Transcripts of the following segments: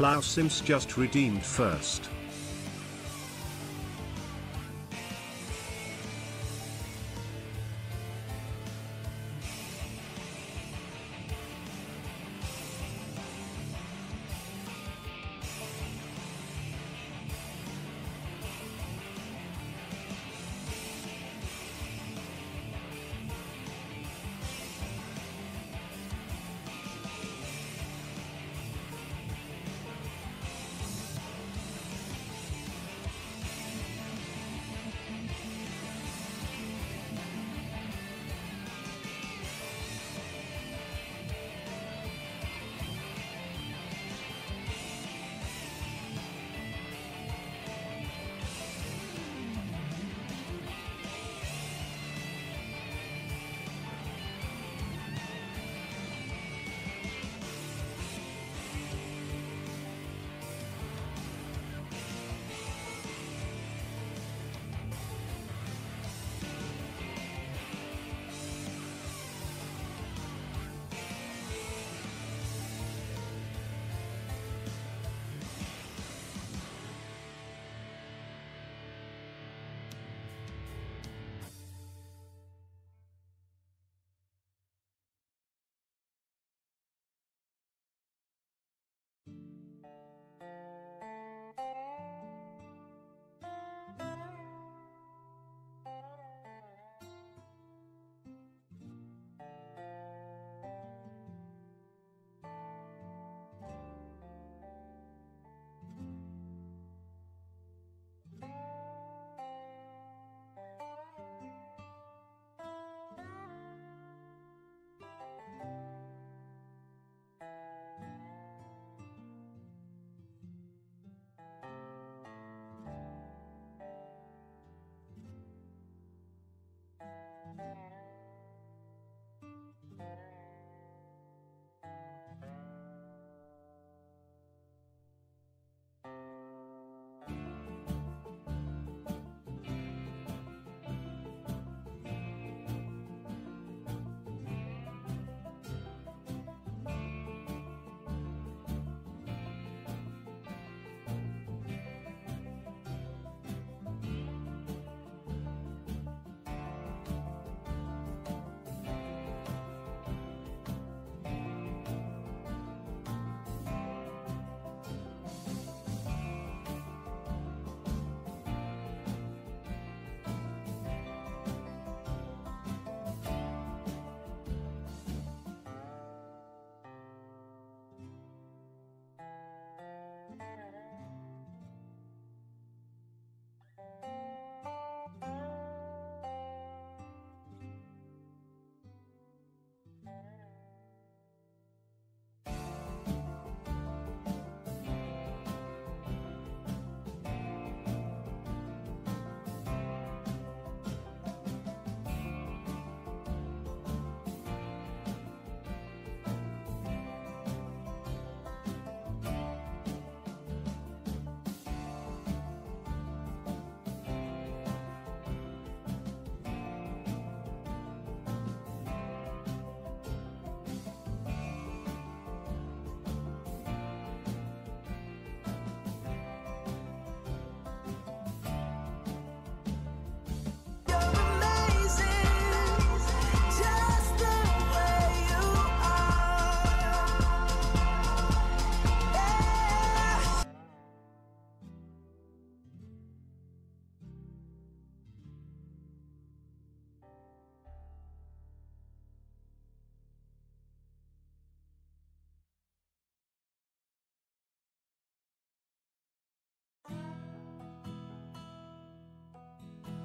Plow Sims just redeemed first.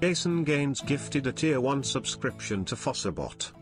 Jason Gaines gifted a tier 1 subscription to Fossabot.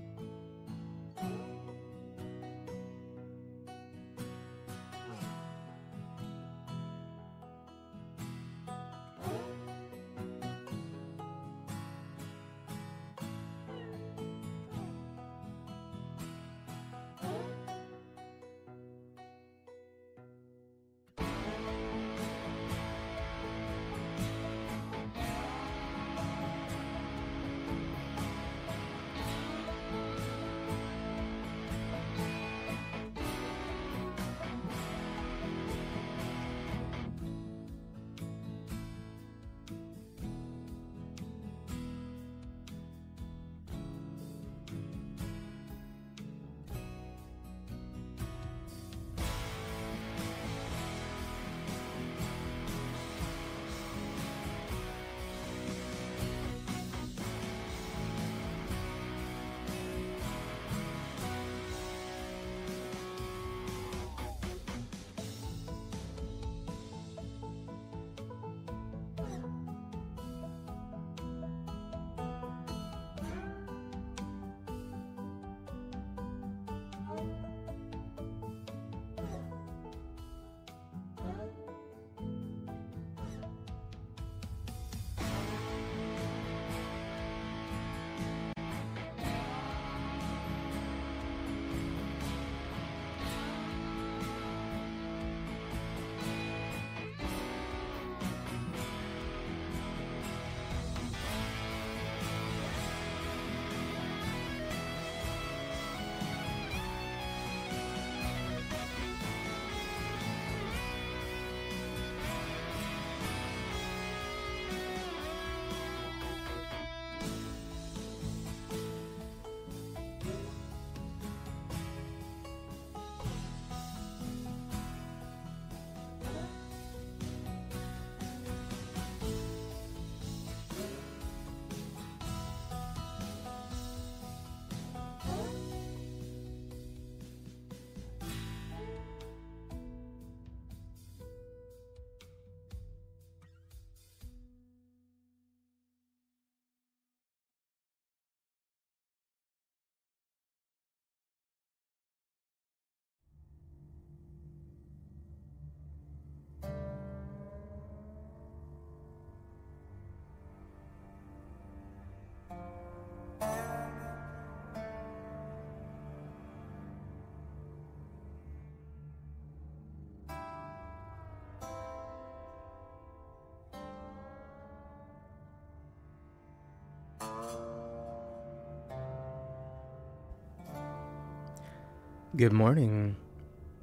Good morning,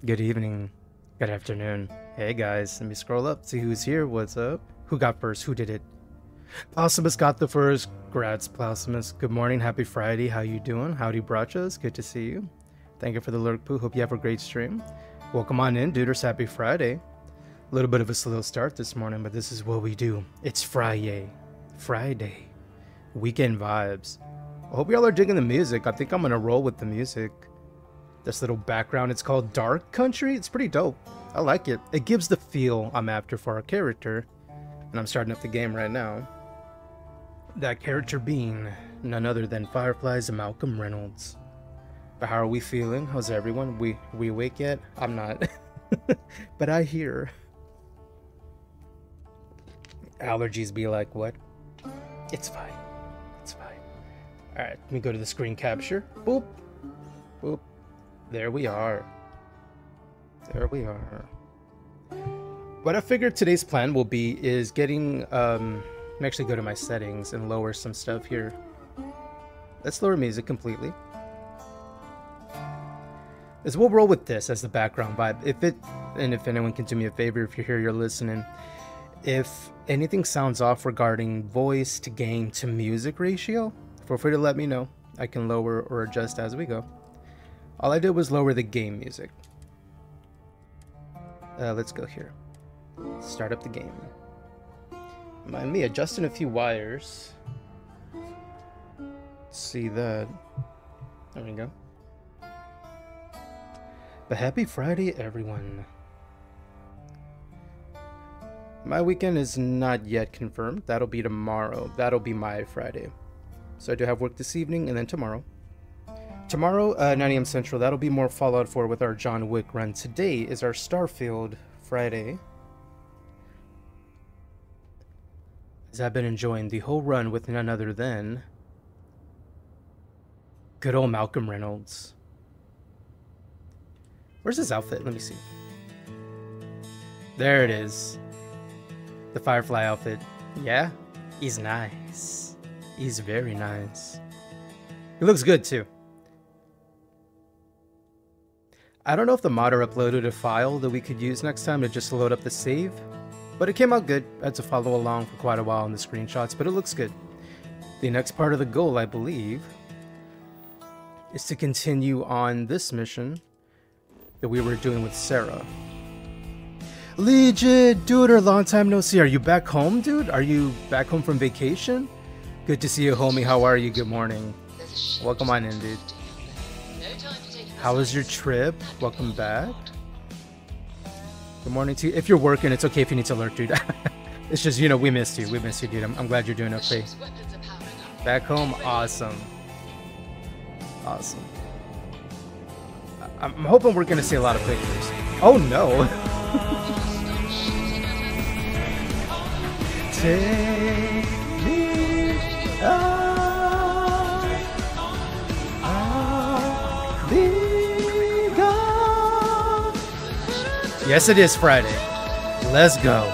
good evening, good afternoon. Hey guys, let me scroll up, see who's here. What's up? Who got first? Who did it? Plausimus got the first. Grats, Plausimus. Good morning, happy Friday. How you doing? Howdy, Brachos. Good to see you. Thank you for the lurk, Poo. Hope you have a great stream. Welcome on in, duders. Happy Friday. A little bit of a slow start this morning, but this is what we do. It's Friday. Friday. Weekend vibes. I hope y'all are digging the music. I think I'm gonna roll with the music. This little background, it's called Dark Country. It's pretty dope. I like it. It gives the feel I'm after for our character. And I'm starting up the game right now. That character being none other than Firefly's Malcolm Reynolds. But how are we feeling? How's everyone? We we awake yet? I'm not. but I hear. Allergies be like, what? It's fine. It's fine. Alright, let me go to the screen capture. Boop. Boop. There we are. There we are. What I figured today's plan will be is getting, um, let me actually go to my settings and lower some stuff here. Let's lower music completely. Is we'll roll with this as the background vibe. If it, and if anyone can do me a favor, if you're here, you're listening. If anything sounds off regarding voice to game to music ratio, feel free to let me know. I can lower or adjust as we go. All I did was lower the game music. Uh, let's go here. Start up the game. Mind me adjusting a few wires. See that. There we go. But happy Friday, everyone. My weekend is not yet confirmed. That'll be tomorrow. That'll be my Friday. So I do have work this evening and then tomorrow. Tomorrow, uh, 9 a.m. Central, that'll be more Fallout 4 with our John Wick run. Today is our Starfield Friday. As I've been enjoying the whole run with none other than good old Malcolm Reynolds. Where's his outfit? Let me see. There it is. The Firefly outfit. Yeah, he's nice. He's very nice. He looks good too. I don't know if the modder uploaded a file that we could use next time to just load up the save, but it came out good. I had to follow along for quite a while in the screenshots, but it looks good. The next part of the goal, I believe, is to continue on this mission that we were doing with Sarah. Legion, dude, or long time no see. Are you back home, dude? Are you back home from vacation? Good to see you, homie. How are you? Good morning. Welcome on in, dude. How was your trip? Welcome back. Good morning to you. If you're working, it's okay if you need to alert, dude. it's just, you know, we missed you. We missed you, dude. I'm, I'm glad you're doing okay. Back home, awesome. Awesome. I'm hoping we're gonna see a lot of pictures. Oh no! Take me out, Yes, it is Friday. Let's go.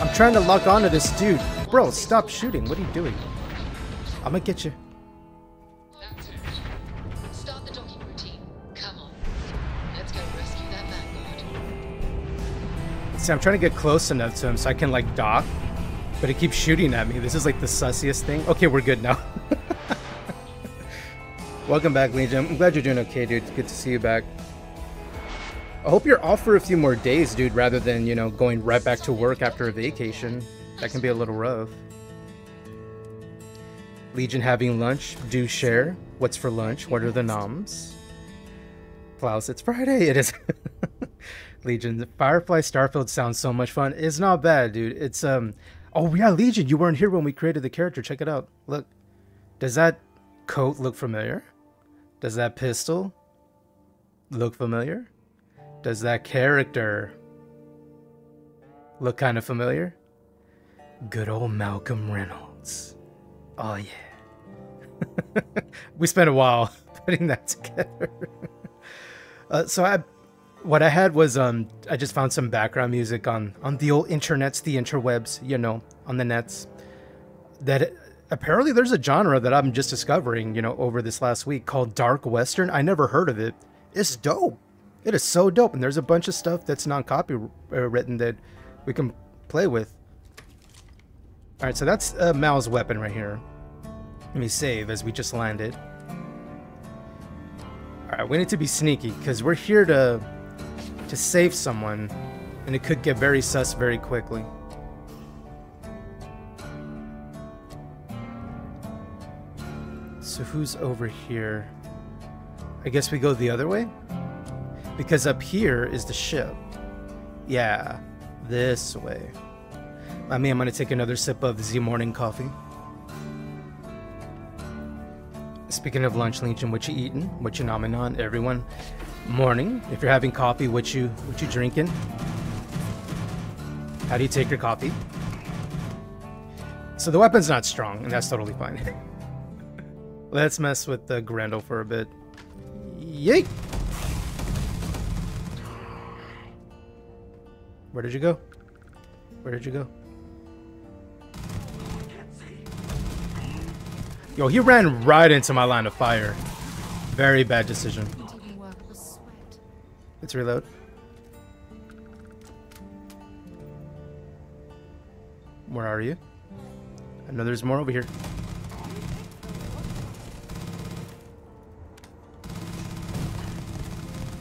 I'm trying to lock onto this dude. Bro, stop shooting. What are you doing? I'm gonna get you. That's it. Start the docking routine. Come on. Let's go rescue that Vanguard. See, I'm trying to get close enough to him so I can like dock, but he keeps shooting at me. This is like the sussiest thing. Okay, we're good now. Welcome back, Legion. I'm glad you're doing okay, dude. Good to see you back. I hope you're off for a few more days, dude, rather than, you know, going right back to work after a vacation. That can be a little rough. Legion having lunch. Do share. What's for lunch? What are the noms? Klaus, it's Friday. It is. Legion. Firefly Starfield sounds so much fun. It's not bad, dude. It's um. Oh yeah, Legion. You weren't here when we created the character. Check it out. Look. Does that coat look familiar? Does that pistol look familiar? Does that character look kind of familiar? Good old Malcolm Reynolds. Oh yeah. we spent a while putting that together. uh, so I what I had was um I just found some background music on on the old internets, the interwebs, you know, on the nets. That apparently there's a genre that I'm just discovering, you know, over this last week called dark western. I never heard of it. It's dope. It is so dope, and there's a bunch of stuff that's non-copywritten that we can play with. All right, so that's uh, Mal's weapon right here. Let me save as we just landed. All right, we need to be sneaky because we're here to to save someone, and it could get very sus very quickly. So who's over here? I guess we go the other way? Because up here is the ship. Yeah, this way. I mean, I'm gonna take another sip of the morning coffee. Speaking of lunch, Legion, what you eating? What you nomming on? Everyone, morning. If you're having coffee, what you what you drinking? How do you take your coffee? So the weapon's not strong, and that's totally fine. Let's mess with the Grendel for a bit. Yeet! Where did you go? Where did you go? Yo, he ran right into my line of fire. Very bad decision. Let's reload. Where are you? I know there's more over here.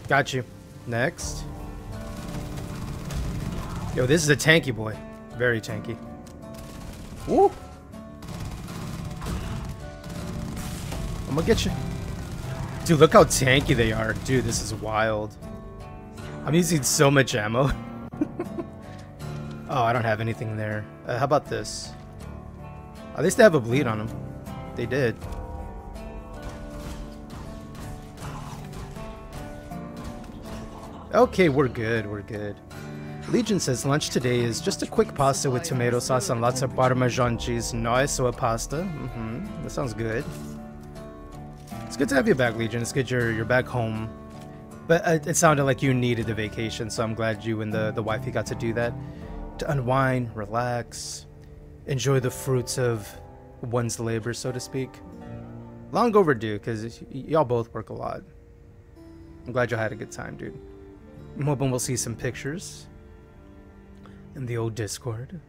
Got you. Next. Yo, this is a tanky boy. Very tanky. Woo! I'm gonna get you. Dude, look how tanky they are. Dude, this is wild. I'm using so much ammo. oh, I don't have anything there. Uh, how about this? At least they have a bleed on them. They did. Okay, we're good, we're good. Legion says lunch today is just a quick pasta with tomato sauce and lots of Parmesan cheese. Nice, a pasta. Mm-hmm. That sounds good. It's good to have you back, Legion. It's good you're, you're back home. But uh, it sounded like you needed a vacation, so I'm glad you and the, the wifey got to do that. To unwind, relax, enjoy the fruits of one's labor, so to speak. Long overdue, because y'all both work a lot. I'm glad y'all had a good time, dude. I'm hoping we'll see some pictures in the old Discord.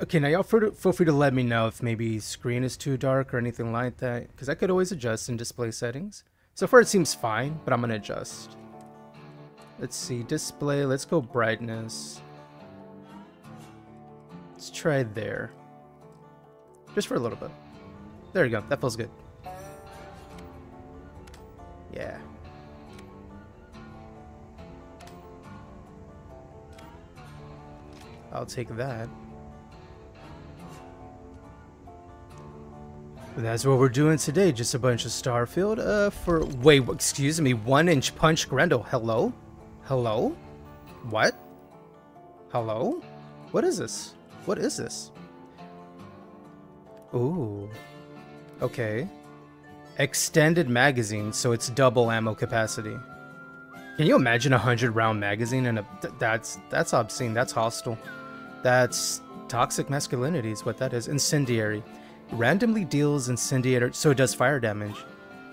Okay, now y'all feel free to let me know if maybe screen is too dark or anything like that, because I could always adjust in display settings. So far it seems fine, but I'm gonna adjust. Let's see, display, let's go brightness. Let's try there. Just for a little bit. There you go, that feels good. Yeah. I'll take that. That's what we're doing today. Just a bunch of Starfield. Uh, for wait, excuse me. One inch punch Grendel. Hello, hello, what? Hello, what is this? What is this? Ooh, okay. Extended magazine, so it's double ammo capacity. Can you imagine a hundred round magazine and a th that's that's obscene. That's hostile. That's toxic masculinity is what that is. Incendiary. Randomly deals incendiary, so it does fire damage.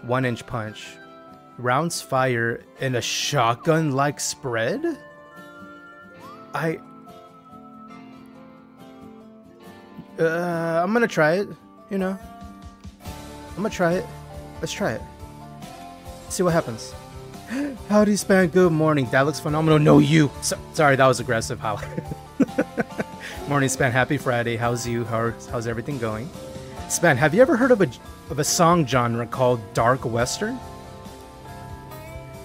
One inch punch. Rounds fire in a shotgun like spread? I. Uh, I'm gonna try it, you know. I'm gonna try it. Let's try it. See what happens. Howdy, Span. Good morning. That looks phenomenal. No, you. So, sorry, that was aggressive. How? morning, Span. Happy Friday. How's you? How, how's everything going? Span, have you ever heard of a of a song genre called dark western?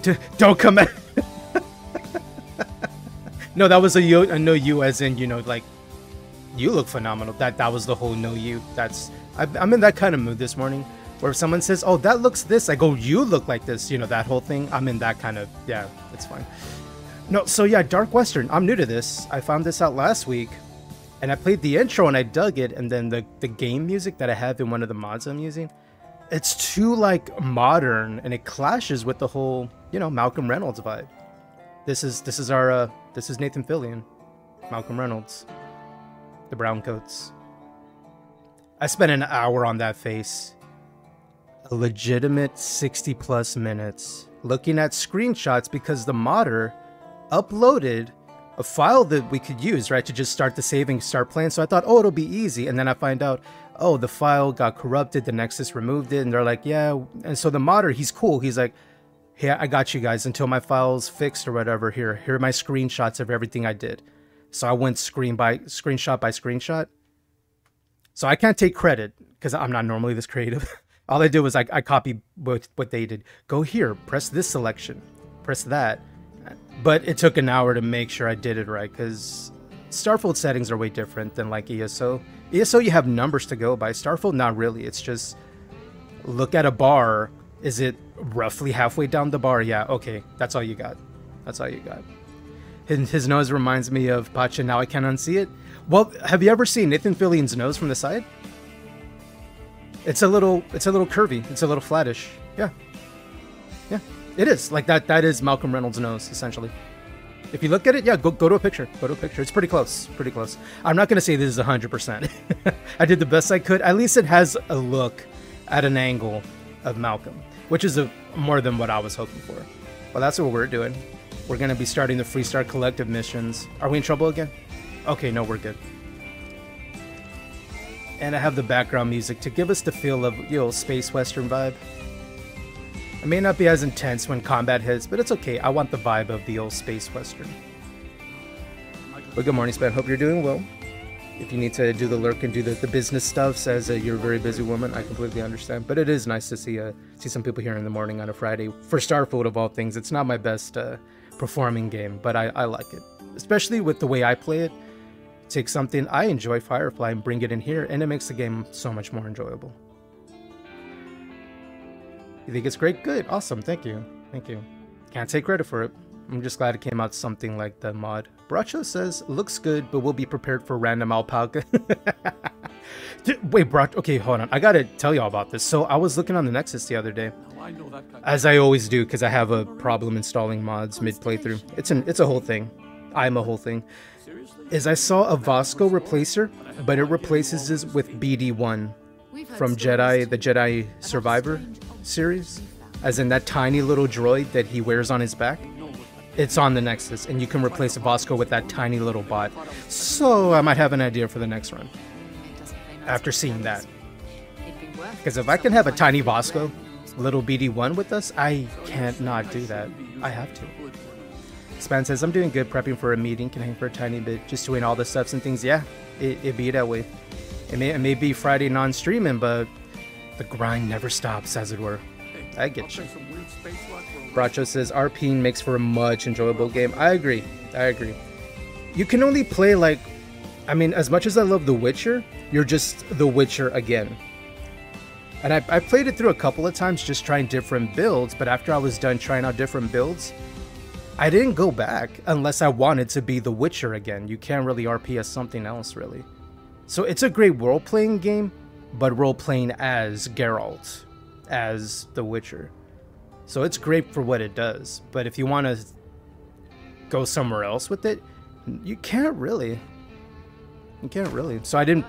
D- don't come at. no, that was a you. A no you, as in you know, like you look phenomenal. That that was the whole no you. That's I, I'm in that kind of mood this morning. Where if someone says, "Oh, that looks this," I go, "You look like this." You know that whole thing. I'm in that kind of yeah. It's fine. No, so yeah, dark western. I'm new to this. I found this out last week and I played the intro and I dug it, and then the the game music that I have in one of the mods I'm using, it's too like modern, and it clashes with the whole you know Malcolm Reynolds vibe. This is this is our uh, this is Nathan Fillion, Malcolm Reynolds, the brown coats. I spent an hour on that face, a legitimate 60 plus minutes looking at screenshots because the modder uploaded a file that we could use, right, to just start the saving, start playing. So I thought, oh, it'll be easy. And then I find out, oh, the file got corrupted, the Nexus removed it. And they're like, yeah. And so the modder, he's cool. He's like, hey, I got you guys until my file's fixed or whatever. Here, here are my screenshots of everything I did. So I went screen by screenshot by screenshot. So I can't take credit because I'm not normally this creative. All I did was I, I copied what, what they did. Go here, press this selection, press that. But it took an hour to make sure I did it right because Starfield settings are way different than like ESO. ESO, you have numbers to go by. Starfield, not really. It's just look at a bar. Is it roughly halfway down the bar? Yeah, okay. That's all you got. That's all you got. His, his nose reminds me of Pacha. Now I can't unsee it. Well, have you ever seen Nathan Fillion's nose from the side? It's a little, it's a little curvy. It's a little flattish. Yeah, yeah, it is. Like that. That is Malcolm Reynolds' nose, essentially. If you look at it, yeah, go go to a picture. Go to a picture. It's pretty close. Pretty close. I'm not gonna say this is 100. percent I did the best I could. At least it has a look at an angle of Malcolm, which is a, more than what I was hoping for. Well, that's what we're doing. We're gonna be starting the Freestar Collective missions. Are we in trouble again? Okay, no, we're good. And I have the background music to give us the feel of, you know, space western vibe. It may not be as intense when combat hits, but it's okay. I want the vibe of the old space western. Well, good morning, Span. Hope you're doing well. If you need to do the lurk and do the, the business stuff, says uh, you're a very busy woman, I completely understand. But it is nice to see uh, see some people here in the morning on a Friday for Starfield of all things. It's not my best uh, performing game, but I, I like it, especially with the way I play it take something I enjoy, Firefly, and bring it in here, and it makes the game so much more enjoyable. You think it's great? Good. Awesome. Thank you. Thank you. Can't take credit for it. I'm just glad it came out something like the mod. Bracho says, looks good, but we'll be prepared for random alpaca. Wait, Bracho, okay, hold on. I gotta tell y'all about this. So I was looking on the Nexus the other day. As I always do, because I have a problem installing mods mid playthrough. It's an it's a whole thing. I'm a whole thing is I saw a Vasco replacer, but it replaces this with BD1 from Jedi, the Jedi Survivor series, as in that tiny little droid that he wears on his back. It's on the Nexus, and you can replace Vasco with that tiny little bot. So I might have an idea for the next run after seeing that. Because if I can have a tiny Vasco, little BD1 with us, I can't not do that. I have to. Span says, I'm doing good prepping for a meeting, can hang for a tiny bit, just doing all the steps and things. Yeah, it, it be that way. It may, it may be Friday non-streaming, but the grind never stops, as it were. I get you. Bracho says, RP makes for a much enjoyable game. I agree. I agree. You can only play like, I mean, as much as I love The Witcher, you're just The Witcher again. And I, I played it through a couple of times just trying different builds, but after I was done trying out different builds, I didn't go back unless I wanted to be The Witcher again. You can't really RP as something else, really. So it's a great role playing game, but role playing as Geralt, as The Witcher. So it's great for what it does. But if you want to go somewhere else with it, you can't really. You can't really. So I didn't.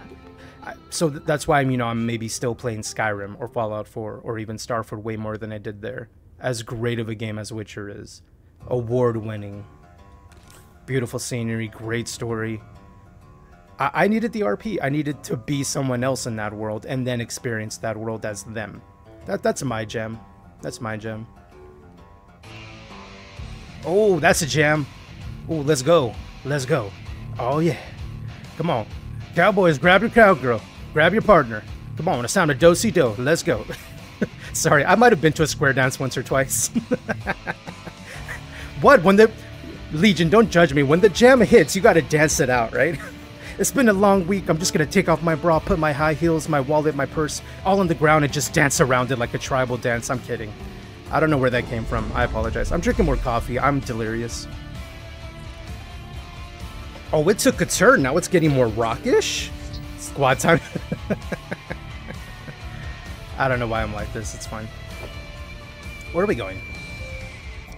I, so that's why I'm, you know, I'm maybe still playing Skyrim or Fallout 4 or even Starfield way more than I did there. As great of a game as Witcher is award winning. Beautiful scenery, great story. I-, needed the RP. I needed to be someone else in that world and then experience that world as them. That that's my gem. That's my gem. Oh, that's a gem. Oh, let's go. Let's go. Oh yeah. Come on. Cowboys, grab your cowgirl. Grab your partner. Come on, it's time to do do. Let's go. Sorry, I might have been to a square dance once or twice. What? When the Legion, don't judge me. When the jam hits, you gotta dance it out, right? it's been a long week. I'm just gonna take off my bra, put my high heels, my wallet, my purse, all on the ground and just dance around it like a tribal dance. I'm kidding. I don't know where that came from. I apologize. I'm drinking more coffee. I'm delirious. Oh, it took a turn. Now it's getting more rockish. Squad time. I don't know why I'm like this. It's fine. Where are we going?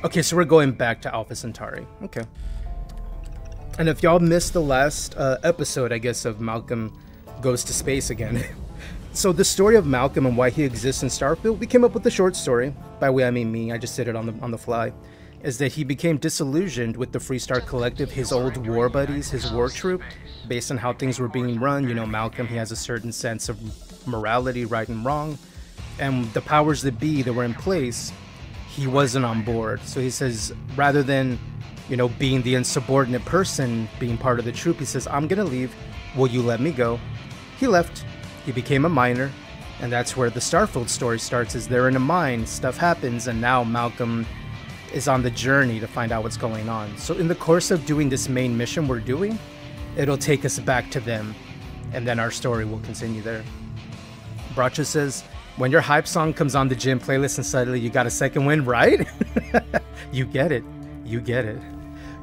Okay, so we're going back to Alpha Centauri. Okay. And if y'all missed the last uh, episode, I guess, of Malcolm Goes to Space again, so the story of Malcolm and why he exists in Starfield, we came up with a short story. By way I mean me, I just did it on the on the fly. Is that he became disillusioned with the Freestar Collective, his old war buddies, his war troop, based on how things were being run. You know, Malcolm, he has a certain sense of morality, right and wrong, and the powers that be that were in place, he wasn't on board. So he says, rather than, you know, being the insubordinate person, being part of the troop, he says, I'm gonna leave. Will you let me go? He left. He became a miner, and that's where the Starfield story starts. Is they're in a mine, stuff happens, and now Malcolm is on the journey to find out what's going on. So in the course of doing this main mission we're doing, it'll take us back to them, and then our story will continue there. Bracha says, when your hype song comes on the gym playlist and suddenly you got a second win, right? you get it. You get it.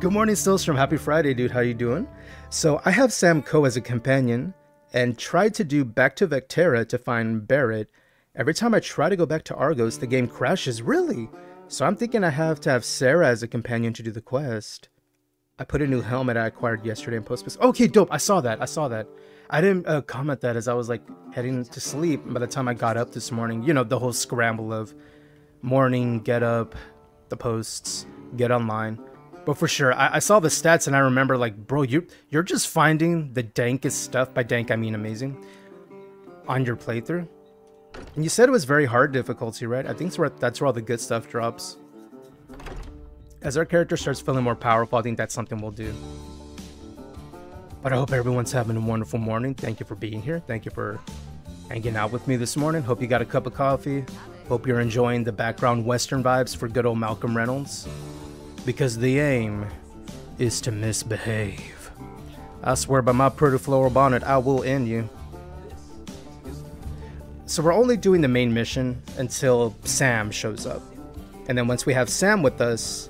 Good morning, Stillstrom. Happy Friday, dude. How you doing? So I have Sam Coe as a companion and tried to do back to Vectera to find Barrett. Every time I try to go back to Argos, the game crashes. Really? So I'm thinking I have to have Sarah as a companion to do the quest. I put a new helmet I acquired yesterday in Post. Okay, dope. I saw that. I saw that. I didn't uh, comment that as I was like heading to sleep. By the time I got up this morning, you know, the whole scramble of morning, get up, the posts, get online. But for sure, I, I saw the stats and I remember like, bro, you you're just finding the dankest stuff. By dank, I mean amazing. On your playthrough, and you said it was very hard difficulty, right? I think that's where, that's where all the good stuff drops. As our character starts feeling more powerful, I think that's something we'll do. But I hope everyone's having a wonderful morning. Thank you for being here. Thank you for hanging out with me this morning. Hope you got a cup of coffee. Hope you're enjoying the background Western vibes for good old Malcolm Reynolds. Because the aim is to misbehave. I swear by my pretty floral bonnet, I will end you. So we're only doing the main mission until Sam shows up. And then once we have Sam with us,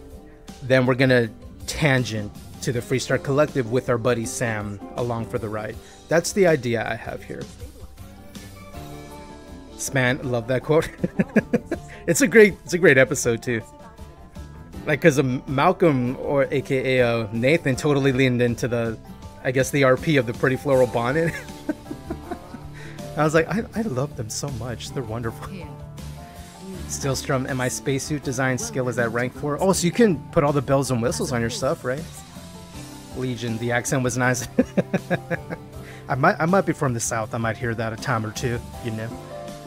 then we're gonna tangent to the Freestar Collective with our buddy Sam along for the ride. That's the idea I have here. Span, love that quote. it's a great, it's a great episode too. Like, cause um, Malcolm or AKA uh, Nathan totally leaned into the, I guess the RP of the pretty floral bonnet. I was like, I, I love them so much. They're wonderful. Stillstrom, and my spacesuit design skill is at rank 4. Oh, so you can put all the bells and whistles on your stuff, right? Legion, the accent was nice. I might I might be from the south. I might hear that a time or two, you know.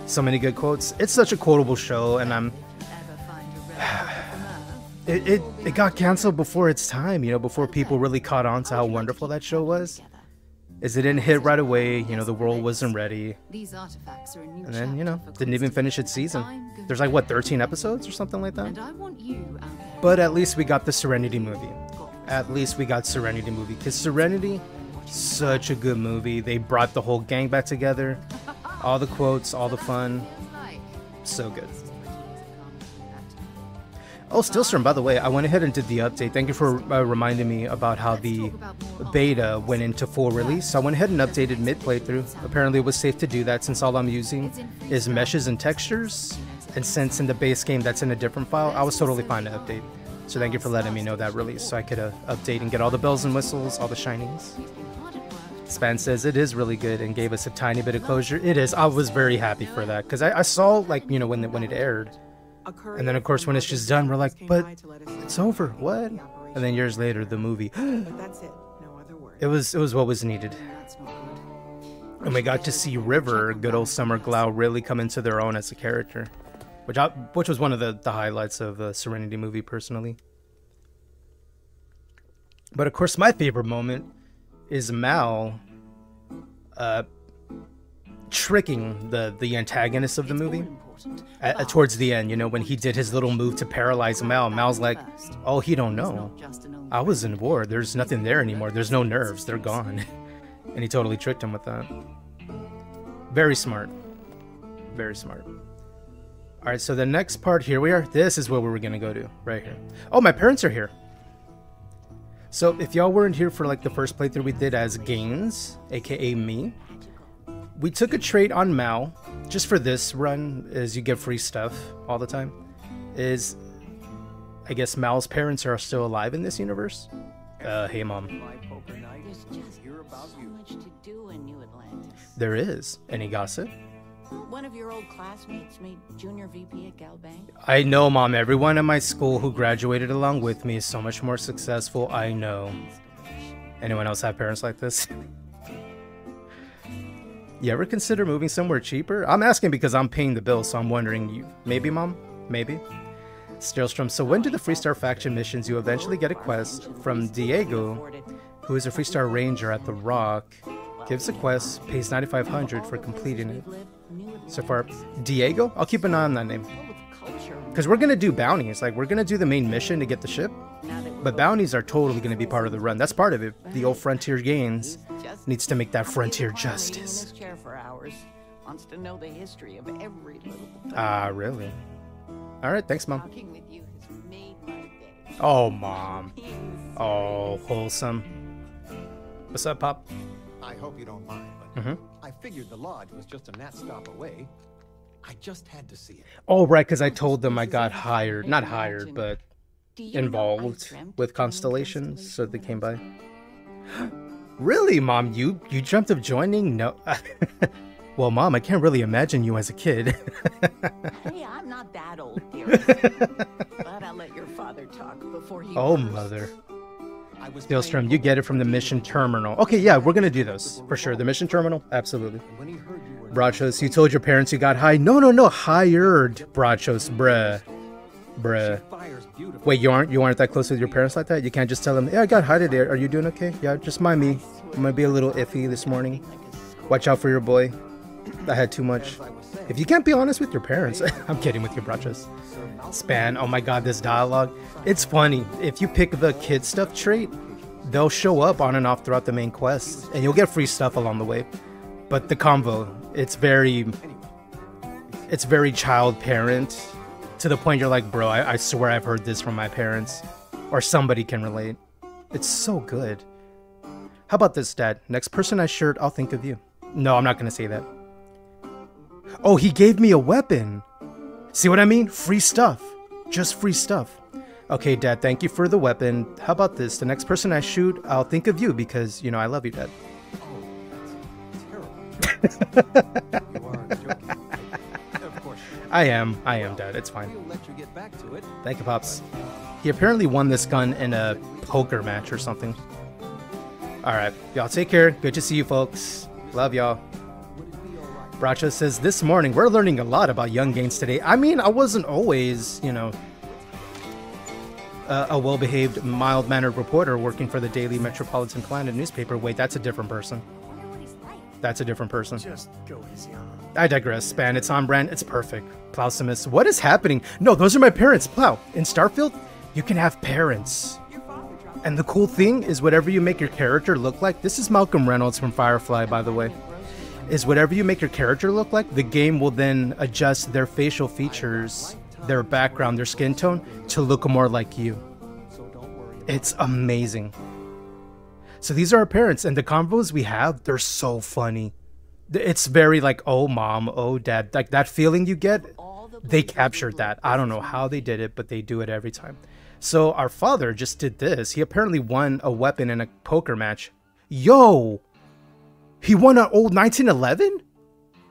So many good quotes. It's such a quotable show and I'm it, it it got canceled before its time, you know, before people really caught on to how wonderful that show was. Is it didn't hit right away, you know, the world wasn't ready. These artifacts are new And then, you know, didn't even finish its season. There's like what 13 episodes or something like that. And I want you out there. But at least we got the Serenity movie. At least we got Serenity movie because Serenity, such a good movie. They brought the whole gang back together. All the quotes, all the fun, so good. Oh, Stillstrom, by the way, I went ahead and did the update. Thank you for uh, reminding me about how the beta went into full release. So I went ahead and updated mid playthrough. Apparently, it was safe to do that since all I'm using is meshes and textures. And since in the base game that's in a different file, I was totally fine to update. So thank you for letting me know that release so I could uh, update and get all the bells and whistles, all the shinings. Span says it is really good and gave us a tiny bit of closure. It is. I was very happy for that because I, I saw like you know when when it aired, and then of course when it's just done, we're like, but it's over. What? And then years later, the movie. But that's it. No other word. It was it was what was needed, That's not good. and we got to see River, good old Summer Glau, really come into their own as a character, which I, which was one of the the highlights of the Serenity movie personally. But of course, my favorite moment is Mal, uh, tricking the the antagonist of the movie. Important. At, at- towards the end, you know, when he did his little move to paralyze Mal, Mal's like, "Oh, he don't know. not just an old I was in war. There's nothing there anymore. There's no nerves. They're gone." and he totally tricked him with that. Very smart. Very smart. All right, so the next part here we are. This is where we were gonna go to, right here. Oh, my parents are here. So if y'all weren't here for like the first playthrough we did as Gaines, aka me, we took a trade on Mal just for this run, as you get free stuff all the time. Is I guess Mal's parents are still alive in this universe. Uh, hey mom, There's just so much to do in New Atlantis. there is any gossip. One of your old classmates made junior VP at GalBank. I know, mom. Everyone at my school who graduated along with me is so much more successful. I know. Anyone else have parents like this? you ever consider moving somewhere cheaper? I'm asking because I'm paying the bill, so I'm wondering. You maybe, mom? Maybe. Steelstrom. So when do the Freestar faction missions? You eventually get a quest from Diego, who is a Freestar Ranger at the Rock. Gives a quest, pays 9,500 for completing it. So far, Diego. I'll keep an eye on that name. Because we're gonna do bounties. Like we're gonna do the main mission to get the ship, but bounties are totally gonna be part of the run. That's part of it. The old Frontier Gains needs to make that frontier justice. In this chair for hours. Wants to know the history of every little. Ah, really? All right, thanks, mom. Talking with you has made my day. Oh, mom. Oh, wholesome. What's up, Pop? I hope you don't mind, but Mhm. I figured the lodge was just a gnat stop away. I just had to see it. Oh, right, because I told them I got hired. Not hired, but involved with of constellations, so they came by. Really, mom? You you dreamt of joining? No. well, mom, I can't really imagine you as a kid. Hey, I'm not that old, dearest. but I'll let your father talk before he. oh, bursts. mother. I was Steelstrom, you get it from the mission terminal. Okay, yeah, we're gonna do those for sure. The mission terminal, absolutely. When you Brachos, you told your parents you got high. No, no, no, hired. Brachos, bruh, bruh. Wait, you aren't you aren't that close with your parents like that? You can't just tell them, yeah, I got high today. Are you doing okay? Yeah, just mind me. I'm gonna be a little iffy this morning. Watch out for your boy. I had too much. If you can't be honest with your parents, I'm kidding with your brachos. Span, oh my god, this dialogue. It's funny. If you pick the kid stuff trait, they'll show up on and off throughout the main quest, and you'll get free stuff along the way. But the convo, it's very it's very child parent to the point you're like, bro, I, I swear I've heard this from my parents. Or somebody can relate. It's so good. How about this, Dad? Next person I shirt, I'll think of you. No, I'm not gonna say that. Oh, he gave me a weapon. See what I mean? Free stuff. Just free stuff. Okay, Dad, thank you for the weapon. How about this? The next person I shoot, I'll think of you because, you know, I love you, Dad. Oh, terrible. joking. Of course. I am. I am, dead. It's fine. We'll let you get back to it. Thank you, Pops. He apparently won this gun in a poker match or something. Alright, y'all take care. Good to see you, folks. Love y'all. Bracho says, This morning, we're learning a lot about Young Gains today. I mean, I wasn't always, you know, a, a well behaved, mild mannered reporter working for the Daily Metropolitan Planet newspaper. Wait, that's a different person. That's a different person. Just go easy on him. I digress, Span. It's on brand. It's perfect. Plowsimus, what is happening? No, those are my parents. Plow, in Starfield, you can have parents. And the cool thing is, whatever you make your character look like, this is Malcolm Reynolds from Firefly, by the way, is whatever you make your character look like, the game will then adjust their facial features, their background, their skin tone to look more like you. It's amazing. So these are our parents, and the convos we have, they're so funny. It's very like, oh mom, oh dad, like that feeling you get. They captured that. I don't know how they did it, but they do it every time. So our father just did this. He apparently won a weapon in a poker match. Yo, he won an old 1911,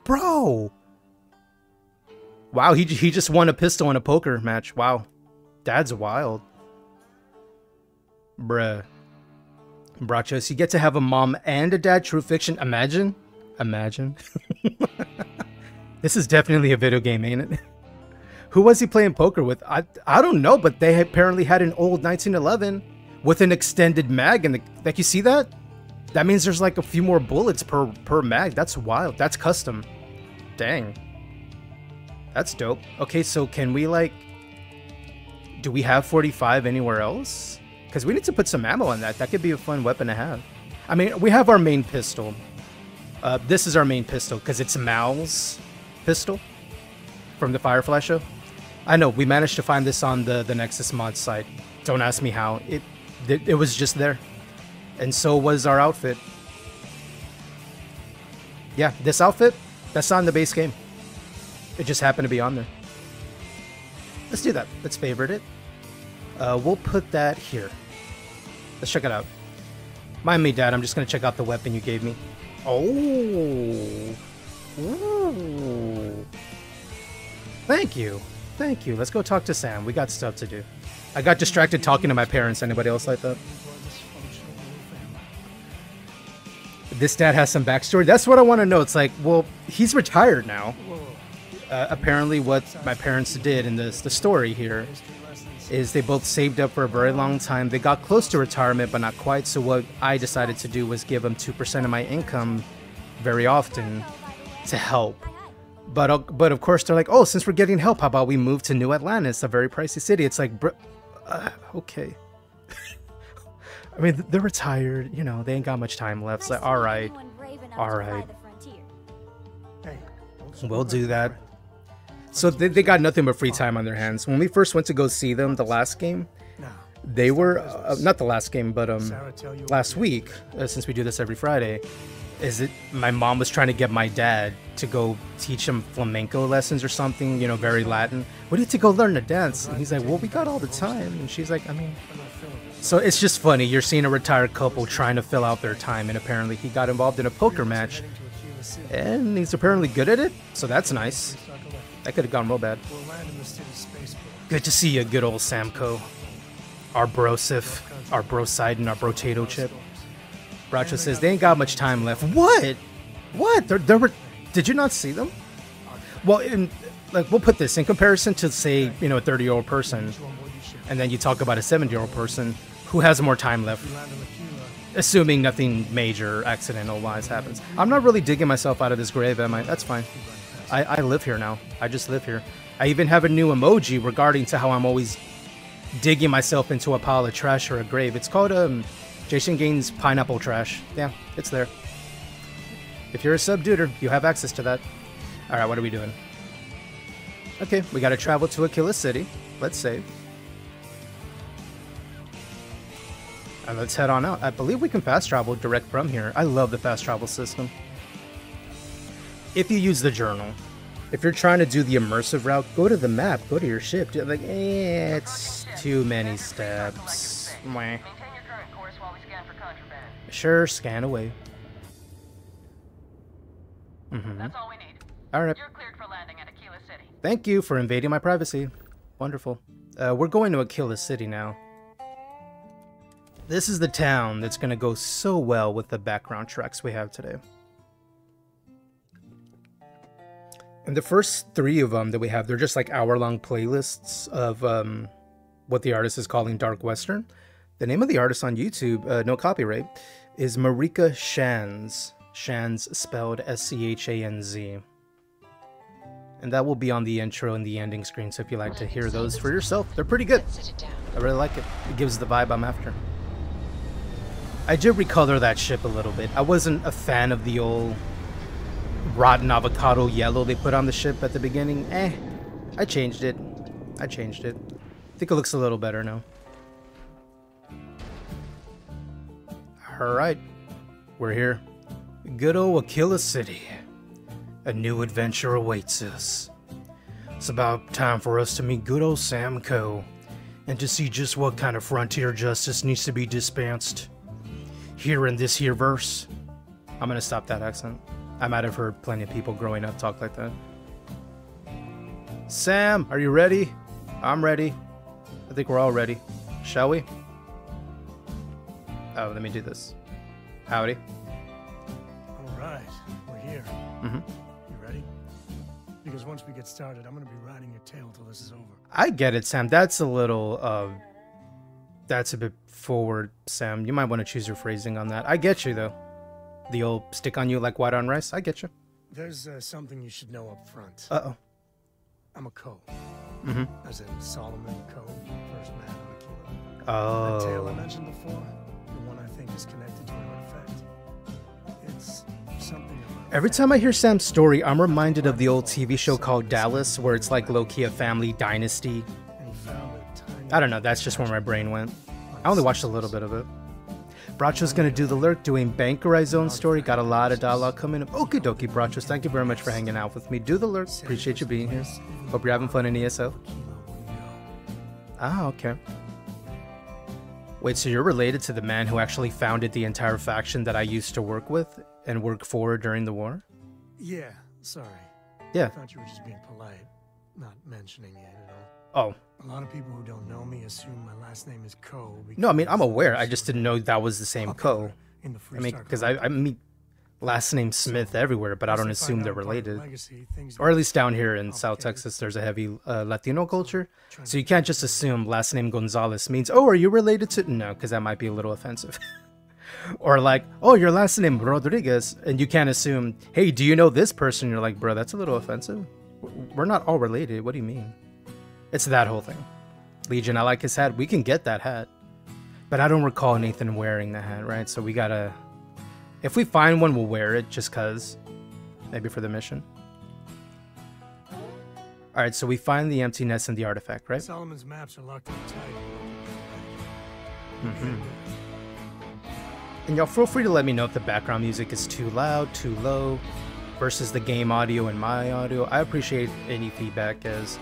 bro. Wow, he he just won a pistol in a poker match. Wow, dad's wild, bruh. Brachos, you get to have a mom and a dad. True fiction. Imagine, imagine. this is definitely a video game, ain't it? Who was he playing poker with? I I don't know, but they apparently had an old 1911 with an extended mag, and like you see that. That means there's like a few more bullets per per mag. That's wild. That's custom. Dang. That's dope. Okay, so can we like? Do we have 45 anywhere else? Because we need to put some ammo on that. That could be a fun weapon to have. I mean, we have our main pistol. Uh, this is our main pistol because it's Mal's pistol from the Firefly show. I know we managed to find this on the the Nexus mod site. Don't ask me how. It it, it was just there, and so was our outfit. Yeah, this outfit that's on the base game. It just happened to be on there. Let's do that. Let's favorite it. Uh, we'll put that here. Let's check it out. Mind me, Dad. I'm just gonna check out the weapon you gave me. Oh, Ooh. Thank you. Thank you. Let's go talk to Sam. We got stuff to do. I got distracted talking to my parents. Anybody else like that? This dad has some backstory. That's what I want to know. It's like, well, he's retired now. Uh, apparently, what my parents did in this the story here is they both saved up for a very long time. They got close to retirement, but not quite. So what I decided to do was give them two percent of my income very often to help. But uh, but of course they're like, oh, since we're getting help, how about we move to New Atlantis, a very pricey city? It's like, br- uh, okay. I mean, they're retired. You know, they ain't got much time left. So all right, all right, we'll do that. So they, they got nothing but free time on their hands. When we first went to go see them, the last game, they were uh, not the last game, but um, last week, uh, since we do this every Friday, is it my mom was trying to get my dad to go teach him flamenco lessons or something, you know, very Latin. We need to go learn to dance. And he's like, well, we got all the time. And she's like, I mean, so it's just funny. You're seeing a retired couple trying to fill out their time, and apparently he got involved in a poker match, and he's apparently good at it. So that's nice. That could have gone real bad. Good to see you, good old Sam Coe. Our brosif, our brosidin, our brotato chip. Bracho says they ain't got much time left. What? What? There, there were. Did you not see them? Well, in, like we'll put this in comparison to say you know a 30 year old person, and then you talk about a 70 year old person who has more time left, assuming nothing major accidental wise happens. I'm not really digging myself out of this grave, am I? That's fine. I, I live here now. I just live here. I even have a new emoji regarding to how I'm always digging myself into a pile of trash or a grave. It's called um, Jason Gains Pineapple Trash. Yeah, it's there. If you're a subduder, you have access to that. All right, what are we doing? Okay, we got to travel to Akila City. Let's save. And let's head on out. I believe we can fast travel direct from here. I love the fast travel system. If you use the journal, if you're trying to do the immersive route, go to the map, go to your ship. Like, eh, it's too many steps. Meh. Maintain your current course while we scan for contraband. Sure, scan away. That's all we need. All right. You're cleared for landing at Akila City. Thank you for invading my privacy. Wonderful. Uh, we're going to Akila City now. This is the town that's going to go so well with the background tracks we have today. And the first three of them that we have, they're just like hour long playlists of um, what the artist is calling Dark Western. The name of the artist on YouTube, uh, no copyright, is Marika Schanz. Schanz spelled S C H A N Z. And that will be on the intro and the ending screen, so if you like to hear those for yourself, they're pretty good. Sit it down. I really like it. It gives the vibe I'm after. I did recolor that ship a little bit. I wasn't a fan of the old rotten avocado yellow they put on the ship at the beginning. Eh, I changed it. I changed it. I think it looks a little better now. Alright, we're here. Good old Akila City. A new adventure awaits us. It's about time for us to meet good old Sam Coe and to see just what kind of frontier justice needs to be dispensed. Here in this here verse. I'm gonna stop that accent. I might have heard plenty of people growing up talk like that. Sam, are you ready? I'm ready. I think we're all ready. Shall we? Oh, let me do this. Howdy. All right, we're here. Mm-hmm. You ready? Because once we get started, I'm gonna be riding your tail till this is over. I get it, Sam. That's a little uh that's a bit forward, Sam. You might want to choose your phrasing on that. I get you though. The old stick on you like white on rice. I get you. There's uh, something you should know up front. Uh oh. I'm a Coe. Mhm. As in Solomon Coe. first man on Akila. That tale I Oh. mentioned before, the one I think is connected to an artifact. It's something Every time I hear Sam's story, I'm reminded of the old TV show called Dallas, where it's like low key a family dynasty. and he found a tiny I don't know, that's just where my brain went. I only watched a little bit of it. Bracho's gonna do the lurk, doing Bankerized own story. Got a lot of dialogue coming up. Okie dokie, Brachos. Thank you very much for hanging out with me. Do the lurk. Appreciate you being here. Hope you're having fun in ESO. Ah, okay. Wait, so you're related to the man who actually founded the entire faction that I used to work with and work for during the war? Yeah, Sorry. Yeah. I thought you were just being polite, not mentioning it at all. Oh, A lot of people who don't know me assume my last name is Coe. no, I mean, I'm aware. I just didn't know that was the same Coe. in the I mean, because I, I meet last name Smith everywhere, but I don't assume they're out part of the related. legacy, Or at least down here in South. Texas, there's a heavy uh, Latino culture. So you can't just assume last name Gonzalez means, oh, are you related to? No, because that might be a little offensive. or like, oh, your last name Rodriguez, and you can't assume, hey, do you know this person? You're like, bro, that's a little offensive. We're not all related. What do you mean? It's that whole thing. Legion, I like his hat. We can get that hat. But I don't recall Nathan wearing the hat, right? So we gotta. If we find one, we'll wear it just cuz. Maybe for the mission. Alright, so we find the empty nest and the artifact, right? Solomon's maps are locked in tight. Mm-hmm. And y'all feel free to let me know if the background music is too loud, too low, versus the game audio and my audio. I appreciate any feedback as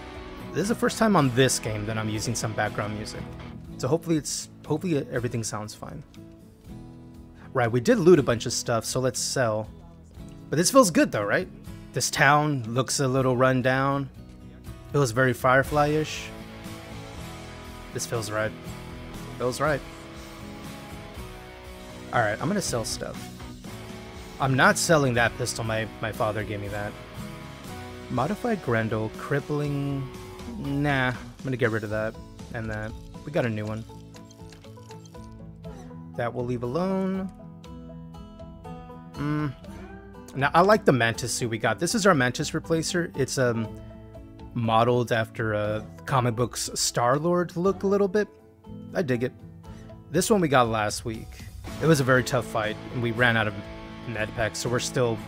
this is the first time on this game that I'm using some background music. So hopefully it's hopefully everything sounds fine. Right, we did loot a bunch of stuff, so let's sell. But this feels good though, right? This town looks a little run down. Feels very Firefly-ish. This feels right. Feels right. Alright, I'm gonna sell stuff. I'm not selling that pistol, my, my father gave me that. Modified Grendel, crippling... Nah, I'm gonna get rid of that. And that. We got a new one. That we'll leave alone. Mm. Now, I like the Mantis suit we got. This is our Mantis replacer. It's um modeled after a comic book's Star-Lord look a little bit. I dig it. This one we got last week. It was a very tough fight, and we ran out of med packs, so we're still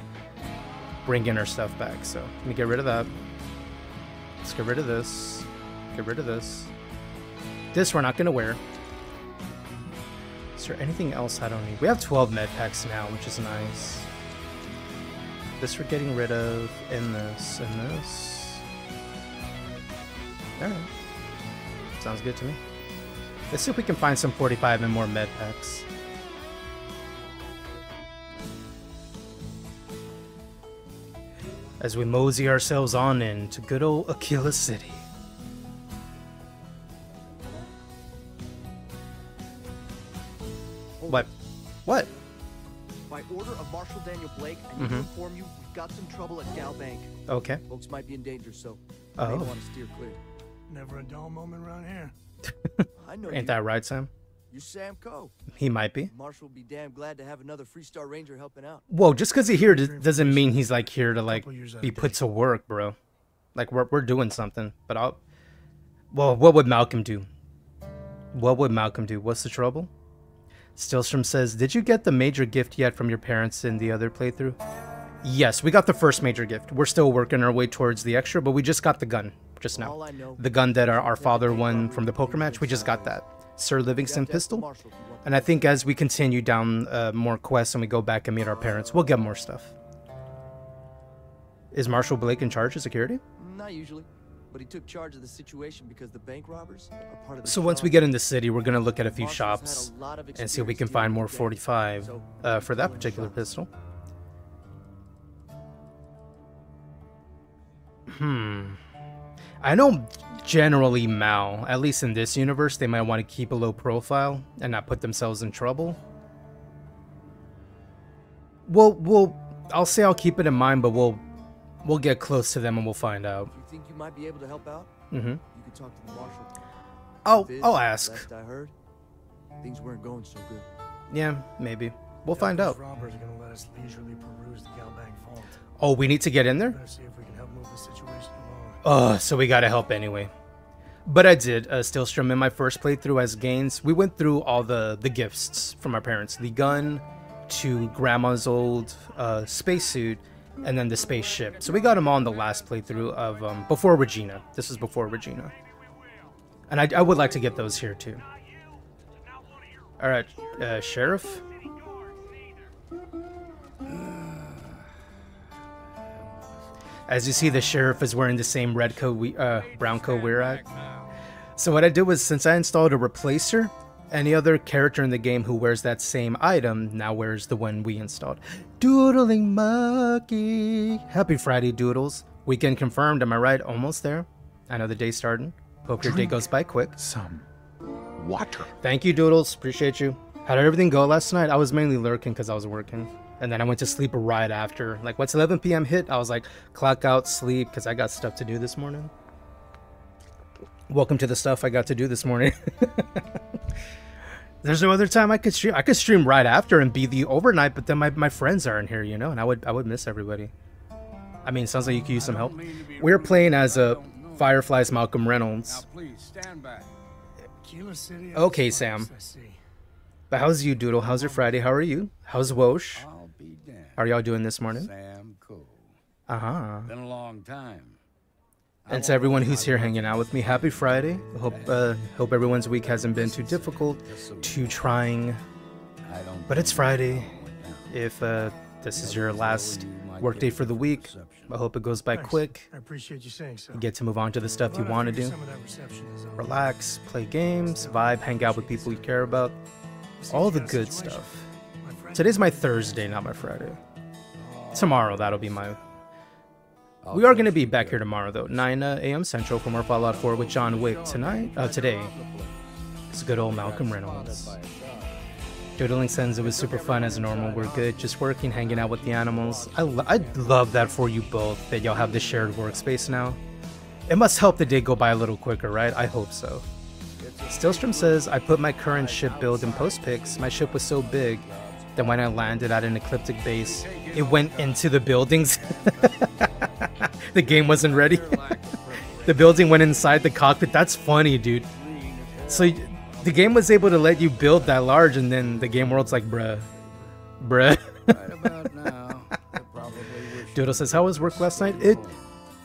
bringing our stuff back. So let me get rid of that. Let's get rid of this. Get rid of this. This we're not gonna wear. Is there anything else I don't need? We have 12 med packs now, which is nice. This we're getting rid of, and this, and this. Alright. Sounds good to me. Let's see if we can find some 45 and more med packs. As we mosey ourselves on into good old Akila City. What? What? By order of Marshal Daniel Blake, I need Mhm. to inform you we've got some trouble at GalBank. Okay. Folks might be in danger, so you Oh. may want to steer clear. Never a dull moment around here. I know Ain't you. that right, Sam? You're Sam Coe. He might be. Marshal will be damn glad to have another Freestar Ranger helping out. Whoa, just because he's here doesn't mean he's like here to like be put to work, bro. Like we're we're doing something. But I'll. Well, what would Malcolm do? What would Malcolm do? What's the trouble? Stillstrom says, "Did you get the major gift yet from your parents in the other playthrough?" Yes, we got the first major gift. We're still working our way towards the extra, but we just got the gun just now. all I know, The gun that our, our father won from the poker match. We just got that Sir Livingstone pistol. And I think as we continue down uh, more quests and we go back and meet our parents, we'll get more stuff. Is Marshall Blake in charge of security? Not usually, but he took charge of the situation because the bank robbers are part of the So once we get in the city, we're gonna look at a few shops and see if we can find more with 45 so uh, for that particular pistol. Hmm. I know generally Mal, at least in this universe, they might want to keep a low profile and not put themselves in trouble. We'll, we'll, I'll say I'll keep it in mind, but we'll, we'll get close to them and we'll find out. If you think you might be able to help out, Mm-hmm. you can talk to the marshal. I'll, I'll ask. Last I heard, things weren't going so good. Yeah, maybe. We'll find Those out. robbers are gonna let us leisurely peruse the GalBank vault. Oh, we need to get in there? Better see if we can help move the situation Oh, so we gotta help anyway. But I did, uh, Stillstrom, in my first playthrough as Gaines, we went through all the, the gifts from our parents. The gun to Grandma's old uh, spacesuit, and then the spaceship. So we got them all in the last playthrough of, um, before Regina. This is before Regina. And I, I would like to get those here too. Alright, uh, Sheriff? As you see, the sheriff is wearing the same red coat, we, uh, brown coat we're at. So what I did was, since I installed a replacer, Any other character in the game who wears that same item now wears the one we installed. Doodling Monkey. Happy Friday, Doodles. Weekend confirmed, am I right? Almost there. I know the day's starting. Hope your day goes by quick. Some water. Thank you, Doodles. Appreciate you. How did everything go last night? I was mainly lurking because I was working. And then I went to sleep right after. Like, once 11 p.m. hit, I was like, clock out, sleep, because I got stuff to do this morning. Welcome to the stuff I got to do this morning. There's no other time I could stream. I could stream right after and be the overnight, but then my, my friends aren't here, you know, and I would I would miss everybody. I mean, sounds like you could use some help. We're playing as a Firefly's Malcolm Reynolds. Kilo City. Okay, Sam. But how's you, Doodle? How's your Friday? How are you? How's Wosh? I'll be damned. How are y'all doing this morning? Sam Cole. Uh huh. Been a long time. And to everyone who's here hanging out with me, happy Friday. Hope uh, hope everyone's week hasn't been too difficult, too trying. I don't But it's Friday. I'm going down. If uh, this is your last workday for the week, I hope it goes by quick. I appreciate you saying so. You get to move on to the stuff you want to do. Some of that reception is on. Relax, play games, vibe, hang out with people you care about. All the good stuff. Today's my Thursday, not my Friday. Tomorrow, that'll be my. We are going to be back here tomorrow, though, 9 uh, a.m. Central for more Fallout 4 with John Wick tonight. Uh, today, it's good old Malcolm Reynolds. Doodling sends it was super fun as normal. We're good, just working, hanging out with the animals. I, lo- I love that for you both, that y'all have this shared workspace now. It must help the day go by a little quicker, right? I hope so. Stillstrom says, I put my current ship build in post pics. My ship was so big that when I landed at an ecliptic base, it went into the buildings. the game wasn't ready. the building went inside the cockpit. That's funny, dude. So the game was able to let you build that large, and then the game world's like, bruh, bruh. Right about now, they probably wish Doodle says, "How was work last night?" It,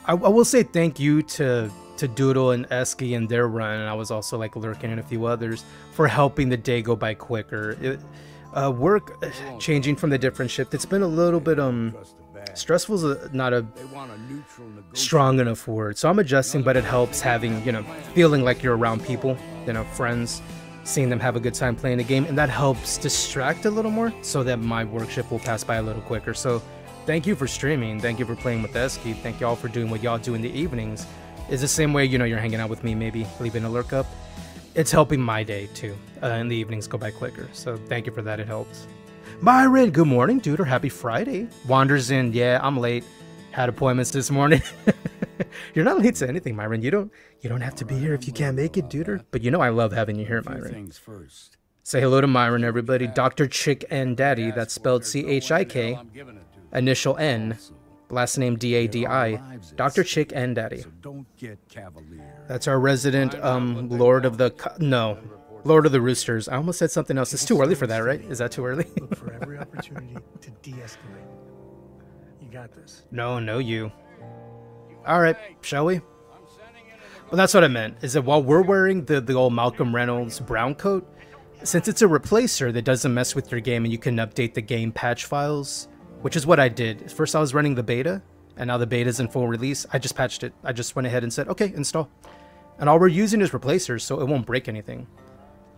I, I will say thank you to to Doodle and Esky and their run, and I was also like lurking and a few others for helping the day go by quicker. It, uh, work uh, changing from the different shift. It's been a little bit um stressful. Is a, not a strong enough word, so I'm adjusting. But it helps having you know feeling like you're around people, you know, friends, seeing them have a good time playing the game, and that helps distract a little more, so that my work shift will pass by a little quicker. So, thank you for streaming. Thank you for playing with Esky. Thank y'all for doing what y'all do in the evenings. Is the same way you know you're hanging out with me, maybe leaving a lurk up. It's helping my day too, uh, and the evenings go by quicker. So thank you for that. It helps. Myron, good morning, dude, or happy Friday. Wanders in, yeah, I'm late. Had appointments this morning. You're not late to anything, Myron. You don't you don't have to be here if you can't make it, dude. But you know I love having you here, Myron. things first. Say hello to Myron, everybody. Dr. Chick and Daddy, that's spelled C H I K, I'm giving it to. initial N, last name D A D I. Dr. Chick and Daddy. So don't get cavalier. That's our resident um Lord of the Co- no, Lord of the Roosters. I almost said something else. It's too early for that, right? Is that too early? Look for every opportunity to de-escalate. You got this. no, no, you. All right, shall we? Well, that's what I meant. Is that while we're wearing the the old Malcolm Reynolds brown coat, since it's a replacer that doesn't mess with your game and you can update the game patch files, which is what I did. First, I was running the beta, and now the beta's in full release. I just patched it. I just went ahead and said, okay, install. And all we're using is replacers, so it won't break anything.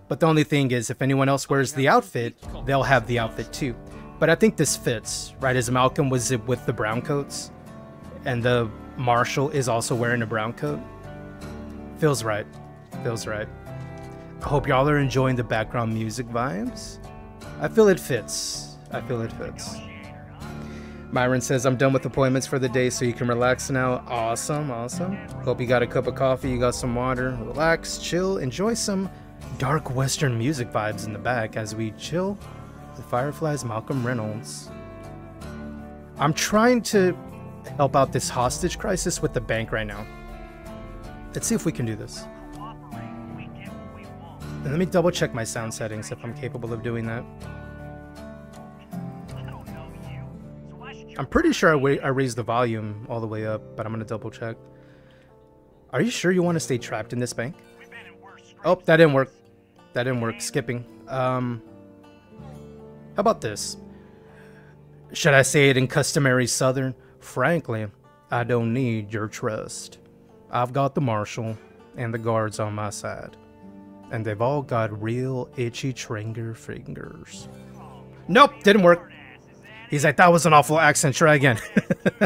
But the only thing is, if anyone else wears the outfit, they'll have the outfit too. But I think this fits, right? As Malcolm was with the brown coats, and the Marshal is also wearing a brown coat. Feels right. Feels right. I hope y'all are enjoying the background music vibes. I feel it fits. I feel it fits. Myron says, I'm done with appointments for the day, so you can relax now. Awesome, awesome. Hope you got a cup of coffee, you got some water. Relax, chill, enjoy some dark Western music vibes in the back as we chill with Firefly's Malcolm Reynolds. I'm trying to help out this hostage crisis with the bank right now. Let's see if we can do this. And let me double check my sound settings if I'm capable of doing that. I'm pretty sure I, wa- I raised the volume all the way up, but I'm gonna double check. Are you sure you want to stay trapped in this bank? Oh, that didn't work. That didn't work. Skipping. Um, how about this? Should I say it in customary Southern? Frankly, I don't need your trust. I've got the marshal and the guards on my side. And they've all got real itchy Tranger fingers. Nope, didn't work. He's like, that was an awful accent. Try again.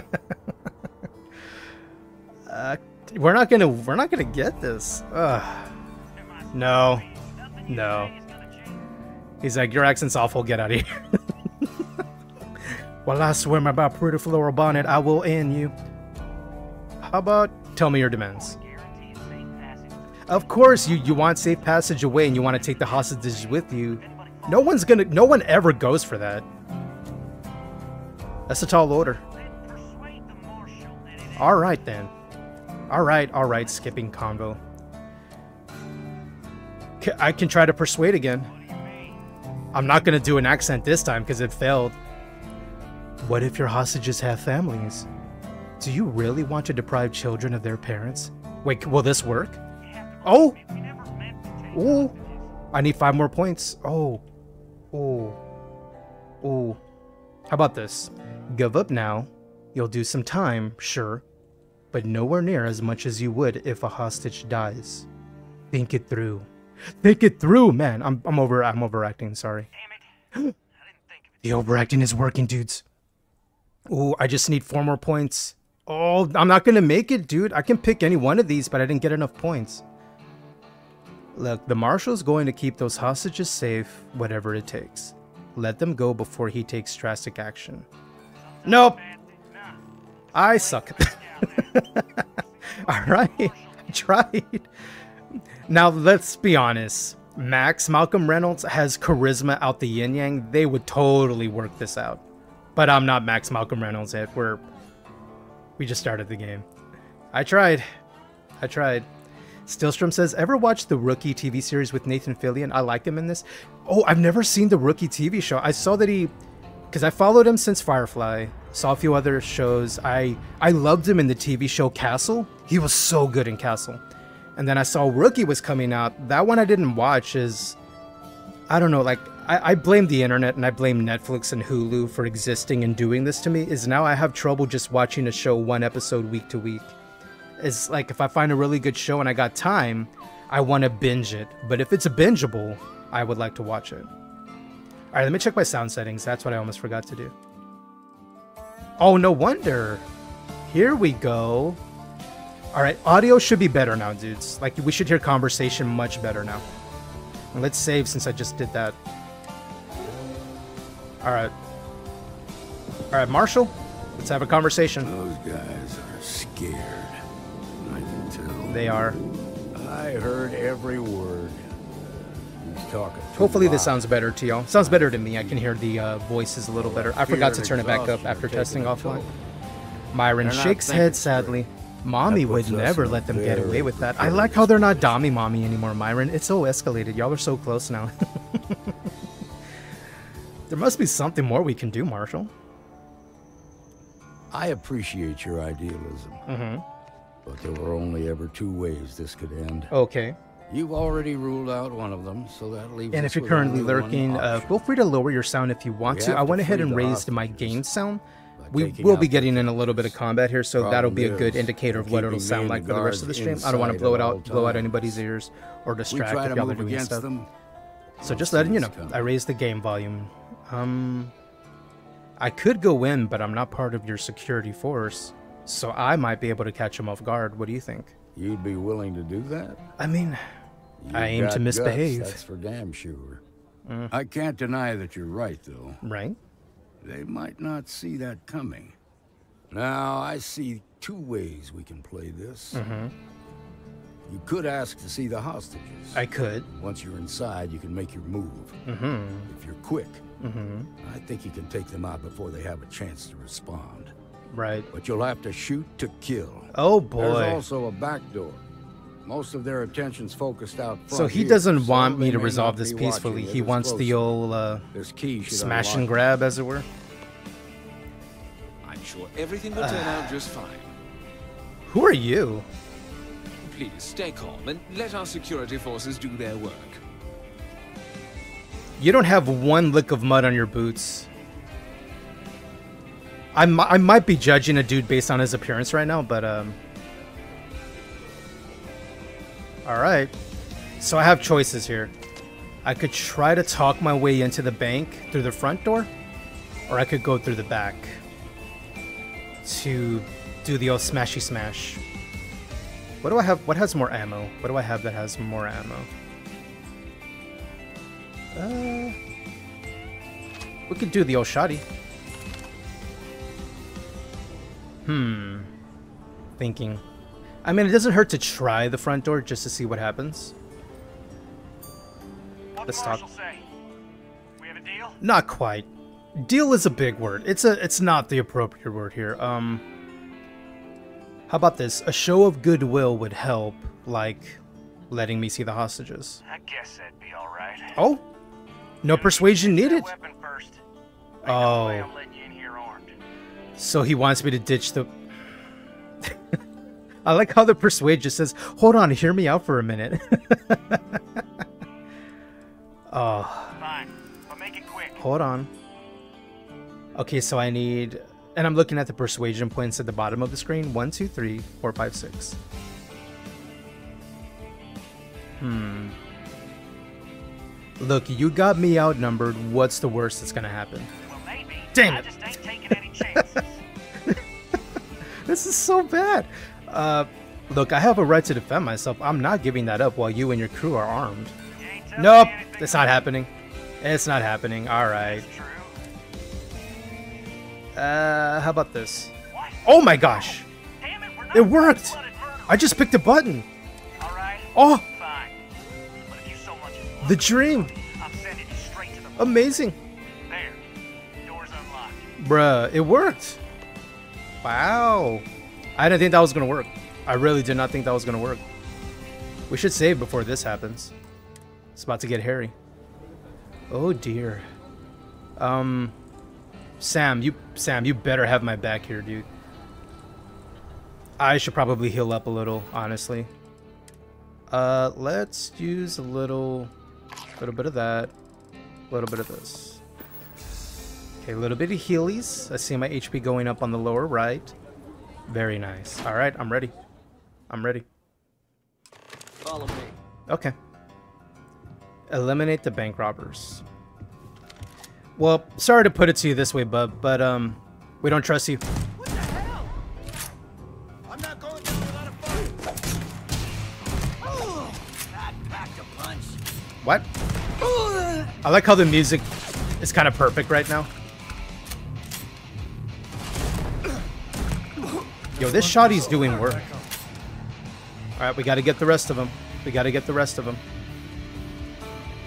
uh, we're not gonna, we're not gonna get this. Ugh. No, no. He's like, your accent's awful. Get out of here. well, I swear my pretty floral bonnet, I will end you. How about tell me your demands? Of course, you you want safe passage away, and you want to take the hostages with you. No one's gonna. No one ever goes for that. That's a tall order. All right then. All right, all right. Skipping convo. C- I can try to persuade again. I'm not gonna do an accent this time because it failed. What if your hostages have families? Do you really want to deprive children of their parents? Wait, will this work? Oh! Oh! I need five more points. Oh. Oh. Oh. How about this? Give up now. You'll do some time, sure, but nowhere near as much as you would if a hostage dies. Think it through. Think it through, man. I'm I'm over I'm overacting, sorry. Damn it. the overacting is working, dudes. Oh, I just need four more points. Oh, I'm not gonna make it, dude. I can pick any one of these, but I didn't get enough points. Look, the marshal's going to keep those hostages safe, whatever it takes. Let them go before he takes drastic action. Nope. I suck. All right, I tried. Now let's be honest. Max Malcolm Reynolds has charisma out the yin yang. They would totally work this out. But I'm not Max Malcolm Reynolds yet. We're we just started the game. I tried. I tried. Stillstrom says, ever watch the Rookie TV series with Nathan Fillion? I like him in this. Oh, I've never seen the Rookie TV show. I saw that he, because I followed him since Firefly. Saw a few other shows. I I loved him in the TV show Castle. He was so good in Castle. And then I saw Rookie was coming out. That one I didn't watch. Is I don't know. Like I, I blame the internet and I blame Netflix and Hulu for existing and doing this to me. Is now I have trouble just watching a show one episode week to week It's like if I find a really good show and I got time, I want to binge it. But if it's a bingeable, I would like to watch it. All right, let me check my sound settings. That's what I almost forgot to do. Oh, no wonder. Here we go. All right, audio should be better now, dudes. Like we should hear conversation much better now. And let's save since I just did that. All right. All right, Marshall, let's have a conversation. Those guys are scared. I can tell. They are. I heard every word. Talking. Hopefully this sounds better to y'all. Sounds better to me. I can hear the uh, voices a little better. I forgot to turn it back up after testing offline. Myron shakes head sadly. Mommy would never let them get away with that. I like how they're not Dommy Mommy anymore, Myron. It's so escalated. Y'all are so close now. there must be something more we can do, Marshall. I appreciate your idealism, Mm-hmm. but there were only ever two ways this could end. Okay. You've already ruled out one of them, so that leaves And if you're currently lurking, uh, feel free to lower your sound if you want We to. I to went ahead and raised my game sound. We will be getting in a little bit of combat here, so that'll be a good indicator of what it'll sound like for the rest of the stream. I don't want to blow it out, blow out anybody's ears, or distract if y'all are doing stuff. them. So just letting you know. I raised the game volume. Um, I could go in, but I'm not part of your security force, so I might be able to catch him off guard. What do you think? You'd be willing to do that? I mean, I You've aim to misbehave. Guts, that's for damn sure. Mm. I can't deny that you're right, though. Right? They might not see that coming. Now, I see two ways we can play this. Mm-hmm. You could ask to see the hostages. I could. Once you're inside, you can make your move. Mm-hmm. If you're quick, Mm-hmm. I think you can take them out before they have a chance to respond. Right. But you'll have to shoot to kill. Oh boy. There's also a back door. Most of their attention's focused out front So he here, doesn't so want they me to resolve this peacefully. He as wants the old uh, This key smash and grab, as it were. I'm sure everything will turn out just fine. Who are you? Please stay calm and let our security forces do their work. You don't have one lick of mud on your boots. I, mi- I might be judging a dude based on his appearance right now, but um. All right. So I have choices here. I could try to talk my way into the bank through the front door, or I could go through the back to do the old smashy smash. What do I have? What has more ammo? What do I have that has more ammo? Uh, we could do the old shoddy. Hmm. Thinking. I mean, it doesn't hurt to try the front door just to see what happens. Let's talk. say? We have a deal? Not quite. Deal is a big word. It's a it's not the appropriate word here. Um How about this? A show of goodwill would help, like letting me see the hostages. I guess that'd be alright. Oh? No persuasion needed. Oh. I'm letting you in here armed. So he wants me to ditch the I like how the persuade just says, "Hold on, hear me out for a minute." oh. Fine, but make it quick. Hold on. Okay, so I need, and I'm looking at the persuasion points at the bottom of the screen. One, two, three, four, five, six. Hmm. Look, you got me outnumbered. What's the worst that's gonna happen? Well, maybe. Damn I it. just ain't taking any chances. This is so bad. Uh, look, I have a right to defend myself. I'm not giving that up while you and your crew are armed. Nope, it's not happening. It's not happening. All right. Uh, how about this? Oh my gosh! It worked! I just picked a button. Oh! The dream! Amazing! Bruh, it worked! Wow! I didn't think that was gonna work. I really did not think that was gonna work. We should save before this happens. It's about to get hairy. Oh dear. Um, Sam, you Sam, you better have my back here, dude. I should probably heal up a little, honestly. Uh, let's use a little, little bit of that, a little bit of this. Okay, a little bit of healies. I see my HP going up on the lower right. Very nice. All right, I'm ready. I'm ready. Follow me. Okay. Eliminate the bank robbers. Well, sorry to put it to you this way, bub, but um, we don't trust you. What the hell? I'm not going through a lot of fun. Oh, that packed a punch. What? I like how the music is kind of perfect right now. Yo, this shoddy's doing work. Alright, we gotta get the rest of them. We gotta get the rest of them.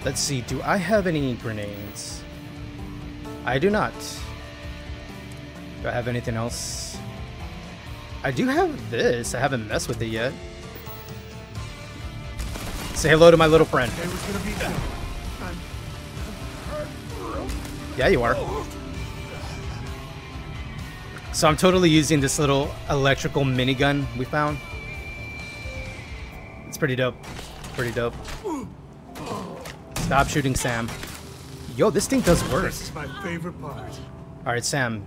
Let's see, do I have any grenades? I do not. Do I have anything else? I do have this. I haven't messed with it yet. Say hello to my little friend. It was gonna be that. Yeah, you are. So I'm totally using this little electrical minigun we found. It's pretty dope. Pretty dope. Stop shooting Sam. Yo, this thing does work. This is my favorite part. All right, Sam.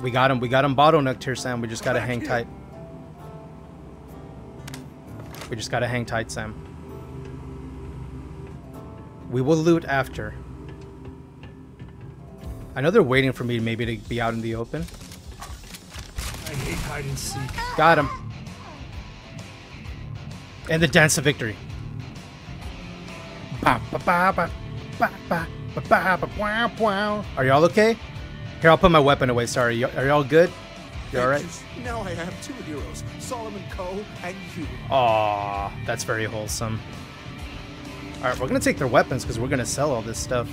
We got him. We got him bottlenecked here, Sam. We just gotta hang tight. We just gotta hang tight, Sam. We will loot after. I know they're waiting for me maybe to be out in the open hide and seek. Got him. And the dance of victory. Are y'all okay? Here, I'll put my weapon away. Sorry. Are y'all good? You all right? Now I have two heroes, Solomon Coe and you. Aw, that's very wholesome. All right, we're gonna take their weapons because we're gonna sell all this stuff.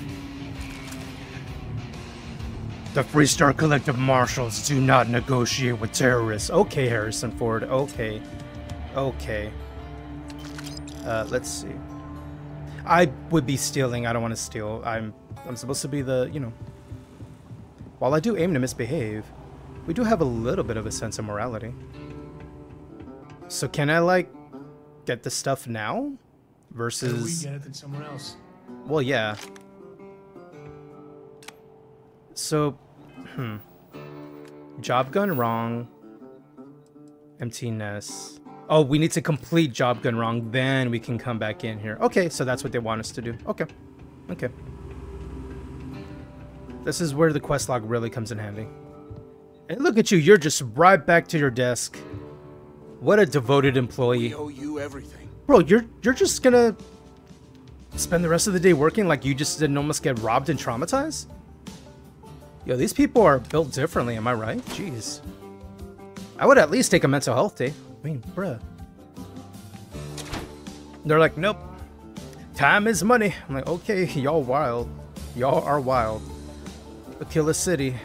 The Freestar Collective Marshals do not negotiate with terrorists. Okay, Harrison Ford. Okay. Okay. Uh, let's see. I would be stealing. I don't want to steal. I'm I'm supposed to be the, you know. While I do aim to misbehave, we do have a little bit of a sense of morality. So can I like get the stuff now Better we versus get it someone else. well, yeah. So, hmm. Job gun wrong. Emptiness. Oh, we need to complete job gone wrong, then we can come back in here. Okay, so that's what they want us to do. Okay. Okay. This is where the quest log really comes in handy. And look at you, you're just right back to your desk. What a devoted employee. We owe you everything. Bro, you're you're just gonna spend the rest of the day working like you just didn't almost get robbed and traumatized? Yo, these people are built differently, am I right? Jeez. I would at least take a mental health day. I mean, bruh. They're like, nope. Time is money. I'm like, okay, y'all wild. Y'all are wild. Akila City.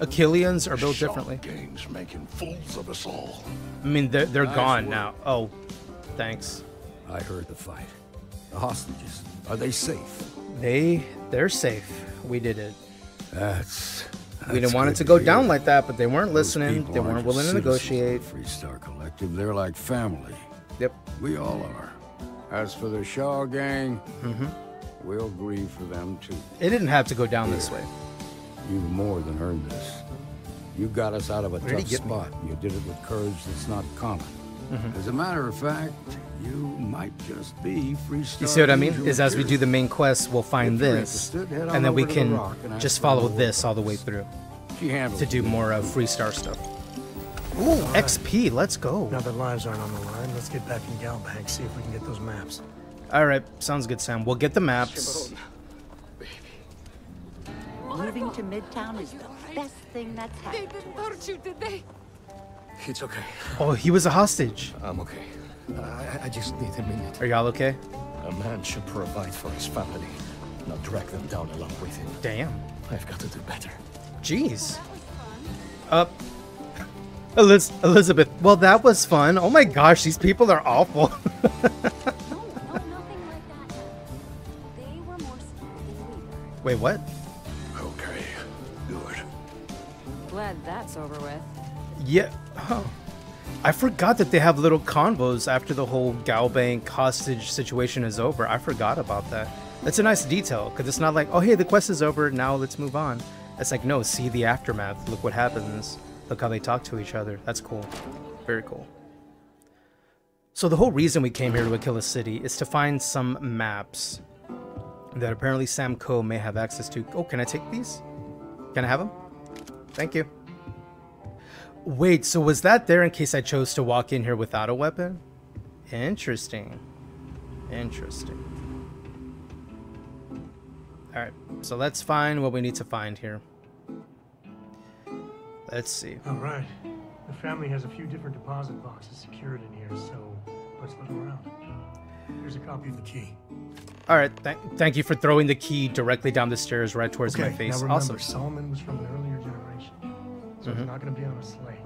Achilleans are built differently. Games making fools of us all. I mean, they're, they're Nice gone work. now. Oh, thanks. I heard the fight. The hostages, are they safe? They, they're safe. We did it. That's. we didn't want it to go hear. down like that, but they weren't Those listening. They weren't willing to negotiate. of the Freestar Collective, they're like family. Yep. We all are. As for the Shaw gang, Mm-hmm. we'll grieve for them too. It didn't have to go down this way. You've more than earned this. You got us out of a Where tough get me? spot. You did it with courage that's not common. Mhm. As a matter of fact, you might just be Freestar. You see what I mean? Is as we do the main quest, we'll find this, interested, head on and then we over the can Rock and ask just follow this all the way through She to do it. more uh, of Freestar stuff. Ooh, XP, let's go. Now that lives aren't on the line, let's get back in GalBank, see if we can get those maps. All right, sounds good, Sam. We'll get the maps. Moving to Midtown is the best thing that's They happened. didn't hurt you, did they? It's okay. Oh, he was a hostage. I'm okay. I, I just need a minute. Are y'all okay? A man should provide for his family, not drag them down along with him. Damn. I've got to do better. Jeez. Up. Eliz- Elizabeth. Well, that was fun. Oh my gosh, these people are awful. Wait, what? Okay, good. Glad that's over with. Yeah. Oh. I forgot that they have little convos after the whole GalBank hostage situation is over. I forgot about that. That's a nice detail because it's not like, oh, hey, the quest is over. Now let's move on. It's like, no, see the aftermath. Look what happens. Look how they talk to each other. That's cool. Very cool. So the whole reason we came here to Akila City is to find some maps that apparently Sam Coe may have access to. Oh, can I take these? Can I have them? Thank you. Wait, so was that there in case I chose to walk in here without a weapon? Interesting. Interesting. Alright, so let's find what we need to find here. Let's see. All right. The family has a few different deposit boxes secured in here, so let's look around. Here's a copy of the key. Alright, th- thank you for throwing the key directly down the stairs right towards okay, my face. now remember, awesome. Solomon was from an generation, so Mhm. it's not going to be on a slate.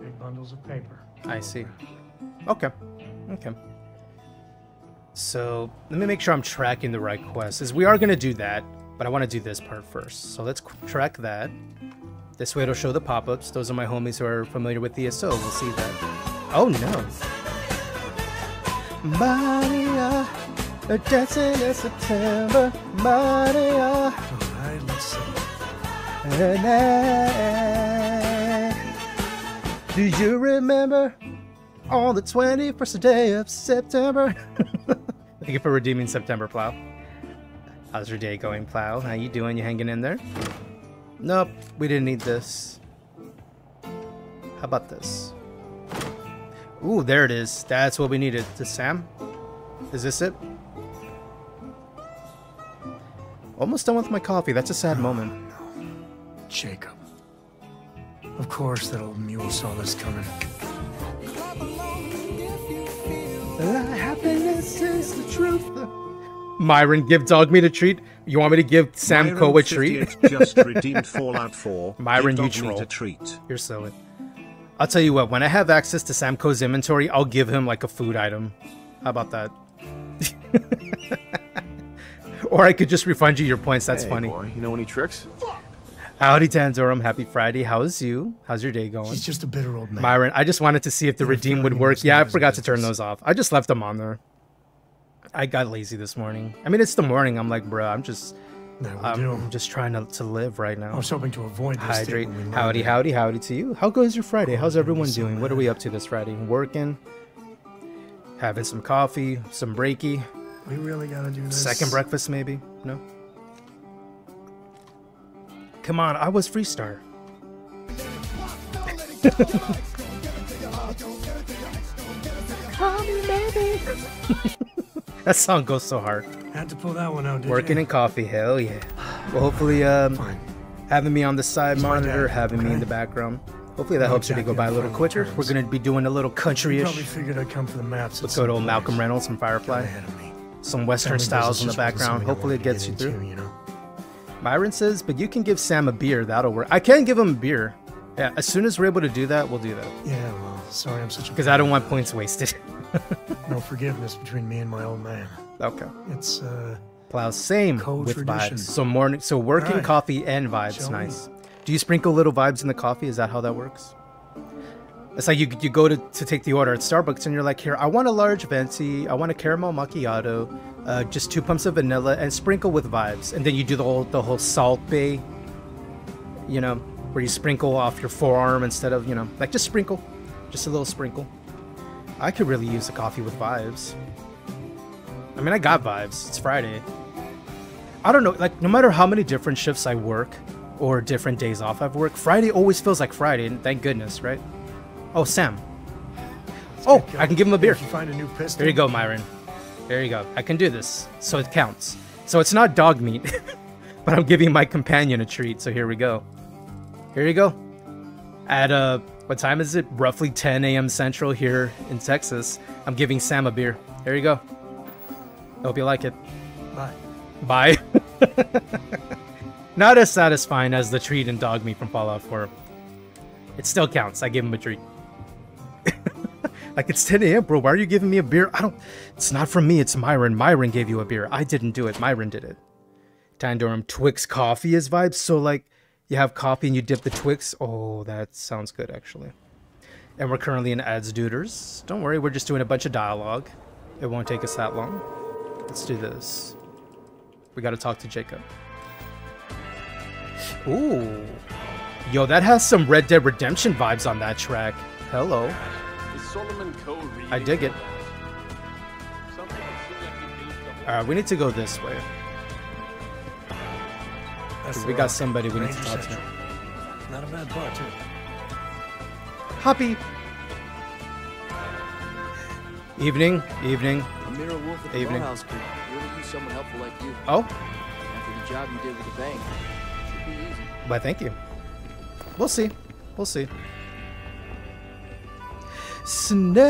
Big bundles of paper. I see. Okay. Okay. So let me make sure I'm tracking the right quest. Is we are gonna do that, but I want to do this part first. So let's track that. This way it'll show the pop-ups. Those are my homies who are familiar with ESO. We'll see that. Oh no. Maria, a dancing in September. Maria. All right, let's see. Do you remember on the 21st day of September? Thank you for redeeming September, Plow. How's your day going, Plow? How you doing? You hanging in there? Nope, we didn't need this. How about this? Ooh, there it is. That's what we needed. To Sam? Is this it? Almost done with my coffee. That's a sad moment. Jacob. Of course, that old mule saw this coming. Happiness is the truth. Myron, give dog meat a treat. You want me to give Sam Myron Coe a treat? just redeemed Fallout 4. Myron, Give you Dog Meat troll. a treat. You're silly. I'll tell you what, when I have access to Sam Coe's inventory, I'll give him like a food item. How about that? or I could just refund you your points. That's Hey, funny. boy, you know any tricks? Howdy, Tanzorum. Happy Friday. How's you? How's your day going? He's just a bitter old man. Myron, I just wanted to see if the redeem would work. Yeah, I forgot to turn those off. I just left them on there. I got lazy this morning. I mean, it's the morning. I'm like, bro, I'm just we I'm do. just trying to, to live right now. I was hoping to avoid this. Hydrate. thing when we Howdy, landed. howdy, howdy to you. How goes your Friday? How's Oh, everyone doing? What are we up to this Friday? Working, having some coffee, some breaky, We really gotta do this. second breakfast maybe? No. Come on, I was Freestar. that song goes so hard. Had to pull that one out. Did Working you? in coffee, hell yeah. Well, hopefully, um, having me on the side He's monitor, dad, having me in the background. Hopefully that No helps you to go by a little quicker. terms. We're gonna be doing a little You countryish. probably figured I'd come for the maps. Let's go to old Malcolm Reynolds from Firefly. Some Western Family styles in the business just wasn't background. Hopefully it wanted to gets you through. into, you know? Myron says, but you can give Sam a beer. That'll work. I can give him a beer. Yeah, as soon as we're able to do that, we'll do that. Yeah, well, sorry I'm such a. Because I don't want points wasted. No forgiveness between me and my old man. okay. It's, uh. Plow, same with tradition. vibes. So morning, so working Alright. coffee and vibes, we? nice. Do you sprinkle little vibes in the coffee? Is that how that works? It's like you you go to, to take the order at Starbucks and you're like, here, I want a large venti, I want a caramel macchiato, uh, just two pumps of vanilla, and sprinkle with vibes. And then you do the whole the whole Salt Bae, you know, where you sprinkle off your forearm instead of you know, like just sprinkle, just a little sprinkle. I could really use a coffee with vibes. I mean, I got vibes. It's Friday. I don't know, like no matter how many different shifts I work or different days off I've worked, Friday always feels like Friday, and thank goodness, right? Oh, Sam. Oh, I can give him a beer. If you find a new pistol. There you go, Myron. There you go. I can do this. So it counts. So it's not dog meat, but I'm giving my companion a treat. So here we go. Here you go. At uh, what time is it? Roughly 10 a.m. Central here in Texas. I'm giving Sam a beer. There you go. I hope you like it. Bye. Bye. Not as satisfying as the treat in dog meat from Fallout 4. It still counts. I give him a treat. like it's 10 a.m., bro. Why are you giving me a beer? I don't. It's not from me. It's Myron. Myron gave you a beer. I didn't do it. Myron did it. Tandorum Twix coffee is vibes. So like, you have coffee and you dip the Twix. Oh, that sounds good actually. And we're currently in ads duders. Don't worry, we're just doing a bunch of dialogue. It won't take us that long. Let's do this. We got to talk to Jacob. Ooh. Yo, that has some Red Dead Redemption vibes on that track. Hello. Is Solomon Coe I dig it. Something that seemed like he built up- Alright, we need to go this way. That's we got somebody we need to Ranger talk to. Not a bad part, too. Happy. Evening, evening. Amira Wolf at the Evening. Bauhaus could really use someone helpful like you. Oh, After the job you did with the bank, should be easy. why thank you. We'll see. We'll see. Snake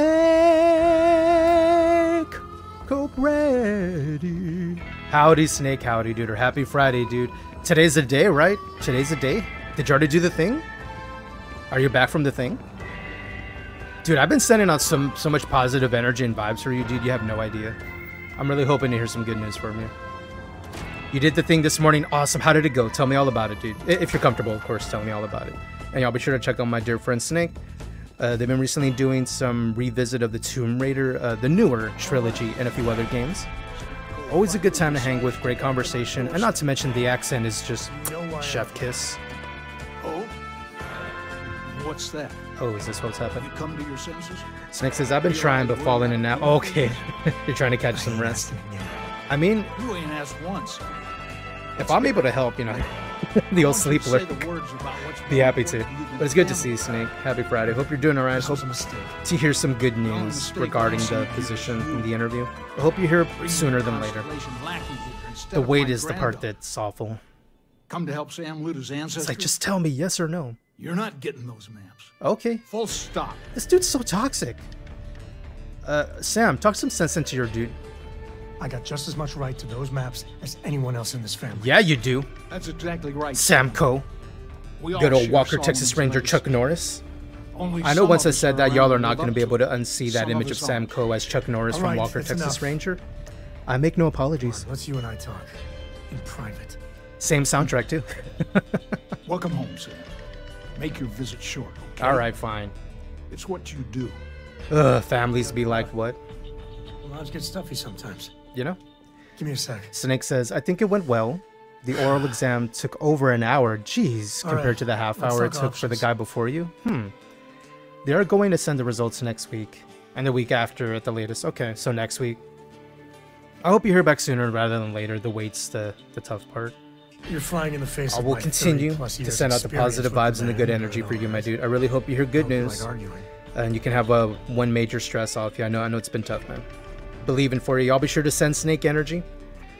Coke ready. Howdy, Snake. Howdy, dude. Or happy Friday, dude. Today's the day, right? Today's the day. Did you already do the thing? Are you back from the thing? Dude, I've been sending out some so much positive energy and vibes for you, dude. You have no idea. I'm really hoping to hear some good news from you. You did the thing this morning. Awesome. How did it go? Tell me all about it, dude. If you're comfortable, of course, tell me all about it. And y'all be sure to check out my dear friend Snake. Uh, they've been recently doing some revisit of the Tomb Raider, uh, the newer trilogy, and a few other games. Always a good time to hang with, great conversation, and not to mention the accent is just chef kiss. Oh? What's that? Oh, is this what's happening? You come to your senses? Snake says, I've been trying but falling in now. Okay, you're trying to catch some rest. I mean, You ain't asked once. If I'm able to help, you know, the old sleep Say alert. the words about what's Be happy to. But it's good to see you, Snake. Happy Friday. Hope you're doing alright. Hope to hear some good news regarding the position from the interview. I hope you hear sooner than later. The wait is the part that's awful. Come to help Sam loot his ancestors? It's like, just tell me yes or no. You're not getting those maps. Okay. Full stop. This dude's so toxic. Uh, Sam, talk some sense into your dude. I got just as much right to those maps as anyone else in this family. Yeah, you do. That's exactly right. Sam Coe. We Good old Walker, Texas Ranger legacy. Chuck Norris. Only I know once I said that, y'all are not going to be able to unsee that image of Sam. Coe as Chuck Norris All from Walker, Texas enough. Ranger. I make no apologies. Let's you and I talk in private. Same soundtrack, too. Welcome home, Sam. Make your visit short, okay? All right, fine. It's what you do. Ugh, families be like what? Lives get stuffy sometimes. You know? Give me a sec. Snake says, I think it went well. The oral exam took over an hour. Jeez, compared right, to the half hour it took for the guy before you. Hmm. They are going to send the results next week, and the week after at the latest. Okay, so next week. I hope you hear back sooner rather than later. The wait's the the tough part. You're flying in the face I will continue to send out the positive vibes and the good energy for you, my dude. I really hope you hear good news, like and you can have a one major stress off you. I know, I know it's been tough, man. Believing for you. Y'all be sure to send snake energy.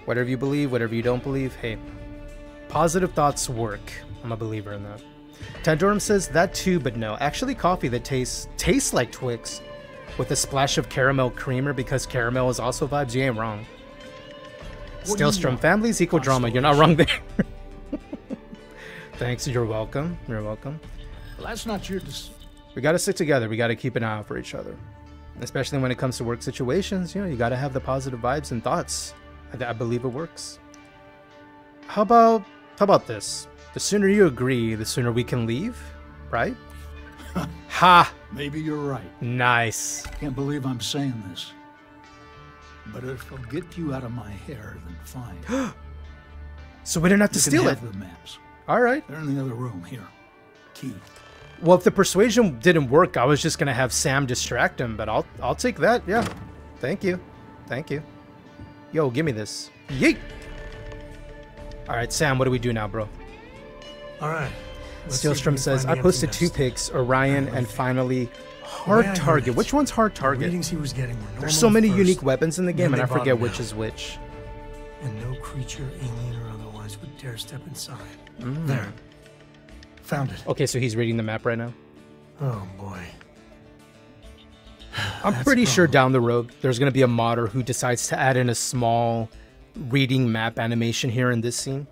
Whatever you believe, whatever you don't believe, hey, positive thoughts work. I'm a believer in that. Tandorum says that too, but no. Actually, coffee that tastes tastes like Twix, with a splash of caramel creamer because caramel is also vibes. You ain't wrong. What do you Stillstrom families equal drama. You're not wrong there. Thanks. You're welcome. You're welcome. Well, that's not your. Dis- We got to stick together. We got to keep an eye out for each other, especially when it comes to work situations. You know, you got to have the positive vibes and thoughts. I, I believe it works. How about how about this? The sooner you agree, the sooner we can leave, right? ha! Maybe you're right. Nice. Can't believe I'm saying this. But if it'll get you out of my hair, then fine. So we didn't have to You steal it. the maps. All right. They're in the other room here. Key. Well, if the persuasion didn't work, I was just gonna have Sam distract him, but I'll I'll take that. Yeah. Thank you. Thank you. Yo, give me this. Yeet. All right, Sam. What do we do now, bro? All right. Let's see if we Steelstrom says, I posted two nest." pics, Orion and finally Hard Target. Which one's Hard Target? readings he was getting were There's so many at unique weapons in the game, and I forget which out. is which. And no creature, alien or otherwise, would dare step inside. Mm. There. Found it. Okay, so he's reading the map right now. Oh boy. I'm That's pretty sure down the road there's gonna be a modder who decides to add in a small reading map animation here in this scene.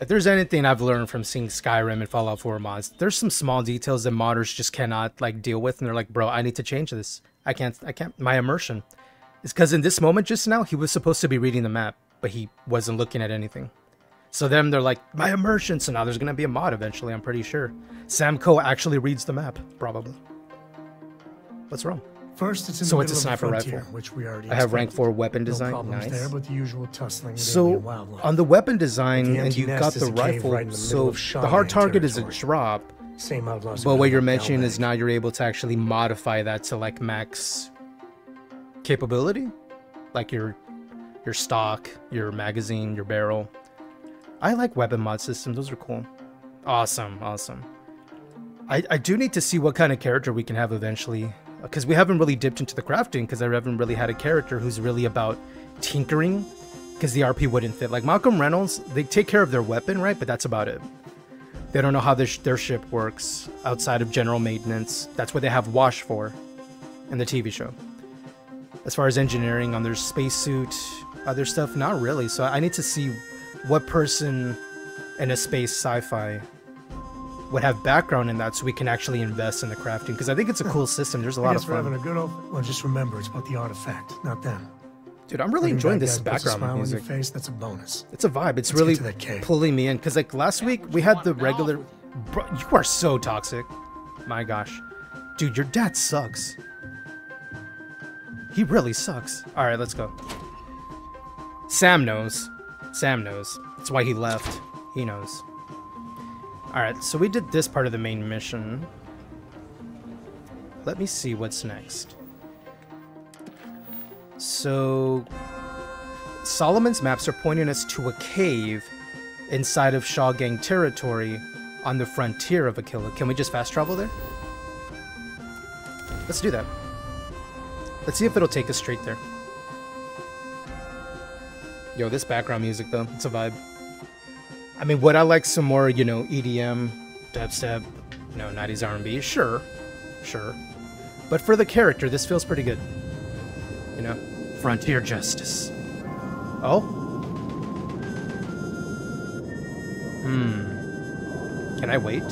If there's anything I've learned from seeing Skyrim and Fallout 4 mods, there's some small details that modders just cannot like deal with, and they're like, "Bro, I need to change this. I can't. I can't. My immersion." It's because in this moment just now he was supposed to be reading the map, but he wasn't looking at anything. So then they're like, "My immersion." So now there's gonna be a mod eventually. I'm pretty sure. Sam Coe actually reads the map, probably. What's wrong? First, it's in so the it's a sniper frontier, rifle. which we already I have rank four weapon design. problems nice. there, but the usual tussling So on the weapon design, The and you got the rifle. right the so the hard target is a drop. Same outlaws. But what you're mentioning is now you're able to actually modify that to like max capability, like your your stock, your magazine, your barrel. I like weapon mod systems; those are cool. Awesome, awesome. I I do need to see what kind of character we can have eventually, because we haven't really dipped into the crafting. Because I haven't really had a character who's really about tinkering, because the RP wouldn't fit. Like Malcolm Reynolds, they take care of their weapon, right? But that's about it. They don't know how their, sh- their ship works outside of general maintenance. That's what they have Wash for in the TV show. As far as engineering on their spacesuit, other stuff, not really. So I need to see what person in a space sci-fi would have background in that so we can actually invest in the crafting because I think it's a cool system. There's a I lot guess of we're having a good old. Well, just remember, it's about the artifact, not them. Dude, I'm really Letting enjoying this background put a smile background on your face, that's a bonus. It's a vibe. It's Let's really that cave. pulling me in because like last week we had the regular. Bro, you are so toxic. My gosh, dude, your dad sucks. He really sucks. All right, let's go. Sam knows. Sam knows. That's why he left. He knows. All right, so we did this part of the main mission. Let me see what's next. So Solomon's maps are pointing us to a cave inside of Shawgang territory on the frontier of Akila. Can we just fast travel there? Let's do that. Let's see if it'll take us straight there. Yo, this background music though, it's a vibe. I mean, would I like some more, you know, EDM, dubstep, you know, 90s R&B? Sure, sure. But for the character, this feels pretty good. You know, frontier justice. Oh? Hmm. Can I wait?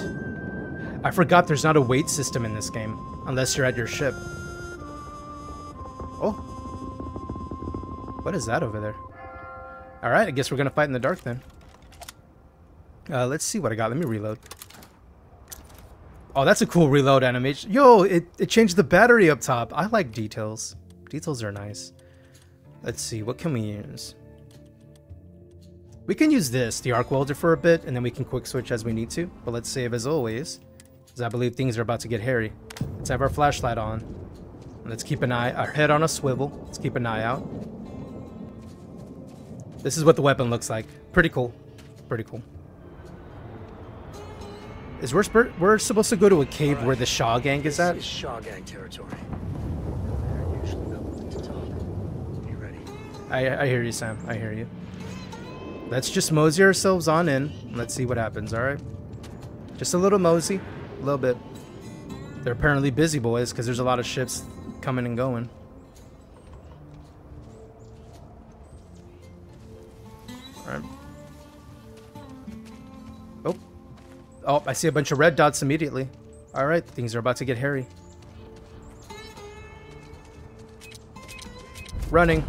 I forgot there's not a wait system in this game, unless you're at your ship. Oh. What is that over there? Alright, I guess we're gonna fight in the dark then. Uh, let's see what I got. Let me reload. Oh, that's a cool reload animation. Yo, it, it changed the battery up top. I like details. Details are nice. Let's see, what can we use? We can use this, the arc welder, for a bit, and then we can quick switch as we need to. But let's save as always, because I believe things are about to get hairy. Let's have our flashlight on. Let's keep an eye, our head on a swivel. Let's keep an eye out. This is what the weapon looks like. Pretty cool. Pretty cool. Is we're, we're supposed to go to a cave where the Shaw gang is at? This is Shaw Gang territory. I, I hear you, Sam. I hear you. Let's just mosey ourselves on in. Let's see what happens, alright? Just a little mosey. A little bit. They're apparently busy, boys, because there's a lot of ships coming and going. Alright. Oh. Oh, I see a bunch of red dots immediately. Alright, things are about to get hairy. Running.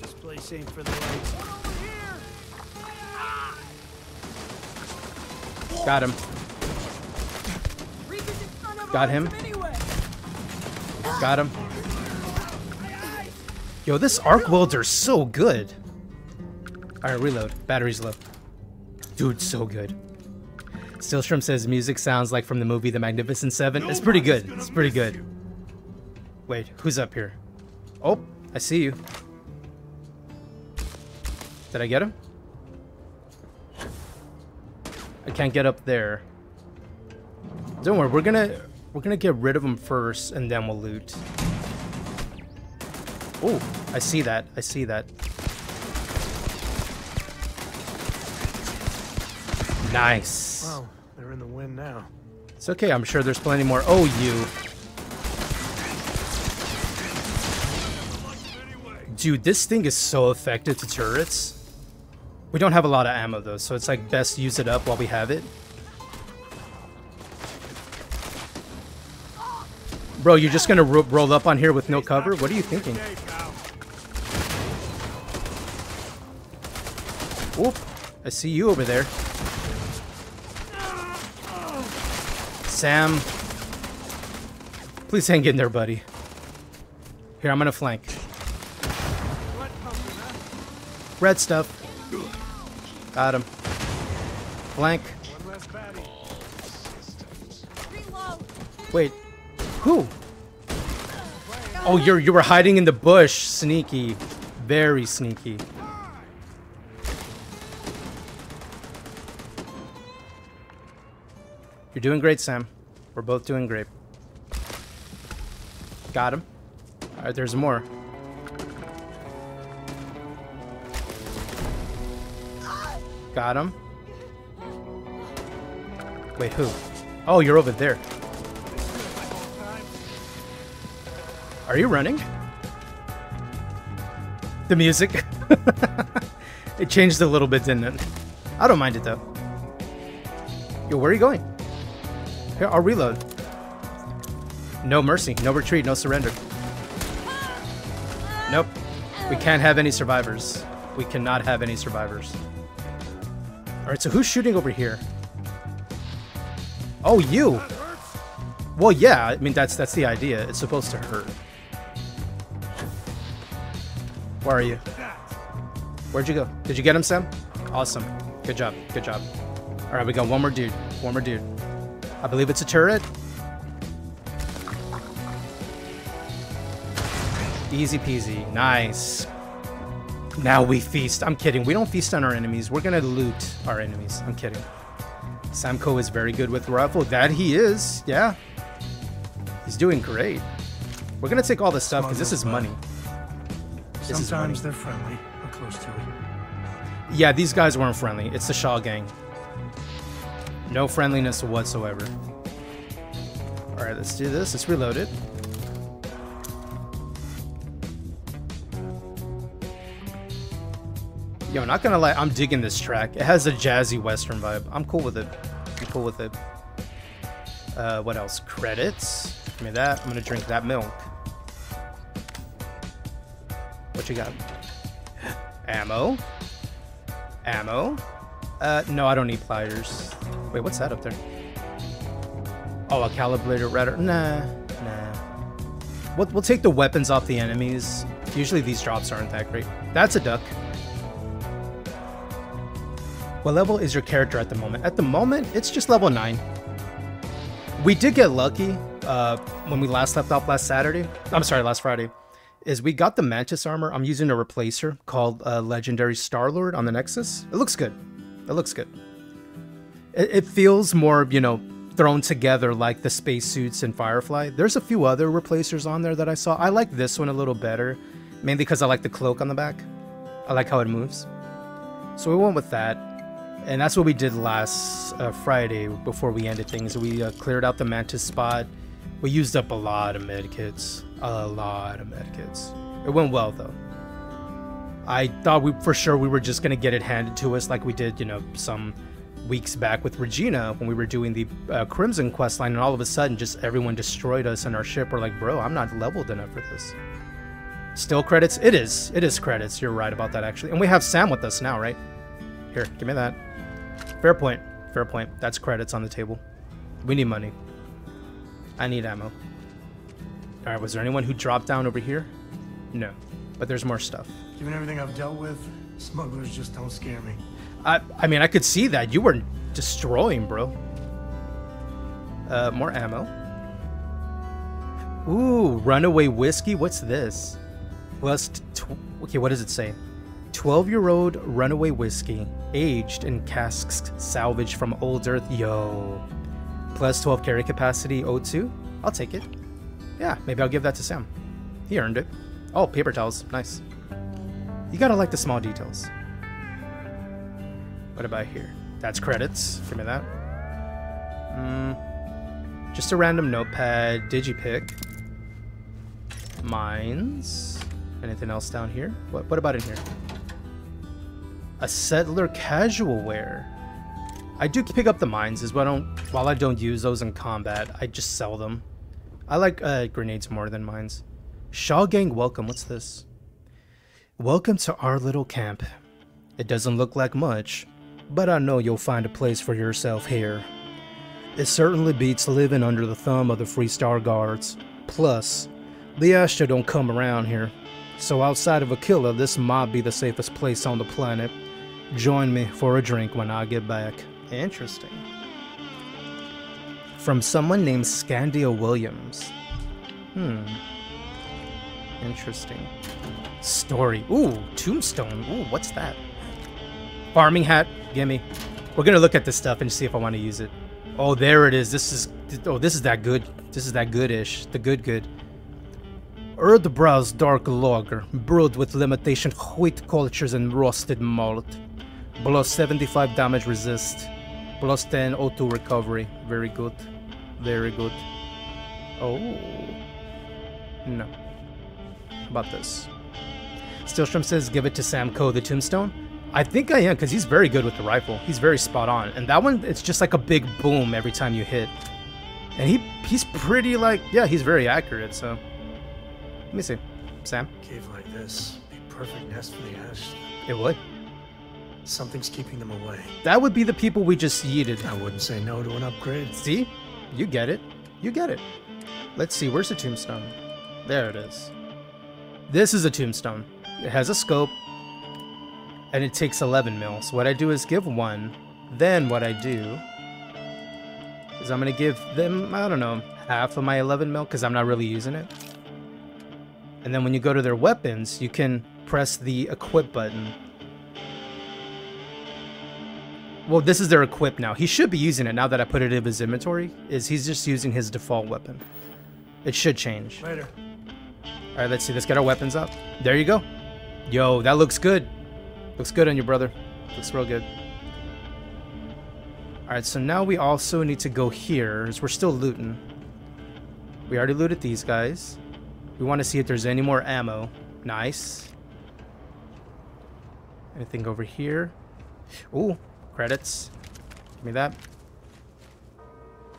This place ain't for the lights. Got him. Got him. Got him. Yo, this arc welder's so good. Alright, reload. Battery's low. Dude, so good. Stillstrom says music sounds like from the movie The Magnificent Seven. It's pretty good. It's pretty good. Wait, who's up here? Oh, I see you. Did I get him? I can't get up there. Don't worry, we're gonna we're gonna get rid of him first, and then we'll loot. Oh, I see that. I see that. Nice. Wow, they're in the wind now. It's okay. I'm sure there's plenty more. Oh, you. Dude, this thing is so effective to turrets. We don't have a lot of ammo though, so it's like best use it up while we have it. Bro, you're just gonna ro roll up on here with no cover? What are you thinking? Oop, I see you over there. Sam. Please hang in there, buddy. Here, I'm gonna flank. Red stuff. Got him. Flank. Wait. Who? Oh, you're you were hiding in the bush. Sneaky. Very sneaky. You're doing great, Sam. We're both doing great. Got him. Alright, there's more. Got him. Wait, who? Oh, you're over there. Are you running? The music. it changed a little bit, didn't it? I don't mind it though. Yo, where are you going? Here, I'll reload. No mercy, no retreat, no surrender. Nope. We can't have any survivors. We cannot have any survivors. Alright, so who's shooting over here? Oh, you! Well, yeah, I mean, that's that's the idea. It's supposed to hurt. Where are you? Where'd you go? Did you get him, Sam? Awesome. Good job. Good job. Alright, we got one more dude. One more dude. I believe it's a turret. Easy peasy. Nice. Now we feast. I'm kidding. We don't feast on our enemies. We're gonna loot our enemies. I'm kidding. Sam Coe is very good with rifle. That he is. Yeah. He's doing great. We're gonna take all this stuff because this is money. This is. Sometimes they're friendly or close to it. Yeah, these guys weren't friendly. It's the Shaw gang. No friendliness whatsoever. Alright, let's do this. Let's reload it. Yo, not gonna lie, I'm digging this track. It has a jazzy western vibe. I'm cool with it. I'm cool with it. Uh, what else? Credits. Give me that. I'm gonna drink that milk. What you got? Ammo. Ammo. Uh, no, I don't need pliers. Wait, what's that up there? Oh, a calibrator radar. Nah, nah. We'll, we'll take the weapons off the enemies. Usually these drops aren't that great. That's a duck. What level is your character at the moment? At the moment, it's just level 9. We did get lucky uh, when we last left off last Saturday. I'm sorry, last Friday. Is we got the Mantis armor. I'm using a replacer called uh, Legendary Star-Lord on the Nexus. It looks good. It looks good. It, it feels more, you know, thrown together like the spacesuits in Firefly. There's a few other replacers on there that I saw. I like this one a little better, mainly because I like the cloak on the back. I like how it moves. So we went with that. And that's what we did last uh, Friday before we ended things. We uh, cleared out the Mantis spot. We used up a lot of medkits. A lot of medkits. It went well though. I thought we for sure we were just gonna get it handed to us like we did, you know, some weeks back with Regina when we were doing the uh, Crimson quest line, and all of a sudden just everyone destroyed us and our ship. We're like, bro, I'm not leveled enough for this. Still credits? It is. It is credits. You're right about that actually. And we have Sam with us now, right? Here, give me that. Fair point. Fair point. That's credits on the table. We need money. I need ammo. Alright, was there anyone who dropped down over here? No. But there's more stuff. Given everything I've dealt with, smugglers just don't scare me. I I mean I could see that. You were destroying, bro. Uh more ammo. Ooh, runaway whiskey. What's this? Tw okay, what does it say? 12-year-old runaway whiskey, aged in casks salvaged from old earth. Yo. Plus 12 carry capacity O2. I'll take it. Yeah, maybe I'll give that to Sam. He earned it. Oh, paper towels. Nice. You gotta like the small details. What about here? That's credits. Give me that. Mm, just a random notepad. Digipick. Mines. Anything else down here? What, what about in here? A settler casual wear. I do pick up the mines as well. I don't, while I don't use those in combat, I just sell them. I like uh, grenades more than mines. Shaw Gang welcome. What's this? Welcome to our little camp. It doesn't look like much, but I know you'll find a place for yourself here. It certainly beats living under the thumb of the Freestar Guards. Plus, the Ashta don't come around here, so outside of Akila, this might be the safest place on the planet. Join me for a drink when I get back. Interesting. From someone named Scandia Williams. Hmm. Interesting. Story. Ooh, tombstone. Ooh, what's that? Farming hat. Gimme. We're gonna look at this stuff and see if I want to use it. Oh, there it is. This is. Oh, this is that good. This is that goodish. The good good. Erdbrow's dark lager, brewed with limitation wheat cultures and roasted malt. Below Plus 75 damage resist. Plus 10 O2 recovery. Very good. Very good. Oh. No. How about this? Stillstrom says give it to Sam Coe the tombstone. I think I am because he's very good with the rifle. He's very spot on. And that one, it's just like a big boom every time you hit. And he he's pretty like, yeah, he's very accurate, so. Let me see. Sam? Cave like this, be perfect nest for the Ash. It would. Something's keeping them away. That would be the people we just yeeted. I wouldn't say no to an upgrade. See? You get it. You get it. Let's see, where's the tombstone? There it is. This is a tombstone. It has a scope, and it takes 11 mil. So what I do is give one. Then what I do is I'm gonna give them, I don't know, half of my 11 mil because I'm not really using it. And then when you go to their weapons, you can press the equip button. Well, this is their equip now. He should be using it now that I put it in his inventory. Is he's just using his default weapon. It should change. Later. All right, let's see. Let's get our weapons up. There you go. Yo, that looks good. Looks good on you, brother. Looks real good. All right, so now we also need to go here, as we're still looting. We already looted these guys. We want to see if there's any more ammo. Nice. Anything over here? Ooh, credits. Give me that.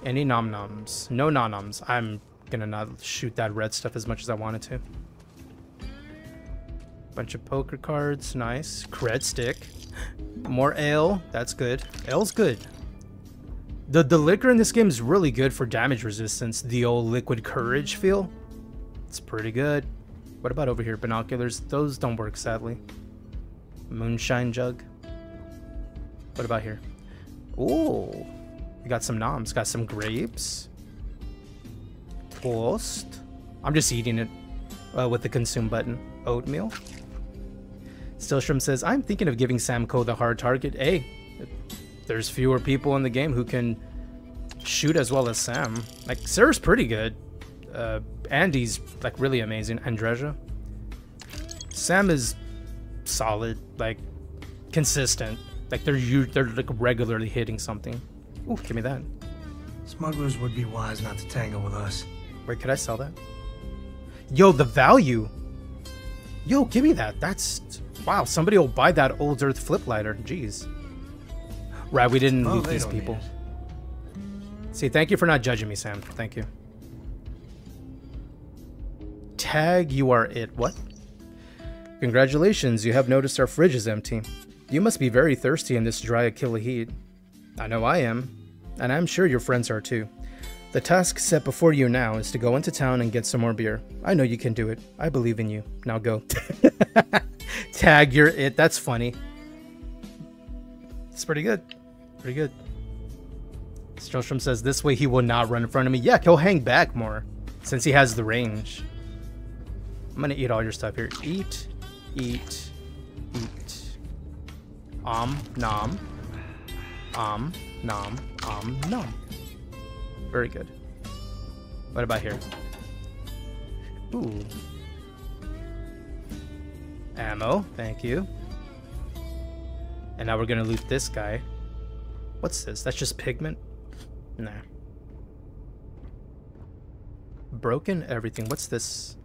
Any nom noms? No nom noms. I'm gonna not shoot that red stuff as much as I wanted to. Bunch of poker cards. Nice. Cred stick. More ale. That's good. Ale's good. The, the liquor in this game is really good for damage resistance. The old liquid courage feel. It's pretty good. What about over here? Binoculars? Those don't work, sadly. Moonshine jug. What about here? Ooh. We got some noms. Got some grapes. Toast. I'm just eating it uh, with the consume button. Oatmeal. Stillstrom says, I'm thinking of giving Sam Coe the hard target. Hey, there's fewer people in the game who can shoot as well as Sam. Like, Sarah's pretty good. Uh, Andy's, like, really amazing. Andreja. Sam is solid, like, consistent. Like, they're, u- they're like, regularly hitting something. Ooh, give me that. Smugglers would be wise not to tangle with us. Wait, could I sell that? Yo, the value. Yo, give me that. That's wow. Somebody will buy that old Earth flip lighter. Jeez. Right, we didn't Oh, loot these people. See, thank you for not judging me, Sam. Thank you. Tag, you are it. What? Congratulations, you have noticed our fridge is empty. You must be very thirsty in this dry Akila heat. I know I am, and I'm sure your friends are too. The task set before you now is to go into town and get some more beer. I know you can do it. I believe in you. Now go. Tag, you're it. That's funny. It's pretty good. Pretty good. Strostrom says this way he will not run in front of me. Yeah, he'll hang back more since he has the range. I'm gonna eat all your stuff here. Eat, eat. Om, nom. Om, nom, om, nom. Very good. What about here? Ooh. Ammo, thank you. And now we're gonna loot this guy. What's this? That's just pigment? Nah. Broken everything. What's this?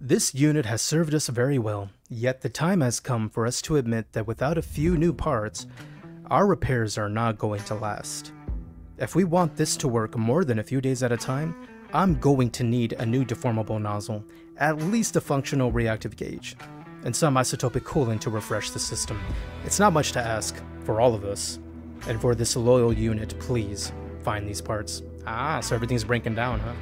This unit has served us very well, yet the time has come for us to admit that without a few new parts, our repairs are not going to last. If we want this to work more than a few days at a time, I'm going to need a new deformable nozzle, at least a functional reactive gauge, and some isotopic coolant to refresh the system. It's not much to ask, for all of us. And for this loyal unit, please, find these parts. Ah, so everything's breaking down, huh?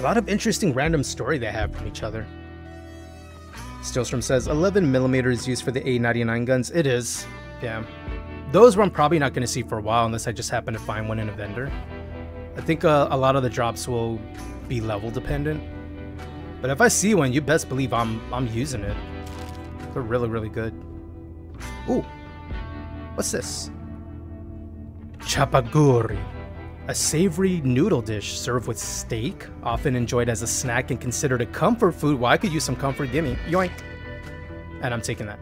A lot of interesting random story they have from each other. Stillstrom says 11 millimeters used for the A99 guns. It is, yeah. Those I'm probably not going to see for a while unless I just happen to find one in a vendor. I think uh, a lot of the drops will be level dependent. But if I see one, you best believe I'm I'm using it. They're really really good. Ooh, what's this? Chapaguri, a savory noodle dish served with steak, often enjoyed as a snack and considered a comfort food. Well, I could use some comfort. Gimme, yoink. And I'm taking that.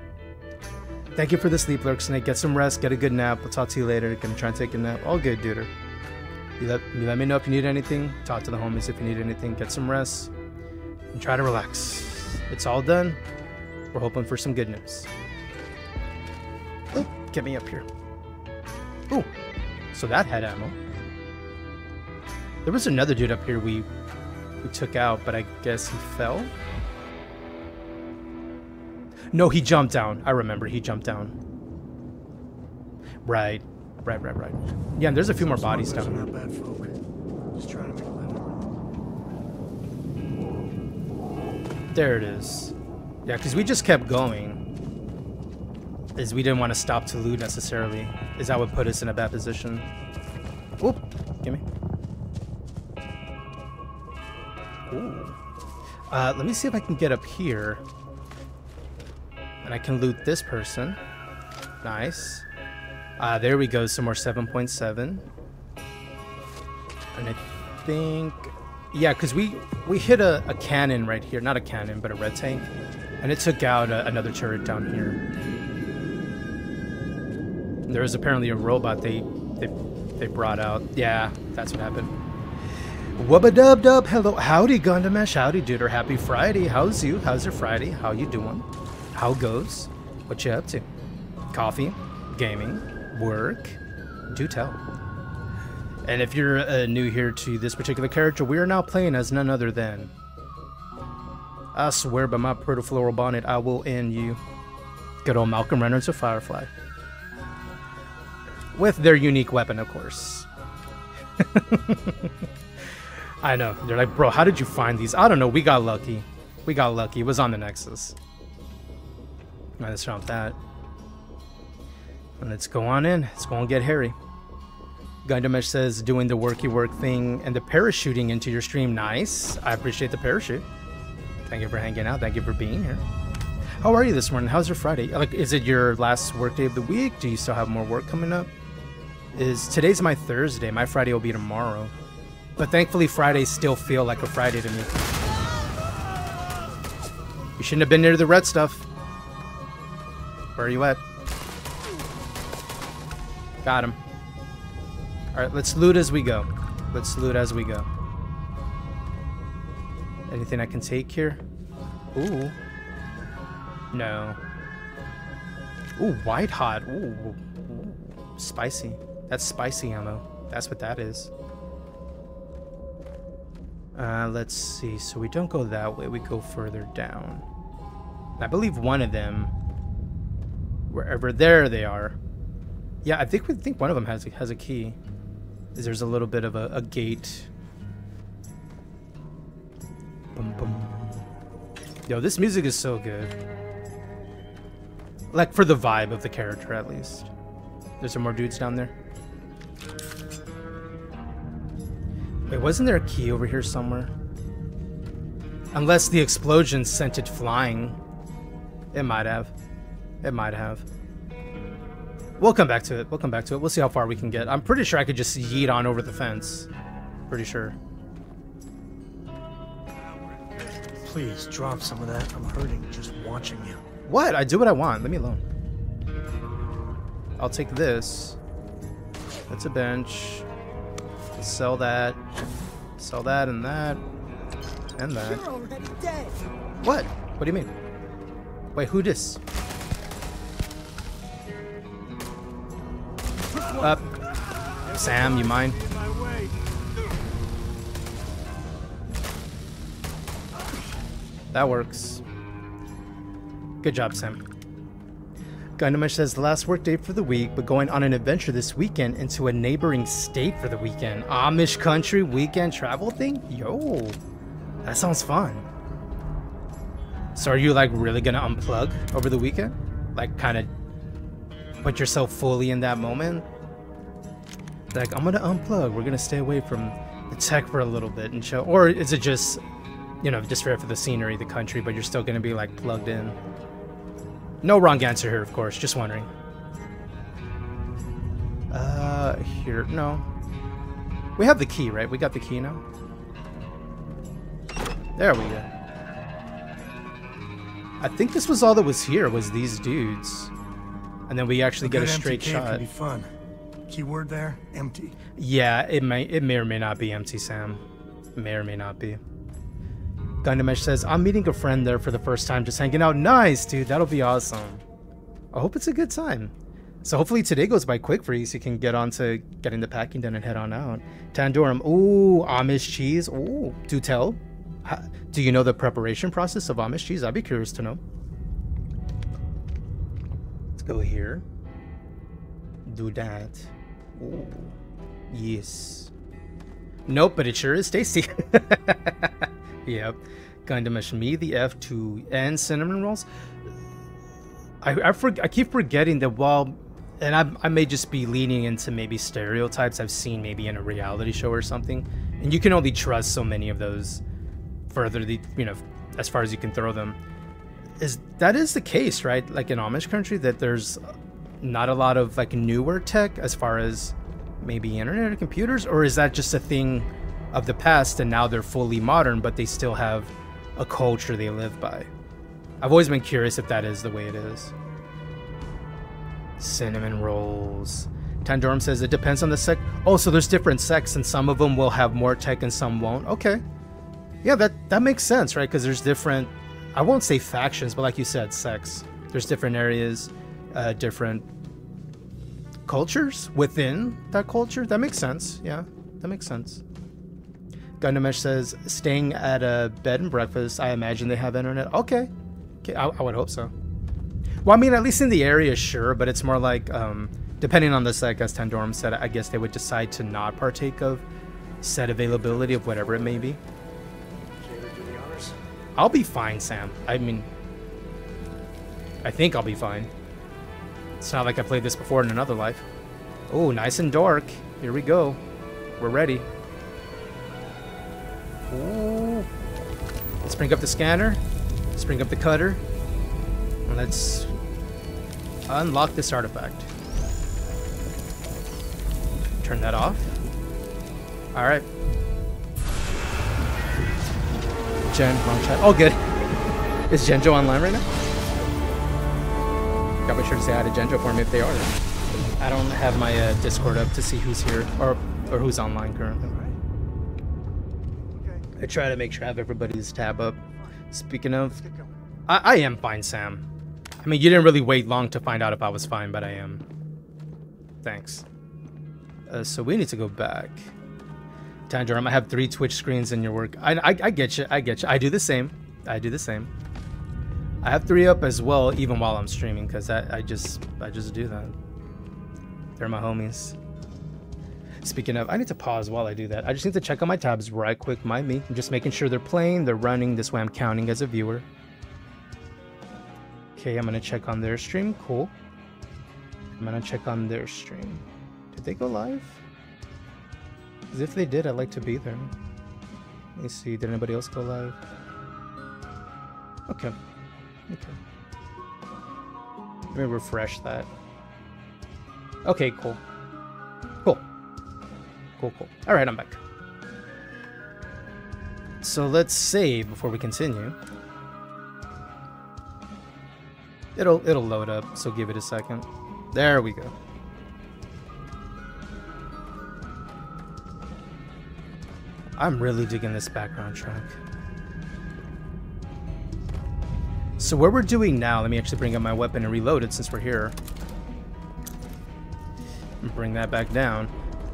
Thank you for the sleep, Lurk Snake. Get some rest, get a good nap. We'll talk to you later. Gonna try and take a nap. All good, duder. You let, you let me know if you need anything. Talk to the homies if you need anything. Get some rest. And try to relax. It's all done. We're hoping for some good news. Oh, get me up here. Ooh, so that had ammo. There was another dude up here we we took out, but I guess he fell. No, he jumped down. I remember he jumped down. Right, right, right, right. Yeah, and there's a few more bodies down there. not bad folk. Just trying to make. There it is. Yeah, because we just kept going. Is we didn't want to stop to loot necessarily. Is that would put us in a bad position. Oop, gimme. Ooh. Uh, let me see if I can get up here. And I can loot this person. Nice. Uh, there we go, some more 7.7. And I think... Yeah, because we, we hit a, a cannon right here. Not a cannon, but a red tank. And it took out a, another turret down here. There is apparently a robot they, they, they brought out. Yeah, that's what happened. Wubba dub dub, hello, howdy Gundamesh, howdy duder, happy Friday. How's you? How's your Friday? How you doing? How goes? What you up to? Coffee, gaming, work. Do tell. And if you're uh, new here to this particular character, we are now playing as none other than. I swear by my pretty floral bonnet, I will end you. Good old Malcolm Reynolds of Firefly. With their unique weapon, of course. I know. They're like, bro, how did you find these? I don't know. We got lucky. We got lucky. It was on the Nexus. Alright, let's with that. Let's go on in. Let's go and get hairy. Gundamesh says doing the worky work thing and the parachuting into your stream. Nice. I appreciate the parachute. Thank you for hanging out. Thank you for being here. How are you this morning? How's your Friday? Like, is it your last work day of the week? Do you still have more work coming up? Is today's my Thursday? My Friday will be tomorrow. But thankfully, Fridays still feel like a Friday to me. You shouldn't have been near the red stuff. Where are you at? Got him. Alright, let's loot as we go. Let's loot as we go. Anything I can take here? Ooh. No. Ooh, white hot. Ooh. Spicy. That's spicy ammo. That's what that is. Uh, let's see. So we don't go that way. We go further down. I believe one of them, wherever there they are. Yeah, I think we think one of them has has a key. Is there's a little bit of a, a gate. Bum, bum. Yo, this music is so good. Like for the vibe of the character, at least. There's some more dudes down there. Wait, wasn't there a key over here somewhere? Unless the explosion sent it flying. It might have. It might have. We'll come back to it. We'll come back to it. We'll see how far we can get. I'm pretty sure I could just yeet on over the fence. Pretty sure. Please drop some of that. I'm hurting just watching you. What? I do what I want. Leave me alone. I'll take this. That's a bench. Sell that. Sell that and that. And that. You're already dead. What? What do you mean? Wait, who this? Up. Sam, you mind? That works. Good job, Sam. Gundamish says the last work day for the week, but going on an adventure this weekend into a neighboring state for the weekend. Amish country weekend travel thing? Yo, that sounds fun. So are you like really gonna unplug over the weekend? Like kind of put yourself fully in that moment? Like I'm gonna unplug. We're gonna stay away from the tech for a little bit and show. Or is it just, you know, just for the scenery, the country, but you're still gonna be like plugged in? No wrong answer here, of course. Just wondering. Uh, here, no. We have the key, right? We got the key now. There we go. I think this was all that was here, was these dudes. And then we actually get a good empty straight cave shot. Can be fun. Keyword there, empty. Yeah, it may it may or may not be empty, Sam. May or may not be. Gundamesh says, I'm meeting a friend there for the first time, just hanging out. Nice, dude. That'll be awesome. I hope it's a good time. So hopefully today goes by quick for you so you can get on to getting the packing done and head on out. Tandorum. Ooh, Amish cheese. Ooh, do tell. Do you know the preparation process of Amish cheese? I'd be curious to know. Let's go here. Do that. Ooh. Yes. Nope, but it sure is tasty. yep. Gundamish me, the F2, and cinnamon rolls. I I, for, I keep forgetting that while, and I, I may just be leaning into maybe stereotypes I've seen maybe in a reality show or something, and you can only trust so many of those further the you know as far as you can throw them. Is that is the case, right? Like in Amish country, that there's not a lot of like newer tech as far as maybe internet or computers, or is that just a thing of the past and now they're fully modern, but they still have a culture they live by? I've always been curious if that is the way it is. Cinnamon rolls. Tandorum says it depends on the sect. Oh, so there's different sects, and some of them will have more tech and some won't. Okay, yeah, that that makes sense, right? Because there's different. I won't say factions, but like you said, sects. There's different areas, uh, different cultures within that culture. That makes sense. Yeah, that makes sense. Gundamesh says staying at a bed and breakfast. I imagine they have internet. Okay, okay, I, I would hope so. Well, I mean, at least in the area, sure, but it's more like um, depending on the site, as Tandorum said, I guess they would decide to not partake of set availability of whatever it may be. I'll be fine, Sam. I mean, I think I'll be fine. It's not like I played this before in another life. Oh, nice and dark. Here we go. We're ready. Ooh. Let's bring up the scanner. Let's bring up the cutter. And let's unlock this artifact. Turn that off. Alright. Jen, wrong chat. Oh, good. Is Genjo online right now? Gotta be sure to say hi to Genjo for me if they are. I don't have my uh, Discord up to see who's here or or who's online currently. I try to make sure I have everybody's tab up. Speaking of, I, I am fine, Sam. I mean, you didn't really wait long to find out if I was fine, but I am. Thanks. Uh, so we need to go back. Tangerine, I have three Twitch screens in your work. I, I, I get you. I get you. I do the same. I do the same. I have three up as well, even while I'm streaming, because I, I just I just do that. They're my homies. Speaking of, I need to pause while I do that. I just need to check on my tabs right quick. Mind me. I'm just making sure they're playing, they're running. This way I'm counting as a viewer. Okay, I'm gonna check on their stream. Cool. I'm gonna check on their stream. Did they go live? Because if they did, I'd like to be there. Let me see. Did anybody else go live? Okay. Okay. Let me refresh that. Okay, cool. Cool. Cool, cool. Alright, I'm back. So let's save before we continue. It'll it'll load up, so give it a second. There we go. I'm really digging this background track. So what we're doing now, let me actually bring up my weapon and reload it since we're here. And bring that back down.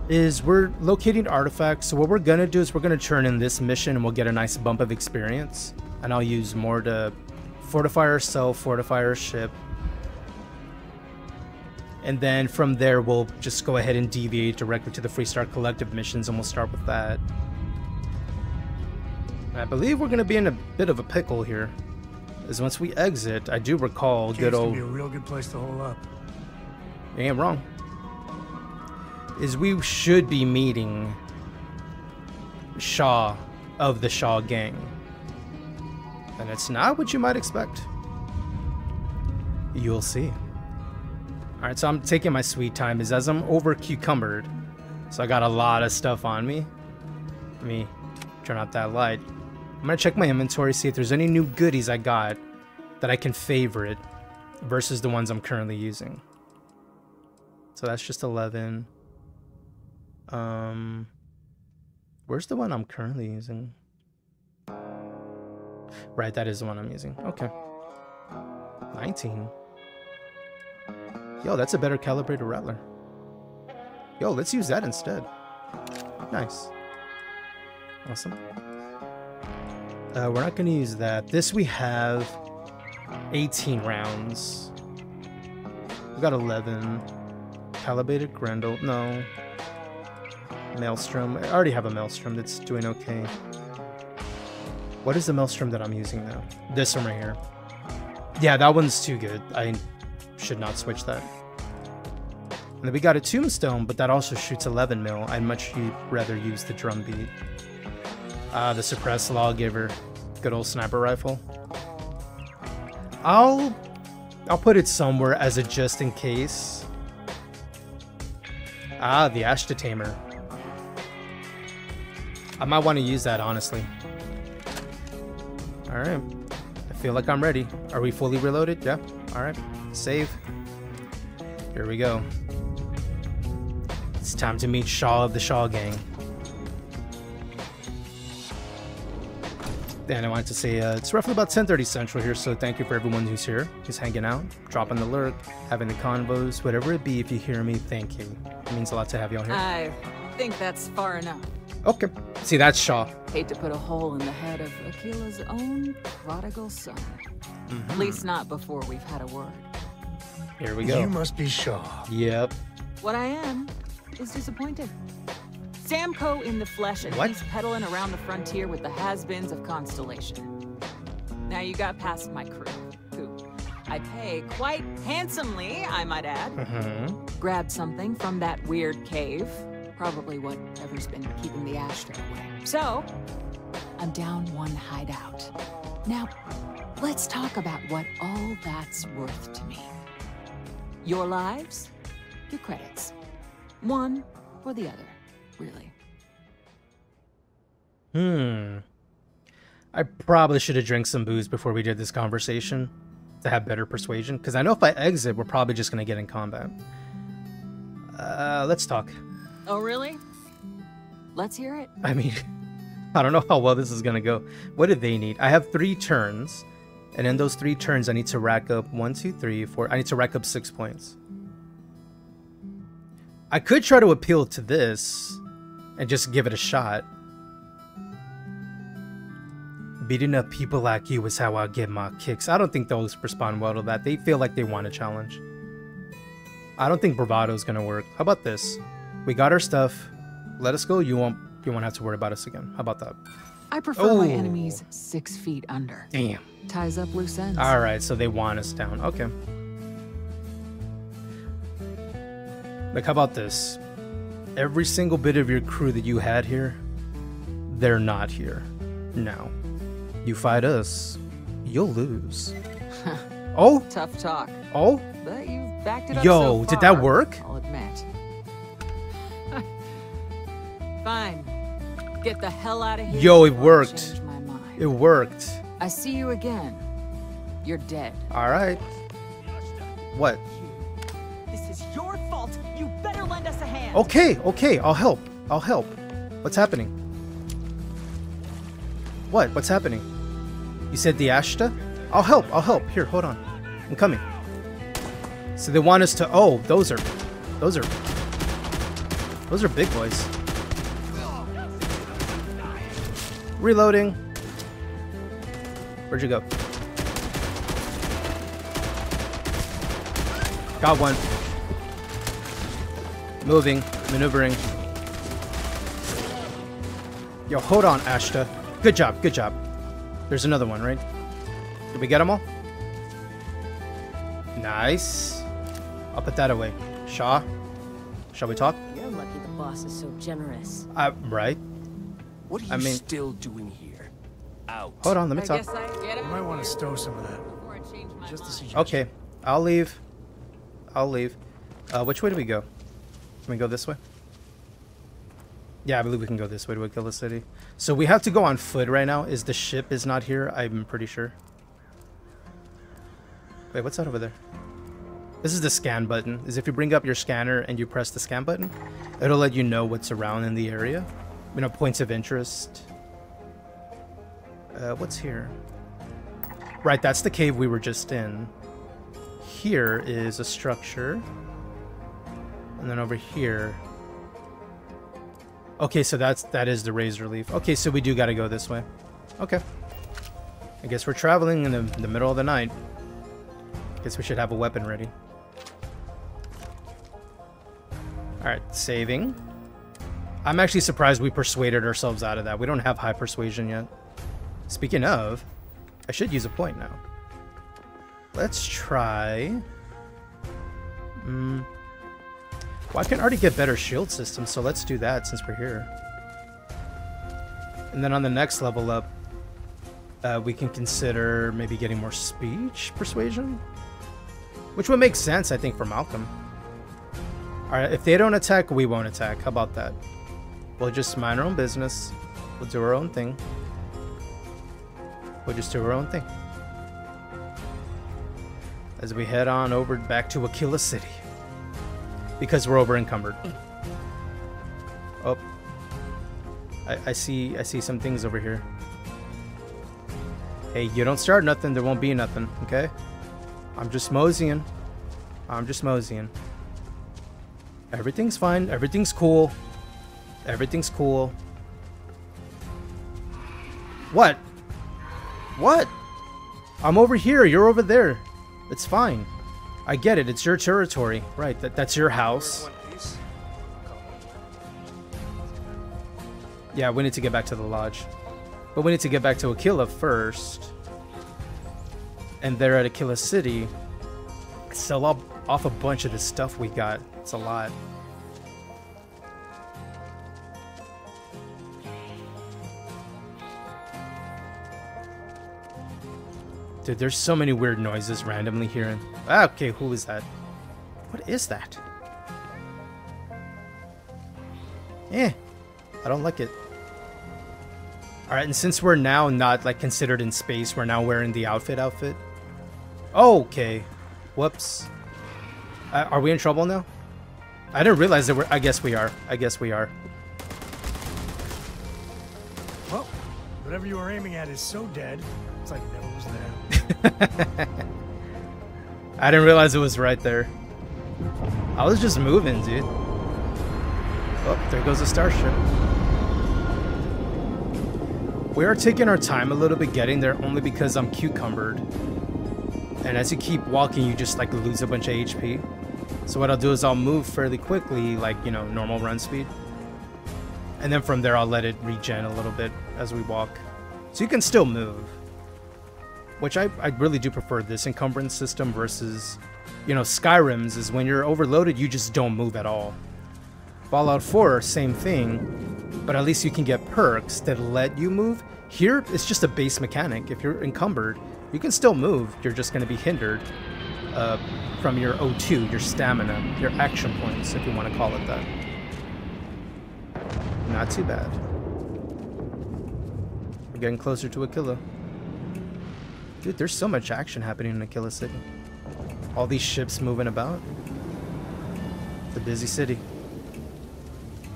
Is we're locating artifacts. So what we're gonna do is we're gonna turn in this mission and we'll get a nice bump of experience. And I'll use more to fortify ourselves, fortify our ship. And then from there, we'll just go ahead and deviate directly to the Freestar Collective missions and we'll start with that. I believe we're gonna be in a bit of a pickle here. Is once we exit, I do recall Cave's good old. be a real good place to hole up. You ain't wrong. Is we should be meeting Shaw of the Shaw gang. And it's not what you might expect. You'll see. Alright, so I'm taking my sweet time is as I'm over cucumbered. So I got a lot of stuff on me. Let me turn out that light. I'm gonna check my inventory, see if there's any new goodies I got that I can favorite versus the ones I'm currently using. So that's just 11. Um, where's the one I'm currently using? Right, that is the one I'm using. Okay. 19. Yo, that's a better calibrated rattler. Yo, let's use that instead. Nice. Awesome. Uh, we're not going to use that. This we have 18 rounds. We got 11. Calibrated Grendel. No. Maelstrom. I already have a Maelstrom that's doing okay. What is the Maelstrom that I'm using now? This one right here. Yeah, that one's too good. I should not switch that. And then we got a Tombstone, but that also shoots 11 mil. I'd much rather use the Drumbeat. Ah, the Suppressed Lawgiver. Good old sniper rifle. I'll... I'll put it somewhere as a just in case. Ah, the Ashta Tamer. I might want to use that, honestly. Alright. I feel like I'm ready. Are we fully reloaded? Yeah. Alright. Save. Here we go. It's time to meet Shaw of the Shaw Gang. And I wanted to say uh, it's roughly about 10:30 Central here, so thank you for everyone who's here, who's hanging out, dropping the lurk, having the convos, whatever it be. If you hear me, thank you. It means a lot to have y'all here. I think that's far enough. Okay. See, that's Shaw. Hate to put a hole in the head of Akila's own prodigal son. Mhm. At least not before we've had a word. Here we go. You must be Shaw. Yep. What I am is disappointed. Sam Coe in the flesh, and What? he's peddling around the frontier with the has-beens of Constellation. Now you got past my crew, who I pay quite handsomely, I might add. Mm-hmm. Grabbed something from that weird cave. Probably whatever's been keeping the Ashta away. So, I'm down one hideout. Now, let's talk about what all that's worth to me. Your lives, your credits. One or the other, really. Hmm. I probably should have drank some booze before we did this conversation to have better persuasion. Because I know if I exit, we're probably just going to get in combat. Uh, let's talk. Oh, really? Let's hear it. I mean, I don't know how well this is going to go. What do they need? I have three turns. And in those three turns, I need to rack up one, two, three, four. I need to rack up six points. I could try to appeal to this and just give it a shot. Beating up people like you is how I get my kicks. I don't think they'll respond well to that. They feel like they want a challenge. I don't think bravado is gonna work. How about this? We got our stuff. Let us go. You won't. You won't have to worry about us again. How about that? I prefer my enemies six feet under. Damn. Ties up loose ends. All right. So they want us down. Okay. Like, how about this? Every single bit of your crew that you had here, they're not here. Now, you fight us, you'll lose. oh, Tough talk. oh, But you've backed it up Yo, so did that work? I'll admit. Fine. Get the hell out of here. yo, it worked. change my mind. It worked. I see you again. You're dead. All right. What? This is your fault. You better lend us a hand. Okay, okay, I'll help. I'll help. What's happening? What? What's happening? You said the Ashta? I'll help, I'll help. Here, hold on. I'm coming. So they want us to oh, those are those are those are big boys. Reloading. Where'd you go? Got one. Moving, maneuvering. Yo, hold on, Ashta. Good job, good job. There's another one, right? Did we get them all? Nice. I'll put that away. Shaw, shall we talk? You're lucky the boss is so generous. Uh, right. What are you I mean- still doing here? Out. Hold on, let me I talk. guess I get You might want to stow some of that. Just a suggestion. Okay, I'll leave. I'll leave. Uh, which way do we go? Can we go this way? Yeah, I believe we can go this way to Akila City. So we have to go on foot right now. Is the ship is not here? I'm pretty sure. Wait, what's that over there? This is the scan button. Is if you bring up your scanner and you press the scan button, it'll let you know what's around in the area. You know, points of interest. Uh, what's here? Right, that's the cave we were just in. Here is a structure. And then over here. Okay, so that's that is the razor leaf. Okay, so we do gotta go this way. Okay. I guess we're traveling in the, the middle of the night. Guess we should have a weapon ready. Alright, saving. I'm actually surprised we persuaded ourselves out of that. We don't have high persuasion yet. Speaking of, I should use a point now. Let's try. Mm. Well, I can already get better shield systems, so let's do that since we're here. And then on the next level up, uh, we can consider maybe getting more speech persuasion, which would make sense, I think, for Malcolm. All right, if they don't attack, we won't attack. How about that? We'll just mind our own business. We'll do our own thing. We'll just do our own thing. As we head on over back to Akila City. Because we're over encumbered. Mm. Oh. I, I see I see some things over here. Hey, you don't start nothing, there won't be nothing, okay? I'm just moseying. I'm just moseying. Everything's fine, everything's cool. Everything's cool. What? What? I'm over here, you're over there. It's fine. I get it, it's your territory. Right, that, that's your house. Yeah, we need to get back to the lodge. But we need to get back to Akila first. and there at Akila City, sell up off a bunch of the stuff we got. It's a lot. Dude, there's so many weird noises randomly. Ah, okay, who is that? What is that? Eh, I don't like it. Alright, and since we're now not like considered in space, we're now wearing the outfit outfit. okay. Whoops. Uh, are we in trouble now? I didn't realize that we're... I guess we are. I guess we are. Well, whatever you were aiming at is so dead, it's like it was there. I didn't realize it was right there. I was just moving, dude. Oh, there goes a starship. We are taking our time a little bit getting there only because I'm cucumbered. And as you keep walking, you just like lose a bunch of HP. So what I'll do is I'll move fairly quickly, like, you know, normal run speed. And then from there, I'll let it regen a little bit as we walk. So you can still move. Which I, I really do prefer this encumbrance system versus, you know, Skyrim's is when you're overloaded, you just don't move at all. Fallout 4, same thing, but at least you can get perks that let you move. Here, it's just a base mechanic. If you're encumbered, you can still move. You're just going to be hindered uh, from your O2, your stamina, your action points, if you want to call it that. Not too bad. We're getting closer to Akila. Dude, there's so much action happening in Akila City. All these ships moving about. It's a busy city.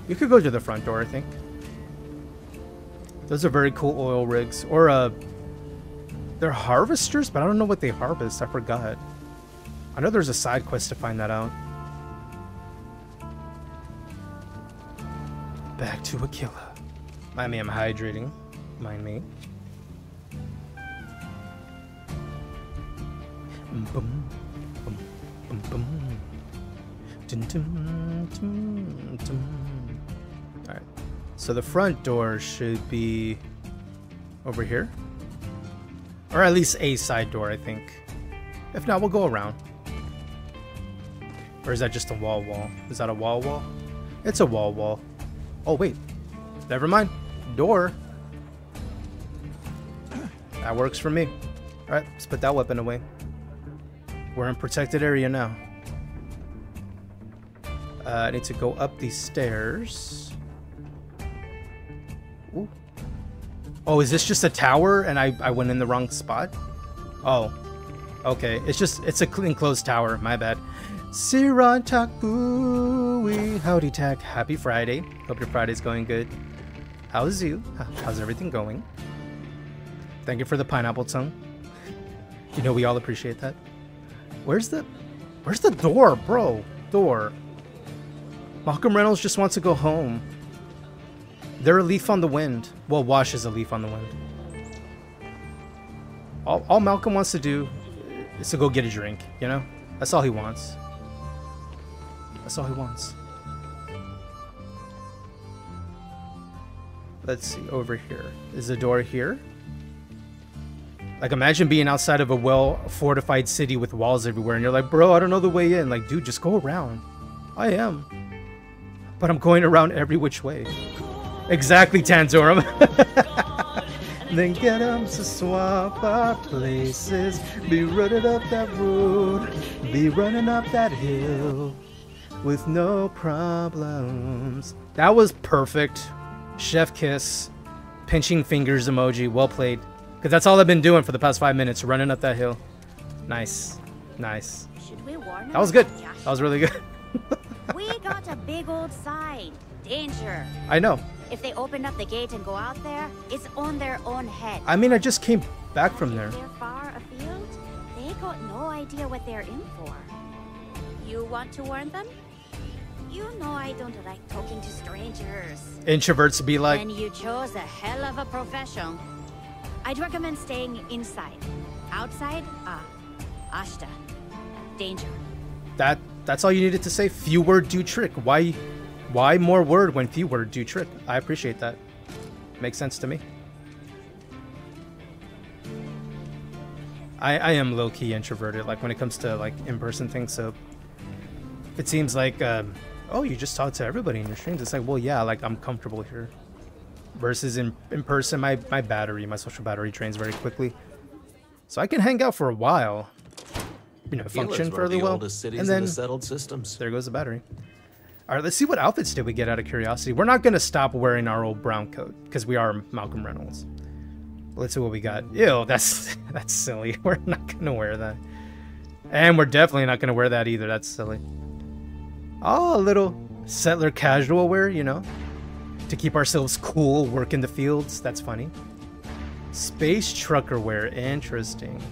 You could go to the front door, I think. Those are very cool oil rigs. Or, uh, they're harvesters, but I don't know what they harvest. I forgot. I know there's a side quest to find that out. Back to Akila. I mean, I'm hydrating. Mind me. Alright. So the front door should be over here. Or at least a side door, I think. If not, we'll go around. Or is that just a wall wall? Is that a wall wall? It's a wall wall. Oh, wait. Never mind. Door. That works for me. Alright, let's put that weapon away. We're in protected area now. Uh, I need to go up these stairs. Ooh. Oh, is this just a tower and I, I went in the wrong spot? Oh. Okay, it's just, it's a clean enclosed tower, my bad. Siran Takui. Howdy Tack. Happy Friday. Hope your Friday's going good. How's you? How's everything going? Thank you for the pineapple tongue. You know we all appreciate that. Where's the Where's the door, bro? Door. Malcolm Reynolds just wants to go home. They're a leaf on the wind. Well, Wash is a leaf on the wind. All, all Malcolm wants to do is to go get a drink, you know? That's all he wants. That's all he wants. Let's see, over here. Is the door here? Like, imagine being outside of a well-fortified city with walls everywhere, and you're like, bro, I don't know the way in. Like, dude, just go around. I am. But I'm going around every which way. Exactly, Tanzorum. then get 'em to swap our places. Be running up that road. Be running up that hill. With no problems. That was perfect. Chef kiss. Pinching fingers emoji. Well played. Because that's all I've been doing for the past five minutes. Running up that hill. Nice. Nice. Should we warn That was good. That was really good. we got a big old sign. Danger. I know. If they open up the gate and go out there, it's on their own head. I mean, I just came back from there. They're far afield. They got no idea what they're in for. You want to warn them? You know I don't like talking to strangers. Introverts be like, And you chose a hell of a profession. I'd recommend staying inside. Outside, ah, Ashta. Danger. that. That's all you needed to say. Few word do trick. Why, why more word when few word do trick? I appreciate that. Makes sense to me. I, I am low key introverted, like when it comes to like in person things. So it seems like, um, oh, you just talk to everybody in your streams. It's like, well, yeah, like I'm comfortable here. Versus in in person, my my battery, my social battery drains very quickly. So I can hang out for a while, you know, function fairly the well, oldest cities and in then the settled systems. there goes the battery. All right, let's see what outfits did we get out of curiosity. We're not gonna stop wearing our old brown coat because we are Malcolm Reynolds. Let's see what we got. Ew, that's that's silly. We're not gonna wear that, and we're definitely not gonna wear that either. That's silly. Oh, a little settler casual wear, you know, to keep ourselves cool, work in the fields. That's funny. Space trucker wear, interesting.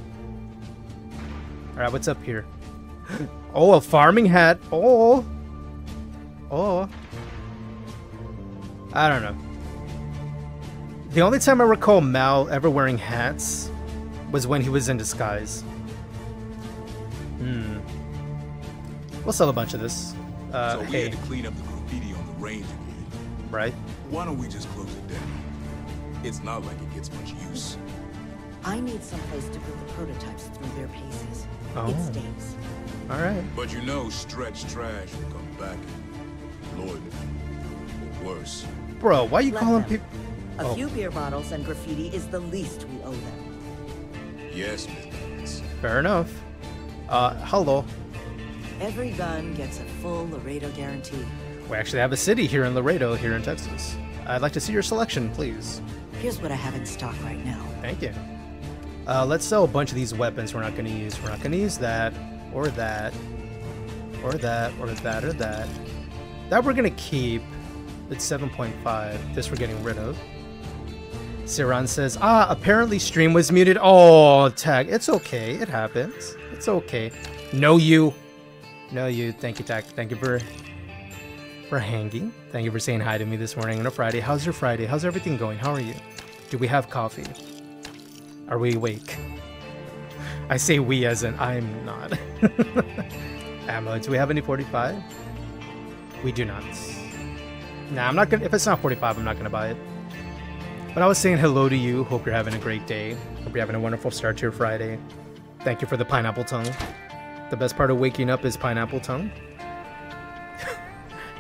All right, what's up here? Oh, a farming hat. Oh. Oh. I don't know. The only time I recall Mal ever wearing hats was when he was in disguise. Hmm. We'll sell a bunch of this. Uh, so we hey, had to clean up the graffiti on the range. Right? Why don't we just close it down? It's not like it gets much use. I need someplace to put the prototypes through their paces. Oh. It stinks. All right. But you know, stretch trash will come back. Lloyd, or worse. Bro, why are you Let calling people? A Oh. few beer bottles and graffiti is the least we owe them. Yes, Miss Fair enough. Uh, hello. Every gun gets a full Laredo guarantee. We actually have a city here in Laredo, here in Texas. I'd like to see your selection, please. Here's what I have in stock right now. Thank you. Uh, let's sell a bunch of these weapons we're not going to use. We're not going to use that, or that, or that, or that, or that. That we're going to keep. It's 7.5. This we're getting rid of. Siran says, ah, apparently stream was muted. Oh, tag. It's okay. It happens. It's okay. No, you. No, you. Thank you, tag. Thank you for for hanging. Thank you for saying hi to me this morning on a Friday. How's your Friday? How's everything going? How are you? Do we have coffee? Are we awake? I say we as in I'm not. Ammo, do we have any 45? We do not. Nah, I'm not gonna. If it's not 45, I'm not gonna buy it. But I was saying hello to you. Hope you're having a great day. Hope you're having a wonderful start to your Friday. Thank you for the pineapple tongue. The best part of waking up is pineapple tongue.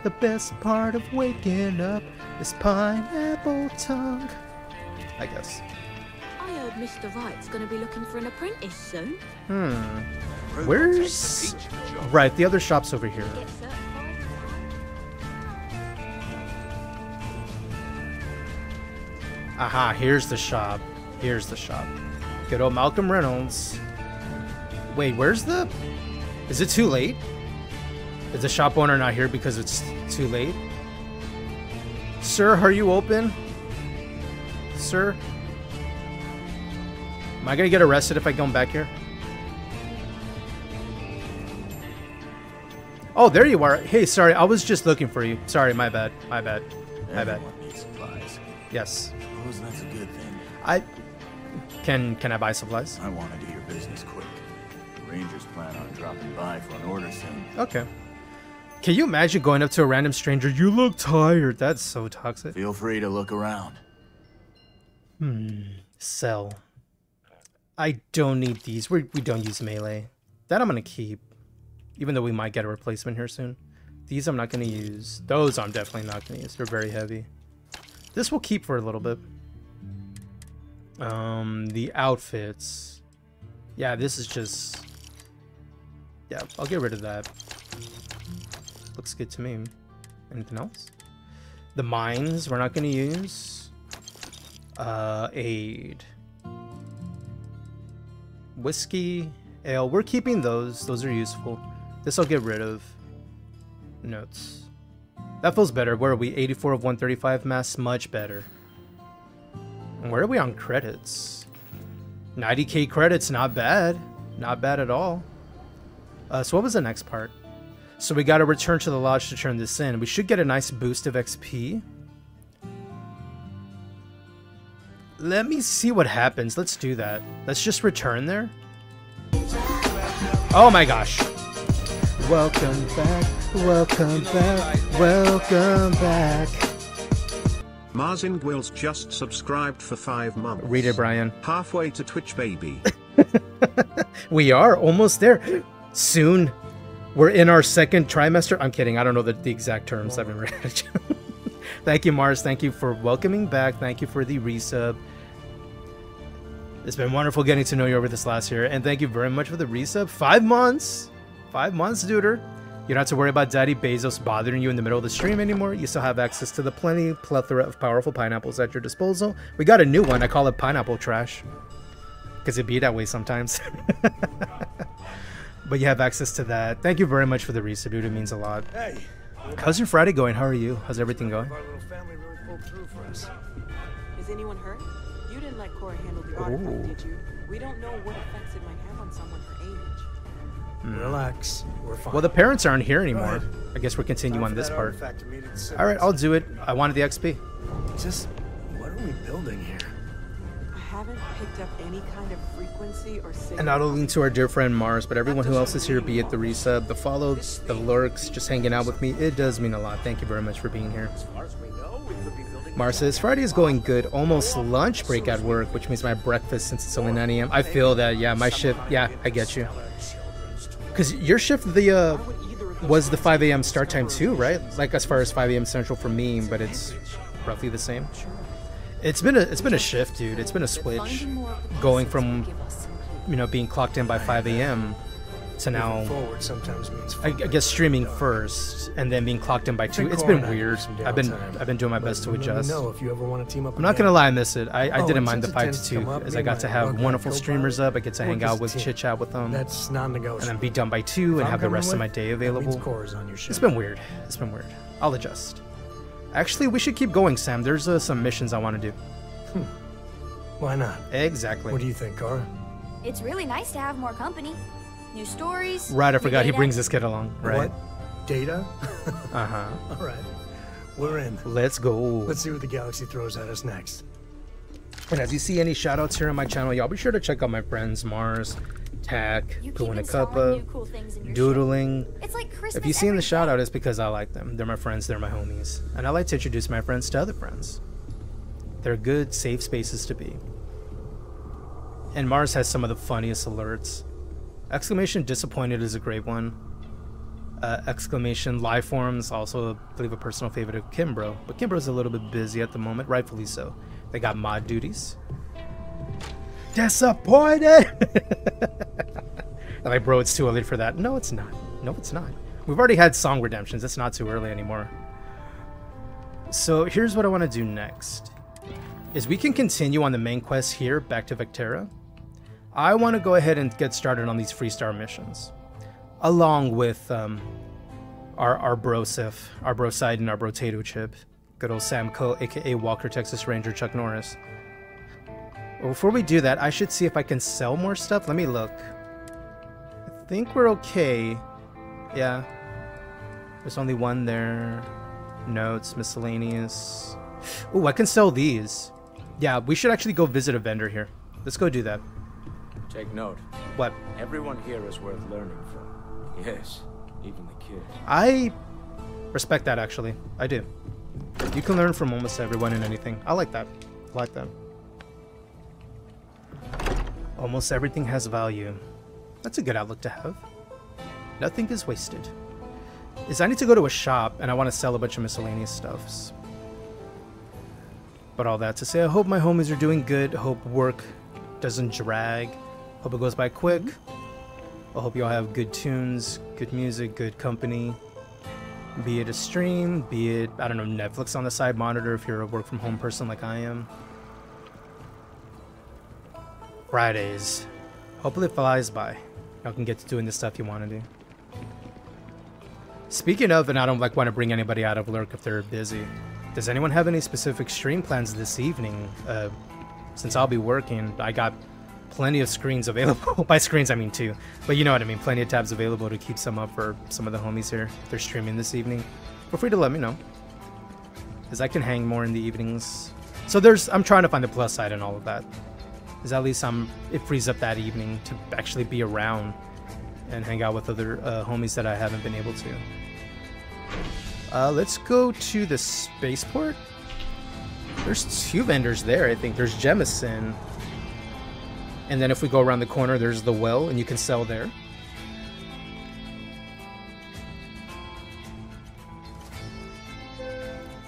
The best part of waking up is pineapple tongue. I guess. I heard Mr. Wright's gonna be looking for an apprentice soon. Hmm. Where's. Right, the other shop's over here. Aha, here's the shop. Here's the shop. Good old Malcolm Reynolds. Wait, where's the. Is it too late? Is the shop owner not here because it's too late? Sir, are you open? Sir? Am I gonna get arrested if I come back here? Oh, there you are. Hey, sorry, I was just looking for you. Sorry, my bad. My bad. My bad. Supplies. Yes. Suppose that's a good thing. I can can I buy supplies? I want to do your business quick. The Rangers plan on dropping by for an order soon. Okay. Can you imagine going up to a random stranger? You look tired. That's so toxic. Feel free to look around. Hmm. Sell. I don't need these. We we don't use melee. That I'm gonna keep, even though we might get a replacement here soon. These I'm not gonna use. Those I'm definitely not gonna use. They're very heavy. This we'll keep for a little bit. Um, the outfits. Yeah, this is just. Yeah, I'll get rid of that. Looks good to me. Anything else? The mines we're not gonna use. Uh, aid. Whiskey, ale. We're keeping those. Those are useful. This I'll get rid of. Notes. That feels better. Where are we? 84 of 135 mass. Much better. And where are we on credits? 90k credits. Not bad. Not bad at all. Uh, so what was the next part? So we got to return to the lodge to turn this in. We should get a nice boost of XP. Let me see what happens. Let's do that. Let's just return there. Oh my gosh. Welcome back. Welcome back. Welcome back. Mars Ingwills just subscribed for five months. Read it, Brian. Halfway to Twitch, baby. we are almost there. Soon. We're in our second trimester. I'm kidding. I don't know the, the exact terms. I've never Thank you, Mars. Thank you for welcoming back. Thank you for the resub. It's been wonderful getting to know you over this last year. And thank you very much for the resub. Five months. Five months, duder. You don't have to worry about Daddy Bezos bothering you in the middle of the stream anymore. You still have access to the plenty plethora of powerful pineapples at your disposal. We got a new one. I call it pineapple trash. Because it be that way sometimes. but you have access to that. Thank you very much for the resub, dude. It means a lot. Hey. How's your Friday going? How are you? How's everything going? Our little family really pulled through for us. Is anyone hurt? You didn't let Cora handle the artifact, did you? We don't know what effects it might have on someone her age. Hmm. Relax. We're fine. Well, the parents aren't here anymore. I guess we're continuing on this part. artifact to meet its All right, I'll do it. I wanted the XP. Just what are we building here? I haven't picked up any kind of frequency or signal. And not only to our dear friend Mars, but everyone who else is here, be it the resub, the follow, the lurks, just hanging out with me. It does mean a lot. Thank you very much for being here. Mars says, Friday is going good. Almost lunch break at work, which means my breakfast since it's only 9 a.m. I feel that, yeah, my shift, yeah, I get you. Because your shift, the, uh, was the 5 a.m. start time too, right? Like as far as 5 a.m. central for me, but it's roughly the same. It's been a it's been a shift, dude. It's been a switch, going from you know being clocked in by 5 a.m. to now. Forward sometimes means I, I guess streaming first and then being clocked in by two. It's been weird. I've been. I've been doing my best to adjust. know if you ever want to team up. I'm not gonna lie, I miss it. I, I Oh, didn't mind the five to two, as I got to have wonderful streamers up. I get to hang out with chit chat with them. That's non-negotiable. and then be done by two and have the rest of my day available. Cora's on your It's been weird. It's been weird. I'll adjust. Actually, we should keep going, Sam. There's uh, some missions I want to do. Why not? Exactly. What do you think, Cora? It's really nice to have more company. New stories. Right, I new forgot he brings this kid along. Right. What? Data? Uh huh. All right. We're in. Let's go. Let's see what the galaxy throws at us next. And as you see any shoutouts here on my channel, y'all be sure to check out my friends Mars, Tack, You keep Pooh and a Cuppa, cool things in your Doodling. It's like Christmas. If you see in the shout out, it's because I like them. They're my friends, they're my homies. And I like to introduce my friends to other friends. They're good, safe spaces to be. And Mars has some of the funniest alerts. Exclamation disappointed is a great one. Uh, exclamation live forms, also I believe a personal favorite of Kimbro. But Kimbro's a little bit busy at the moment, rightfully so. They got mod duties. Disappointed! Like, bro, it's too early for that. No, it's not. No, it's not. We've already had song redemptions. It's not too early anymore. So here's what I want to do next. Is we can continue on the main quest here, back to Vectera. I want to go ahead and get started on these Freestar missions. Along with um, our, our bro Sif, our bro Side, and our bro Tato Chip. Good old Sam Coe, aka Walker Texas Ranger Chuck Norris. Before we do that, I should see if I can sell more stuff. Let me look. I think we're okay. Yeah. There's only one there. Notes, miscellaneous. Oh, I can sell these. Yeah, we should actually go visit a vendor here. Let's go do that. Take note. What? Everyone here is worth learning from. Yes, even the kid. I respect that actually. I do. You can learn from almost everyone in anything. I like that. I like that. Almost everything has value. That's a good outlook to have. Nothing is wasted. Is I need to go to a shop and I want to sell a bunch of miscellaneous stuffs. But all that to say, I hope my homies are doing good. Hope work doesn't drag. Hope it goes by quick. I hope y'all have good tunes, good music, good company. Be it a stream, be it, I don't know, Netflix on the side monitor if you're a work from home person like I am. Fridays. Hopefully it flies by. Y'all can get to doing the stuff you want to do. Speaking of, and I don't like want to bring anybody out of lurk if they're busy. Does anyone have any specific stream plans this evening? Uh, since I'll be working, I got plenty of screens available. By screens, I mean two, but you know what I mean. Plenty of tabs available to keep some up for some of the homies here. If they're streaming this evening. Feel free to let me know, because I can hang more in the evenings. So there's, I'm trying to find the plus side in all of that. Because at least I'm, it frees up that evening to actually be around and hang out with other uh, homies that I haven't been able to. Uh, let's go to the spaceport. There's two vendors there, I think. There's Jemison. And then if we go around the corner, there's the well, and you can sell there.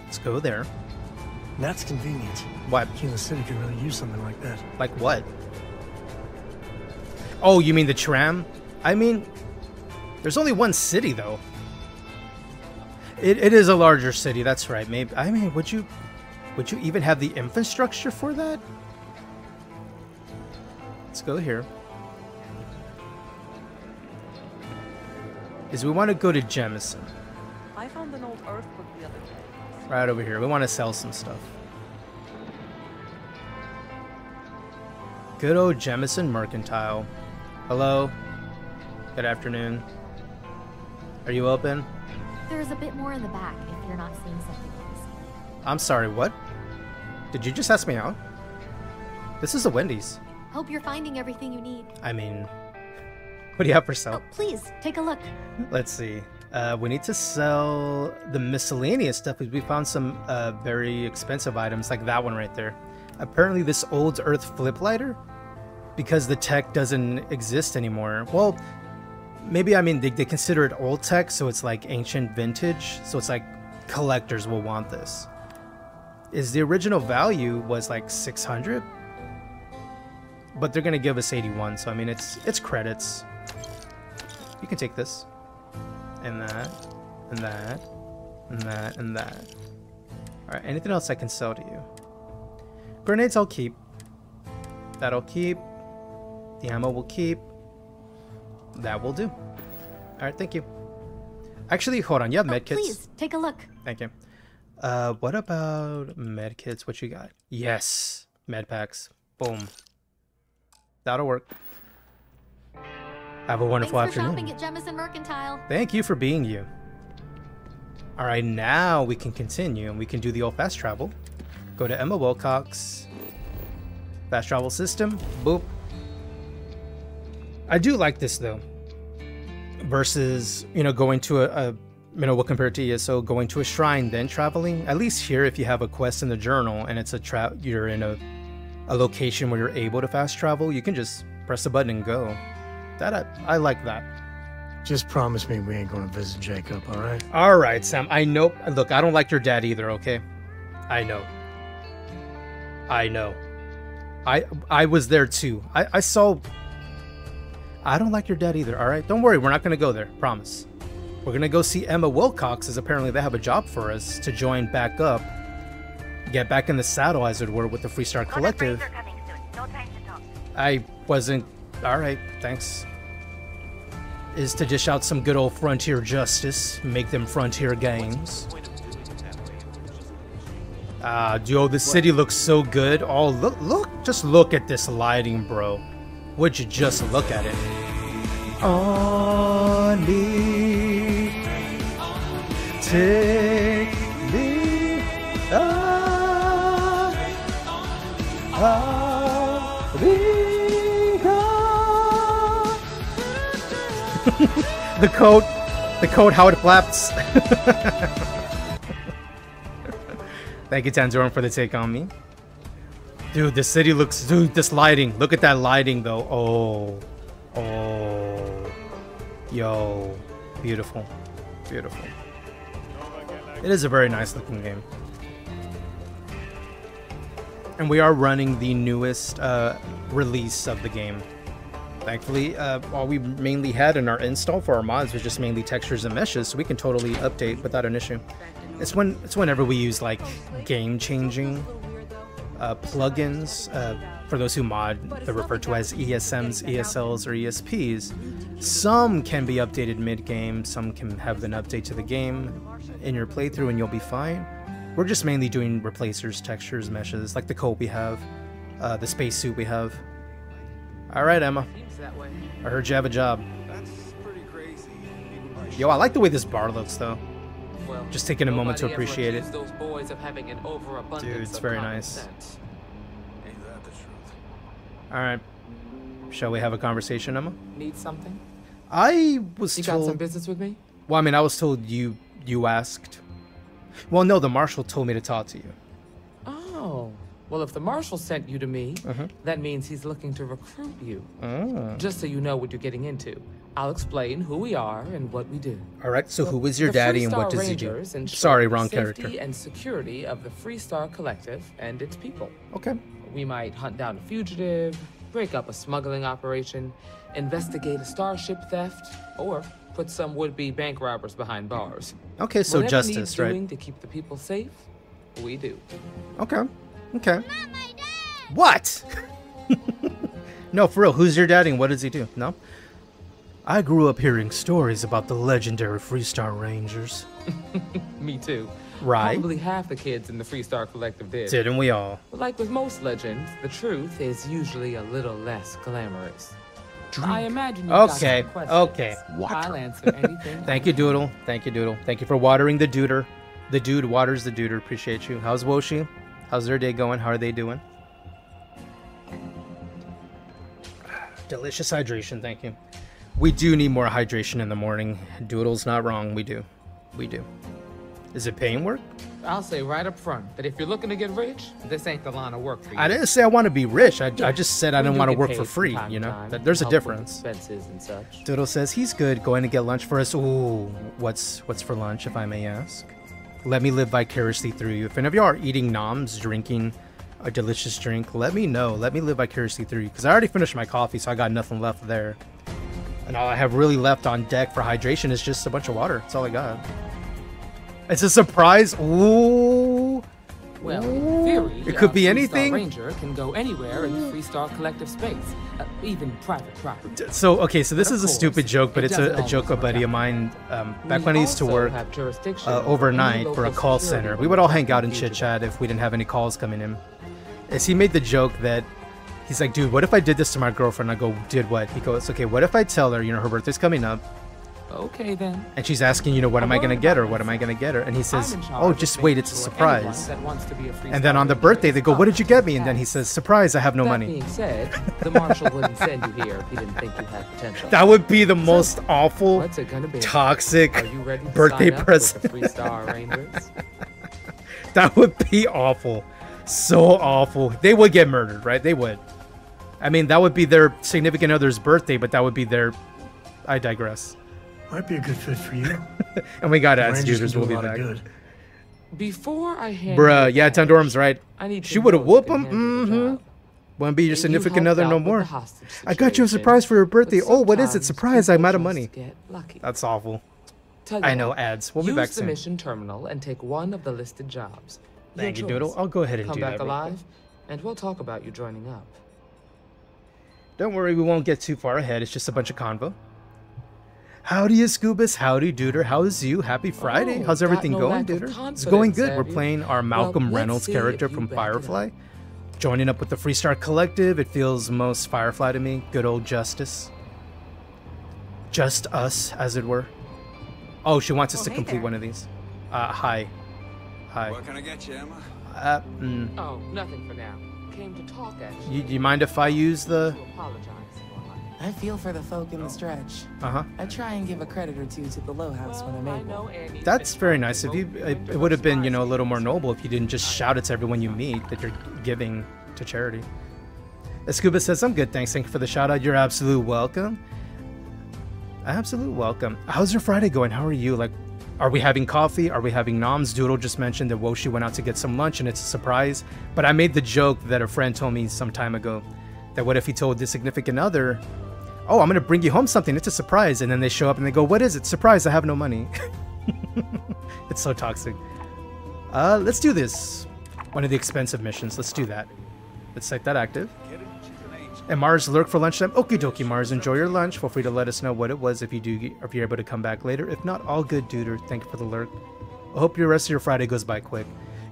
Let's go there. That's convenient. What? Kilo City could really use something like that. Like what? Oh, you mean the tram? I mean, there's only one city though. It, it is a larger city. That's right. Maybe I mean, would you would you even have the infrastructure for that? Let's go here. Is we want to go to Jemison. I found an old Earth book the other day. Right over here. We want to sell some stuff. Good old Jemison Mercantile. Hello. Good afternoon. Are you open? There's a bit more in the back if you're not seeing something else. I'm sorry, what? Did you just ask me out? This is a Wendy's. Hope you're finding everything you need. I mean, what do you have for sale? Oh, please, take a look. Let's see. Uh, we need to sell the miscellaneous stuff because we found some uh, very expensive items, like that one right there. Apparently, this old Earth flip lighter, because the tech doesn't exist anymore. Well, maybe I mean they, they consider it old tech, so it's like ancient vintage. So it's like collectors will want this. Is the original value was like 600, but they're gonna give us 81. So I mean it's it's credits. You can take this, and that, and that, and that, and that. All right. Anything else I can sell to you? Grenades I'll keep. That'll keep. The ammo will keep. That will do. Alright, thank you. Actually, hold on. You have medkits? Please, take a look. Thank you. Uh, what about medkits? What you got? Yes. Med packs. Boom. That'll work. Have a wonderful Thanks for afternoon. shopping at Jemison Mercantile. Thank you for being you. Alright, now we can continue and we can do the old fast travel. Go to Emma Wilcox. Fast travel system. Boop. I do like this though. Versus, you know, going to a, a you know, what compared to ESO, going to a shrine, then traveling. At least here, if you have a quest in the journal and it's a trap, you're in a, a location where you're able to fast travel, you can just press a button and go. That I, I like that. Just promise me we ain't gonna visit Jacob, all right? All right, Sam. I know. Look, I don't like your dad either. Okay, I know. I know. I I was there too. I I saw. I don't like your dad either. All right, don't worry. We're not gonna go there. Promise. We're gonna go see Emma Wilcox, as apparently they have a job for us to join back up, get back in the saddle, as it were, with the Freestar Collective. I wasn't. All right, thanks. Is to dish out some good old frontier justice, make them frontier gains. Ah, dude, the city looks so good. Oh, look, look, just look at this lighting, bro. Would you just look at it? Take me, ah, ah, the coat, the coat, how it flaps. Thank you, Tanzoran, for the take on me. Dude, the city looks... Dude, this lighting. Look at that lighting, though. Oh. Oh. Yo. Beautiful. Beautiful. It is a very nice looking game. And we are running the newest uh, release of the game. Thankfully, uh, all we mainly had in our install for our mods was just mainly textures and meshes, so we can totally update without an issue. It's when it's whenever we use like game-changing uh, plugins. Uh, for those who mod, they're referred to as ESMs, ESLs, or ESPs. Some can be updated mid-game. Some can have an update to the game in your playthrough, and you'll be fine. We're just mainly doing replacers, textures, meshes, like the coat we have, uh, the spacesuit we have. All right, Emma. I heard you have a job. Yo, I like the way this bar looks, though. Well, Just taking a moment to appreciate it. accused Those boys of having an overabundance Dude, it's very nice. All right. Shall we have a conversation, Emma? Need something? I was You told. got some business with me? Well, I mean, I was told you you asked. Well, no, the marshal told me to talk to you. Oh, Well, if the marshal sent you to me, Mhm. that means he's looking to recruit you. Ah. Just so you know what you're getting into. I'll explain who we are and what we do. All right. So who is your daddy and what does he do? Sorry, wrong safety character. and security of the Freestar Collective and its people. Okay. We might hunt down a fugitive, break up a smuggling operation, investigate a starship theft, or put some would-be bank robbers behind bars. Okay, so Whatever justice, needs right? Doing to keep the people safe, we do. Okay. Okay. What? no, for real. Who's your daddy and what does he do? No. I grew up hearing stories about the legendary Freestar Rangers. Me too. Right. Probably half the kids in the Freestar Collective did. Didn't we all? But like with most legends, the truth is usually a little less glamorous. I imagine you Okay, got some questions. I'll answer anything. Thank you, Doodle. Thank you, Doodle. Thank you for watering the duder. The dude waters the duder. Appreciate you. How's Woshi? How's their day going? How are they doing? Delicious hydration. Thank you. We do need more hydration in the morning. Doodle's not wrong. We do. We do. Is it paying work? I'll say right up front that if you're looking to get rich, this ain't the line of work for you. I didn't say I want to be rich. I, I just said I didn't want to work for free. You know, time, That- there's a difference. Expenses and such. Doodle says he's good. Going to get lunch for us. Ooh, what's what's for lunch, if I may ask? Let me live vicariously through you. If any of you are eating noms, drinking a delicious drink, let me know. Let me live vicariously through you. Because I already finished my coffee, so I got nothing left there. And all I have really left on deck for hydration is just a bunch of water. That's all I got. It's a surprise. Ooh. Well, in theory, It could a be Freestar anything. Ranger can go anywhere in the Freestar Collective space, uh, even private property. So okay, so this But is of a stupid joke, but it it's a, a joke a buddy of mine um, back when I used to work uh, overnight for a call center. We would all hang out to and chit chat if we didn't have any calls coming in. As he made the joke that he's like, dude, what if I did this to my girlfriend? I go, did what? He goes, okay, what if I tell her, you know, her birthday's coming up, Okay then. and she's asking, you know, what am I gonna get her? What am I gonna get her? And he says, oh, just wait, it's a surprise. That wants to be a And then on the birthday, they go, what did you get me? And then he says, surprise, I have no that money. being said, the marshal wouldn't send you here if he didn't think you had potential. That would be the most awful, What's it gonna be? toxic Are you ready to birthday present. That would be awful. So awful. They would get murdered, right? They would. I mean, that would be their significant other's birthday, but that would be their. I digress. Might be a good fit for you. And we got The ads, Rangers can users. We'll a be lot of back. good. Before I hand Bruh, yeah, the Tandorum's right. I need She would have whooped who him. can Mm-hmm. job. Want to be your You significant helped other no more. I got you a surprise for your birthday. Oh, what is it? Surprise! I'm out of money. get lucky. That's awful. Tell I know what, ads. We'll be back soon. use back the mission terminal and take one of the listed jobs. Your Thank you, choice. Doodle. I'll go ahead and Come do back that real alive, and we'll talk about you joining up. Don't worry, we won't get too far ahead. It's just a bunch of convo. Howdy, Scoobus. Howdy, Duder. How's you? Happy Friday. Oh, How's everything no going, lack Duder? It's going good. We're you? playing our Malcolm let's Reynolds character from back it up. Firefly. Joining up with the Freestar Collective. It feels most Firefly to me. Good old Justice. Just us, as it were. Oh, she wants us Oh, to hey complete there. one of these. Uh, hi. Hi. What can I get you, Emma? Uh, mm. Oh, nothing for now. Came to talk, actually. You, you mind if I use the... To apologize. I feel for the folk in the stretch. Uh-huh. I try and give a credit or two to the Low House when I'm able. That's very nice of you. It, it would have been, you know, a little more noble if you didn't just shout it to everyone you meet that you're giving to charity. Escuba says, I'm good, thanks. Thank you for the shout out. You're absolute welcome. Absolute welcome. How's your Friday going? How are you? Like, are we having coffee? Are we having noms? Doodle just mentioned that Woshi went out to get some lunch and it's a surprise. But I made the joke that a friend told me some time ago that what if he told his significant other, Oh, I'm gonna bring you home something. It's a surprise. And then they show up and they go, What is it? Surprise, I have no money. it's so toxic. Uh, let's do this. One of the expensive missions. Let's do that. Let's set that active. And Mars, lurk for lunchtime. Okie dokie, Mars. Enjoy your lunch. Feel free to let us know what it was if you do, if you're able to come back later. If not, all good, duder. Thank you for the lurk. I hope your rest of your Friday goes by quick.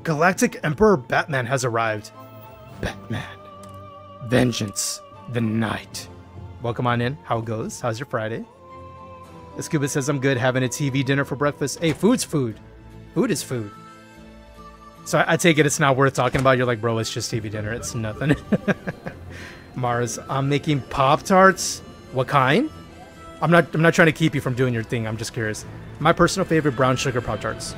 Galactic Emperor Batman has arrived. Batman. Vengeance. The night. Welcome on in. How it goes? How's your Friday? The Scuba says I'm good having a TV dinner for breakfast. Hey, food's food. Food is food. So I, I take it it's not worth talking about. You're like, bro, it's just TV dinner. It's nothing. Mars, I'm making Pop Tarts. What kind? I'm not. I'm not trying to keep you from doing your thing. I'm just curious. My personal favorite, brown sugar Pop Tarts.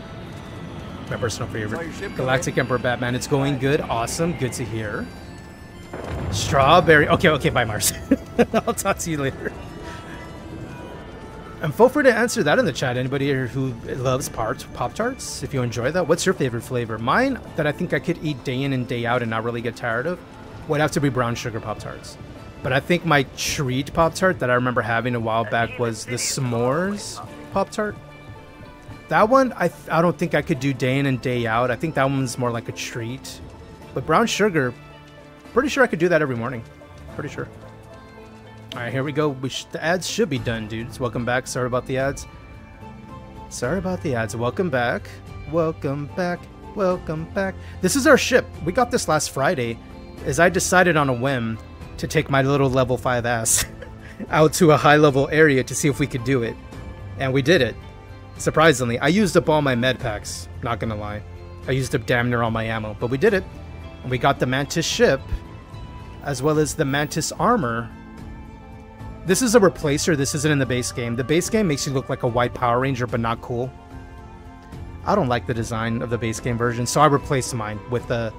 My personal favorite. Galactic Emperor Batman. It's going good. Awesome. Good to hear. Strawberry. Okay, okay, bye, Mars. I'll talk to you later. And feel free to answer that in the chat. Anybody here who loves parts, Pop Tarts? If you enjoy that, what's your favorite flavor? Mine, that I think I could eat day in and day out and not really get tired of, would have to be brown sugar Pop Tarts. But I think my treat Pop Tart that I remember having a while back was the S'mores Pop Tart. That one, I, I don't think I could do day in and day out. I think that one's more like a treat. But brown sugar, pretty sure I could do that every morning. Pretty sure. All right, here we go. We the ads should be done, dudes. Welcome back. Sorry about the ads. Sorry about the ads. Welcome back. Welcome back. Welcome back. This is our ship. We got this last Friday as I decided on a whim to take my little level 5 ass out to a high level area to see if we could do it. And we did it. Surprisingly, I used up all my med packs, not gonna lie. I used up damn near all my ammo, but we did it. And we got the Mantis ship, as well as the Mantis armor this is a replacer. This isn't in the base game. The base game makes you look like a white Power Ranger, but not cool. I don't like the design of the base game version, so I replaced mine with the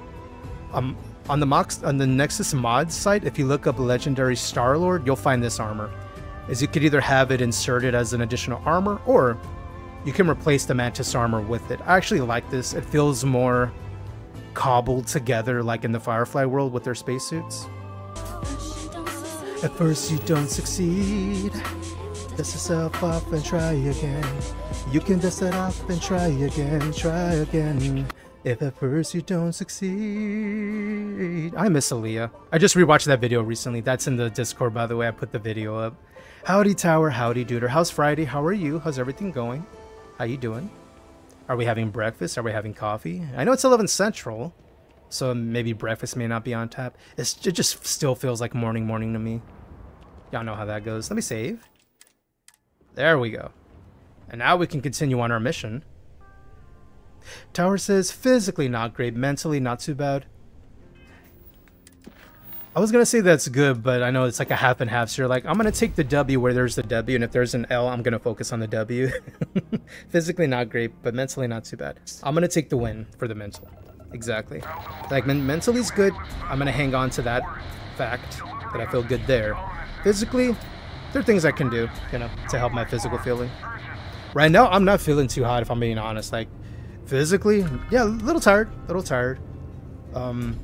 um on the Mox on the Nexus mods site. If you look up Legendary Star Lord, you'll find this armor. Is you could either have it inserted as an additional armor, or you can replace the Mantis armor with it. I actually like this. It feels more cobbled together, like in the Firefly world with their spacesuits. At first you don't succeed. Dust yourself off and try again. You can dust it off and try again, try again. If at first you don't succeed. I miss Aaliyah. I just rewatched that video recently. That's in the Discord, by the way. I put the video up. Howdy Tower, howdy Duder. How's Friday? How are you? How's everything going? How you doing? Are we having breakfast? Are we having coffee? I know it's 11 Central. So maybe breakfast may not be on tap. It's, it just still feels like morning morning to me. Y'all know how that goes. Let me save. There we go. And now we can continue on our mission. Tower says, physically not great, mentally not too bad. I was gonna say that's good, but I know it's like a half and half. So you're like, I'm gonna take the W where there's the W, and if there's an L, I'm gonna focus on the W. Physically not great, but mentally not too bad. I'm gonna take the win for the mental. Exactly. Like men mentally is good. I'm gonna hang on to that fact that I feel good there. Physically, there are things I can do, you know, to help my physical feeling. Right now, I'm not feeling too hot if I'm being honest. Like physically, yeah, a little tired, a little tired. Um,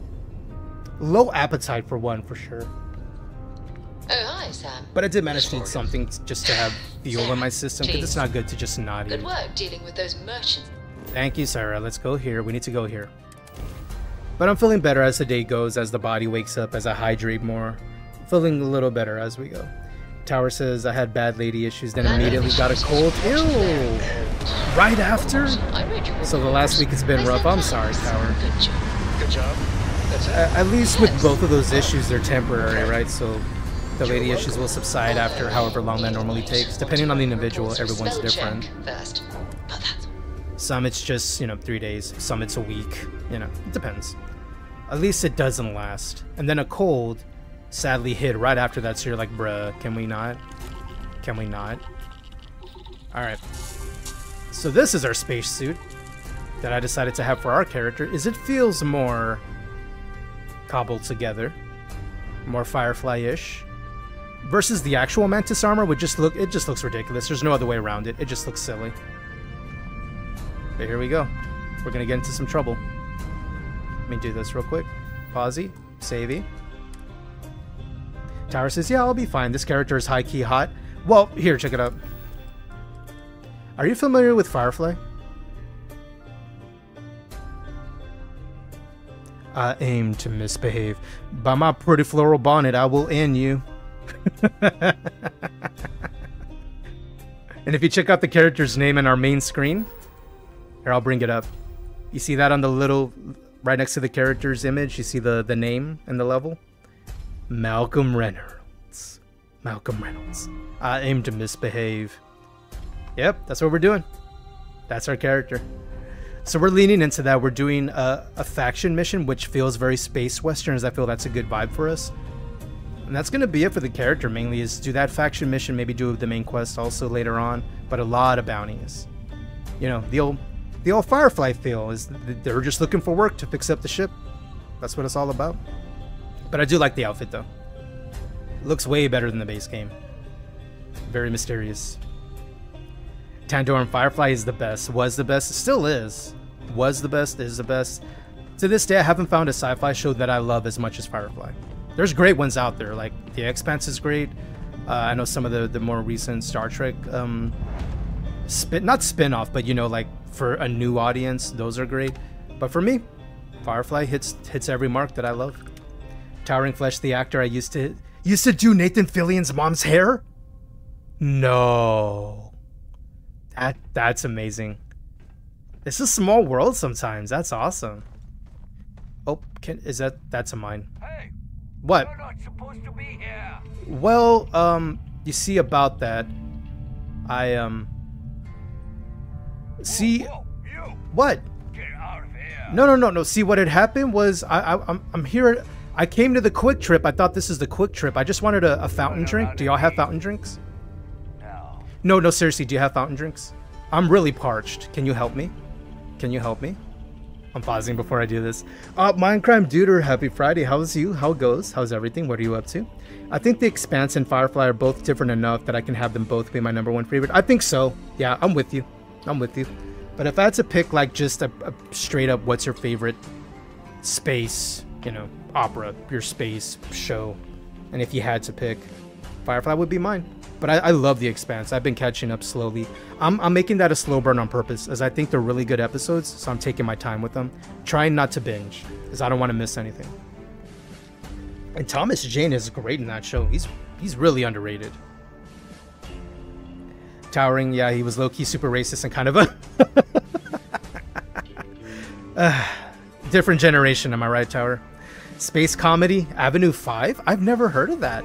low appetite for one, for sure. Oh, hi, Sam. But I did manage to eat something just to have fuel in my system because it's not good to just not eat. Good work dealing with those merchants. Thank you, Sarah. Let's go here. We need to go here. But I'm feeling better as the day goes, as the body wakes up, as I hydrate more. Feeling a little better as we go. Tower says I had bad lady issues, then immediately got a cold. Ew! Right after? So the last week has been rough. I'm sorry, Tower. Good job. That's it. At least with both of those issues, they're temporary, right? So the lady issues will subside after however long that normally takes. Depending on the individual, everyone's Spell check different. Some it's just, you know, three days. Some it's a week. You know, it depends. At least it doesn't last. And then a cold sadly hit right after that, so you're like, bruh, can we not? Can we not? Alright. So this is our spacesuit that I decided to have for our character, is it feels more cobbled together. More Firefly-ish. Versus the actual Mantis armor would just look it just looks ridiculous. There's no other way around it. It just looks silly. But here we go. We're gonna get into some trouble. Let me do this real quick. Pausey, savey. Tower says, yeah, I'll be fine. This character is high-key hot. Well, here, check it out. Are you familiar with Firefly? I aim to misbehave. By my pretty floral bonnet, I will end you. and if you check out the character's name in our main screen, here, I'll bring it up. You see that on the little, right next to the character's image? You see the, the name and the level? Malcolm Reynolds. Malcolm Reynolds. I aim to misbehave. Yep, that's what we're doing. That's our character. So we're leaning into that. We're doing a, a faction mission, which feels very space westerns. I feel that's a good vibe for us. And that's going to be it for the character mainly is do that faction mission, maybe do the main quest also later on, but a lot of bounties. You know, the old the old Firefly feel. is they're just looking for work to fix up the ship. That's what it's all about. But I do like the outfit though. looks way better than the base game. Very mysterious. Tandoran Firefly is the best. Was the best. Still is. Was the best. Is the best. To this day, I haven't found a sci-fi show that I love as much as Firefly. There's great ones out there. Like The Expanse is great. Uh, I know some of the the more recent Star Trek um, spin not spin-off, but you know, like for a new audience, those are great. But for me, Firefly hits hits every mark that I love. Towering Flesh, the actor I used to used to do Nathan Fillion's mom's hair. No, that that's amazing. It's a small world sometimes. That's awesome. Oh, can is that that's a mine? Hey, what? You're not supposed to be here. Well, um, you see about that, I um. See, what? No, no, no, no. See, what had happened was I, I I'm I'm here. I came to the quick trip. I thought this is the quick trip. I just wanted a, a fountain drink. Do y'all have fountain drinks? No. No, no. Seriously, do you have fountain drinks? I'm really parched. Can you help me? Can you help me? I'm pausing before I do this. Uh, Mindcrime Duder, happy Friday. How's you? How goes? How's everything? What are you up to? I think The Expanse and Firefly are both different enough that I can have them both be my number one favorite. I think so. Yeah, I'm with you. I'm with you. But if I had to pick like just a, a straight up, what's your favorite space, you know, opera, your space show, and if you had to pick, Firefly would be mine. But I, I love The Expanse. I've been catching up slowly. I'm, I'm making that a slow burn on purpose, as I think they're really good episodes, so I'm taking my time with them. Trying not to binge, because I don't want to miss anything. And Thomas Jane is great in that show. He's he's really underrated. Towering, yeah, he was low key super racist and kind of a uh, different generation. Am I right, Tower? Space comedy, Avenue Five. I've never heard of that.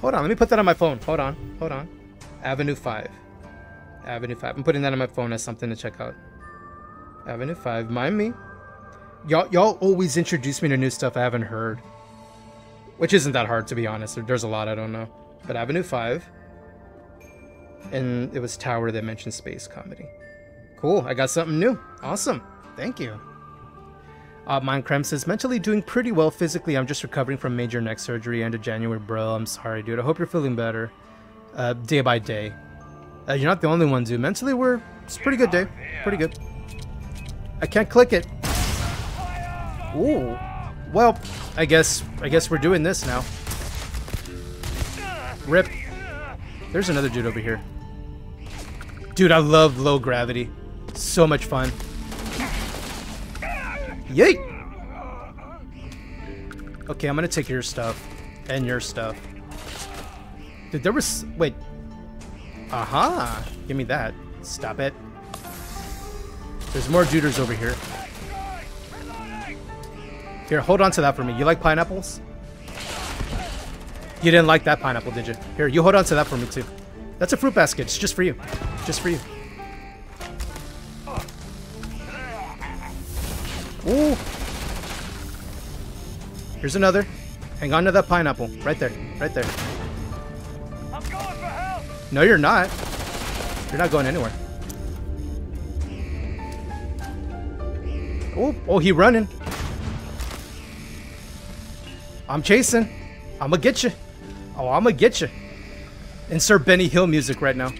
Hold on, let me put that on my phone. Hold on, hold on. Avenue Five. Avenue Five. I'm putting that on my phone as something to check out. Avenue Five. Mind me. Y'all, y'all always introduce me to new stuff I haven't heard. Which isn't that hard, to be honest. There's a lot I don't know. But Avenue 5. And it was Tower that mentioned space comedy. Cool. I got something new. Awesome. Thank you. Uh, Mindcrime says, mentally doing pretty well physically. I'm just recovering from major neck surgery end of January, bro. I'm sorry, dude. I hope you're feeling better. Uh, day by day. Uh, you're not the only one, dude. Mentally, we're... It's pretty good day. Pretty good. I can't click it. Ooh. Well, I guess I guess we're doing this now. Rip. There's another dude over here. Dude, I love low gravity. So much fun. Yay! Okay, I'm gonna take your stuff. And your stuff. Dude, there was... Wait. Aha! Give me that. Stop it. There's more duders over here. Here, hold on to that for me. You like pineapples? You didn't like that pineapple, did you? Here, you hold on to that for me, too. That's a fruit basket. It's just for you. Just for you. Ooh. Here's another. Hang on to that pineapple. Right there. Right there. I'm going for help. No, you're not. You're not going anywhere. Oh, oh, he running. I'm chasing. I'm gonna get you. Oh, I'm gonna get you. Insert Benny Hill music right now.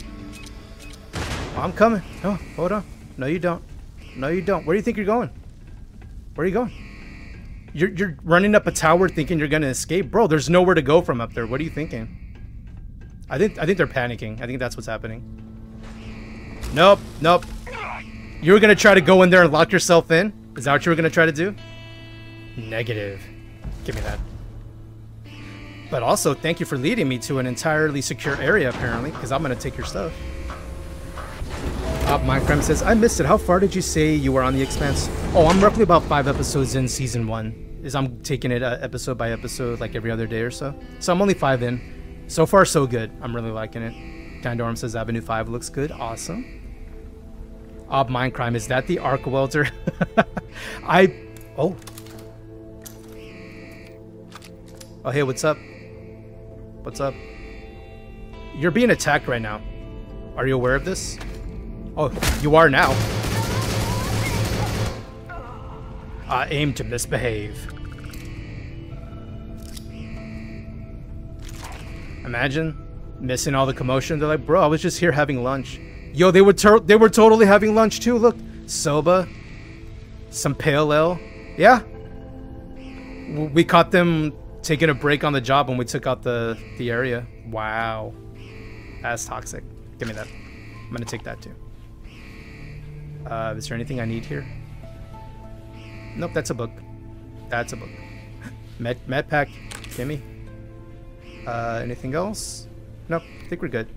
Oh, I'm coming. No, hold on. No, you don't. No, you don't. Where do you think you're going? Where are you going? You're, you're running up a tower thinking you're gonna escape, bro. There's nowhere to go from up there. What are you thinking? I think I think they're panicking. I think that's what's happening. Nope, nope. You were gonna try to go in there and lock yourself in? Is that what you were gonna try to do? Negative. Give me that. But also, thank you for leading me to an entirely secure area, apparently, because I'm going to take your stuff. Uh, Mindcrime says, I missed it. How far did you say you were on The Expanse? Oh, I'm roughly about five episodes in Season 1. Is I'm taking it uh, episode by episode, like every other day or so. So I'm only five in. So far, so good. I'm really liking it. Dandorm says Avenue 5 looks good. Awesome. Ob Mindcrime, is that the Arc Welder? I... Oh. Oh, hey, what's up? What's up? You're being attacked right now. Are you aware of this? Oh, you are now. I aim to misbehave. Imagine missing all the commotion. They're like, bro, I was just here having lunch. Yo, they were they were totally having lunch too. Look, soba, some pale ale. Yeah, we caught them taking a break on the job when we took out the the area. Wow, that's toxic. Give me that. I'm gonna take that too. Uh, is there anything I need here? Nope, that's a book. That's a book. Med med pack. Gimme. Uh, anything else? Nope, I think we're good.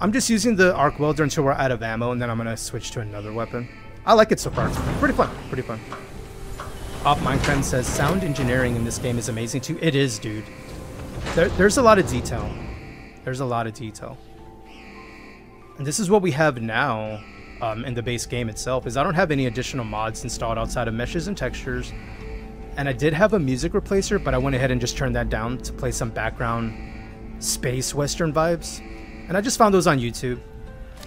I'm just using the arc welder until we're out of ammo, and then I'm gonna switch to another weapon. I like it so far. Pretty fun. Pretty fun. Off Mindcrime says sound engineering in this game is amazing too. It is, dude. There, there's a lot of detail. There's a lot of detail. And this is what we have now um, in the base game itself. Is I don't have any additional mods installed outside of meshes and textures. And I did have a music replacer, but I went ahead and just turned that down to play some background space western vibes. And I just found those on YouTube.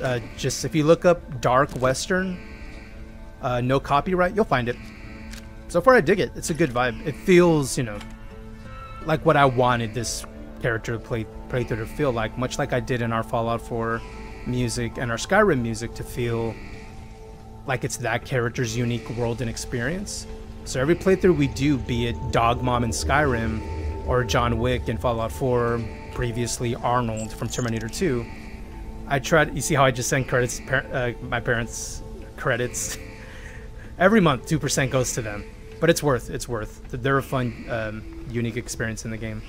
Uh, just if you look up dark western, uh, no copyright, you'll find it. So far, I dig it. It's a good vibe. It feels, you know, like what I wanted this character play playthrough to feel like, much like I did in our Fallout 4 music and our Skyrim music to feel like it's that character's unique world and experience. So every playthrough we do, be it Dog Mom in Skyrim or John Wick in Fallout 4, previously Arnold from Terminator 2, I tried. You see how I just send credits, uh, my parents' credits every month. Two percent goes to them, but it's worth. It's worth. They're a fun, um, unique experience in the game.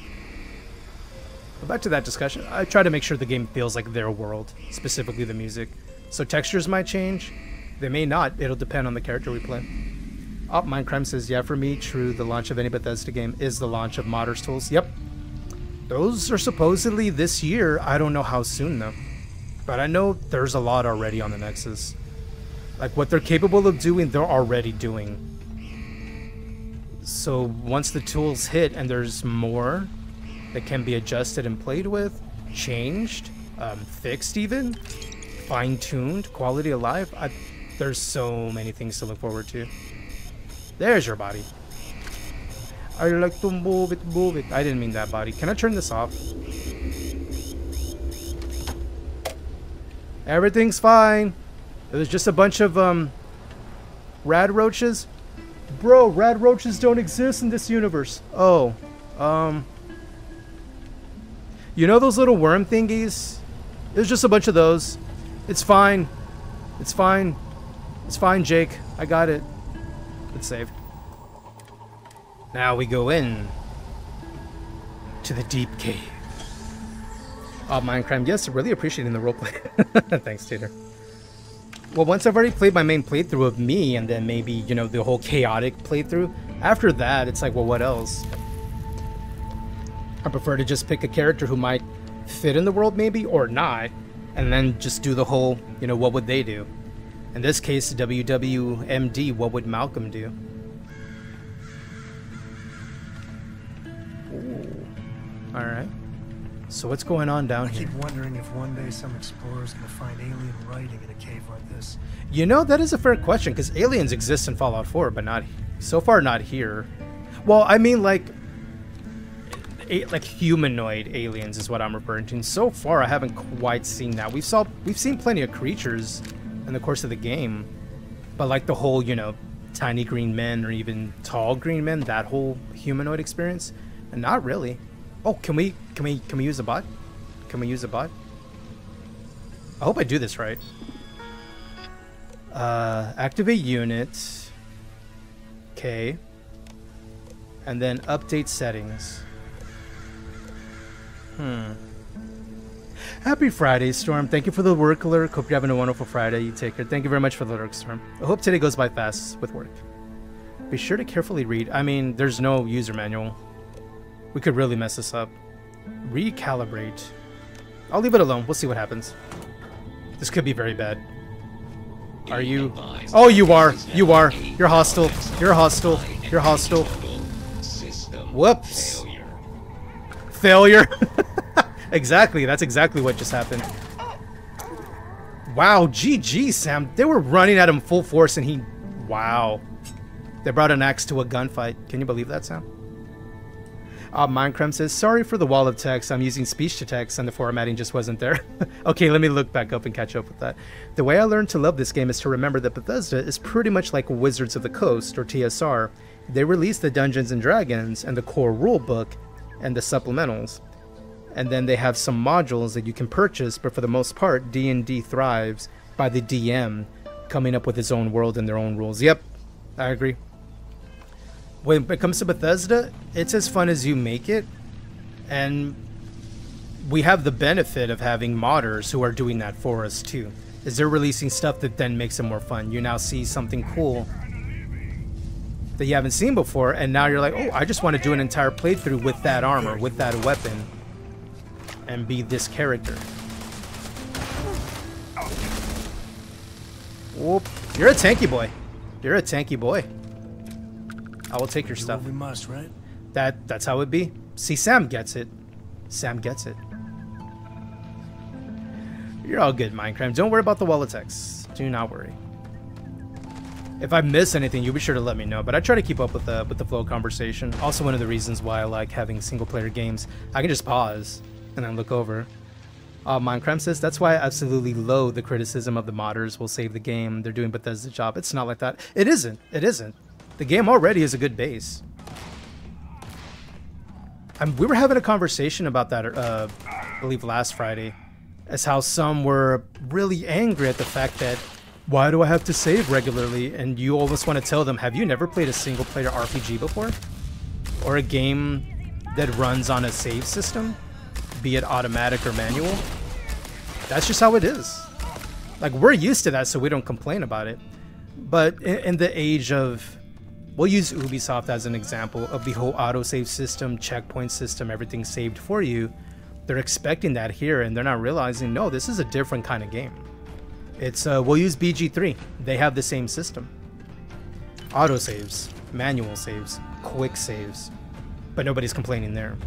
But back to that discussion. I try to make sure the game feels like their world, specifically the music. So textures might change. They may not. It'll depend on the character we play. Op Mindcrime says, yeah, for me, true, the launch of any Bethesda game is the launch of Modders Tools. Yep. Those are supposedly this year. I don't know how soon, though. But I know there's a lot already on the Nexus. Like, what they're capable of doing, they're already doing. So, once the tools hit and there's more that can be adjusted and played with, changed, um, fixed even, fine-tuned, quality of life, I, there's so many things to look forward to. There's your body. I like to move it, move it. I didn't mean that body. Can I turn this off? Everything's fine. It was just a bunch of, um, rad roaches. Bro, rad roaches don't exist in this universe. Oh, um, you know those little worm thingies? There's just a bunch of those. It's fine. It's fine. It's fine, Jake. I got it. It's saved. Now we go in to the deep cave. Oh, Mindcrime, yes, really appreciating the roleplay. Thanks, Tater. Well, once I've already played my main playthrough of me, and then maybe, you know, the whole chaotic playthrough, after that, it's like, well, what else? I prefer to just pick a character who might fit in the world, maybe, or not, and then just do the whole, you know, what would they do? In this case, WWMD, what would Malcolm do? Ooh. Alright. So what's going on down here? I keep wondering if one day some explorer's gonna find alien writing in a cave like this. You know, that is a fair question, because aliens exist in Fallout 4, but not... So far, not here. Well, I mean, like... A, like humanoid aliens is what I'm referring to. And so far, I haven't quite seen that. We've saw we've seen plenty of creatures in the course of the game, but like the whole, you know, tiny green men or even tall green men, that whole humanoid experience, and not really. Oh, can we can we can we use a bot? Can we use a bot? I hope I do this right. Uh, activate unit. Okay. And then update settings. Hmm. Happy Friday, Storm. Thank you for the work alert. Hope you're having a wonderful Friday. You take care. Thank you very much for the alert, Storm. I hope today goes by fast with work. Be sure to carefully read. I mean, there's no user manual. We could really mess this up. Recalibrate. I'll leave it alone. We'll see what happens. This could be very bad. Are you? Oh, you are. You are. You're hostile. You're hostile. You're hostile. Whoops. Failure. exactly. That's exactly what just happened. Wow. GG, Sam. They were running at him full force and he... Wow. They brought an axe to a gunfight. Can you believe that, Sam? Uh, Mindcrime says, sorry for the wall of text. I'm using speech to text and the formatting just wasn't there. okay, let me look back up and catch up with that. The way I learned to love this game is to remember that Bethesda is pretty much like Wizards of the Coast, or TSR. They release the Dungeons and Dragons and the core rulebook and the supplementals. And then they have some modules that you can purchase, but for the most part, D&D thrives by the DM coming up with his own world and their own rules. Yep, I agree when it comes to Bethesda, it's as fun as you make it, and we have the benefit of having modders who are doing that for us too. Is they're releasing stuff that then makes it more fun. You now see something cool that you haven't seen before, and now you're like, oh, I just want to do an entire playthrough with that armor, with that weapon, and be this character. Whoop. You're a tanky boy. You're a tanky boy. I will take your Do stuff. we must, right? That that's how it be. See, Sam gets it. Sam gets it. You're all good, Mindcrime. Don't worry about the wall text. Do not worry. If I miss anything, you'll be sure to let me know. But I try to keep up with the with the flow of conversation. Also, one of the reasons why I like having single player games, I can just pause and then look over. Uh, Mindcrime says that's why I absolutely loathe the criticism of the modders will save the game. They're doing Bethesda's job. It's not like that. It isn't. It isn't. The game already is a good base. Um, we were having a conversation about that, uh, I believe last Friday, as how some were really angry at the fact that why do I have to save regularly? And you almost want to tell them, have you never played a single player RPG before? Or a game that runs on a save system, be it automatic or manual? That's just how it is. Like, we're used to that, so we don't complain about it. But in, in the age of We'll use Ubisoft as an example of the whole autosave system, checkpoint system, everything saved for you. They're expecting that here and they're not realizing, no, this is a different kind of game. It's, uh, we'll use BG3. They have the same system. Autosaves, manual saves, quick saves. But nobody's complaining there.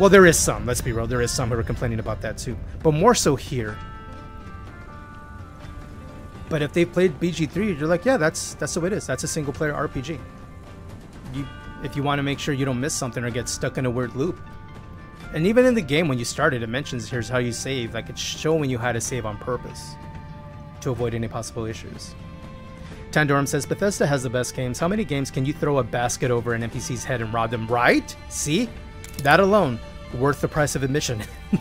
Well, there is some, let's be real, there is some who are complaining about that too. But more so here. But if they played BG3, you're like, yeah, that's that's the way it is. That's a single player RPG you if you want to make sure you don't miss something or get stuck in a weird loop. And even in the game when you started, it mentions here's how you save. Like it's showing you how to save on purpose to avoid any possible issues. Tandorum says Bethesda has the best games. How many games can you throw a basket over an NPC's head and rob them? Right? See? That alone, worth the price of admission.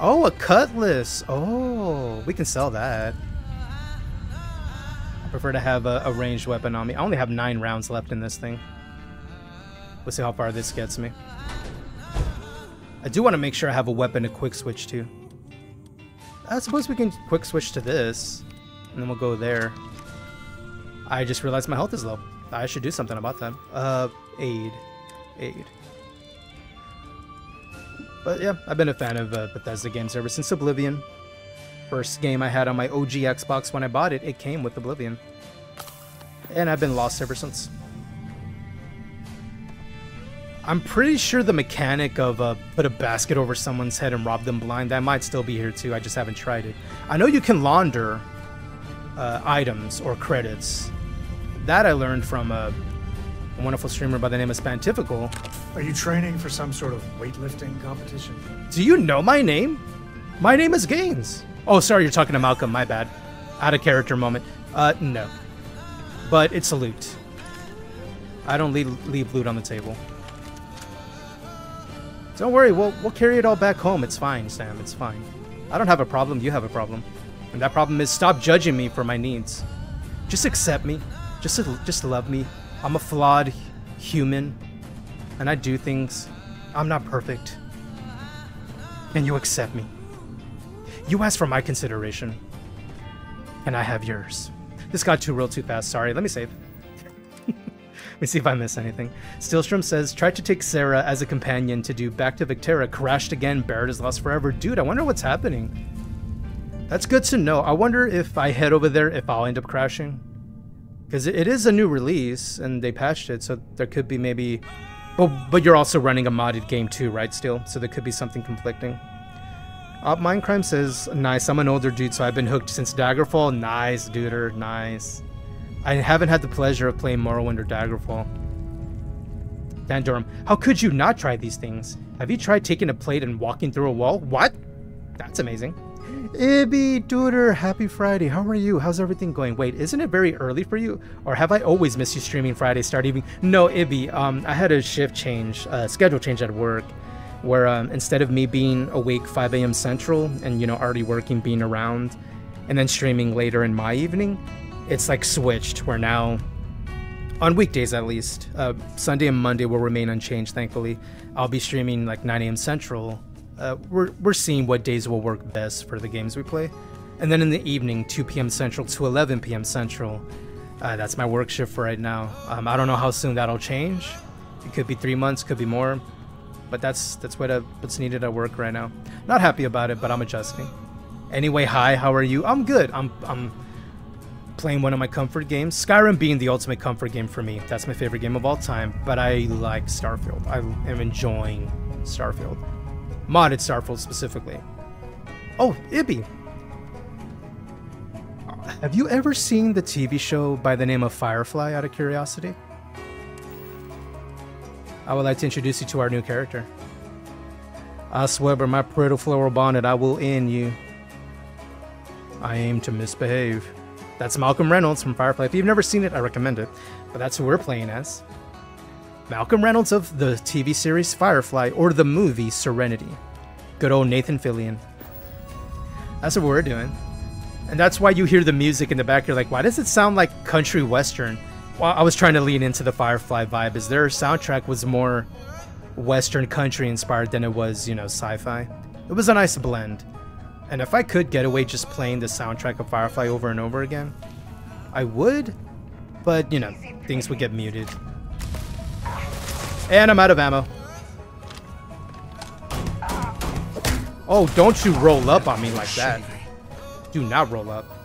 oh, a cutlass. Oh, we can sell that prefer to have a, a, ranged weapon on me. I only have nine rounds left in this thing. We'll see how far this gets me. I do want to make sure I have a weapon to quick switch to. I suppose we can quick switch to this, and then we'll go there. I just realized my health is low. I should do something about that. Uh, aid. Aid. But yeah, I've been a fan of uh, Bethesda games ever since Oblivion first game I had on my OG Xbox when I bought it, it came with Oblivion. And I've been lost ever since. I'm pretty sure the mechanic of uh, put a basket over someone's head and rob them blind, that might still be here too, I just haven't tried it. I know you can launder uh, items or credits. That I learned from a, a wonderful streamer by the name of Spantifical. Are you training for some sort of weightlifting competition? Do you know my name? My name is Gains. Oh, sorry, you're talking to Malcolm. My bad. Out of character moment. Uh, no. But it's a loot. I don't leave, leave loot on the table. Don't worry, we'll, we'll carry it all back home. It's fine, Sam. It's fine. I don't have a problem. You have a problem. And that problem is stop judging me for my needs. Just accept me. Just, just love me. I'm a flawed human. And I do things. I'm not perfect. And you accept me. You asked for my consideration, and I have yours. This got too real too fast. Sorry. Let me save. Let me see if I miss anything. Steelstrom says, tried to take Sarah as a companion to do Back to Vectera, crashed again, Barrett is lost forever. Dude, I wonder what's happening. That's good to know. I wonder if I head over there, if I'll end up crashing. Because it is a new release, and they patched it, so there could be maybe... But, but you're also running a modded game too, right, still? So there could be something conflicting. Uh, Mindcrime says, nice, I'm an older dude, so I've been hooked since Daggerfall. Nice, duder, nice. I haven't had the pleasure of playing Morrowind or Daggerfall. Dan Durham, how could you not try these things? Have you tried taking a plate and walking through a wall? What? That's amazing. Ibby, Duder, happy Friday. How are you? How's everything going? Wait, isn't it very early for you? Or have I always missed you streaming Friday start evening? No, Ibby, um, I had a shift change, uh, schedule change at work, where um, instead of me being awake 5 a.m. Central and, you know, already working, being around, and then streaming later in my evening, it's like switched, where now on weekdays at least. Uh, Sunday and Monday will remain unchanged, thankfully. I'll be streaming like 9 a.m. Central. Uh, we're, we're seeing what days will work best for the games we play. And then in the evening, 2 p.m. Central to 11 p.m. Central. Uh, that's my work shift for right now. Um, I don't know how soon that'll change. It could be three months, could be more. But that's that's what uh, what's needed at work right now. Not happy about it, but I'm adjusting. Anyway, hi, how are you? I'm good. I'm I'm playing one of my comfort games. Skyrim being the ultimate comfort game for me. That's my favorite game of all time. But I like Starfield. I am enjoying Starfield. Modded Starfield specifically. Oh, Ibby. Have you ever seen the TV show by the name of Firefly out of curiosity? I would like to introduce you to our new character. I swear by my pretty floral bonnet, I will end you. I aim to misbehave. That's Malcolm Reynolds from Firefly. If you've never seen it, I recommend it. But that's who we're playing as. Malcolm Reynolds of the TV series Firefly or the movie Serenity. Good old Nathan Fillion. That's what we're doing. And that's why you hear the music in the back. You're like, why does it sound like country western? Well, I was trying to lean into the Firefly vibe, as their soundtrack was more western country inspired than it was, you know, sci fi. It was a nice blend. And if I could get away just playing the soundtrack of Firefly over and over again, I would, but you know, things would get muted. And I'm out of ammo. Oh, don't you roll up on me like that. Do not roll up.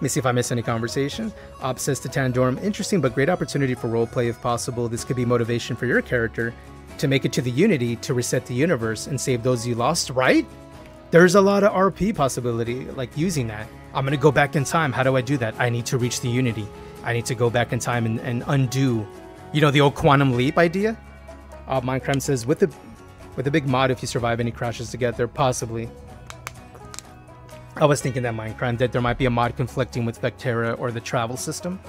Let me see if I miss any conversation. Op says to Tandorum, interesting but great opportunity for roleplay if possible. This could be motivation for your character to make it to the Unity to reset the universe and save those you lost, right? There's a lot of RP possibility, like using that. I'm gonna go back in time. How do I do that? I need to reach the Unity. I need to go back in time and, and undo, you know, the old quantum leap idea. Uh, Mindcrime says with the with a big mod, if you survive any crashes together, possibly. I was thinking that Mindcrime that there might be a mod conflicting with Vectera or the travel system.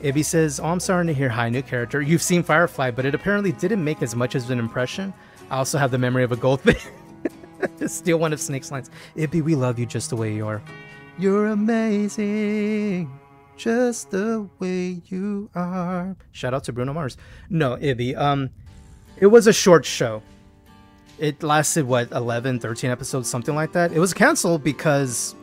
Ibby says, "Oh, I'm starting to hear high new character. You've seen Firefly, but it apparently didn't make as much as an impression. I also have the memory of a goldfish." Steal one of Snake's lines. Ibby, we love you just the way you are. You're amazing, just the way you are. Shout out to Bruno Mars. No, Ibby. Um, it was a short show. It lasted what 11, 13 episodes, something like that. It was canceled because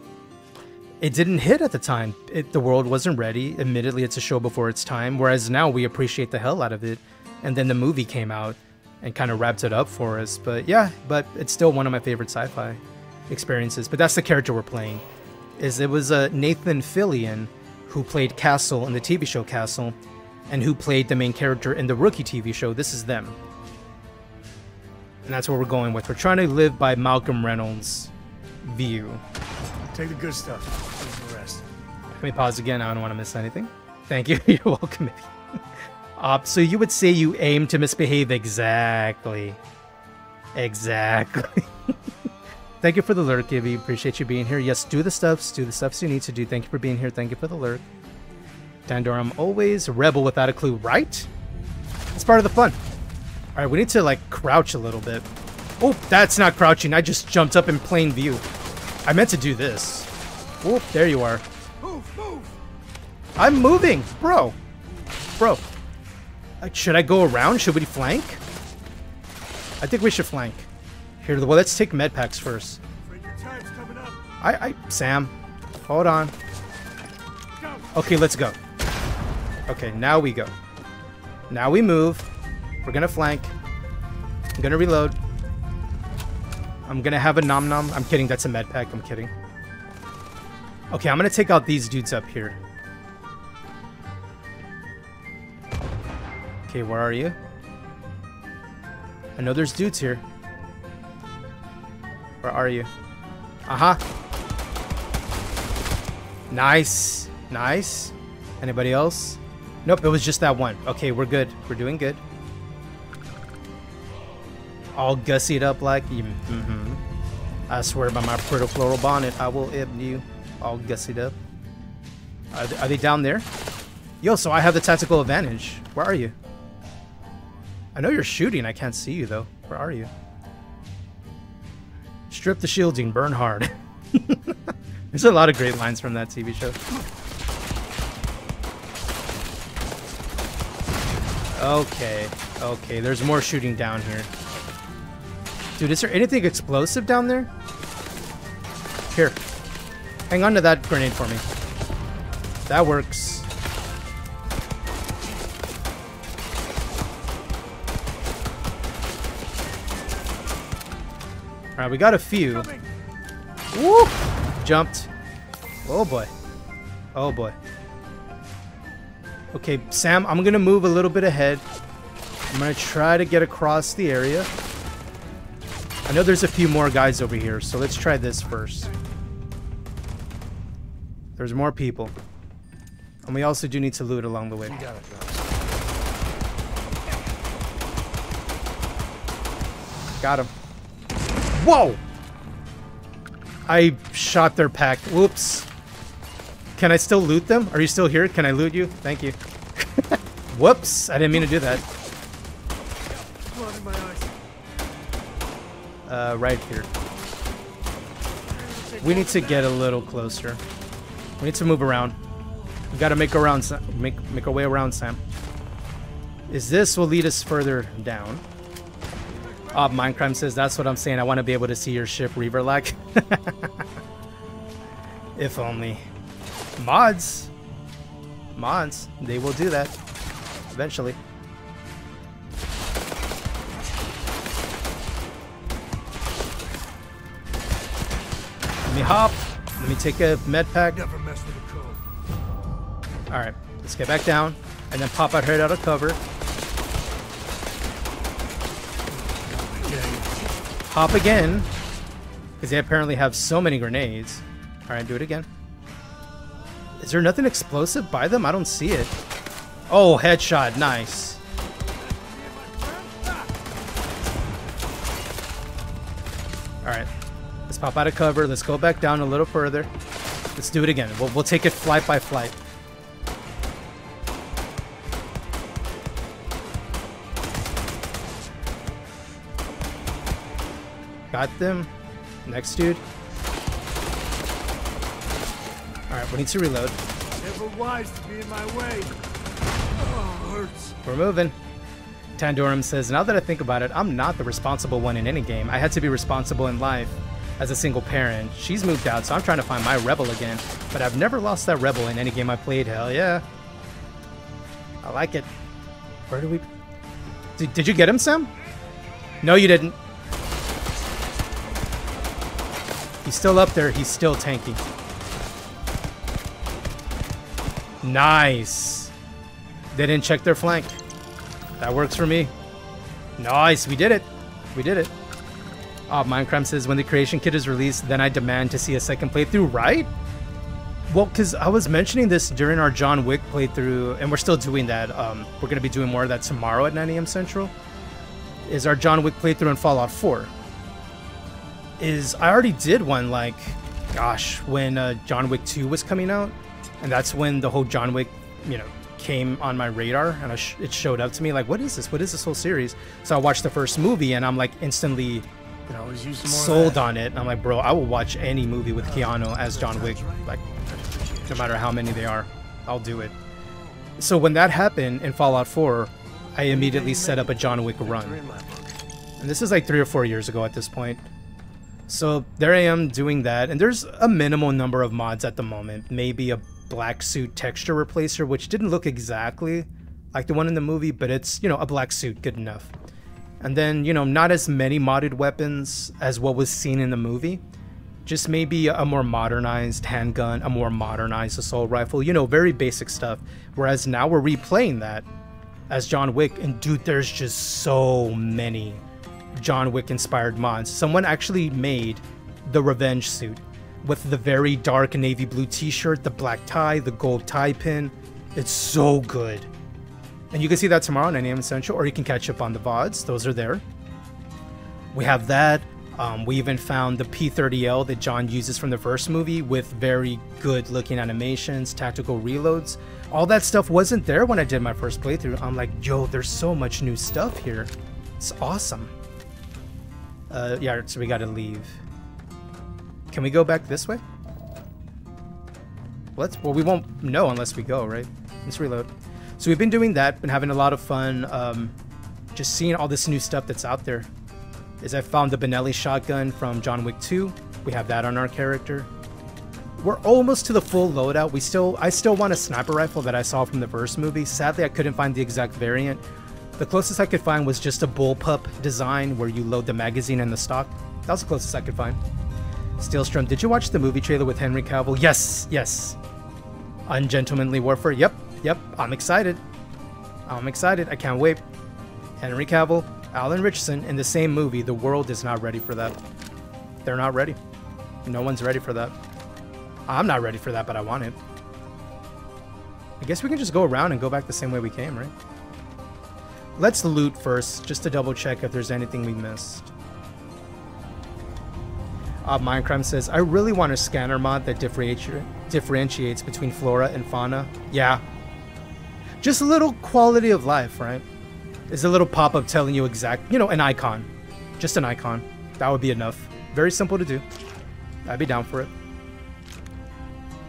it didn't hit at the time. It, the world wasn't ready. Admittedly, it's a show before its time. Whereas now we appreciate the hell out of it. And then the movie came out and kind of wrapped it up for us. But yeah, but it's still one of my favorite sci-fi experiences. But that's the character we're playing. Is it was uh, Nathan Fillion who played Castle in the TV show Castle, and who played the main character in the Rookie TV show. This is them, and that's what we're going with. We're trying to live by Malcolm Reynolds' view. Take the good stuff. Leave the rest. Let me pause again. I don't want to miss anything. Thank you. You're welcome. Uh, so you would say you aim to misbehave exactly. Exactly. Thank you for the lurk, Gibby. Appreciate you being here. Yes, do the stuffs. Do the stuffs you need to do. Thank you for being here. Thank you for the lurk. Tandorum, always rebel without a clue, right? It's part of the fun. All right, we need to like crouch a little bit. Oh, that's not crouching. I just jumped up in plain view. I meant to do this. Oh, there you are. Move, move. I'm moving, bro. Bro. Should I go around? Should we flank? I think we should flank. Here, well, let's take med packs first. I, I, Sam, hold on. Okay, let's go. Okay, now we go. Now we move. We're gonna flank. I'm gonna reload. I'm gonna have a nom nom. I'm kidding, that's a med pack. I'm kidding. Okay, I'm gonna take out these dudes up here. Okay, where are you? I know there's dudes here. Where are you? Uh-huh. Nice. Nice. Anybody else? Nope, it was just that one. Okay, we're good. We're doing good. All gussied up like you. Mm-hmm. I swear by my pretty floral bonnet, I will ib you. All gussied up. Are they, are they down there? Yo, so I have the tactical advantage. Where are you? I know you're shooting. I can't see you, though. Where are you? Strip the shielding. Burn hard. There's a lot of great lines from that TV show. Okay. Okay, there's more shooting down here. Dude, is there anything explosive down there? Here. Hang on to that grenade for me. That works. Alright, we got a few. Woo! Jumped. Oh boy. Oh boy. Okay, Sam, I'm gonna move a little bit ahead. I'm gonna try to get across the area. I know there's a few more guys over here, so let's try this first. There's more people. And we also do need to loot along the way. Got him. Whoa! I shot their pack. Whoops. Can I still loot them? Are you still here? Can I loot you? Thank you. Whoops! I didn't mean to do that. Uh, right here. We need to get a little closer. We need to move around. We gotta make around, make make our way around, Sam. Is this will lead us further down? Oh, Mindcrime says that's what I'm saying. I want to be able to see your ship, Reaver like. if only. Mods. Mods. They will do that. Eventually. Me hop. Let me take a med pack. Never mess with a code. Alright, let's get back down. And then pop our head out of cover. Hop again. Because they apparently have so many grenades. Alright, do it again. Is there nothing explosive by them? I don't see it. Oh, headshot. Nice. Alright. Let's pop out of cover. Let's go back down a little further. Let's do it again. We'll, we'll take it flight by flight. Got them. Next dude. Alright, we need to reload. Never wise to be in my way. Oh, hurts. We're moving. Tandorum says, Now that I think about it, I'm not the responsible one in any game. I had to be responsible in life as a single parent. She's moved out, so I'm trying to find my rebel again. But I've never lost that rebel in any game I played. Hell yeah. I like it. Where do we... Did, did you get him, Sam? No, you didn't. He's still up there. He's still tanking. Nice. They didn't check their flank. That works for me. Nice. We did it. We did it. Oh, Mindcrime says, when the creation kit is released, then I demand to see a second playthrough, right? Well, because I was mentioning this during our John Wick playthrough, and we're still doing that. Um, we're going to be doing more of that tomorrow at 9 a.m. Central. Is our John Wick playthrough in Fallout 4. Is I already did one, like, gosh, when uh, John Wick 2 was coming out. And that's when the whole John Wick, you know, came on my radar and sh it showed up to me like, what is this? What is this whole series? So I watched the first movie and I'm like instantly sold on it. And I'm like, bro, I will watch any movie with Keanu as John Wick, like, no matter how many they are, I'll do it. So when that happened in Fallout 4, I immediately set up a John Wick run. And this is like three or four years ago at this point. So there I am doing that, and there's a minimal number of mods at the moment. Maybe a black suit texture replacer, which didn't look exactly like the one in the movie, but it's, you know, a black suit, good enough. And then, you know, not as many modded weapons as what was seen in the movie. Just maybe a more modernized handgun, a more modernized assault rifle, you know, very basic stuff. Whereas now we're replaying that as John Wick, and dude, there's just so many John Wick inspired mods. Someone actually made the revenge suit with the very dark navy blue t-shirt, the black tie, the gold tie pin. It's so good. And you can see that tomorrow on NAM Essential, or you can catch up on the VODs. Those are there. We have that. Um, we even found the P30L that John uses from the first movie with very good looking animations, tactical reloads. All that stuff wasn't there when I did my first playthrough. I'm like, yo, there's so much new stuff here. It's awesome. Uh, yeah, so we gotta leave. Can we go back this way? Let's, well, we won't know unless we go, right? Let's reload. So we've been doing that, been having a lot of fun, um, just seeing all this new stuff that's out there. Is I found the Benelli shotgun from John Wick 2. We have that on our character. We're almost to the full loadout. We still, I still want a sniper rifle that I saw from the first movie. Sadly, I couldn't find the exact variant. The closest I could find was just a bullpup design where you load the magazine and the stock. That was the closest I could find. Steelstrom, did you watch the movie trailer with Henry Cavill? Yes, yes. Ungentlemanly Warfare. Yep, yep. I'm excited. I'm excited. I can't wait. Henry Cavill, Alan Ritchson in the same movie. The world is not ready for that. They're not ready. No one's ready for that. I'm not ready for that, but I want it. I guess we can just go around and go back the same way we came, right? Let's loot first, just to double check if there's anything we missed. Uh, Mindcrime says, I really want a scanner mod that differentiates between flora and fauna. Yeah. Just a little quality of life, right? Is a little pop-up telling you exact, you know, an icon. Just an icon. That would be enough. Very simple to do. I'd be down for it.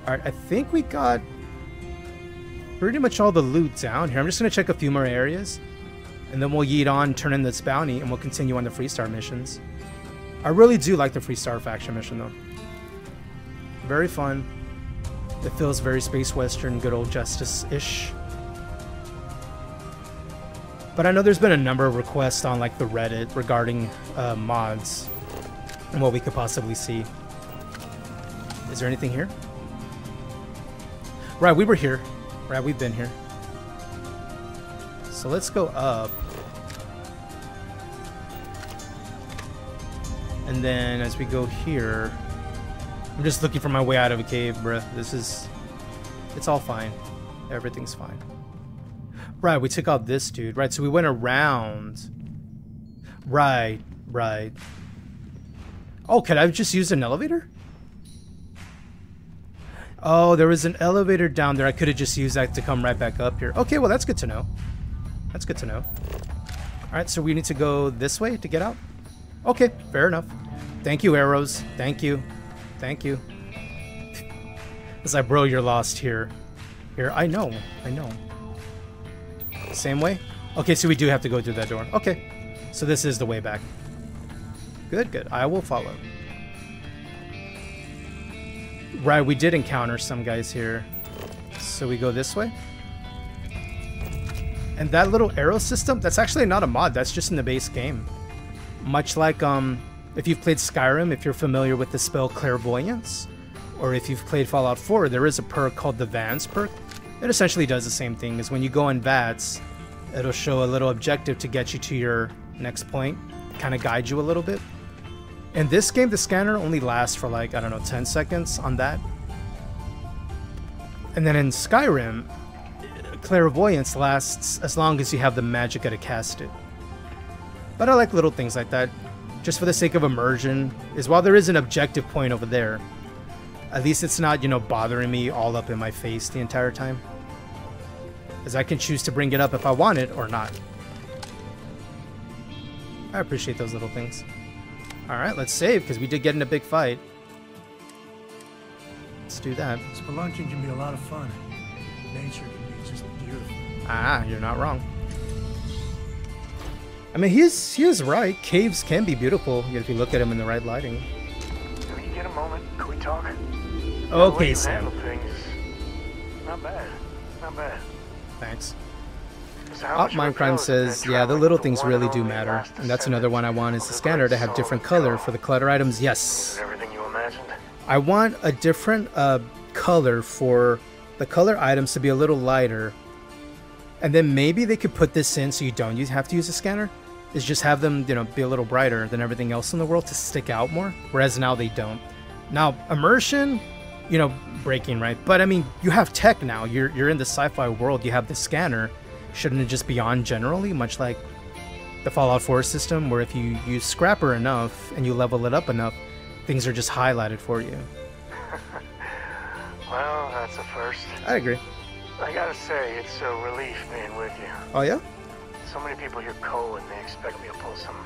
Alright, I think we got pretty much all the loot down here. I'm just going to check a few more areas. And then we'll yeet on, turn in this bounty, and we'll continue on the Freestar missions. I really do like the Freestar faction mission, though. Very fun. It feels very Space Western, good old Justice-ish. But I know there's been a number of requests on like the Reddit regarding uh, mods and what we could possibly see. Is there anything here? Right, we were here. Right, we've been here. So let's go up. And then as we go here, I'm just looking for my way out of a cave, bruh. This is, it's all fine. Everything's fine. Right, we took out this dude. Right, so we went around. Right, right. Oh, could I have just used an elevator? Oh, there was an elevator down there. I could have just used that to come right back up here. Okay, well, that's good to know. That's good to know. All right, so we need to go this way to get out? Okay, fair enough. Thank you, arrows. Thank you. Thank you. It's like, bro, you're lost here. Here, I know. I know. Same way? Okay, so we do have to go through that door. Okay. So this is the way back. Good, good. I will follow. Right, we did encounter some guys here. So we go this way. And that little arrow system, that's actually not a mod. That's just in the base game. Much like um, if you've played Skyrim, if you're familiar with the spell Clairvoyance, or if you've played Fallout 4, there is a perk called the Vans perk. It essentially does the same thing, is when you go in VATS, it'll show a little objective to get you to your next point, kind of guide you a little bit. In this game, the scanner only lasts for like, I don't know, 10 seconds on that. And then in Skyrim, clairvoyance lasts as long as you have the magicka to cast it. But I like little things like that, just for the sake of immersion, is while there is an objective point over there, at least it's not, you know, bothering me all up in my face the entire time. As I can choose to bring it up if I want it or not. I appreciate those little things. Alright, let's save, because we did get in a big fight. Let's do that. Spelunking can be a lot of fun. Nature can be just beautiful. Ah, you're not wrong. I mean, he is, he is right. Caves can be beautiful if you look at them in the right lighting. Can you get a moment? Can we talk? Okay, Sam. Not bad. Not bad. Thanks. So how Up much of a Mindcrime says, yeah, the little things really do matter. And that's another one I want is the scanner to have different color for the clutter items. Yes. everything you imagined? I want a different uh, color for the color items to be a little lighter. And then maybe they could put this in so you don't use, have to use a scanner. Is just have them, you know, be a little brighter than everything else in the world to stick out more. Whereas now they don't. Now, immersion, you know, breaking, right? But I mean, you have tech now. You're you're in the sci-fi world. You have the scanner. Shouldn't it just be on generally, much like the Fallout 4 system, where if you use Scrapper enough and you level it up enough, things are just highlighted for you. Well, that's a first. I agree. I gotta say, it's a relief being with you. Oh yeah? So many people hear Coe and they expect me to pull some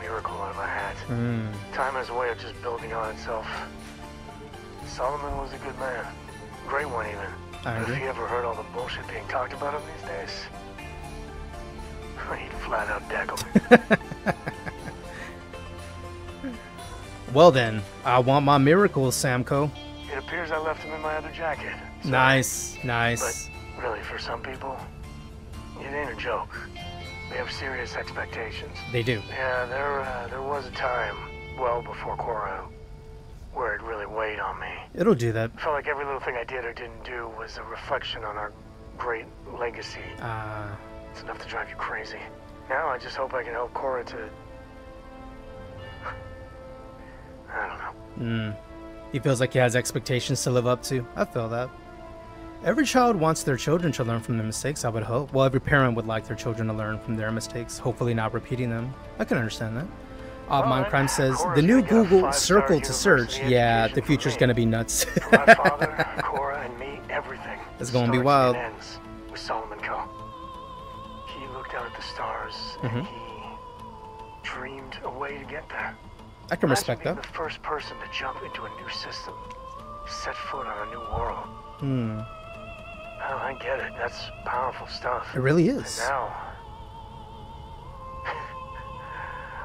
miracle out of my hat. Mm. Time has a way of just building on itself. Solomon was a good man. Great one, even. I agree. If he ever heard all the bullshit being talked about him these days, he'd flat out deck him. Well then, I want my miracles, Sam Coe. it appears I left him in my other jacket. Nice, nice. But really, for some people, it ain't a joke. They have serious expectations. They do. Yeah, there uh, there was a time, well before Cora, where it really weighed on me. It'll do that. Felt like every little thing I did or didn't do was a reflection on our great legacy. Uh, It's enough to drive you crazy. Now I just hope I can help Cora to. I don't know. mm. He feels like he has expectations to live up to. I feel that. Every child wants their children to learn from their mistakes, I would hope. Well, every parent would like their children to learn from their mistakes, hopefully not repeating them. I can understand that. Mindcrime says, the new Google Circle to search. Yeah, the future's gonna be nuts. My father, Cora, and me, everything. It's gonna be wild. With Solomon Coe. He looked out at the stars Mhm. and he dreamed a way to get there. I can respect that. the first person to jump into a new system, set foot on a new world. Hmm. Oh, I get it. That's powerful stuff. It really is. And now.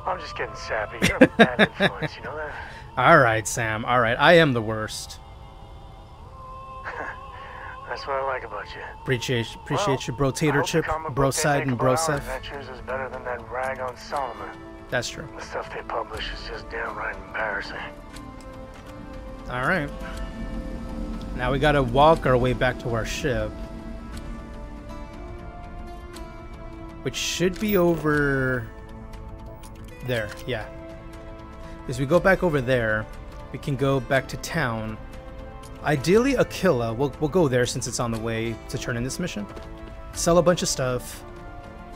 I'm just getting sappy. You're a bad influence, you know that? All right, Sam. All right, I am the worst. That's what I like about you. Appreciate appreciate you, bro. Tater chip, bro side, and bro Seth. adventures is better than that rag on Solomon. That's true. The stuff they publish is just downright embarrassing. All right. Now we gotta walk our way back to our ship, which should be over there. Yeah. As we go back over there, we can go back to town. Ideally, Akila. We'll we'll go there since it's on the way to turn in this mission. Sell a bunch of stuff.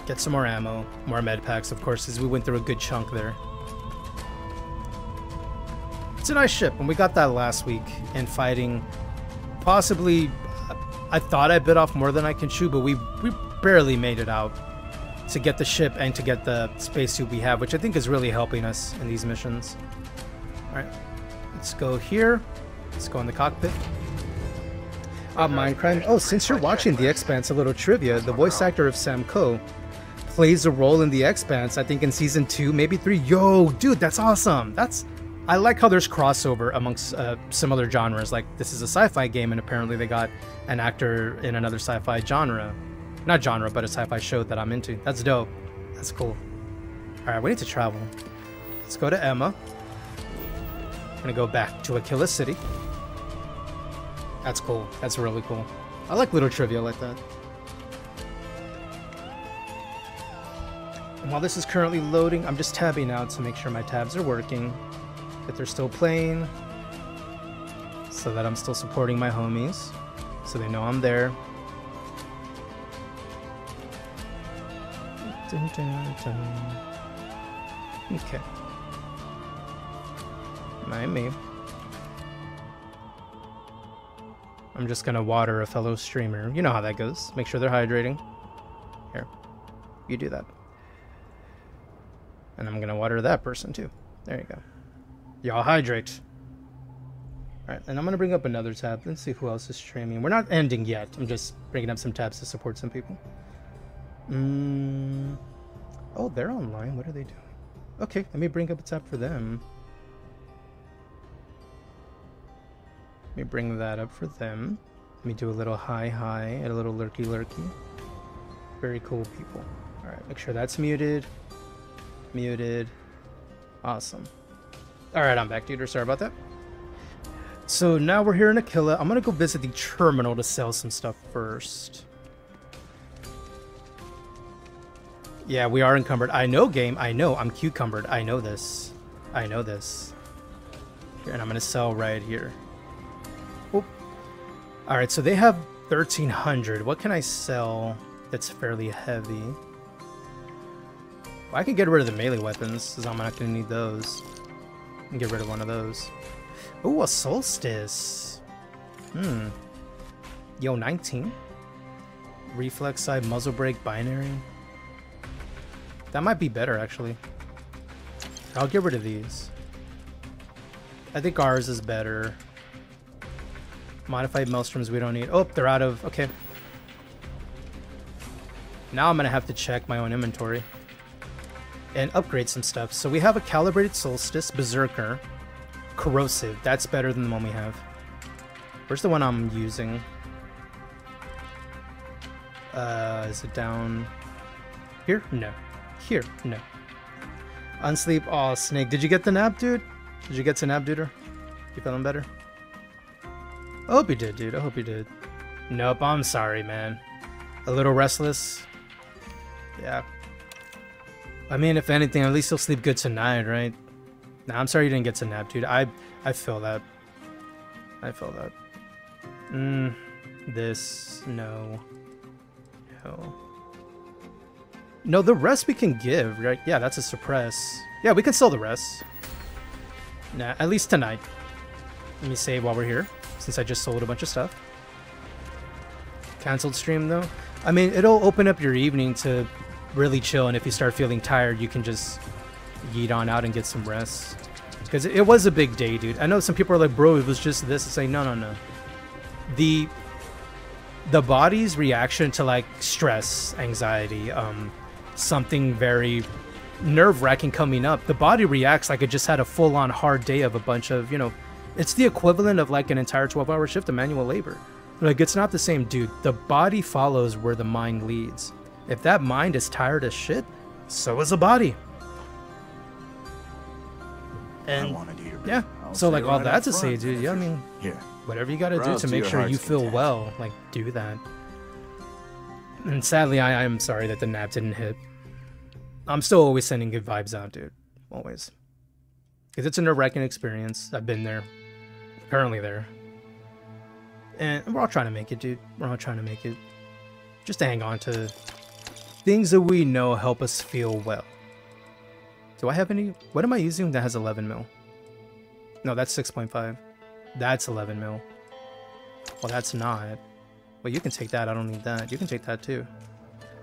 Get some more ammo, more med packs, of course, as we went through a good chunk there. It's a nice ship, and we got that last week in fighting. Possibly, I thought I bit off more than I can chew, but we we barely made it out to get the ship and to get the spacesuit we have, which I think is really helping us in these missions. All right, let's go here. Let's go in the cockpit. Uh, Mindcrime. Oh, since you're watching The Expanse, a little trivia: the voice actor of Sam Coe plays a role in The Expanse. I think in season two, maybe three. Yo, dude, that's awesome. That's I like how there's crossover amongst uh, other genres. Like this is a sci-fi game, and apparently they got an actor in another sci-fi genre, not genre, but a sci-fi show that I'm into. That's dope. That's cool. All right, we need to travel. Let's go to Emma. I'm gonna go back to Akila City. That's cool. That's really cool. I like little trivia like that. And while this is currently loading, I'm just tabbing out to make sure my tabs are working, that they're still playing, so that I'm still supporting my homies, so they know I'm there. Dun, dun, dun. Okay. Mind me. I'm just gonna water a fellow streamer. You know how that goes. Make sure they're hydrating. Here. You do that. And I'm gonna water that person too. There you go. Y'all hydrate. Alright, and I'm gonna bring up another tab. Let's see who else is streaming. We're not ending yet. I'm just bringing up some tabs to support some people. Mm. Oh, they're online. What are they doing? Okay, let me bring up a tab for them. Let me bring that up for them. Let me do a little hi hi and a little lurky lurky. Very cool people. Alright, make sure that's muted. Muted. Awesome. Alright, I'm back, dude. Sorry about that. So now we're here in Akila. I'm gonna go visit the terminal to sell some stuff first. Yeah, we are encumbered. I know, game. I know. I'm cucumbered. I know this. I know this. Here, and I'm gonna sell right here. Oop. All right, so they have 1300. What can I sell that's fairly heavy? Well, I can get rid of the melee weapons, because I'm not going to need those. And get rid of one of those. Ooh, a solstice. Hmm. Yo, 19. Reflex side, muzzle brake, binary. That might be better, actually. I'll get rid of these. I think ours is better. Modified Maelstroms we don't need. Oh, they're out of... Okay. Now I'm going to have to check my own inventory. And upgrade some stuff. So we have a Calibrated Solstice, Berserker, Corrosive. That's better than the one we have. Where's the one I'm using? Uh, is it down here? No. Here? No. Unsleep. Oh, Snake. Did you get the nap, dude? Did you get to nap, duder? You feeling better? I hope you did, dude. I hope you did. Nope, I'm sorry, man. A little restless. Yeah. I mean, if anything, at least you'll sleep good tonight, right? Nah, I'm sorry you didn't get to nap, dude. I I feel that. I feel that. Mm, this, no. No. No, the rest we can give, right? Yeah, that's a suppress. Yeah, we can sell the rest. Nah, at least tonight. Let me save while we're here, since I just sold a bunch of stuff. Cancelled stream, though. I mean, it'll open up your evening to really chill, and if you start feeling tired, you can just yeet on out and get some rest. Because it was a big day, dude. I know some people are like, bro, it was just this. It's like, no, no, no. The the body's reaction to like stress, anxiety, um, something very nerve wracking coming up, the body reacts like it just had a full on hard day of a bunch of, you know, it's the equivalent of like an entire 12 hour shift of manual labor. Like, it's not the same, dude. The body follows where the mind leads. If that mind is tired as shit, so is the body. And yeah, I'll so like all right that up to say, dude. Yeah, I mean, Here. whatever you got to do to make sure you feel content. well, like do that. And sadly, I am sorry that the nap didn't hit. I'm still always sending good vibes out, dude. Always. Because it's a nerve wracking experience. I've been there. Currently there. And we're all trying to make it, dude. We're all trying to make it. Just to hang on to things that we know help us feel well. Do I have any? What am I using that has 11 mil? No, that's 6.5. That's 11 mil. Well, that's not. Well, you can take that. I don't need that. You can take that too.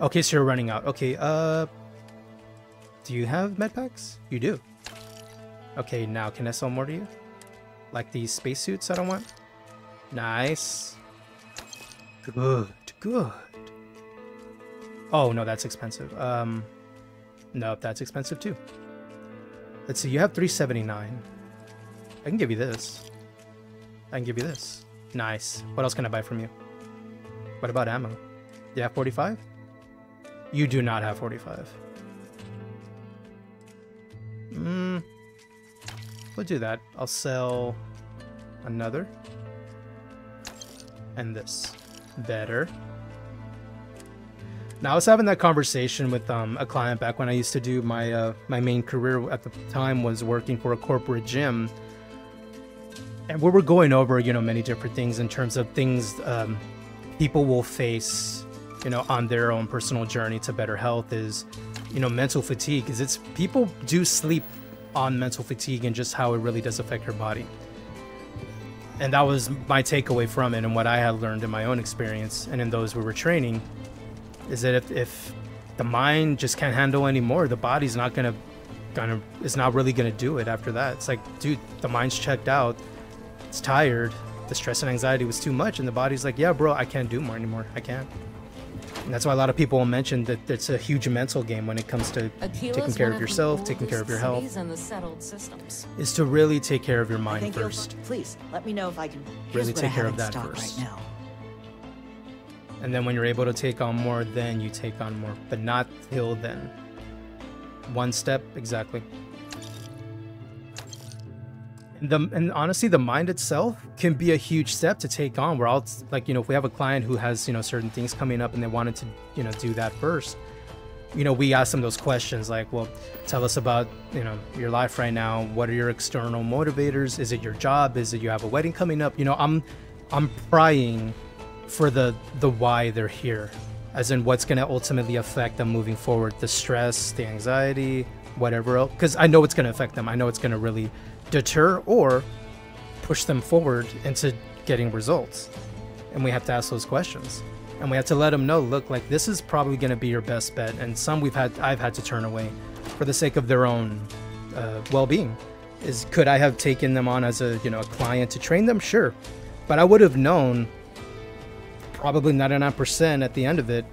Okay, so you're running out. Okay, uh... Do you have med packs? You do. Okay, now can I sell more to you? Like these spacesuits I don't want? Nice. Good, good. Oh, no, that's expensive. Um, no, that's expensive too. Let's see, you have 379. I can give you this. I can give you this. Nice. What else can I buy from you? What about ammo? Do you have 45? You do not have 45. Hmm. We'll do that. I'll sell another. And this. Better. Now I was having that conversation with um, a client back when I used to do my uh, my main career at the time was working for a corporate gym, and we were going over you know many different things in terms of things um, people will face you know on their own personal journey to better health is you know mental fatigue is it's people do sleep on mental fatigue and just how it really does affect your body. And that was my takeaway from it and what i had learned in my own experience and in those we were training is that if, if the mind just can't handle anymore the body's not gonna gonna it's not really gonna do it after that. It's like dude the mind's checked out. It's tired. The stress and anxiety was too much and the body's like yeah bro i can't do more anymore. I can't and that's why a lot of people will mention that it's a huge mental game when it comes to Akila's taking care of yourself taking care of your health and the settled systems. is to really take care of your mind first Please, let me know if I can. Really Here's what take I care of that first. Right now. and then when you're able to take on more then you take on more but not till then one step exactly and the and honestly the mind itself can be a huge step to take on where i'll like you know if we have a client who has you know certain things coming up and they wanted to you know do that first you know we ask them those questions like well tell us about you know your life right now what are your external motivators is it your job is it you have a wedding coming up you know i'm I'm prying for the the why they're here, as in what's gonna ultimately affect them moving forward, the stress, the anxiety, whatever else. Because I know it's gonna affect them. I know it's gonna really deter or push them forward into getting results, and we have to ask those questions. And we have to let them know, look, like this is probably going to be your best bet, and some we've had, I've had to turn away, for the sake of their own uh, well-being. Is could I have taken them on as a you know a client to train them? Sure, but I would have known probably 99% at the end of it,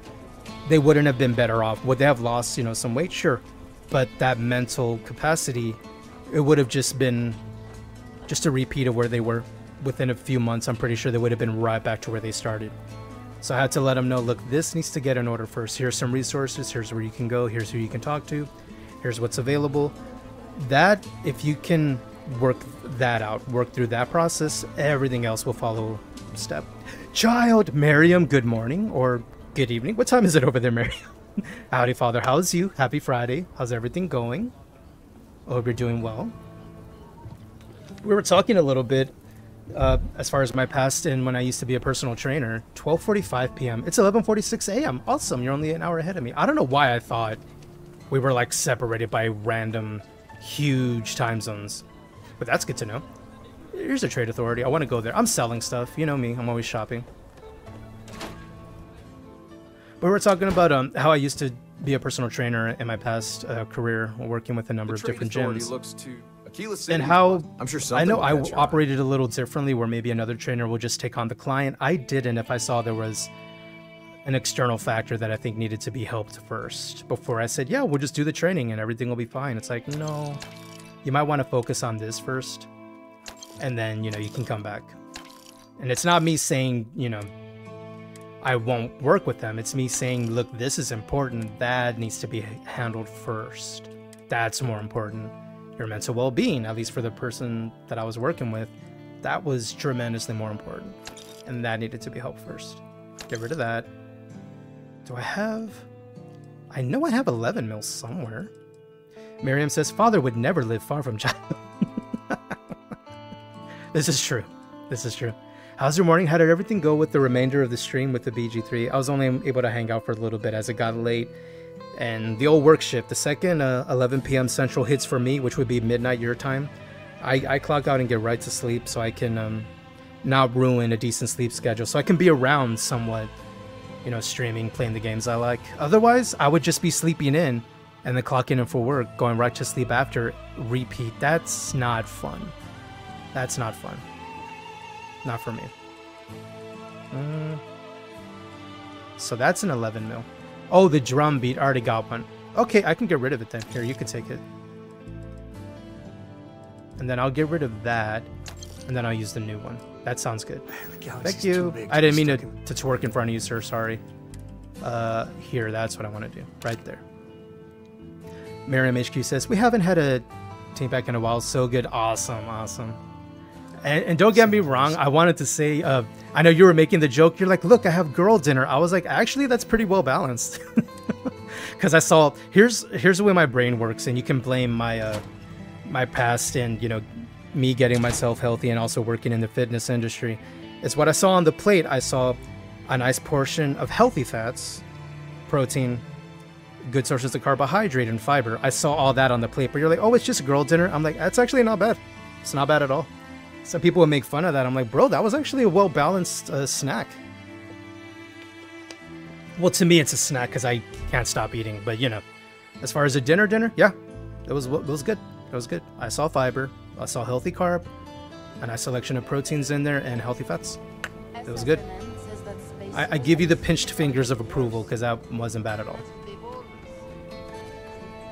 they wouldn't have been better off. Would they have lost, you know, some weight? Sure. But that mental capacity, it would have just been just a repeat of where they were. Within a few months, I'm pretty sure they would have been right back to where they started. So I had to let them know, look, this needs to get in order first. Here's some resources. Here's where you can go. Here's who you can talk to. Here's what's available. That, if you can work that out, work through that process, everything else will follow step. Child, Miriam, good morning or good evening. What time is it over there, Miriam? Howdy, Father. How's you? Happy Friday. How's everything going? I hope you're doing well. We were talking a little bit uh, as far as my past and when I used to be a personal trainer. 12:45 p.m. It's 11:46 a.m. Awesome. You're only an hour ahead of me. I don't know why I thought we were like separated by random, huge time zones, but that's good to know. Here's a trade authority. I want to go there. I'm selling stuff. You know me. I'm always shopping. But we're talking about um, how I used to be a personal trainer in my past uh, career, working with a number of different gyms. looks to and how I'm sure I know I catch your eye. operated a little differently, where maybe another trainer will just take on the client. I didn't if I saw there was an external factor that I think needed to be helped first before I said, "Yeah, we'll just do the training and everything will be fine." It's like, no, you might want to focus on this first, and then you know you can come back. And it's not me saying you know I won't work with them. It's me saying, look, this is important. That needs to be handled first. That's more important. Your mental well being, at least for the person that I was working with, that was tremendously more important. And that needed to be helped first. Get rid of that. Do I have. I know I have 11 mils somewhere. Miriam says, Father would never live far from child. this is true. This is true. How's your morning? How did everything go with the remainder of the stream with the BG3? I was only able to hang out for a little bit as it got late. And the old work shift, the second uh, 11 p.m. Central hits for me, which would be midnight your time, I, I clock out and get right to sleep so I can um, not ruin a decent sleep schedule. So I can be around somewhat, you know, streaming, playing the games I like. Otherwise, I would just be sleeping in and then clocking in for work, going right to sleep after, repeat. That's not fun. That's not fun. Not for me. Mm. So that's an 11 mil. Oh, the drum beat. I already got one. Okay, I can get rid of it then. Here, you can take it. And then I'll get rid of that. And then I'll use the new one. That sounds good. Thank you. too big to I didn't mean to, to twerk in front of you, sir. Sorry. Uh, here, that's what I want to do. Right there. Miriam HQ says, We haven't had a team back in a while. So good. Awesome. Awesome. And, and don't get me wrong, I wanted to say, uh, I know you were making the joke. You're like, look, I have girl dinner. I was like, actually, that's pretty well balanced. Because I saw here's here's the way my brain works, and you can blame my uh, my past and you know me getting myself healthy and also working in the fitness industry. It's what I saw on the plate. I saw a nice portion of healthy fats, protein, good sources of carbohydrate and fiber. I saw all that on the plate, but you're like, oh, it's just girl dinner. I'm like, that's actually not bad. It's not bad at all. Some people would make fun of that. I'm like, bro, that was actually a well balanced uh, snack. Well, to me, it's a snack because I can't stop eating. But you know, as far as a dinner, dinner, yeah, it was it was good. It was good. I saw fiber, I saw healthy carb, a nice selection of proteins in there, and healthy fats. It was good. I, I give you the pinched fingers of approval because that wasn't bad at all.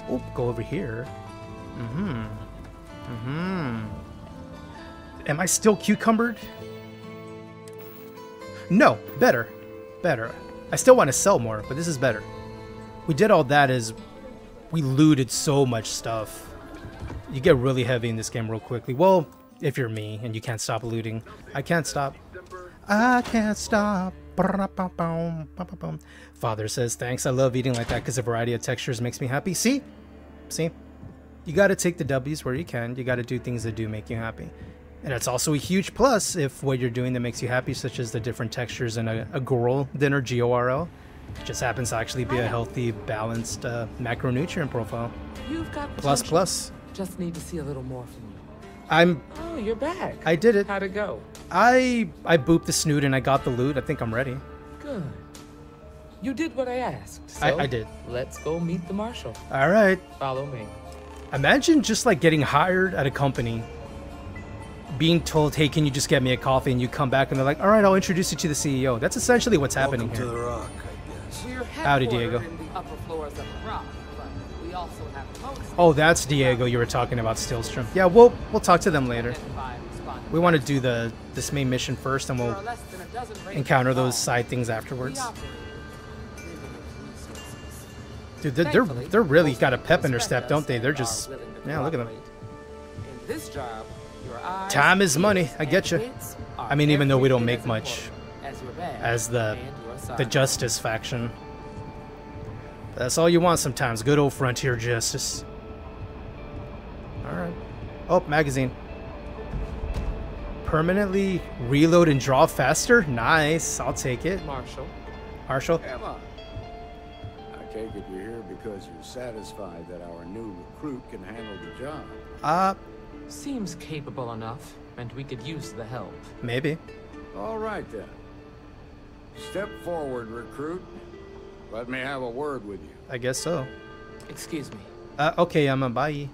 Oh, go over here. Mm-hmm. Mm-hmm. Am I still cucumbered? No, better. Better. I still want to sell more, but this is better. We did all that as we looted so much stuff. You get really heavy in this game real quickly. Well, if you're me and you can't stop looting. I can't stop. I can't stop. Father says, thanks. I love eating like that because a variety of textures makes me happy. See? See? You got to take the W's where you can. You got to do things that do make you happy. And it's also a huge plus if what you're doing that makes you happy, such as the different textures in a, a Gorl dinner, G O R L, just happens to actually be a healthy, balanced uh, macronutrient profile. You've got Plus, potential. plus. Just need to see a little more from you. I'm. Oh, you're back. I did it. How'd it go? I I booped the snoot and I got the loot. I think I'm ready. Good. You did what I asked. I- I did. Let's go meet the marshal. All right. Follow me. Imagine just like getting hired at a company, being told, "Hey, can you just get me a coffee?" and you come back and they're like, "All right, I'll introduce you to the CEO." That's essentially what's happening Welcome here. to the Rock, I guess. Howdy, Diego. in the upper floors of the rock, but we also have folks Oh, that's Diego you were talking about, Stillstrom. Yeah, we'll we'll talk to them later. We want to do the this main mission first, and we'll less than a dozen encounter those side things afterwards. Dude, they're they're, they're really got a pep in their step, don't they? They're just yeah, look at them. In this job, your eyes, Time is money. I get you. I mean, even though we don't make much as your badge as the the justice faction. That's all you want sometimes. Good old frontier justice. All right. Oh, magazine. Permanently reload and draw faster. Nice. I'll take it. Marshall. Marshall. Emma, I take it you're here because you're satisfied that our new recruit can handle the job. Uh, Seems capable enough, and we could use the help. maybe. All right then. Step forward, recruit. Let me have a word with you. I guess so. Excuse me. Uh, okay, I'm a bye.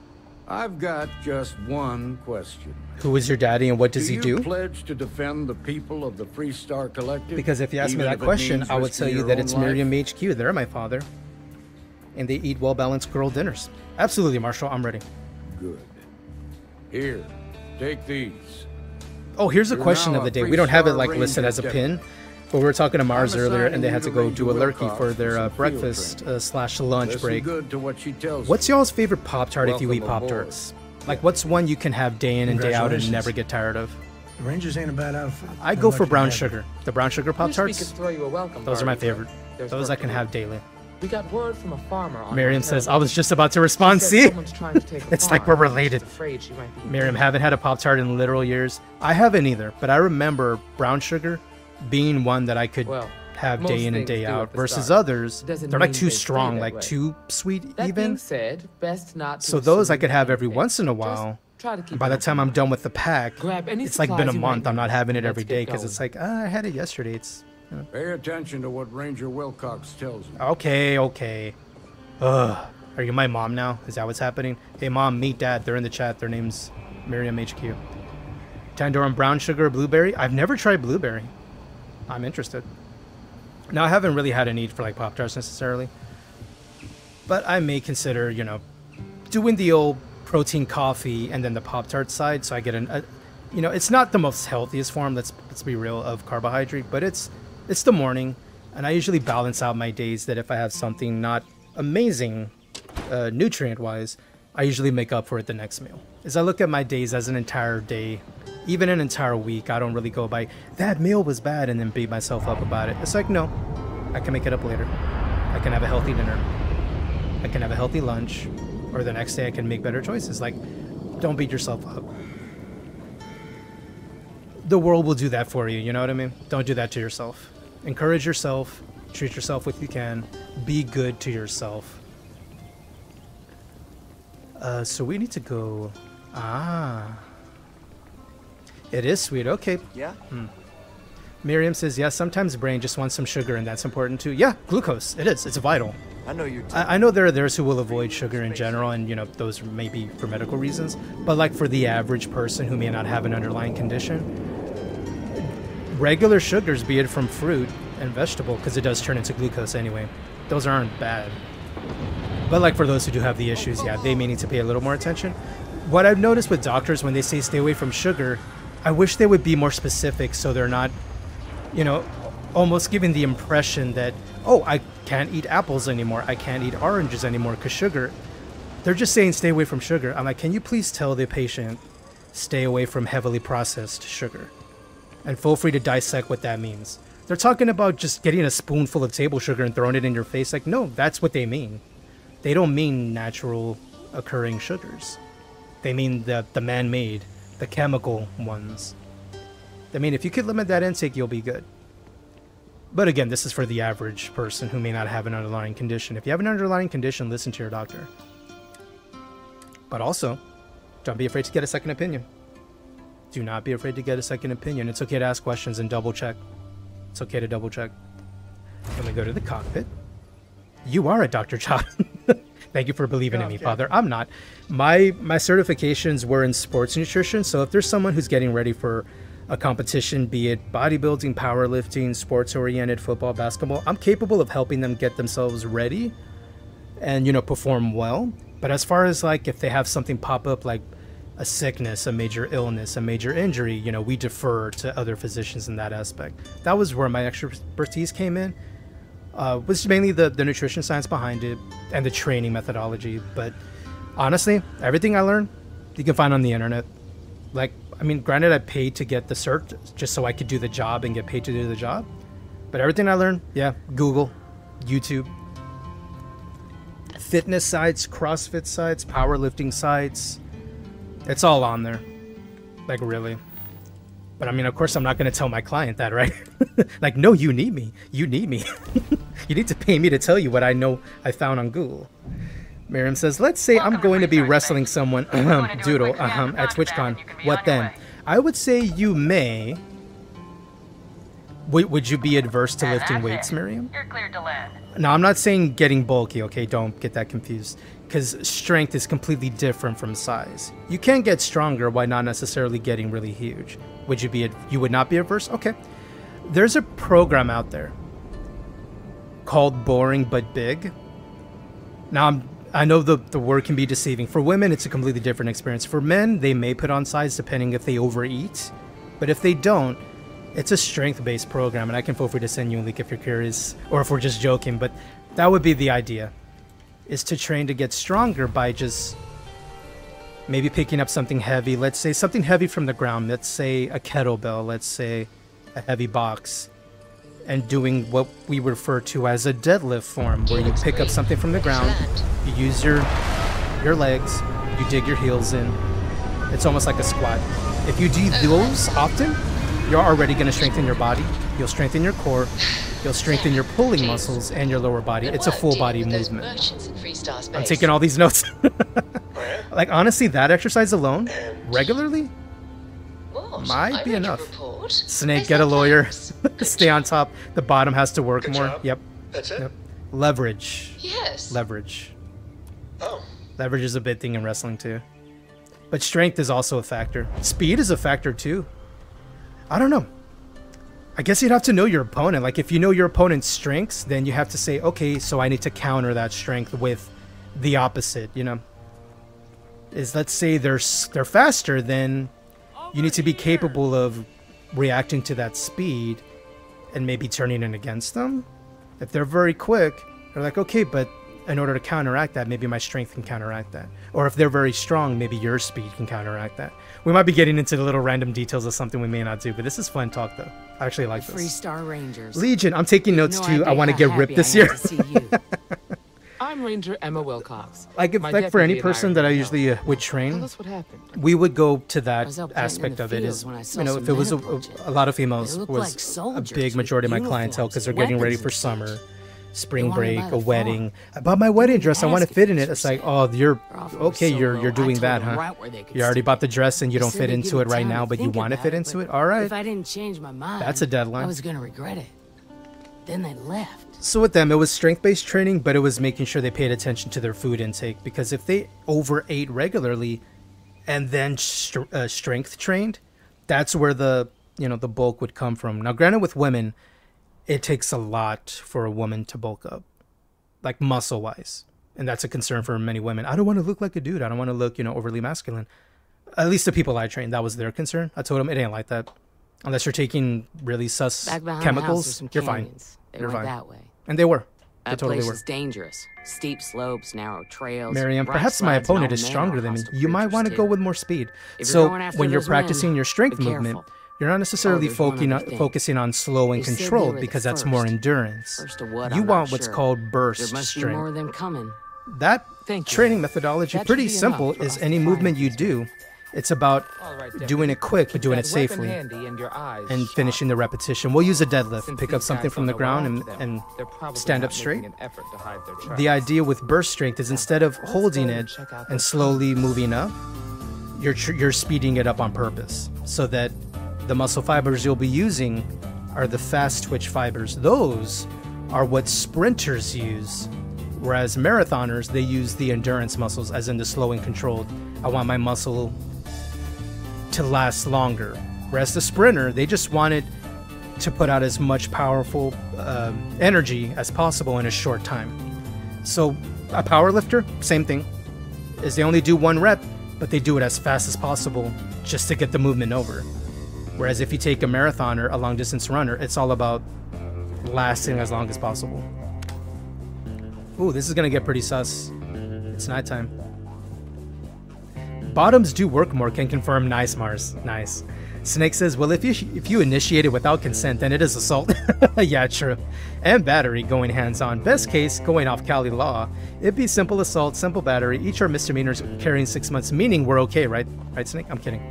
I've got just one question. Who is your daddy and what does do he you do? pledge to defend the people of the Freestar Collective? Because if you ask me that question, I would tell you that it's life? Miriam HQ. They're my father. And they eat well balanced girl dinners. Absolutely, Marshall. I'm ready. Good. Here, take these. Oh, here's a You're question of the day. We don't have it like listed as a Ranger pin, but we were talking to Mars earlier, and they had to to go do a lurkey for for their uh, breakfast uh, slash lunch Listen break. good to what she tells. What's y'all's favorite Pop Tart if you eat Pop. Tarts? Like, what's one you can have day in and day out and never get tired of? The Rangers ain't a bad outfit. I go for brown sugar. The brown sugar Pop Tarts. could throw you a welcome Those are my favorite. Those I can have daily. We got word from a farmer Miriam says. I was just about to respond. See? to It's like we're related. She's afraid she might be Miriam, haven't had a Pop Tart in literal years. I haven't either, but I remember brown sugar being one that I could Well, have day in and day out versus start. others. Doesn't They're like too strong, like way. too sweet That being even. said, best not to So those I could have every once in a while. try to keep By the time I'm done with the pack, Grab any it's like been a supplies you might month. I'm not having it every day because it's like ah, I had it yesterday. It's Pay attention to what Ranger Wilcox tells you. okay, okay. Ugh. Are you my mom now? Is that what's happening? Hey, mom, meet dad. They're in the chat. Their name's Miriam HQ. Tandoran brown sugar blueberry? I've never tried blueberry. I'm interested. Now, I haven't really had a need for like Pop Tarts necessarily. But I may consider, you know, doing the old protein coffee and then the Pop Tart side so I get an, a, you know, it's not the most healthiest form, let's, let's be real, of carbohydrate, but it's, it's the morning. And I usually balance out my days that if I have something not amazing uh, nutrient wise, I usually make up for it the next meal. As I look at my days as an entire day, even an entire week, I don't really go by that meal was bad and then beat myself up about it. It's like, no, I can make it up later. I can have a healthy dinner. I can have a healthy lunch, or the next day I can make better choices. Like, don't beat yourself up. The world will do that for you, you know what I mean? Don't do that to yourself. Encourage yourself, treat yourself what you can, be good to yourself. Uh, so we need to go. Ah. It is sweet. Okay. Yeah? Hmm. Miriam says, yeah, sometimes brain just wants some sugar, and that's important too. Yeah, glucose. It is. It's vital. I know you're. I, I know there are those who will avoid sugar in general, and you know those may be for medical reasons. But like for the average person who may not have an underlying condition, regular sugars, be it from fruit and vegetable, because it does turn into glucose anyway, those aren't bad. But like for those who do have the issues, yeah, they may need to pay a little more attention. What I've noticed with doctors when they say stay away from sugar, I wish they would be more specific so they're not, you know, almost giving the impression that, oh, I can't eat apples anymore, I can't eat oranges anymore because sugar. They're just saying stay away from sugar. I'm like, can you please tell the patient stay away from heavily processed sugar? And feel free to dissect what that means. They're talking about just getting a spoonful of table sugar and throwing it in your face. Like, no, that's what they mean. They don't mean natural occurring sugars. They mean the, the man made the chemical ones. I mean, if you could limit that intake, you'll be good. But again, this is for the average person who may not have an underlying condition. If you have an underlying condition, listen to your doctor. But also, don't be afraid to get a second opinion. Do not be afraid to get a second opinion. It's okay to ask questions and double check. It's okay to double check. Then we go to the cockpit. You are a Dr. Chop. Thank you for believing in me, Father. I'm not. My my certifications were in sports nutrition, so if there's someone who's getting ready for a competition, be it bodybuilding, powerlifting, sports oriented, football, basketball, I'm capable of helping them get themselves ready and you know perform well. But as far as like if they have something pop up like a sickness, a major illness, a major injury, you know, we defer to other physicians in that aspect. That was where my expertise came in. Uh, was mainly the, the nutrition science behind it and the training methodology. But honestly, everything I learned, you can find on the internet. Like, I mean, granted, I paid to get the cert just so I could do the job and get paid to do the job. But everything I learned, yeah, Google, YouTube, fitness sites, CrossFit sites, powerlifting sites. It's all on there. Like, really. But I mean, of course, I'm not going to tell my client that, right? like, no, you need me. You need me. you need to pay me to tell you what I know I found on Google. Miriam says, let's say I'm going to be wrestling someone, Doodle, uh-huh, at TwitchCon. What then? I would say you may. Would you be adverse to lifting weights, Miriam? You're cleared to land. No, I'm not saying getting bulky, okay? Don't get that confused. Because strength is completely different from size. You can get stronger while not necessarily getting really huge. Would you be, you would not be adverse? Okay. There's a program out there called Boring But Big. Now, I'm, I know the, the word can be deceiving. For women, it's a completely different experience. For men, they may put on size depending if they overeat. But if they don't, it's a strength-based program, and I can feel free to send you a link if you're curious, or if we're just joking. But that would be the idea, is to train to get stronger by just maybe picking up something heavy. Let's say something heavy from the ground. Let's say a kettlebell. Let's say a heavy box, and doing what we refer to as a deadlift form, where you pick up something from the ground, you use your your legs, you dig your heels in. It's almost like a squat. If you do those often, you're already going to strengthen your body. You'll strengthen your core. You'll strengthen your pulling muscles and your lower body. It's a full body movement. I'm taking all these notes. like honestly, that exercise alone, regularly, might be enough. Snake, get a lawyer. Stay on top. The bottom has to work Good more. job. Yep. That's it? Yep. Leverage. Yes. Leverage. Oh. Leverage is a big thing in wrestling too. But strength is also a factor. Speed is a factor too. I don't know. I guess you'd have to know your opponent. Like if you know your opponent's strengths, then you have to say, okay, so I need to counter that strength with the opposite, you know. Is let's say they're they're faster, then you need to be capable of reacting to that speed and maybe turning it against them. If they're very quick, they're like, okay, but in order to counteract that, maybe my strength can counteract that. Or if they're very strong, maybe your speed can counteract that. We might be getting into the little random details of something we may not do, but this is fun talk though. I actually like Free this. Star Rangers. Legion, I'm taking notes no too. I want to get ripped this am year. to see you. I'm Ranger Emma Wilcox. Like, if, My like for any deputy and I person that I usually uh, would train, Tell us what happened. we would go to that was out planting in aspect of it. Is fields I saw you know, if it was a, men a lot of females was like a big majority of my clientele because they're getting ready for and such. summer, spring break, a wedding. I bought my wedding dress. I want to fit in it. It's like, oh, you're Their offer was okay. You're you're doing that, huh? right where they could You already bought the dress and you don't fit into it right now, but you want to fit into it. All right. If I didn't change my mind, That's a deadline. I was gonna regret it. Then they left. So with them, it was strength-based training, but it was making sure they paid attention to their food intake because if they overate regularly and then str- uh, strength trained, that's where the you know the bulk would come from. Now, granted, with women, it takes a lot for a woman to bulk up, like muscle-wise, and that's a concern for many women. I don't want to look like a dude. I don't want to look you know overly masculine. At least the people I trained, that was their concern. I told them it ain't like that. Unless you're taking really sus Back behind the house, chemicals, you're fine. They You're fine. that way. And they were. That totally place were. is dangerous. Steep slopes, narrow trails. Miriam, perhaps my opponent is stronger than me. You might want to go with more speed. If so when you're those men, practicing your strength movement, careful. You're not necessarily Oh, focusing on, focusing on slow and controlled because that's more endurance. First what, you I'm want what's sure. called burst There must be strength. more of them coming. That Thank you. training methodology That pretty simple is any movement you do It's about doing it quick, but doing it safely, and finishing the repetition. We'll use a deadlift, pick up something from the ground, and, and stand up straight. The idea with burst strength is instead of holding it and slowly moving up, you're tr- you're speeding it up on purpose, so that the muscle fibers you'll be using are the fast twitch fibers. Those are what sprinters use, whereas marathoners they use the endurance muscles, as in the slow and controlled. I want my muscle to last longer. Whereas the sprinter, they just want it to put out as much powerful uh, energy as possible in a short time. So a power lifter, same thing, is they only do one rep, but they do it as fast as possible just to get the movement over. Whereas if you take a marathoner, a long distance runner, it's all about lasting as long as possible. Ooh, this is gonna get pretty sus. It's nighttime. Bottoms do work more, can confirm. Nice, Mars. Nice. Snake says, well, if you if you initiate it without consent, then it is assault. yeah, true. And battery going hands-on. Best case, going off Cali law. It'd be simple assault, simple battery. Each are misdemeanors carrying six months, meaning we're okay, right? Right, Snake? I'm kidding.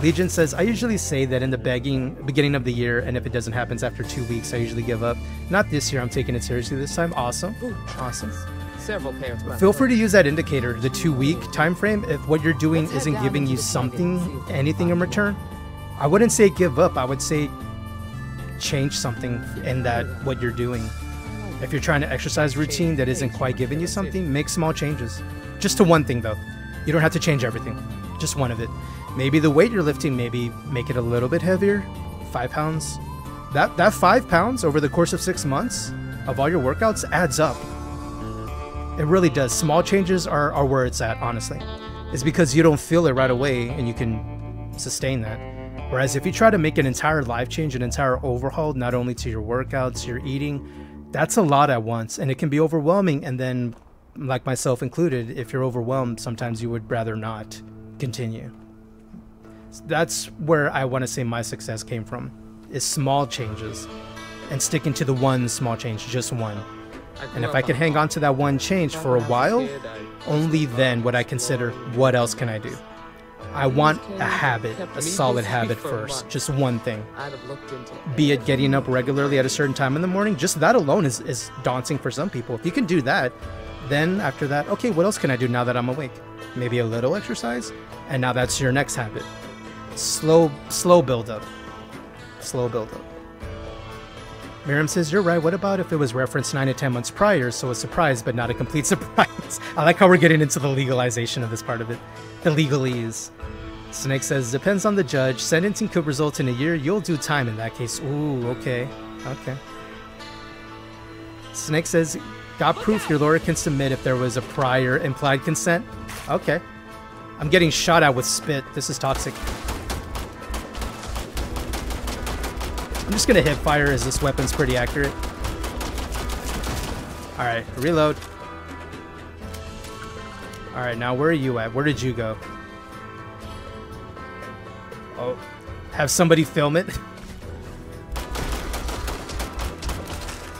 Legion says, I usually say that in the begging beginning of the year, and if it doesn't happen after two weeks, I usually give up. Not this year, I'm taking it seriously this time. Awesome. Awesome. Several pairs. Feel free to use that indicator, the two week time frame, if what you're doing isn't giving you something, anything in return. I wouldn't say give up, I would say change something in that what you're doing. If you're trying to exercise routine that isn't quite giving you something, make small changes. Just to one thing though. You don't have to change everything. Just one of it. Maybe the weight you're lifting, maybe make it a little bit heavier. Five pounds. That that five pounds over the course of six months of all your workouts adds up. It really does. Small changes are, are where it's at, honestly. It's because you don't feel it right away and you can sustain that. Whereas if you try to make an entire life change, an entire overhaul, not only to your workouts, your eating, that's a lot at once and it can be overwhelming. And then, like myself included, if you're overwhelmed, sometimes you would rather not continue. That's where I want to say my success came from is small changes and sticking to the one small change, just one. And if I could hang on to that one change for a while, only then would I consider what else can I do. I want a habit, a solid habit first, just one thing. Be it getting up regularly at a certain time in the morning, just that alone is, is daunting for some people. If you can do that, then after that, okay, what else can I do now that I'm awake? Maybe a little exercise, and now that's your next habit. Slow, slow build up. Slow build up. Miriam says, You're right. What about if it was referenced 9 to 10 months prior, so a surprise but not a complete surprise? I like how we're getting into the legalization of this part of it. The legalese. Snake says, Depends on the judge. Sentencing could result in a year. You'll do time in that case. Ooh, okay. Okay. Snake says, Got proof your lawyer can submit if there was a prior implied consent? Okay. I'm getting shot at with spit. This is toxic. I'm just gonna hit fire as this weapon's pretty accurate. Alright, reload. Alright, now where are you at? Where did you go? Oh, have somebody film it.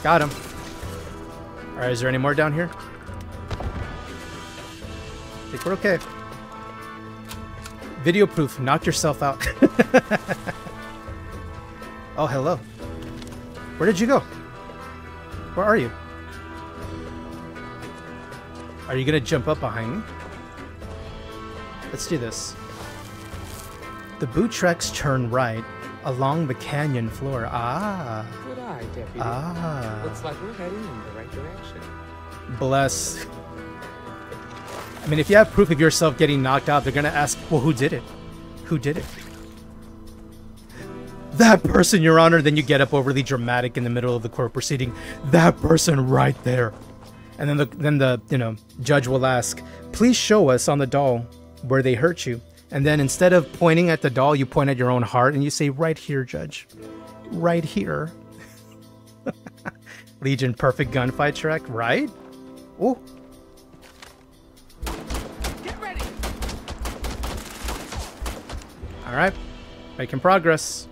Got him. Alright, is there any more down here? I think we're okay. Video proof, knock yourself out. oh, hello. Where did you go? Where are you? Are you gonna jump up behind me? Let's do this. The boot tracks turn right along the canyon floor. Ah. Good eye, Deputy. Ah. Looks like we're heading in the right direction. Bless. I mean, if you have proof of yourself getting knocked out, they're gonna ask, well, who did it? Who did it? That person, Your Honor. Then you get up overly dramatic in the middle of the court proceeding. That person right there. And then the then the you know judge will ask, please show us on the doll where they hurt you. And then instead of pointing at the doll, you point at your own heart and you say, right here, judge. Right here. Legion perfect gunfight track, right? Oh, All right, making progress.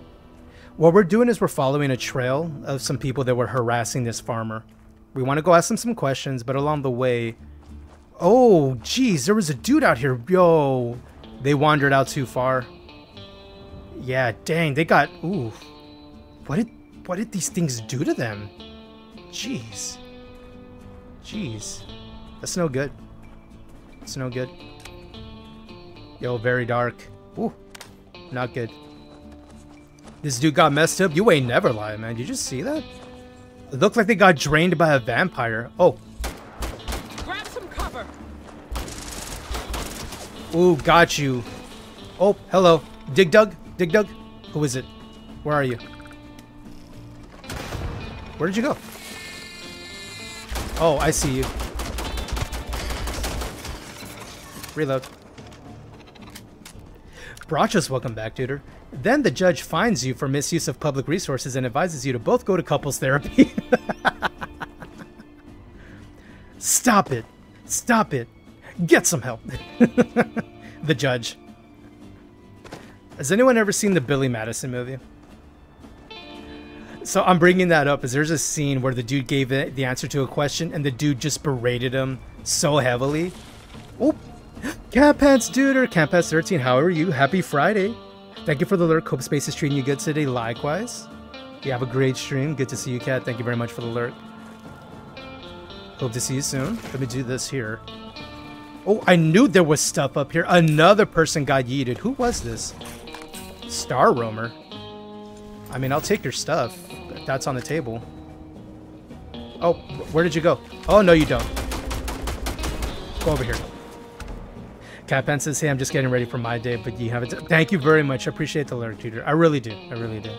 What we're doing is we're following a trail of some people that were harassing this farmer. We want to go ask them some questions, but along the way, oh, geez, there was a dude out here. Yo, They wandered out too far. Yeah, dang, they got ooh. What did what did these things do to them? Jeez. Jeez. That's no good. It's no good. Yo, very dark. Ooh. Not good. This dude got messed up. You ain't never lying, man. Did you just see that? It looked like they got drained by a vampire. Oh. Grab some cover. Ooh, got you. Oh, hello. Dig Dug? Dig Dug? Who is it? Where are you? Where did you go? Oh, I see you. Reload. Brachos, welcome back, Tutor. Then the judge fines you for misuse of public resources and advises you to both go to couples therapy. Stop it. Stop it. Get some help. the judge. Has anyone ever seen the Billy Madison movie? So I'm bringing that up as there's a scene where the dude gave the, answer to a question and the dude just berated him so heavily. Oh, Cat Pants Duder, Cat Pants 13, how are you? Happy Friday. Thank you for the lurk. Hope space is treating you good today. Likewise. You have a great stream. Good to see you, Cat. Thank you very much for the lurk. Hope to see you soon. Let me do this here. Oh, I knew there was stuff up here. Another person got yeeted. Who was this? Star Roamer. I mean, I'll take your stuff. That's on the table. Oh, where did you go? Oh, no, you don't. Go over here. Catpan says, hey, I'm just getting ready for my day, but you have it. Thank you very much. I appreciate the lurk, tutor. I really do. I really do.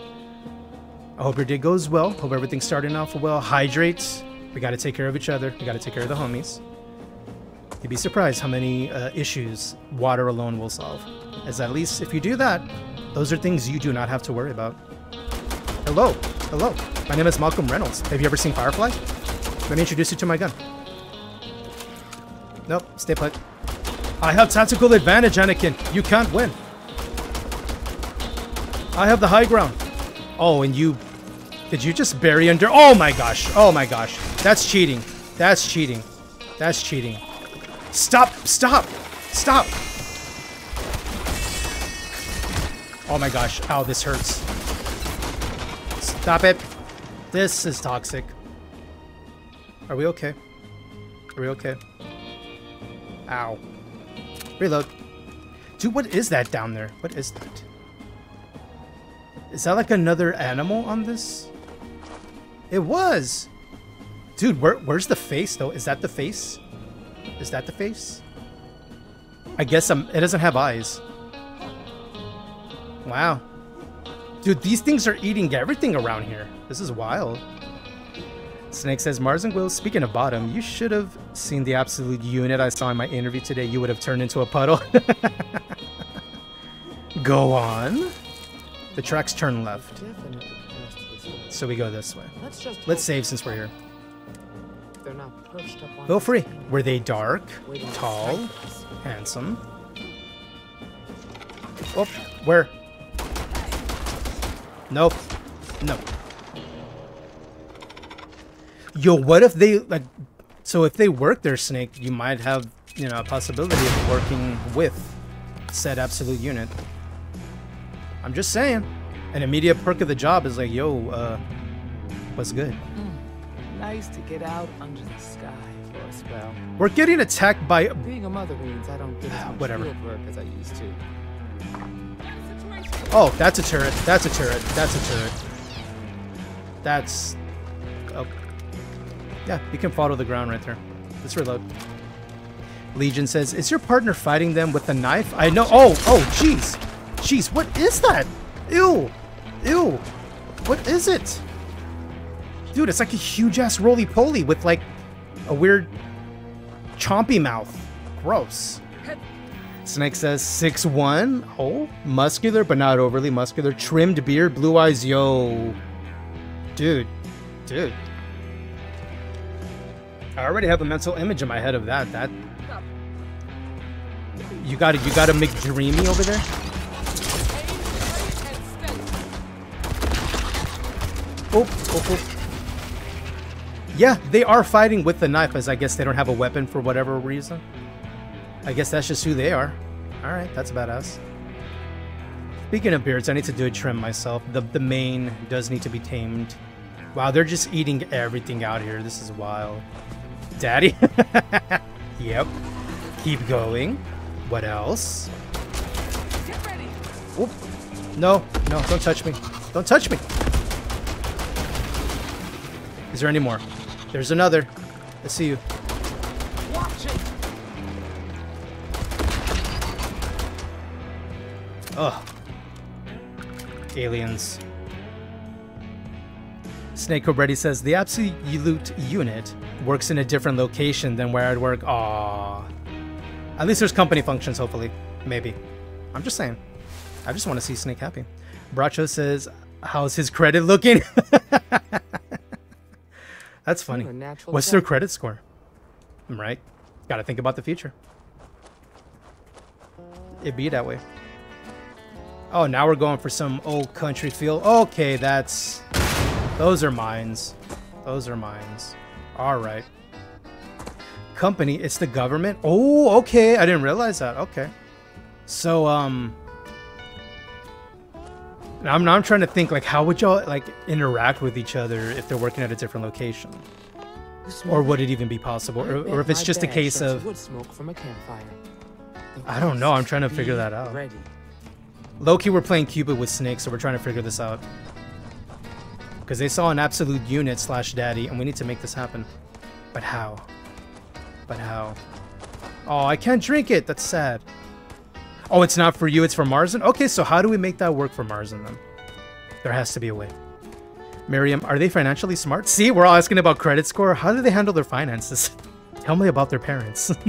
I hope your day goes well. Hope everything's starting off well. Hydrate. We got to take care of each other. We got to take care of the homies. You'd be surprised how many uh, issues water alone will solve. As at least if you do that, those are things you do not have to worry about. Hello. Hello. My name is Malcolm Reynolds. Have you ever seen Firefly? Let me introduce you to my gun. Nope. Stay put. I have tactical advantage, Anakin. You can't win. I have the high ground. Oh, and you... Did you just bury under... Oh my gosh. Oh my gosh. That's cheating. That's cheating. That's cheating. Stop! Stop! Stop! Oh my gosh. Ow, this hurts. Stop it. This is toxic. Are we okay? Are we okay? Ow. Reload. Dude, what is that down there? What is that? Is that like another animal on this? It was! Dude, where, where's the face, though? Is that the face? Is that the face? I guess I'm, it doesn't have eyes. Wow. Dude, these things are eating everything around here. This is wild. Snake says, Mars and Will, speaking of bottom, you should have seen the absolute unit I saw in my interview today. You would have turned into a puddle. Go on. The tracks turn left. So we go this way. Let's save since we're here. They're not perched up on Feel free. Were they dark, tall, handsome? Oh, where? Nope. Nope. Yo, what if they like? So if they work their snake, you might have you know a possibility of working with said absolute unit. I'm just saying. An immediate perk of the job is like, yo, uh, what's good? Nice to get out under the sky for a spell. We're getting attacked by. Being a mother means I don't get as Whatever. work as I used to. Oh, that's a turret. That's a turret. That's a turret. That's. Yeah, you can follow the ground right there. Let's reload. Legion says, "Is your partner fighting them with a knife?" I know. Oh, oh, jeez, jeez. What is that? Ew, ew. What is it? Dude, it's like a huge ass roly poly with like a weird chompy mouth. Gross. Snake says six one. Oh, muscular but not overly muscular. Trimmed beard, blue eyes. Yo, dude, dude. I already have a mental image in my head of that. That you got you got to make dreamy over there. Oh, oh, oh. Yeah, they are fighting with the knife, as I guess they don't have a weapon for whatever reason. I guess that's just who they are. All right, that's badass. Speaking of beards, I need to do a trim myself. The the mane does need to be tamed. Wow, they're just eating everything out here. This is wild. Daddy? yep. Keep going. What else? Oop. No, no, don't touch me. Don't touch me. Is there any more? There's another. I see you. Watch it. Ugh. Aliens. Snake Cobretti says the absolute unit works in a different location than where I'd work. Aww. At least there's company functions, hopefully. Maybe. I'm just saying. I just want to see Snake happy. Bracho says, how's his credit looking? That's funny. What's their credit score? I'm Right? Gotta think about the future. It be that way. Oh, now we're going for some old country feel. Okay, that's... Those are mines. Those are mines. Alright. Company, it's the government? Oh, okay. I didn't realize that. Okay. So, um... now I'm, I'm trying to think, like, how would y'all, like, interact with each other if they're working at a different location? Or would it even be possible? Or, or if it's just a case of... smoke from a campfire. I don't know. I'm trying to figure that out. Loki, we're playing Cupid with Snake, so we're trying to figure this out. Because they saw an absolute unit slash daddy, and we need to make this happen. But how? But how? Oh, I can't drink it. That's sad. Oh, it's not for you. It's for Marzen? Okay, so how do we make that work for Marzen then? There has to be a way. Miriam, are they financially smart? See, we're all asking about credit score. How do they handle their finances? Tell me about their parents.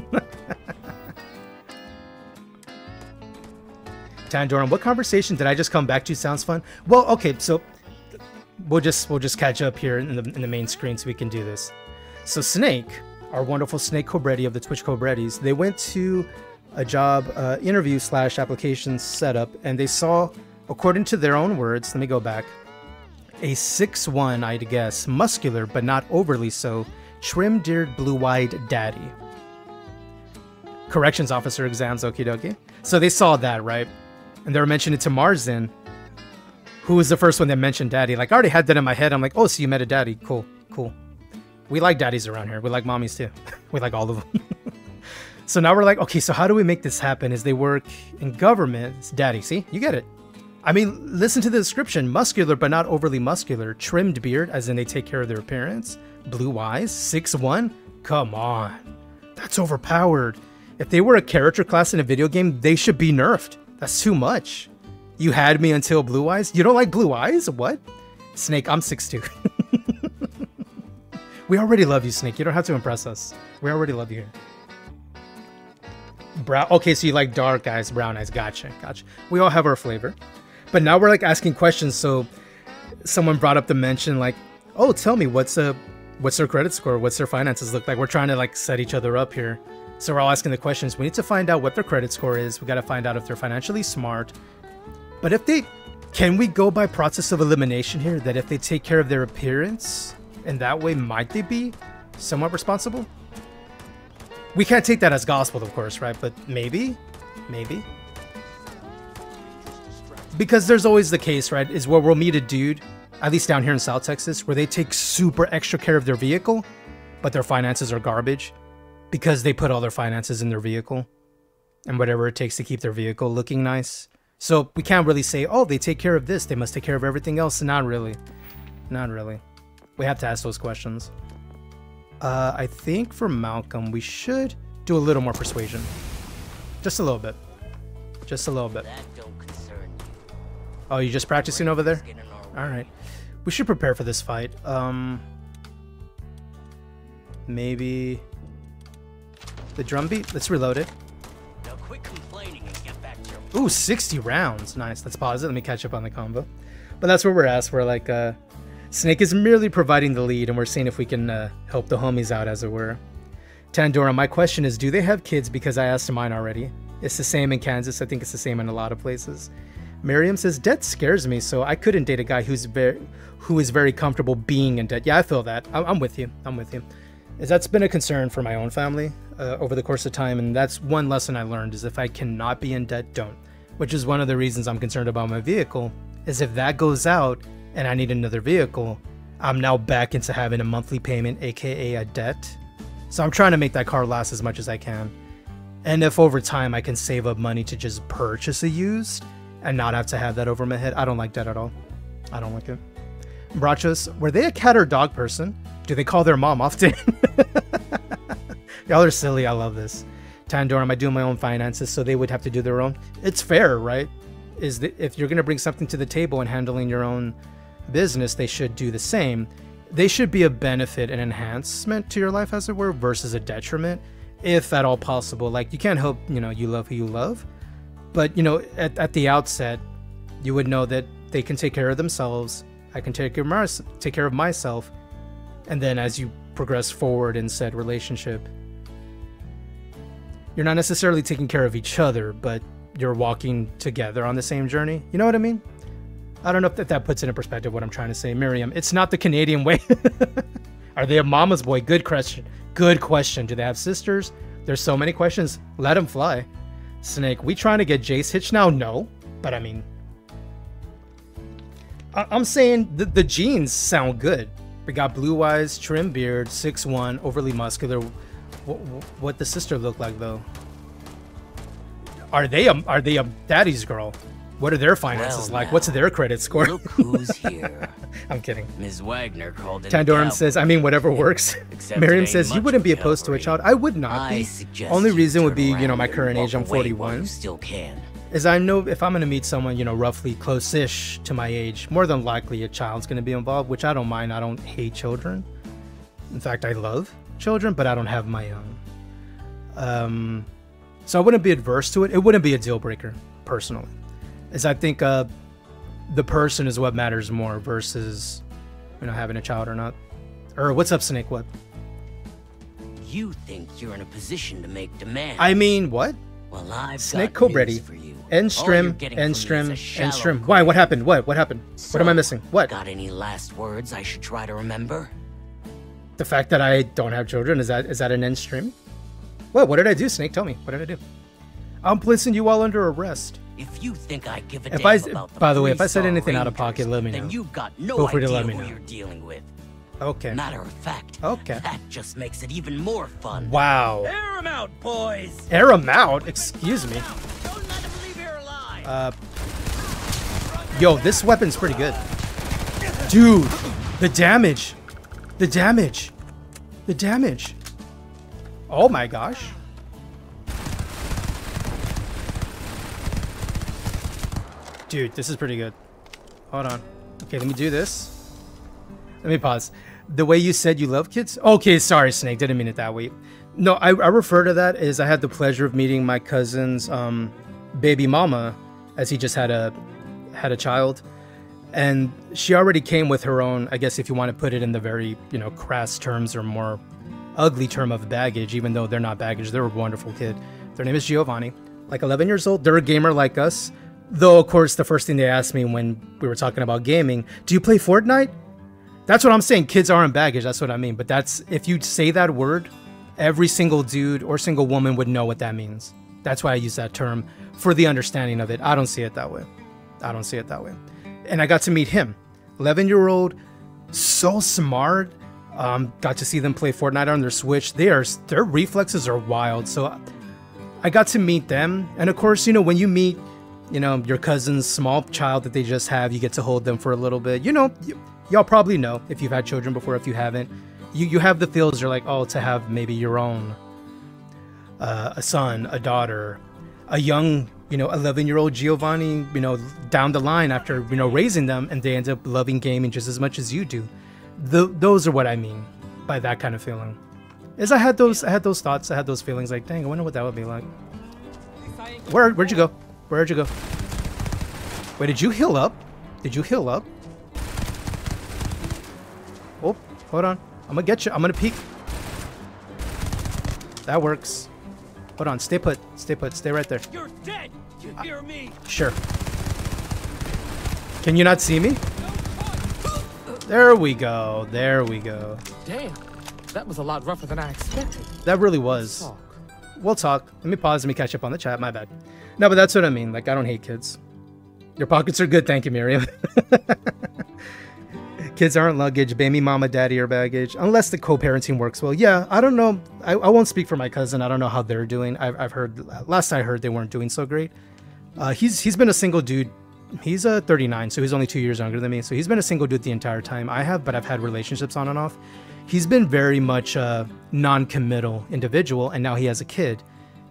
Tandoran, what conversation did I just come back to? Sounds fun. Well, okay, so we'll just we'll just catch up here in the in the main screen so we can do this. So Snake, our wonderful Snake Cobretti of the Twitch Cobrettis, they went to a job uh, interview slash application setup, and they saw, according to their own words, let me go back, a six one, I'd guess, muscular but not overly so, trim-eared, blue-eyed daddy. Corrections officer exams, okie dokie. So they saw that, right? And they were mentioning it to Marzin, who was the first one that mentioned daddy. Like, I already had that in my head. I'm like, oh, so you met a daddy. Cool, cool. We like daddies around here. We like mommies too. we like all of them. so now we're like, okay, so how do we make this happen? Is they work in government? It's daddy. See, you get it. I mean, listen to the description: muscular but not overly muscular, trimmed beard, as in they take care of their appearance, blue eyes, six one. Come on, that's overpowered. If they were a character class in a video game, they should be nerfed. That's too much. You had me until blue eyes. You don't like blue eyes? What? Snake, I'm 6'2". we already love you, Snake. You don't have to impress us. We already love you here. Brown. Okay, so you like dark eyes, brown eyes. Gotcha, gotcha. We all have our flavor. But now we're like asking questions. So someone brought up the mention like, oh, tell me what's a what's their credit score? What's their finances look like? We're trying to like set each other up here. So we're all asking the questions. We need to find out what their credit score is. We got to find out if they're financially smart. But if they can we go by process of elimination here that if they take care of their appearance and that way might they be somewhat responsible? We can't take that as gospel, of course, right? But maybe, maybe. Because there's always the case, right? Is where we'll meet a dude, at least down here in South Texas, where they take super extra care of their vehicle, but their finances are garbage because they put all their finances in their vehicle and whatever it takes to keep their vehicle looking nice. So we can't really say, oh, they take care of this, they must take care of everything else. Not really. Not really. We have to ask those questions. Uh, I think for Malcolm, we should do a little more persuasion. Just a little bit. Just a little bit. Oh, you just practicing over there? Alright. We should prepare for this fight. Um, maybe the drum beat. Let's reload it. Ooh, 60 rounds. Nice. Let's pause it. Let me catch up on the combo. But that's where we're at. We're like, uh, Snake is merely providing the lead, and we're seeing if we can uh, help the homies out, as it were. Tandora, my question is, do they have kids? Because I asked mine already. It's the same in Kansas. I think it's the same in a lot of places. Miriam says, debt scares me, so I couldn't date a guy who's very, who is very comfortable being in debt. Yeah, I feel that. I'm with you. I'm with you. Is that's been a concern for my own family uh, over the course of time, and that's one lesson I learned: is if I cannot be in debt, don't. Which is one of the reasons I'm concerned about my vehicle. Is if that goes out and I need another vehicle, I'm now back into having a monthly payment, aka a debt. So I'm trying to make that car last as much as I can. And if over time I can save up money to just purchase a used and not have to have that over my head, I don't like debt at all. I don't like it. Brachos, were they a cat or dog person? Do they call their mom often? Y'all are silly. I love this. Tandorum, I do my own finances, so they would have to do their own. It's fair, right? Is that if you're gonna bring something to the table and handling your own business, they should do the same. They should be a benefit and enhancement to your life, as it were, versus a detriment, if at all possible. Like you can't help, you know, you love who you love, but you know, at, at the outset, you would know that they can take care of themselves. I can take care of my, take care of myself, and then as you progress forward in said relationship, you're not necessarily taking care of each other, but you're walking together on the same journey. You know what I mean? I don't know if that, that puts into perspective what I'm trying to say, Miriam. It's not the Canadian way. Are they a mama's boy? Good question. Good question. Do they have sisters? There's so many questions. Let them fly. Snake, we trying to get Jace Hitch now? No, but I mean, I- am saying the, the genes sound good. We got blue eyes, trim beard, six one, overly muscular. What, what the sister look like though? Are they a are they a daddy's girl? What are their finances Well, like? now, What's their credit score? Look who's here. I'm kidding. Ms. Wagner called it. Tandorum says, I mean, whatever works. Miriam says, you wouldn't be opposed to a child. I would not I be. suggest Only reason would be, you know, my current age. I'm 41. You still can. Is I know if I'm going to meet someone, you know, roughly close-ish to my age, more than likely a child's going to be involved, which I don't mind. I don't hate children. In fact, I love children, but I don't have my own. Um, so I wouldn't be adverse to it. It wouldn't be a deal breaker, personally. As I think uh, the person is what matters more versus, you know, having a child or not. Or what's up, Snake? What? You think you're in a position to make demands. I mean, what? Well, I've Snake got Cobretti. for you. All you're Enstrim, getting from me is a Enstrim, Enstrim. Why? What happened? What? What happened? what am I missing? What? Got any last words I should try to remember? The fact that I don't have children is that is that an Enstrim? What? What did I do, Snake? Tell me. What did I do? I'm placing you all under arrest. If you think I give a If damn I, about the by the way, if I said anything out of pocket, let me know. then you've got no Feel free to let me know. you're dealing with. Okay. Matter of fact, Okay. that just makes it even more fun. Wow. Air 'em out, boys. Air 'em out. Excuse me. Uh, yo, this weapon's pretty good. Dude, the damage. The damage. The damage. Oh my gosh. Dude, this is pretty good. Hold on. Okay, let me do this. Let me pause. The way you said you love kids? Okay, sorry, Snake. Didn't mean it that way. No, I, I refer to that as I had the pleasure of meeting my cousin's um, baby mama, as he just had a had a child, and she already came with her own. I guess if you want to put it in the very you know crass terms or more ugly term of baggage, even though they're not baggage, they're a wonderful kid. Their name is Giovanni, like 11 years old. They're a gamer like us. Though, of course, the first thing they asked me when we were talking about gaming, do you play Fortnite? That's what I'm saying. Kids aren't baggage. That's what I mean. But that's if you say that word, every single dude or single woman would know what that means. That's why I use that term for the understanding of it. I don't see it that way. I don't see it that way. And I got to meet him, 11 year old, so smart. Um, got to see them play Fortnite on their Switch. They are their reflexes are wild. So I got to meet them, and of course, you know when you meet, you know your cousin's small child that they just have, you get to hold them for a little bit. You know, y'all probably know if you've had children before. If you haven't, you you have the feels. You're like, oh, to have maybe your own, uh, a son, a daughter, a young, you know, 11 year old Giovanni, you know, down the line after you know raising them, and they end up loving gaming just as much as you do. The, those are what I mean by that kind of feeling. Is I had those I had those thoughts, I had those feelings like, dang, I wonder what that would be like. Where where'd you go? Where'd you go? Wait, did you heal up? Did you heal up? Oh, hold on. I'm gonna get you. I'm gonna peek. That works. Hold on. Stay put. Stay put. Stay right there. You're dead. You ah. hear me? Sure. Can you not see me? There we go. There we go. Damn. That was a lot rougher than I expected. That really was. We'll talk. Let me pause. Let me catch up on the chat. My bad. No, but that's what I mean. Like, I don't hate kids. Your pockets are good. Thank you, Miriam. kids aren't luggage. Baby mama, daddy are baggage. Unless the co-parenting works well. Yeah, I don't know. I, I won't speak for my cousin. I don't know how they're doing. I've, I've heard, last I heard, they weren't doing so great. Uh, he's He's been a single dude. He's uh, 39, so he's only two years younger than me. So he's been a single dude the entire time. I have, but I've had relationships on and off he's been very much a non-committal individual and now he has a kid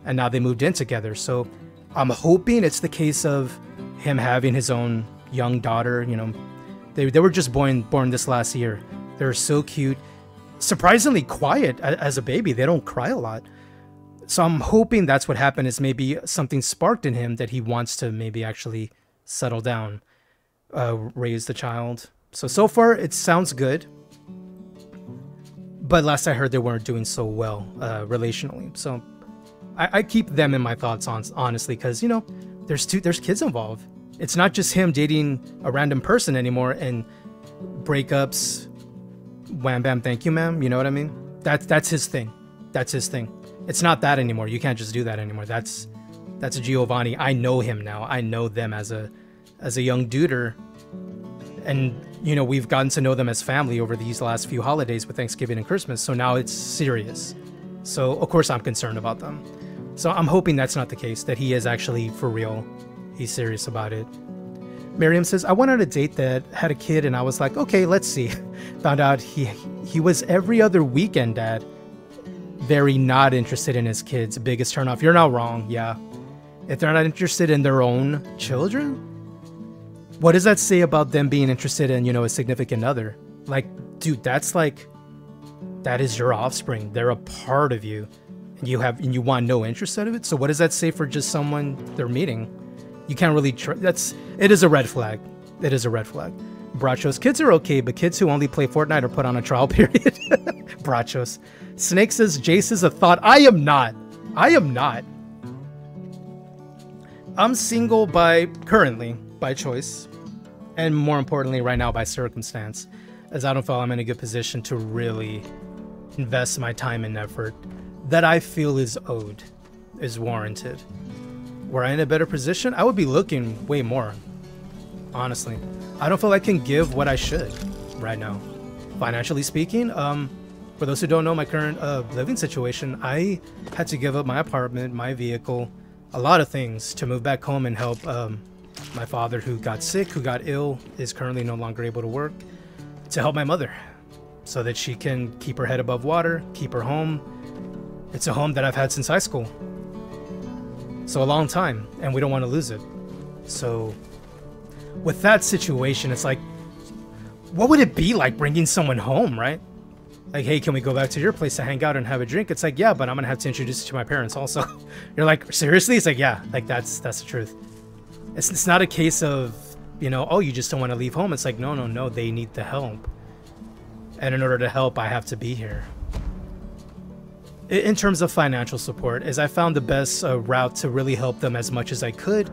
and now they moved in together so i'm hoping it's the case of him having his own young daughter you know they, they were just born born this last year. They're so cute. Surprisingly quiet as a baby. They don't cry a lot. So i'm hoping that's what happened is maybe something sparked in him that he wants to maybe actually settle down uh, raise the child. So so far it sounds good. But last I heard they weren't doing so well uh, relationally. So I, I, keep them in my thoughts on honestly because you know there's two there's kids involved. It's not just him dating a random person anymore and breakups. Wham bam, thank you, ma'am. You know what I mean? That's that's his thing. That's his thing. It's not that anymore. You can't just do that anymore. That's that's Giovanni. I know him now. I know them as a as a young duder and you know we've gotten to know them as family over these last few holidays with Thanksgiving and Christmas. So now it's serious. So of course I'm concerned about them. So I'm hoping that's not the case. That he is actually for real. He's serious about it. Miriam says, I went on a date that had a kid and I was like, okay, let's see. Found out he he was every other weekend dad. Very not interested in his kids. Biggest turnoff. You're not wrong, yeah. If they're not interested in their own children, what does that say about them being interested in, you know, a significant other? Like, dude, that's like that is your offspring. They're a part of you. And you have and you want no interest out of it. So what does that say for just someone they're meeting? You can't really tr- that's it is a red flag. It is a red flag. Brachos, kids are okay, but kids who only play Fortnite are put on a trial period. Brachos. Snake says Jace is a thought. I am not. I am not. I'm single by currently by choice and more importantly, right now by circumstance, as I don't feel I'm in a good position to really invest my time and effort that I feel is owed, is warranted. Were I in a better position, I would be looking way more. Honestly, I don't feel I can give what I should right now. Financially speaking, um, for those who don't know my current uh, living situation, I had to give up my apartment, my vehicle, a lot of things to move back home and help um, my father, who got sick, who got ill, is currently no longer able to work, to help my mother so that she can keep her head above water, keep her home. It's a home that I've had since high school. So a long time, and we don't want to lose it. So with that situation, it's like, what would it be like bringing someone home, right? Like, hey, can we go back to your place to hang out and have a drink? It's like, yeah, but I'm gonna have to introduce you to my parents also. You're like, seriously? It's like, yeah, like that's that's the truth. It's, it's not a case of, you know, oh, you just don't want to leave home. It's like, no, no, no, they need the help. And in order to help, I have to be here. In terms of financial support, as I found the best uh, route to really help them as much as I could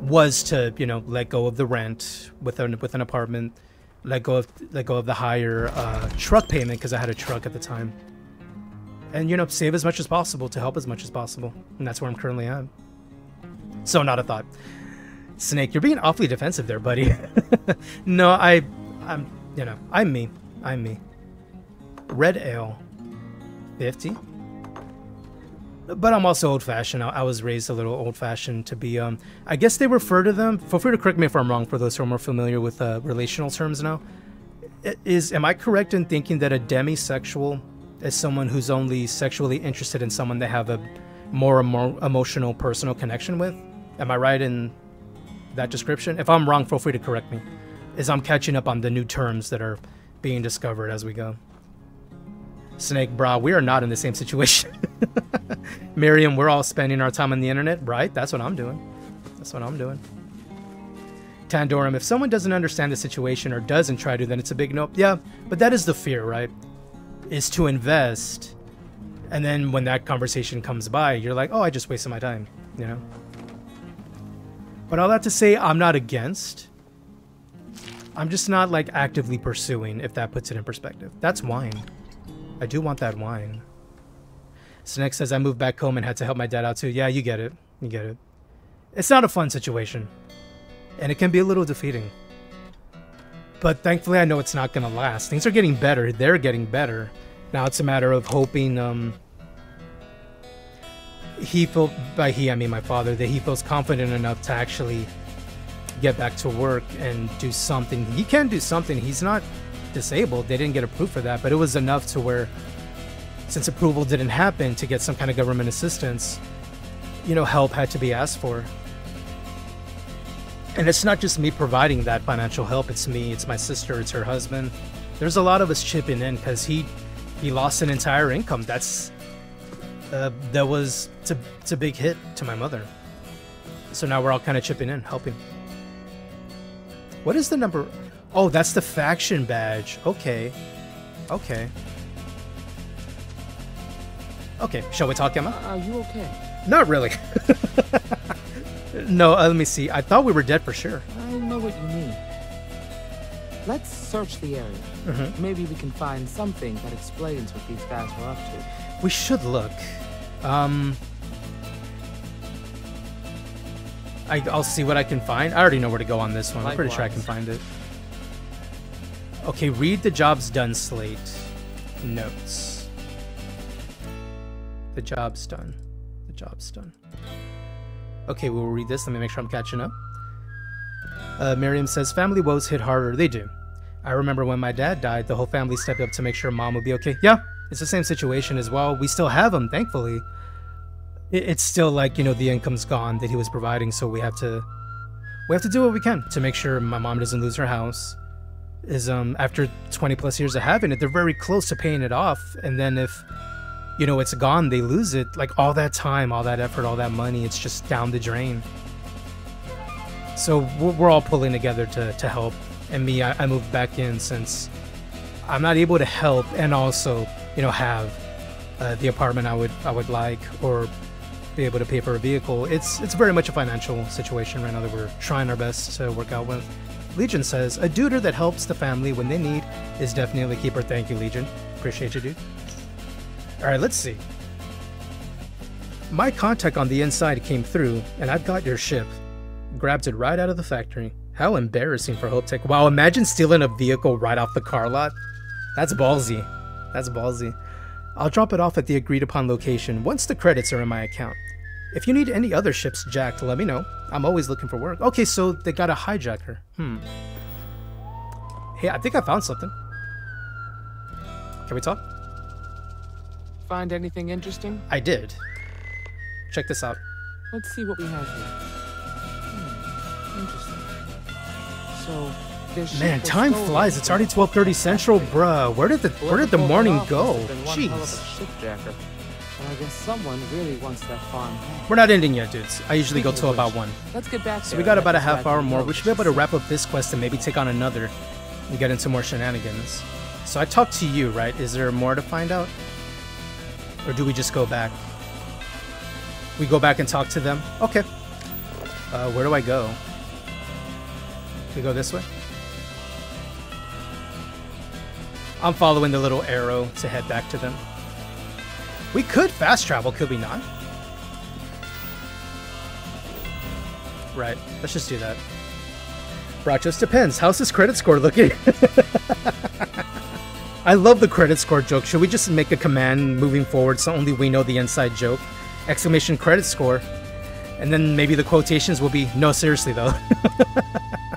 was to, you know, let go of the rent with an, with an apartment, let go of let go of the higher uh, truck payment because I had a truck at the time, and you know, save as much as possible to help as much as possible, and that's where I'm currently at. So not a thought. Snake, you're being awfully defensive there, buddy. no, I, I'm, you know, I'm me. I'm me. Red ale, 50. But I'm also old-fashioned. I, I was raised a little old-fashioned to be, um, I guess they refer to them, feel free to correct me if I'm wrong for those who are more familiar with uh, relational terms now. Is, am I correct in thinking that a demisexual is someone who's only sexually interested in someone they have a more, more emotional personal connection with? Am I right in that description. If I'm wrong, feel free to correct me. As I'm catching up on the new terms that are being discovered as we go. Snake, bra, we are not in the same situation. Miriam, we're all spending our time on the internet, right? That's what I'm doing. That's what I'm doing. Tandorum, if someone doesn't understand the situation or doesn't try to, then it's a big nope. Yeah, but that is the fear, right? Is to invest, and then when that conversation comes by, you're like, oh, I just wasted my time, you know? But all that to say, I'm not against. I'm just not like actively pursuing, if that puts it in perspective. That's wine. I do want that wine. Snake says I moved back home and had to help my dad out too. Yeah, you get it. You get it. It's not a fun situation. And it can be a little defeating. But thankfully I know it's not gonna last. Things are getting better. They're getting better. Now it's a matter of hoping um he felt by he I mean my father that he feels confident enough to actually get back to work and do something. He can do something. He's not disabled. They didn't get approved for that, but it was enough to where since approval didn't happen to get some kind of government assistance, you know, help had to be asked for. And it's not just me providing that financial help, it's me, it's my sister, it's her husband. There's a lot of us chipping in because he he lost an entire income. That's uh, that was it's a, it's a big hit to my mother. So now we're all kind of chipping in, helping. What is the number? Oh, that's the faction badge. Okay. Okay. Okay, shall we talk, Emma? Are you okay? Not really. no, uh, let me see. I thought we were dead for sure. I know what you mean. Let's search the area. Mhm. Maybe we can find something that explains what these guys were up to. We should look. Um, I, I'll see what I can find. I already know where to go on this one. I'm pretty sure I can find it. Okay, read the jobs done slate. Notes. The job's done. The job's done. Okay, we'll read this. Let me make sure I'm catching up. Uh, Miriam says, Family woes hit harder. They do. I remember when my dad died, the whole family stepped up to make sure mom would be okay. Yeah, it's the same situation as well. We still have him, thankfully. It, it's still like, you know, the income's gone that he was providing, so we have to we have to do what we can to make sure my mom doesn't lose her house. Is um after 20 plus years of having it, they're very close to paying it off, and then if you know it's gone, they lose it. Like all that time, all that effort, all that money, it's just down the drain. So we're, all pulling together to, to help. And me, I, I moved back in since I'm not able to help and also, you know, have uh, the apartment I would I would like or be able to pay for a vehicle. It's it's very much a financial situation right now that we're trying our best to work out with. Legion says a duder that helps the family when they need is definitely a keeper. Thank you, Legion. Appreciate you, dude. All right, let's see. My contact on the inside came through, and I've got your ship. Grabbed it right out of the factory. How embarrassing for HopeTech. Wow, imagine stealing a vehicle right off the car lot. That's ballsy. That's ballsy. I'll drop it off at the agreed upon location once the credits are in my account. If you need any other ships jacked, let me know. I'm always looking for work. Okay, so they got a hijacker. Hmm. Hey, I think I found something. Can we talk? Find anything interesting? I did. Check this out. Let's see what we have here. Hmm, interesting. So, ship Man, time flies. It's already 12:30 Central, bruh. Where did the where did the Whoever pulled it morning go? must have been one hell of a Jeez. I guess someone really wants that farm. We're not ending yet, dudes. I usually go Speaking till of about one. Let's get back So we got about a half hour more. We should be able to wrap up this quest and maybe take on another and get into more shenanigans. So I talked to you, right? Is there more to find out? Or do we just go back? We go back and talk to them? Okay. Uh, where do I go? We go this way? I'm following the little arrow to head back to them. We could fast travel, could we not? Right, let's just do that. Bro, just depends. How's this credit score looking? I love the credit score joke. Should we just make a command moving forward so only we know the inside joke? Exclamation credit score. And then maybe the quotations will be, no, seriously though.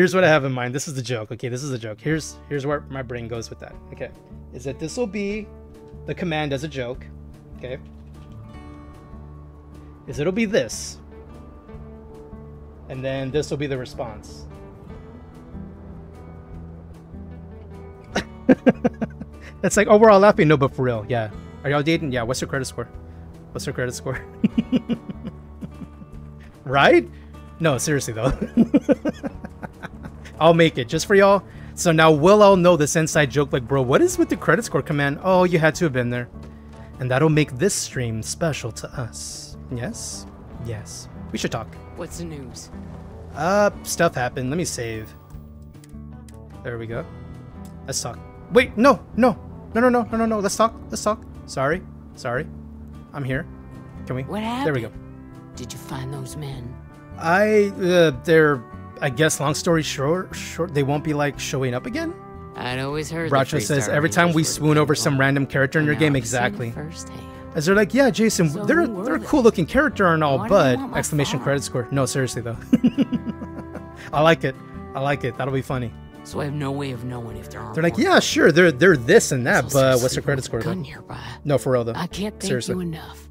here's what I have in mind. This is the joke. Okay, this is the joke. Here's here's where my brain goes with that. Okay. Is that this will be the command as a joke. Okay. Is it'll be this. And then this will be the response. It's like, oh, we're all laughing. No, but for real, yeah. Are y'all dating? Yeah. What's your credit score? What's your credit score? right? No, seriously though. I'll make it just for y'all. So now we'll all know this inside joke. Like, bro, what is with the credit score command? Oh, you had to have been there, and that'll make this stream special to us. Yes, yes. We should talk. What's the news? Uh, stuff happened. Let me save. There we go. Let's talk. Wait, no, no, no, no, no, no, no, no. Let's talk. Let's talk. Sorry, sorry. I'm here. Can we? What happened? There we go. Did you find those men? I, uh, they're, I guess, long story short, short, they won't be like showing up again. I'd always heard. Bracho says every time we swoon over some random character in your game, exactly. As they're like, yeah, Jason, So they're they're a cool looking character and all, Why do you but exclamation credit score. No, seriously though. I like it. I like it. That'll be funny. So I have no way of knowing if there are. They're like, yeah, sure, they're they're this and that, So but what's their credit score? Though? nearby. No, for real though. I can't thank seriously. you enough.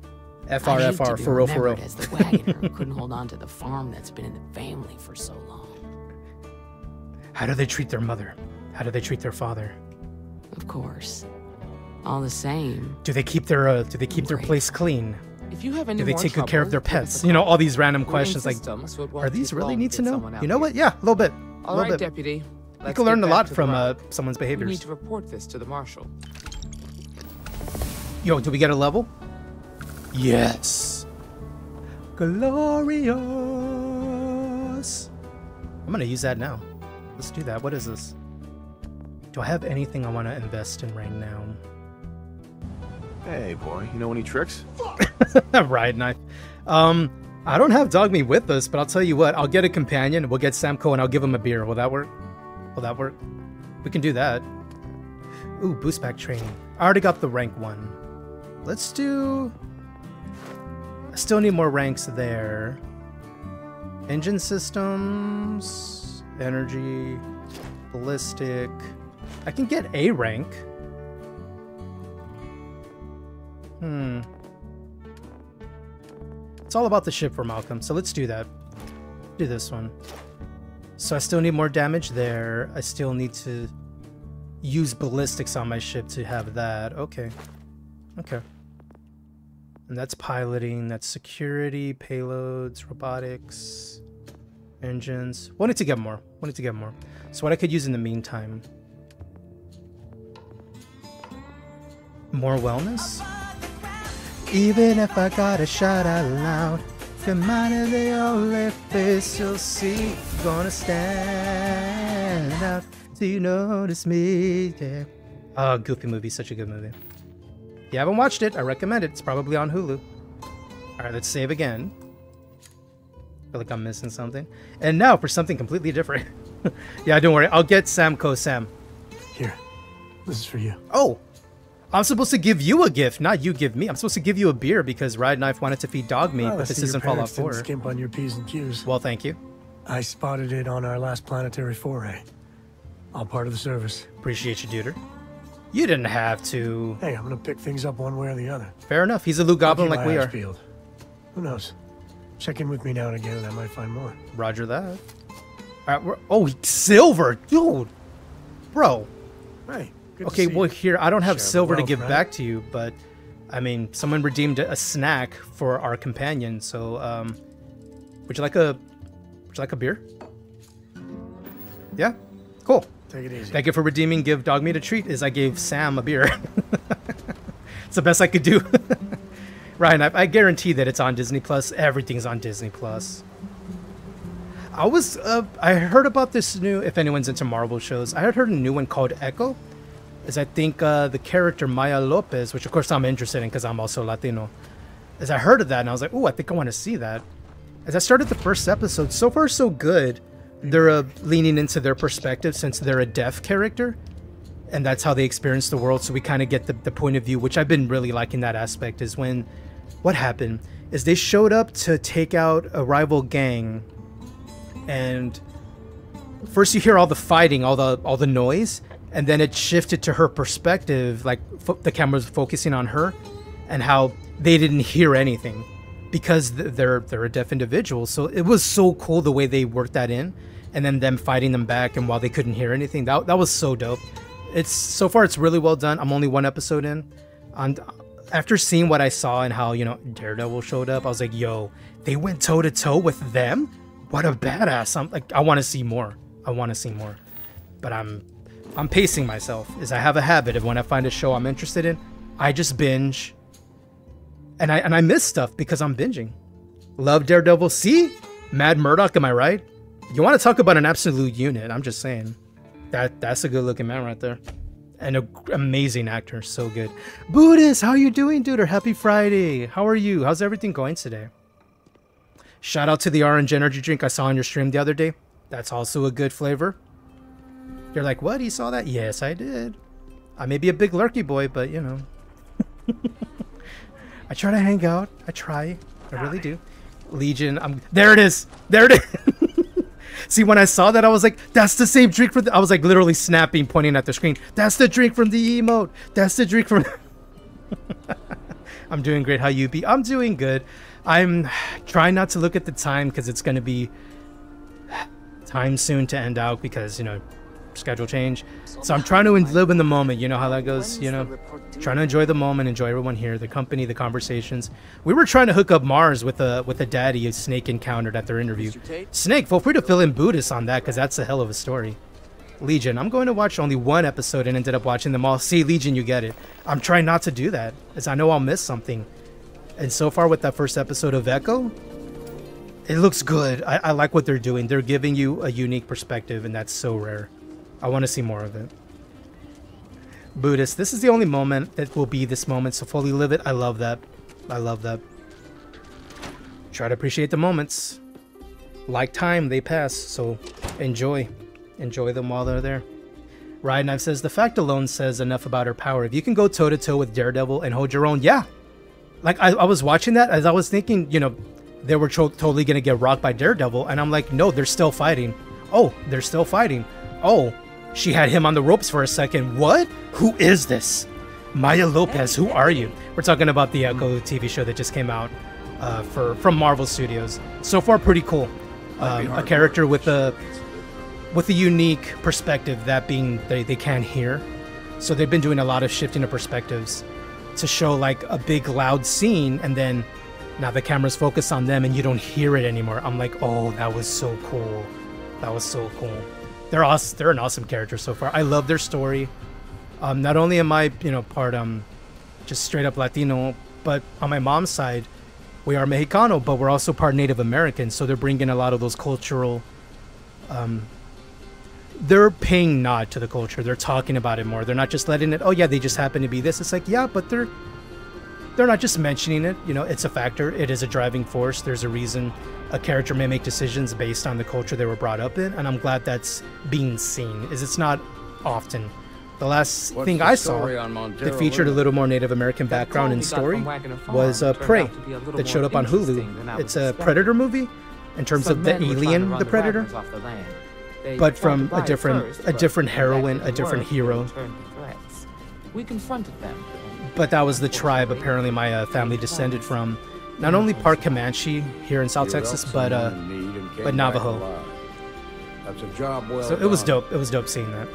FR, FR, for real, for real. As the wagoner who couldn't hold on to the farm that's been in the family for so long. How do they treat their mother? How do they treat their father? Of course. All the same, Do they keep their uh, do they keep their place clean? If you have any Do they more take good care of their pets? You know, all these random questions like, systems are these really need to to know? You know what? Yeah, a little bit. All a right, little bit. deputy. You Let's can learn a lot from uh, lab. someone's We behaviors. need to report this to the marshal. Yo, do we get a level? Yes. Glorious. I'm gonna use that now. Let's do that. What is this? Do I have anything I want to invest in right now? Hey, boy, you know any tricks? right knife. Um, I don't have Dogmeat with us, but I'll tell you what. I'll get a companion. We'll get Sam Coe, and I'll give him a beer. Will that work? Will that work? We can do that. Ooh, boost back training. I already got the rank one. Let's do. I still need more ranks there. Engine systems, energy, ballistic. I can get a rank. Hmm. It's all about the ship for Malcolm, so let's do that. Do this one. So I still need more damage there. I still need to use ballistics on my ship to have that. Okay. Okay. And that's piloting, that's security, payloads, robotics, engines. Wanted to get more. Wanted to get more. So what I could use in the meantime. More wellness? Even if I got a shot out loud, the mind of the only face you'll see gonna stand out. Do you notice me? Yeah. Oh, Goofy movie, such a good movie. If you haven't watched it, I recommend it. It's probably on Hulu. All right, let's save again. Feel like I'm missing something. And now for something completely different. yeah, don't worry. I'll get Sam Coe Sam. Here, this is for you. Oh, I'm supposed to give you a gift, not you give me. I'm supposed to give you a beer because Ride Knife wanted to feed dog meat, Well, but this isn't Fallout parents didn't 4. skimp on your P's and Q's. Well, thank you. I spotted it on our last planetary foray. All part of the service. Appreciate you, Duder. You didn't have to. Hey, I'm gonna pick things up one way or the other. Fair enough. He's a Blue Goblin like we are. peeled. Who knows? Check in with me now and again, and I might find more. Roger that. All right, we're, oh, silver, dude, bro. Hey. good Okay, well here I don't have Share silver to give right? back to you, but I mean, someone redeemed a snack for our companion. So, um, would you like a, would you like a beer? Yeah, cool. Take it easy. Thank you for redeeming. Give dog meat a treat. Is I gave Sam a beer. it's the best I could do. Ryan, I, I guarantee that it's on Disney Plus. Everything's on Disney Plus. I was, uh, I heard about this new. If anyone's into Marvel shows, I had heard a new one called Echo. Is I think uh, the character Maya Lopez, which of course I'm interested in because I'm also Latino. As I heard of that, and I was like, oh, I think I want to see that. As I started the first episode, so far so good. They're uh, leaning into their perspective since they're a deaf character, and that's how they experience the world. So we kind of get the, the point of view, which I've been really liking that aspect. Is when what happened is they showed up to take out a rival gang, and first you hear all the fighting, all the all the noise, and then it shifted to her perspective, like the camera's focusing on her, and how they didn't hear anything because they're they're a deaf individual. So it was so cool the way they worked that in, and then them fighting them back, and while they couldn't hear anything, that that was so dope. It's so far it's really well done. I'm only one episode in. And after seeing what I saw and how you know Daredevil showed up, I was like, yo, they went toe to toe with them. What a badass! I'm like, I want to see more. I want to see more. But I'm I'm pacing myself. Is I have a habit of when I find a show I'm interested in, I just binge and I and I miss stuff because I'm binging. Love Daredevil. See, Matt Murdock. Am I right? You want to talk about an absolute unit? I'm just saying. That that's a good looking man right there. An amazing actor, so good. Buddhist, how you doing, dude? Or happy Friday? How are you? How's everything going today? Shout out to the orange energy drink I saw on your stream the other day. That's also a good flavor. You're like, what? You saw that? Yes, I did. I may be a big lurky boy, but you know. I try to hang out. I try. I really do. Legion. I'm there. It is. There it is. See, when I saw that, I was like, "That's the same drink for." I was like, literally snapping, pointing at the screen. That's the drink from the emote. That's the drink from. I'm doing great. How you be? I'm doing good. I'm trying not to look at the time because it's gonna be time soon to end out because you know schedule change. So I'm trying to live in the moment. You know how that goes. You know, trying to enjoy the moment, enjoy everyone here, the company, the conversations. We were trying to hook up Mars with a with a daddy a Snake encountered at their interview. Snake, feel free to fill in Buddhist on that because that's a hell of a story. Legion, I'm going to watch only one episode and ended up watching them all. See, Legion, you get it. I'm trying not to do that as I know I'll miss something. And so far with that first episode of Echo, it looks good. I, I like what they're doing. They're giving you a unique perspective, and that's so rare. I want to see more of it. Buddhist, this is the only moment that will be this moment, so fully live it. I love that. I love that. Try to appreciate the moments. Like time, they pass, so enjoy. Enjoy them while they're there. Ride Knife says, the fact alone says enough about her power. If you can go toe to toe with Daredevil and hold your own, yeah. Like, I, I was watching that as I was thinking, you know, they were totally going to get rocked by Daredevil, and I'm like, no, they're still fighting. Oh, they're still fighting. Oh, she had him on the ropes for a second. What? Who is this? Maya Lopez, who are you? We're talking about the Echo TV show that just came out uh, for from Marvel Studios. So far, pretty cool. Um, a character with a with a unique perspective, that being they, they can't hear. So they've been doing a lot of shifting of perspectives to show like a big loud scene and then now the camera's focused on them and you don't hear it anymore. I'm like, oh, that was so cool. That was so cool. They're awesome. They're an awesome character so far. I love their story. Um, not only am I, you know, part um, just straight up Latino, but on my mom's side, we are Mexicano, but we're also part Native American. So they're bringing a lot of those cultural. Um, they're paying nod to the culture. They're talking about it more. They're not just letting it. Oh yeah, they just happen to be this. It's like yeah, but they're they're not just mentioning it. You know, it's a factor. It is a driving force. There's a reason a character may make decisions based on the culture they were brought up in, and I'm glad that's being seen. Is it's not often. The last What's thing the I saw that featured a little more Native American background and he got from story was uh, Prey out to be a that showed up on interesting than I Hulu. It's a. Predator movie in terms Some of the men were trying to alien, run the Predator, the but from a different first, a different heroine, a different hero. returned the threats. We confronted them. but that was the tribe apparently my uh, family descended from. Not only part Comanche here in South Texas, but uh, someone in need and came but Navajo. That's a job well So it was dope. It was dope seeing that.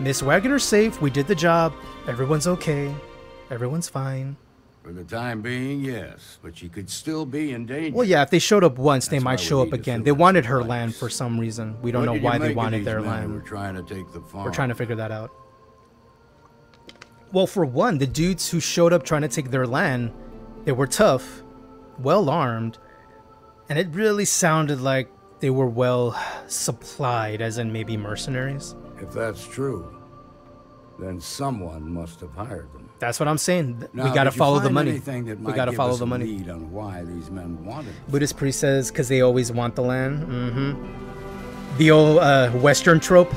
Miss Wagner's safe. We did the job. Everyone's okay. Everyone's fine. For the time being, yes, but she could still be in danger. Well, yeah, if they showed up once, they might show up again. They wanted her blanks. land for some reason. We don't What know why they wanted their land. trying to take the farm. We're trying to figure that out. Well, for one, the dudes who showed up trying to take their land, they were tough, well armed, and it really sounded like they were well supplied, as in maybe mercenaries. If that's true, then someone must have hired them. That's what I'm saying. Now, we got to follow the money. We got to follow the money. lead on why these men wanted it? Buddhist priest says because they always want the land. Mm-hmm. The old uh, Western trope.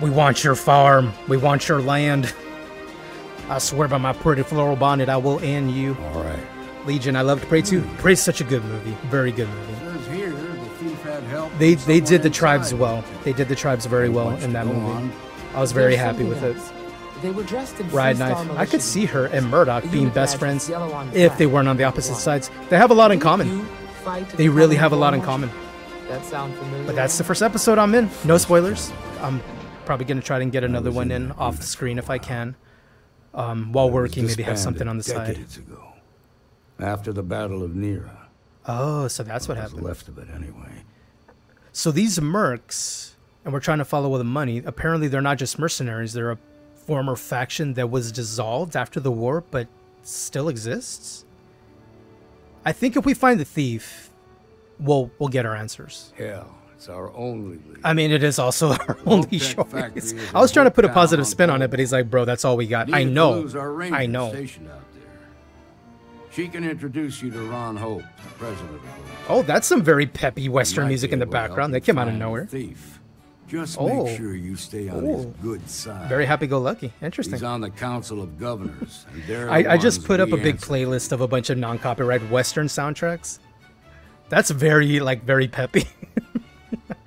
We want your farm. We want your land. I swear by my pretty floral bonnet, I will end you. All right. Legion, I love to pray too. Mm. Prey's such a good movie. Very good movie. Here the thief had help. They they did someone the tribes inside. well. They did the tribes very well in that movie. on. I was very There's happy with something it. They were dressed in Ride knife. I could see her and Murdock being best friends is if they weren't on the opposite sides. They have a lot in common. you fight to They really have a lot in common. That sound familiar? But that's the first episode I'm in. No spoilers. I'm probably gonna try and get another one in off the screen if I can. Um, while working, maybe have something on the disbanded side. decades ago, after the Battle of Niira. Oh, so that's what happened. left of it, anyway. So these mercs, and we're trying to follow with the money. Apparently, they're not just mercenaries. They're a former faction that was dissolved after the war, but still exists. I think if we find the thief, we'll we'll get our answers. Hell, It's our only lead. I mean, it is also our only choice. I was trying to put a positive spin on it, but he's like, bro, that's all we got. I know. Toulouse, our ranger I know. She can introduce you to Ron Hope, the president of. Oh, that's some very peppy Western music in the able to help background. That came out of nowhere. Thief. Just Oh. make sure you stay on his Oh. good side. Very happy-go-lucky. Interesting. He's on the Council of Governors. I, I just put up a big answer playlist of a bunch of non-copyright Western soundtracks. That's very like very peppy.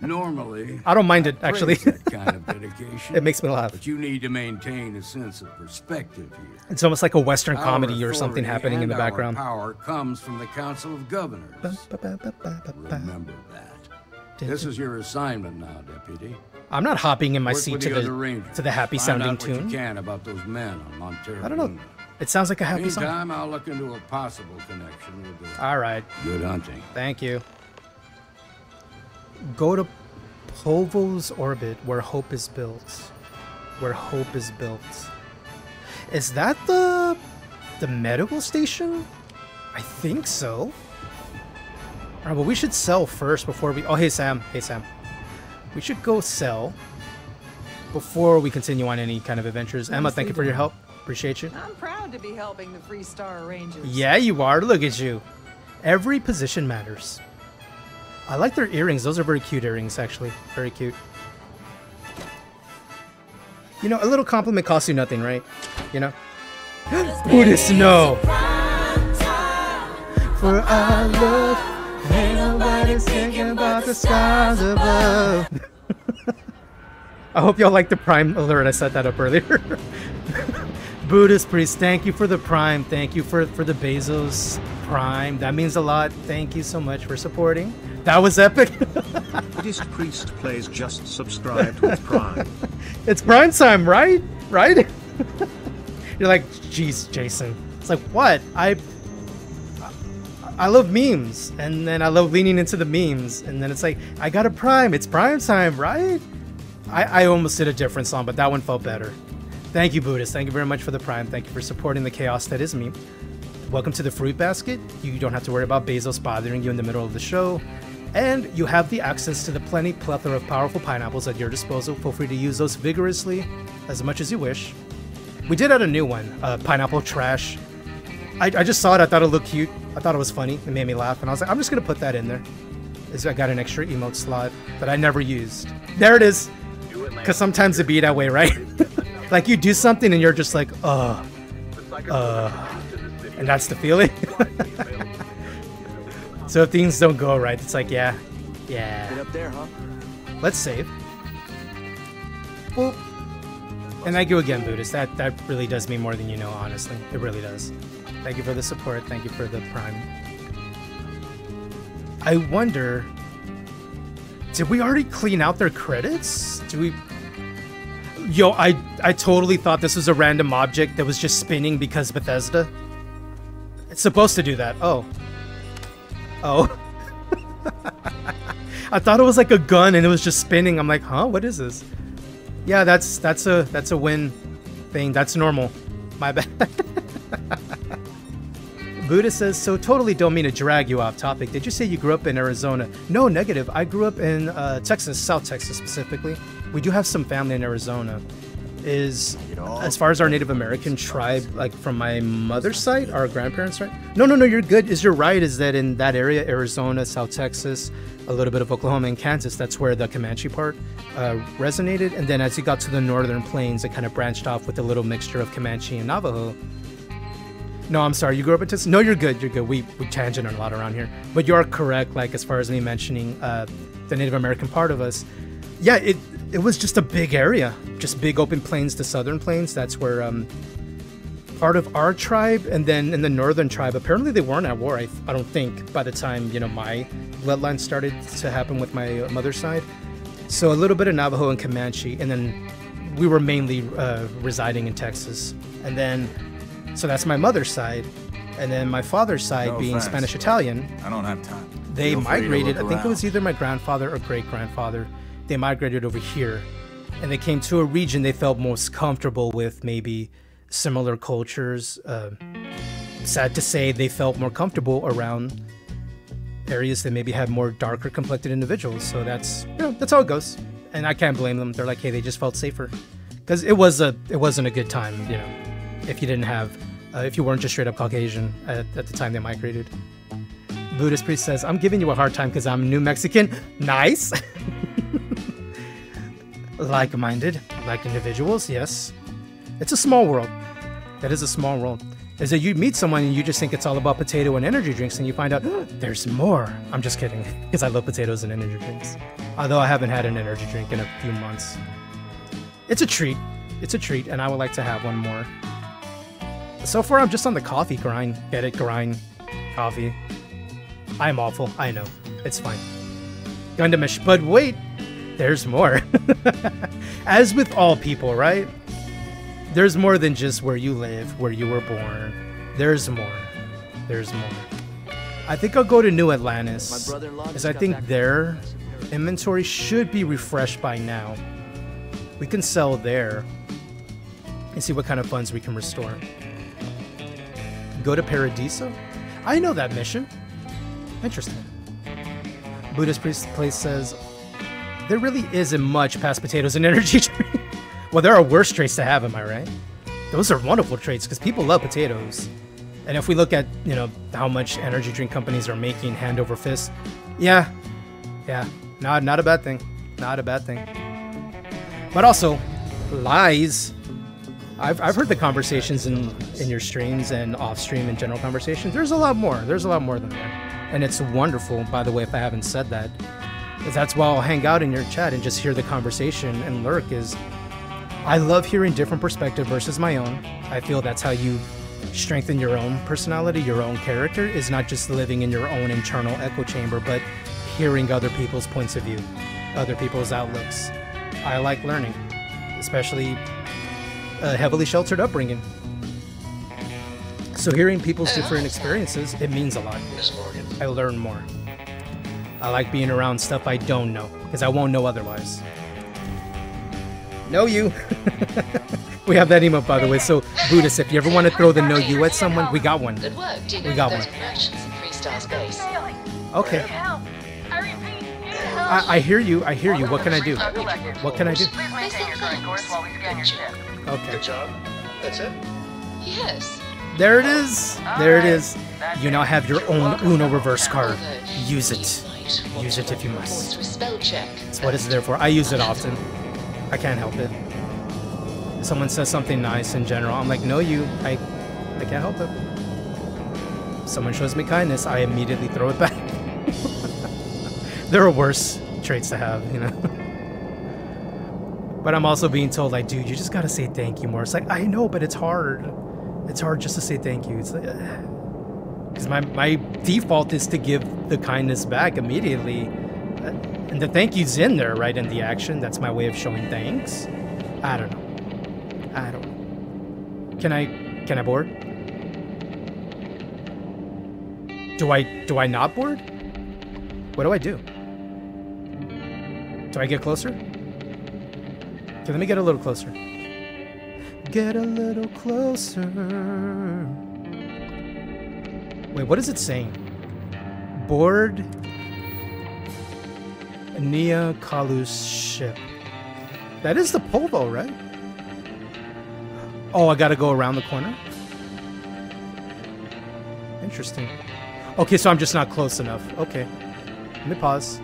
Normally, I don't mind it actually. that kind of dedication. it makes me laugh. But you need to maintain a sense of perspective here. It's almost like a Western Our comedy or something happening in the our background. power comes from the Council of Governors. Remember that. This is your assignment now, Deputy. I'm not hopping in my Work seat to the the to the happy Find sounding tune. you can about those men on Montara. I don't know. It sounds like a happy song. Meantime, I'll look into a possible connection with the. All right. Good hunting. Thank you. Go to Polvo's orbit where hope is built. Where hope is built. Is that the the medical station? I think so. Alright, but we should sell first before we Oh hey Sam. Hey Sam. We should go sell before we continue on any kind of adventures. Emma, thank you for your help. Appreciate you. I'm proud to be helping the Freestar Rangers. Yeah, you are. Look at you. Every position matters. I like their earrings. Those are very cute earrings, actually. Very cute. You know, a little compliment costs you nothing, right? You know? Buddhist, no! For our love, ain't nobody thinking about the stars above. I hope y'all like the Prime alert. I set that up earlier. Buddhist priest, thank you for the Prime. Thank you for, for the Bezos Prime. That means a lot. Thank you so much for supporting. That was epic. Buddhist priest plays just subscribed with Prime. it's Prime time, right? Right? You're like, jeez, Jason. It's like, what? I I love memes, and then I love leaning into the memes, and then it's like, I got a Prime. It's Prime time, right? I, I almost did a different song, but that one felt better. Thank you, Buddhist. Thank you very much for the Prime. Thank you for supporting the chaos that is me. Welcome to the Fruit Basket. You don't have to worry about Bezos bothering you in the middle of the show. And you have the access to the plenty plethora of powerful pineapples at your disposal. Feel free to use those vigorously as much as you wish. We did add a new one, uh, pineapple trash. I, I just saw it. I thought it looked cute. I thought it was funny. It made me laugh, and I was like, I'm just gonna put that in there. Is I got an extra emote slot that I never used. There it is. Because sometimes it be that way, right? like you do something and you're just like, uh, uh, and that's the feeling. so if things don't go right, it's like, yeah, yeah. Get up there, huh? Let's save. Boop. And thank you again, Buddhist. That that really does mean more than you know, honestly. It really does. Thank you for the support. Thank you for the prime. I wonder, did we already clean out their credits? Do we? Yo, I I totally thought this was a random object that was just spinning because Bethesda. It's supposed to do that. Oh. Oh. I thought it was like a gun and it was just spinning. I'm like, huh? What is this? Yeah, that's that's a that's a win thing. That's normal. My bad. Buddha says, so totally don't mean to drag you off topic. Did you say you grew up in Arizona? No, negative. I grew up in uh, Texas, South Texas specifically. We do have some family in Arizona. Is as far as our Native American tribe, like from my mother's side, our grandparents' right? No, no, no, you're good. Is you're right? Is that in that area, Arizona, South Texas, a little bit of Oklahoma and Kansas? That's where the Comanche part uh, resonated. And then as you got to the northern plains, it kind of branched off with a little mixture of Comanche and Navajo. No, I'm sorry. You grew up in Texas. No, you're good. You're good. We we tangent a lot around here, but you are correct. Like as far as me mentioning uh, the Native American part of us, yeah, it it was just a big area, just big open plains to southern plains. That's where um, part of our tribe, and then in the northern tribe, apparently they weren't at war. I, I don't think by the time you know my bloodline started to happen with my mother's side. So a little bit of Navajo and Comanche, and then we were mainly uh, residing in Texas, and then so that's my mother's side, and then my father's side No being offense, spanish italian I don't have time. They Feel migrated. I think it was either my grandfather or great grandfather. They migrated over here, and they came to a region they felt most comfortable with, maybe similar cultures. Uh, sad to say, they felt more comfortable around areas that maybe had more darker complected individuals. So that's you know that's how it goes, and I can't blame them. They're like, hey, they just felt safer because it was a it wasn't a good time, you know, if you didn't have uh, if you weren't just straight up Caucasian at, at the time they migrated. Buddhist priest says, I'm giving you a hard time because I'm New Mexican. Nice. like minded, like individuals, yes. It's a small world. That is a small world. Is that you meet someone and you just think it's all about potato and energy drinks and you find out there's more. I'm just kidding because I love potatoes and energy drinks. Although I haven't had an energy drink in a few months. It's a treat. It's a treat and I would like to have one more. So far I'm just on the coffee grind. Get it? Grind. Coffee. I'm awful. I know. It's fine. Gundamish. But wait, there's more. As with all people, right? There's more than just where you live, where you were born. There's more. There's more. I think I'll go to New Atlantis, as I think their inventory should be refreshed by now. We can sell there and see what kind of funds we can restore. Go to Paradiso? I know that mission. Interesting. Buddhist priest place says, there really isn't much past potatoes and energy drink. well, there are worse traits to have, am I right? Those are wonderful traits because people love potatoes. And if we look at, you know, how much energy drink companies are making hand over fist, yeah, yeah, not, not a bad thing. Not a bad thing. But also, lies. I've, I've heard the conversations in, in your streams and off stream and general conversations. There's a lot more. There's a lot more than that. And it's wonderful, by the way, if I haven't said that. That's why I'll hang out in your chat and just hear the conversation and lurk is I love hearing different perspective versus my own. I feel that's how you strengthen your own personality, your own character, is not just living in your own internal echo chamber, but hearing other people's points of view, other people's outlooks. I like learning, especially a heavily sheltered upbringing. So hearing people's oh, different experiences, it means a lot. I learn more. I like being around stuff I don't know, because I won't know otherwise. Know you. we have that emote, by the way. So, Buddhist, if you ever want to throw the know you at someone, we got one. Good work. Do you We got those one. merchants in Freestar Space? Okay. I, I hear you. I hear you. What can I do? What can I do? Okay. Good job. That's it? Yes. There it is. There it is. You now have your own Uno reverse card. Use it. Use it if you must. To a spell check. That's what it's there for. I use it often. I can't help it. Someone says something nice in general, I'm like, no, you. I, I can't help it. Someone shows me kindness, I immediately throw it back. there are worse traits to have, you know. but I'm also being told, like, dude, you just gotta say thank you more. It's like I know, but it's hard. It's hard just to say thank you. It's like. Because my, my default is to give the kindness back immediately. Uh, And the thank you's in there, right, in the action. That's my way of showing thanks. I don't know. I don't know. Can I can I board? Do I do I not board? What do I do? Do I get closer? Okay, let me get a little closer. Get a little closer. Wait, what is it saying? Board Nia Kalu's ship. That is the Polvo, right? Oh, I gotta go around the corner? Interesting. Okay, so I'm just not close enough. Okay. Let me pause.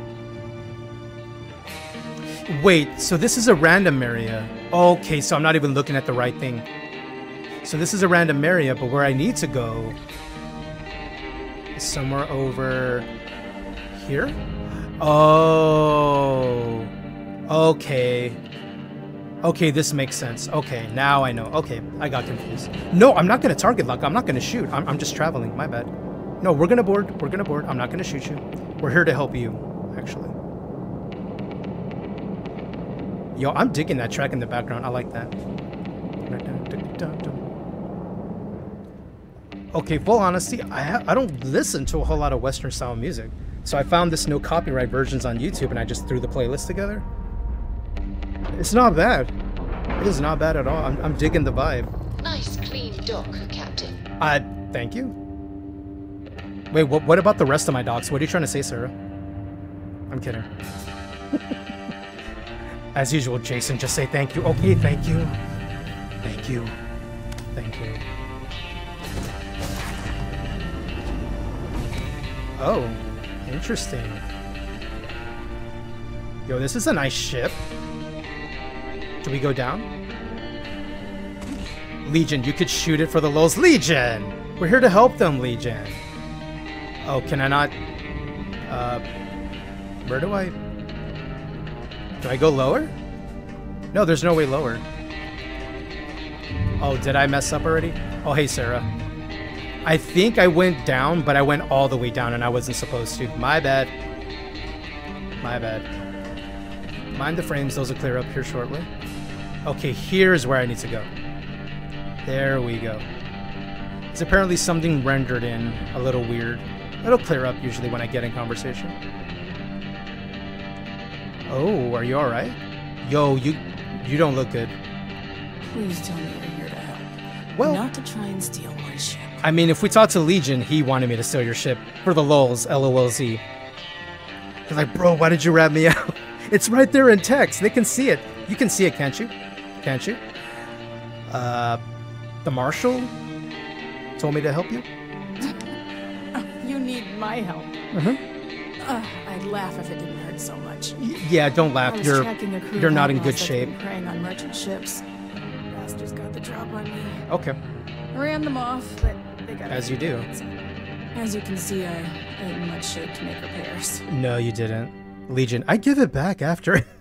Wait, so this is a random area. Okay, so I'm not even looking at the right thing. So this is a random area, but where I need to go is somewhere over here? Oh. Okay. Okay, this makes sense. Okay, now I know. Okay, I got confused. No, I'm not gonna target lock. I'm not gonna shoot. I'm, I'm just traveling. My bad. No, we're gonna board. We're gonna board. I'm not gonna shoot you. We're here to help you, actually. Yo, I'm digging that track in the background. I like that. Okay, full honesty, I ha- I don't listen to a whole lot of Western style music, so I found this no copyright versions on YouTube, and I just threw the playlist together. It's not bad. It is not bad at all. I'm, I'm digging the vibe. Nice clean dock, Captain. Uh, thank you. Wait, what, what about the rest of my docs? What are you trying to say, Sarah? I'm kidding. As usual, Jason, just say thank you. Okay, thank you. Thank you. Thank you. Oh, interesting. Yo, this is a nice ship. Do we go down? Legion, you could shoot it for the lows. Legion! We're here to help them, Legion. Oh, can I not? Uh, where do I? Do I go lower? No, there's no way lower. Oh, did I mess up already? Oh, hey, Sarah. I think I went down, but I went all the way down and I wasn't supposed to. My bad. My bad. Mind the frames, those will clear up here shortly. Okay, here's where I need to go. There we go. It's apparently something rendered in a little weird. It'll clear up usually when I get in conversation. Oh, are you alright? Yo, you you don't look good. Please tell me you're here to help. Well- not to try and steal my ship. I mean, if we talk to Legion, he wanted me to steal your ship for the lulz, LOLZ. He's like, bro, why did you rat me out? It's right there in text. They can see it. You can see it, can't you? Can't you? Uh, the marshal told me to help you. You need my help. Mhm. Uh, I'd laugh if it didn't hurt so much. Yeah, don't laugh. You're tracking a crew you're not in good shape. Preying on merchant ships. Bastards got the drop on me. Okay, I ran them off, but they got. as you do. As you can see, I ain't in much shape to make repairs. No, you didn't. Legion, I give it back after.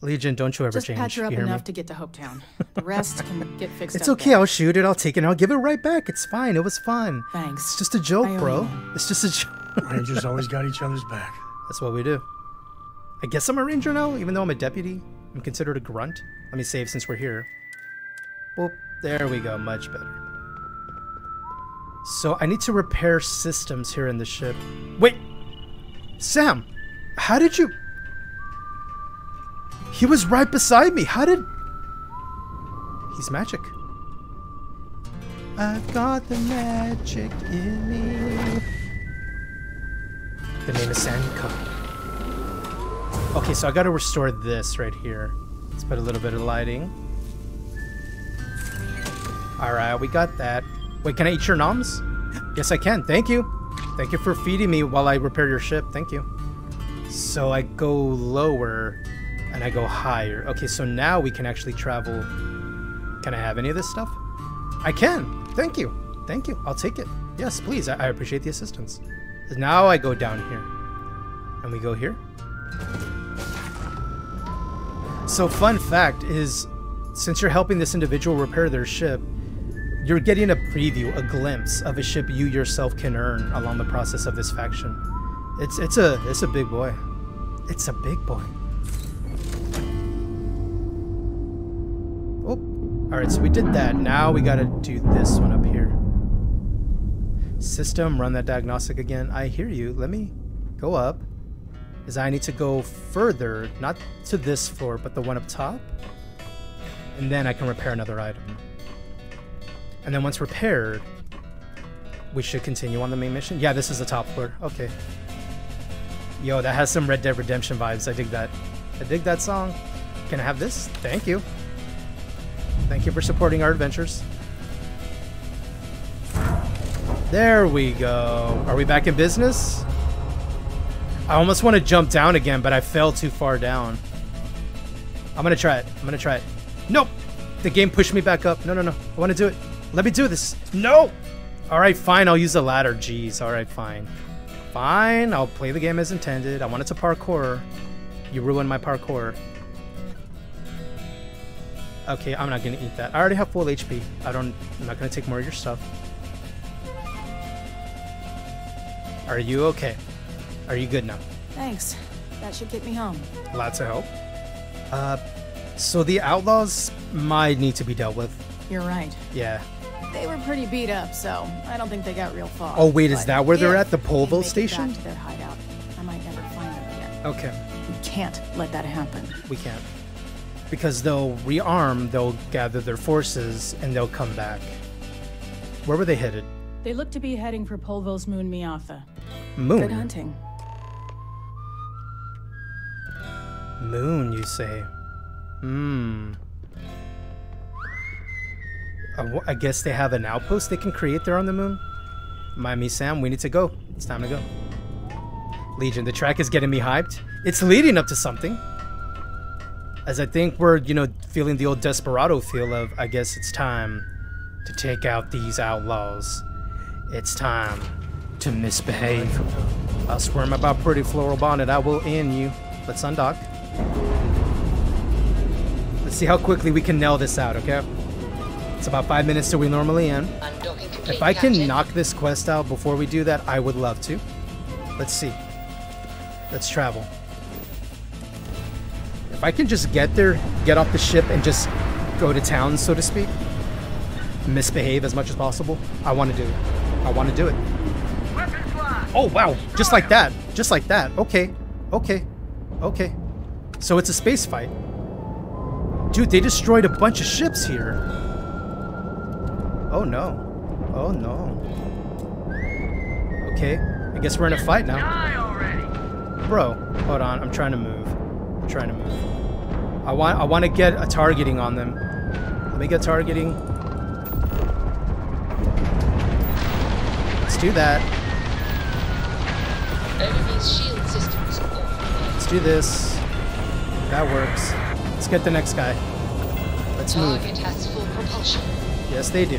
Legion, don't you ever Just change. patch her up hear me? enough to get to Hopetown. The rest can get fixed It's okay. there. I'll shoot it. I'll take it. and I'll give it right back. It's fine. It was fun. Thanks. It's just a joke, bro. It's just a joke. Rangers always got each other's back. That's what we do. I guess I'm a ranger now, even though I'm a deputy. I'm considered a grunt. Let me save since we're here. Boop. There we go. Much better. So I need to repair systems here in the ship. Wait! Sam! How did you... He was right beside me. How did... He's magic. I've got the magic in me. The name is Sanka. Okay, so I gotta restore this right here. Let's put a little bit of lighting. Alright, we got that. Wait, can I eat your noms? Yes, I can. Thank you. Thank you for feeding me while I repair your ship. Thank you. So I go lower and I go higher. Okay, so now we can actually travel. Can I have any of this stuff? I can. Thank you. Thank you. I'll take it. Yes, please. I, I appreciate the assistance. Now I go down here. And we go here. So, fun fact is since you're helping this individual repair their ship, you're getting a preview, a glimpse of a ship you yourself can earn along the process of this faction. It's it's a it's a big boy. It's a big boy. Oh, all right. So we did that. Now we gotta do this one up here. System, run that diagnostic again. I hear you. Let me go up. Is I need to go further, not to this floor, but the one up top, and then I can repair another item. And then once repaired, we should continue on the main mission. Yeah, this is the top floor. Okay. Yo, that has some Red Dead Redemption vibes. I dig that. I dig that song. Can I have this? Thank you. Thank you for supporting our adventures. There we go. Are we back in business? I almost want to jump down again, but I fell too far down. I'm gonna try it. I'm gonna try it. Nope! The game pushed me back up. No, no, no. I want to do it. Let me do this. No! Alright, fine. I'll use the ladder. Jeez. Alright, fine. Fine. I'll play the game as intended. I wanted to parkour. You ruined my parkour. Okay, I'm not gonna eat that. I already have full HP. I don't. I'm not gonna take more of your stuff. Are you okay? Are you good now? Thanks. That should get me home. Lots of help. Uh, so the outlaws might need to be dealt with. You're right. Yeah. They were pretty beat up, so I don't think they got real far. Oh wait, is that where they're at? The Polvo station? Their hideout. I might never find them again. Okay. We can't let that happen. We can't. Because they'll rearm, they'll gather their forces, and they'll come back. Where were they headed? They look to be heading for Polvo's moon Miatha. Moon? Good hunting. Moon, you say? Hmm. I, w- I guess they have an outpost they can create there on the moon? Mind Sam, we need to go. It's time to go. Legion, the track is getting me hyped. It's leading up to something. As I think we're, you know, feeling the old Desperado feel of, I guess it's time to take out these outlaws. It's time to misbehave. I'll squirm about pretty floral bonnet. I will end you. Let's undock. Let's see how quickly we can nail this out, okay? It's about five minutes till we normally end. If I can knock this quest out before we do that, I would love to. Let's see. Let's travel. If I can just get there, get off the ship, and just go to town, so to speak, misbehave as much as possible, I want to do it. I want to do it. Oh, wow. Just like that. Just like that. Okay. Okay. Okay. So it's a space fight. Dude, they destroyed a bunch of ships here. Oh no. Oh no. Okay. I guess we're in a fight now. Bro, hold on. I'm trying to move. I'm trying to move. I want I want to get a targeting on them. Let me get targeting. Do that. Enemy's shield systems Let's do this. That works. Let's get the next guy. Let's move. Has full propulsion. Yes, they do.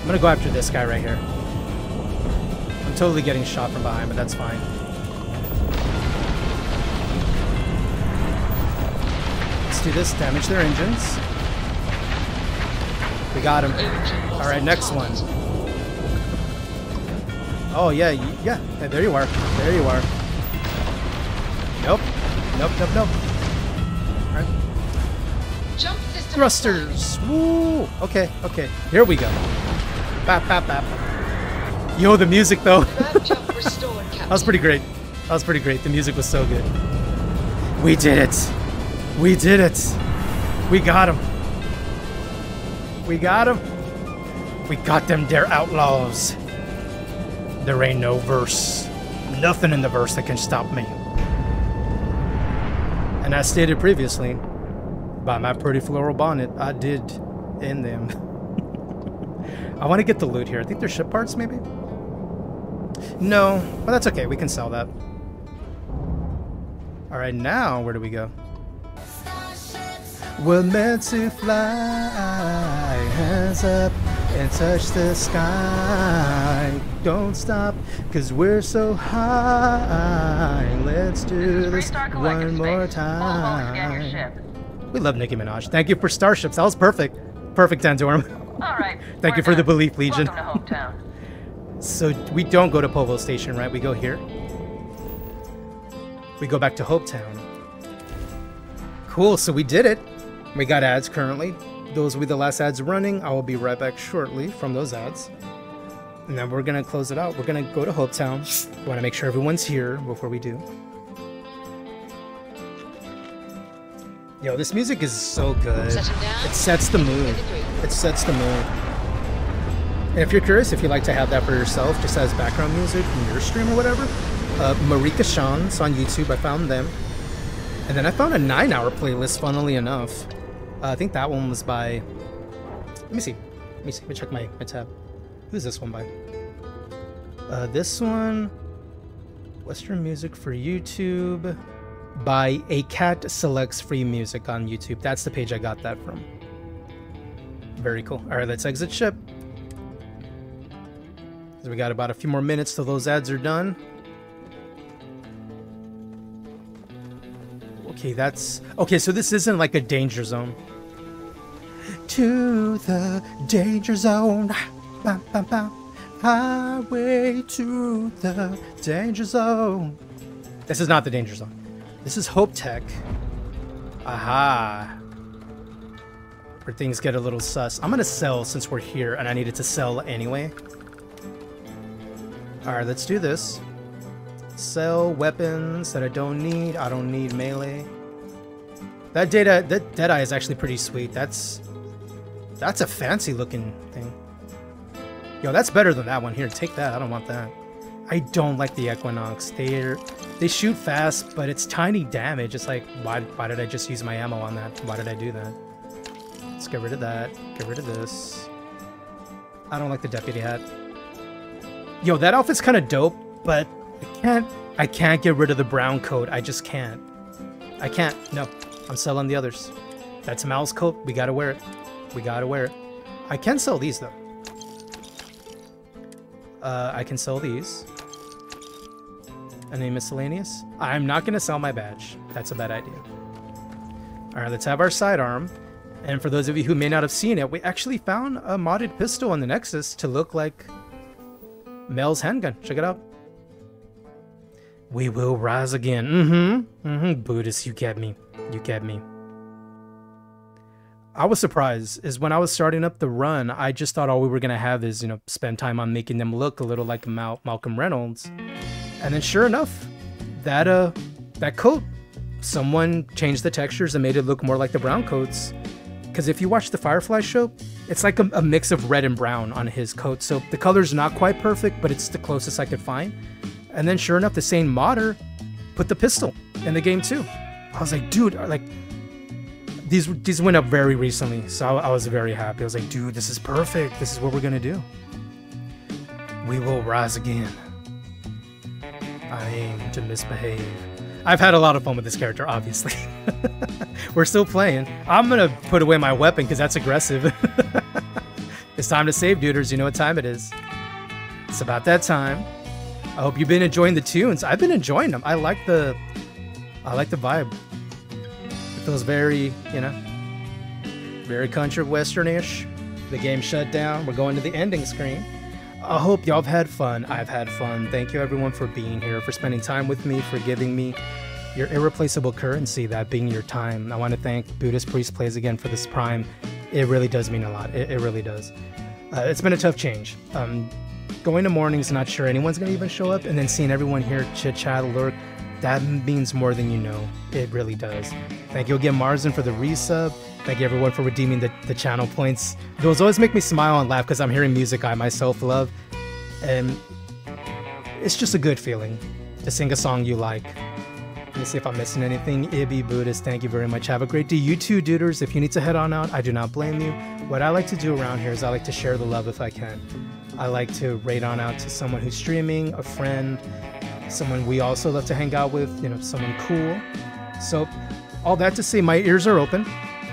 I'm gonna go after this guy right here. I'm totally getting shot from behind, but that's fine. Let's do this. Damage their engines. We got him. All right, next one. Oh yeah, yeah. yeah, There you are. There you are. Nope. Nope. Nope. Nope. All right. Jump system Thrusters. Woo. Okay. Okay. Here we go. Bap bap bap. Yo, the music though. restored, that was pretty great. That was pretty great. The music was so good. We did it. We did it. We got him. We got him. We got them. They're outlaws. There ain't no verse. Nothing in the verse that can stop me. And I stated previously, by my pretty floral bonnet, I did end them. I want to get the loot here. I think they're ship parts, maybe? No, but that's okay. We can sell that. All right, now where do we go? We're meant to fly, hands up and touch the sky. Don't stop, cause we're so high. Let's do this one more time. We love Nicki Minaj. Thank you for Starships. That was perfect. Perfect, Tantorm. All right. Thank you for the belief, Legion. So we don't go to Polvo Station, right? We go here. We go back to Hopetown. Cool, so we did it. We got ads currently. Those will be the last ads running. I will be right back shortly from those ads. And then we're gonna close it out. We're gonna go to Hopetown. We wanna make sure everyone's here before we do. Yo, this music is so good. It sets the mood. It sets the mood. And if you're curious, if you like to have that for yourself, just as background music from your stream or whatever, uh, Marika Sean's on YouTube. I found them. And then I found a nine hour playlist, funnily enough. Uh, I think that one was by. Let me see. Let me see. Let me check my, my tab. Who's this one by? Uh, this one. Western Music for YouTube by A Cat Selects Free Music on YouTube. That's the page I got that from. Very cool. All right, let's exit ship. We got about a few more minutes till those ads are done. Okay, that's okay. So this isn't like a danger zone. To the danger zone, Bam, bam, bam. highway to the danger zone. This is not the danger zone. This is HopeTech. Aha. Where things get a little sus. I'm gonna sell since we're here, and I needed to sell anyway. All right, let's do this. Sell weapons that I don't need. I don't need melee. That data, that Deadeye is actually pretty sweet. That's that's a fancy looking thing. Yo, that's better than that one. Here, take that. I don't want that. I don't like the Equinox. They're they shoot fast, but it's tiny damage. It's like, why why did I just use my ammo on that? Why did I do that? Let's get rid of that. Get rid of this. I don't like the deputy hat. Yo, that outfit's kind of dope, but I can't I can't get rid of the brown coat. I just can't. I can't. No. I'm selling the others. That's Mal's coat. We gotta wear it. We gotta wear it. I can sell these though. Uh, I can sell these. Any miscellaneous? I'm not gonna sell my badge. That's a bad idea. All right, let's have our sidearm. And for those of you who may not have seen it, we actually found a modded pistol on the Nexus to look like Mal's handgun. Check it out. We will rise again. Mm-hmm. Mm-hmm. Buddhist, you get me. You get me. I was surprised is when I was starting up the run, I just thought all we were gonna have is, you know, spend time on making them look a little like Mal- Malcolm Reynolds. And then sure enough, that uh that coat, someone changed the textures and made it look more like the brown coats. Because if you watch the Firefly show, it's like a, a, mix of red and brown on his coat. So the color's not quite perfect, but it's the closest I could find. And then sure enough, the same modder put the pistol in the game too. I was like, dude, like these these went up very recently, so I, I was very happy. I was like, dude, this is perfect. This is what we're gonna do. We will rise again. I aim to misbehave. I've had a lot of fun with this character, obviously. We're still playing. I'm gonna put away my weapon because that's aggressive. it's time to save, duders. You know what time it is. It's about that time. I hope you've been enjoying the tunes. I've been enjoying them. I like the, I like the vibe. It feels very, you know, very country westernish. The game shut down. We're going to the ending screen. I hope y'all have had fun. I've had fun. Thank you everyone for being here, for spending time with me, for giving me your irreplaceable currency, that being your time. I want to thank Buddhist Priest Plays again for this prime. It really does mean a lot. It, it really does. Uh, it's been a tough change. Um, going to mornings, not sure anyone's going to even show up, and then seeing everyone here chit chat, lurk, that means more than you know. It really does. Thank you again, Marzen, for the resub. Thank you, everyone, for redeeming the, the channel points. Those always make me smile and laugh because I'm hearing music I myself love. And it's just a good feeling to sing a song you like. Let me see if I'm missing anything. Ibby Buddhist, thank you very much. Have a great day. You too, duders. If you need to head on out, I do not blame you. What I like to do around here is I like to share the love if I can. I like to raid on out to someone who's streaming, a friend, someone we also love to hang out with, you know, someone cool. So, all that to say, my ears are open.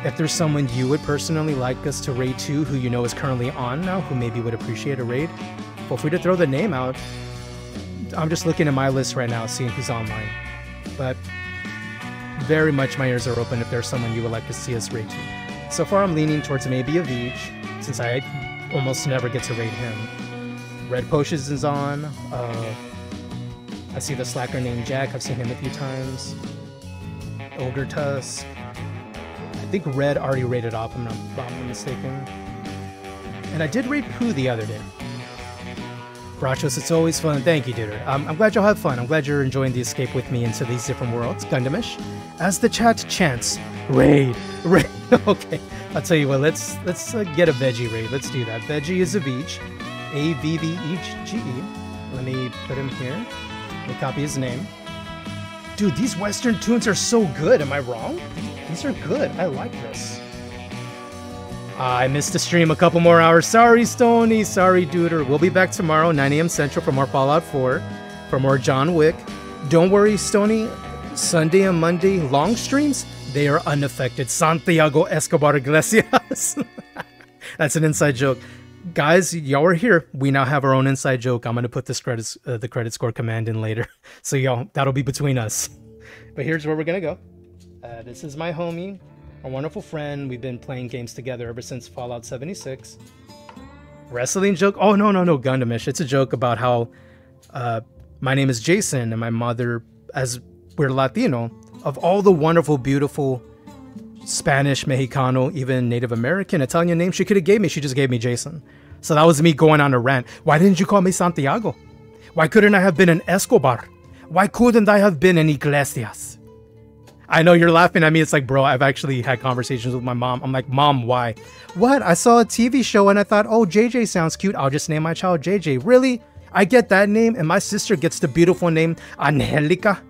If there's someone you would personally like us to raid to who you know is currently on now, who maybe would appreciate a raid, feel free to throw the name out. I'm just looking at my list right now, seeing who's online. But very much my ears are open if there's someone you would like to see us raid to. So far, I'm leaning towards maybe a Veej, since I almost never get to raid him. Red Potions is on. Uh, I see the slacker named Jack. I've seen him a few times. Ogre Tusk. I think Red already rated off, if I'm not, mistaken. And I did raid Pooh the other day. Brachos, it's always fun. Thank you, dude. Um, I'm glad y'all have fun. I'm glad you're enjoying the escape with me into these different worlds. Gundamish. As the chat chants, raid, raid. okay, I'll tell you what. Let's let's uh, get a veggie raid. Let's do that. Veggie is a beach. A V V E G E. Let me put him here. Let me copy his name. Dude, these Western tunes are so good. Am I wrong? These are good. I like this. I missed the stream a couple more hours. Sorry, Stony. Sorry, Duder. We'll be back tomorrow, 9 a.m. Central, for more Fallout 4, for more John Wick. Don't worry, Stony. Sunday and Monday long streams, they are unaffected. Santiago Escobar Iglesias. That's an inside joke. Guys, y'all are here. We now have our own inside joke. I'm gonna put this credits, uh, the credit score command in later, so y'all that'll be between us. But here's where we're gonna go. Uh, this is my homie, a wonderful friend. We've been playing games together ever since Fallout 76. Wrestling joke? Oh no no no, Gundamish. It's a joke about how uh, my name is Jason and my mother, as we're Latino, of all the wonderful, beautiful Spanish, Mexicano, even Native American, Italian name she could have gave me, she just gave me Jason. So that was me going on a rant. Why didn't you call me Santiago? Why couldn't I have been an Escobar? Why couldn't I have been an Iglesias? I know you're laughing at me. It's like, bro, I've actually had conversations with my mom. I'm like, mom, why? What? I saw a TV show and I thought, oh, JJ sounds cute. I'll just name my child JJ. Really? I get that name, and my sister gets the beautiful name Angelica,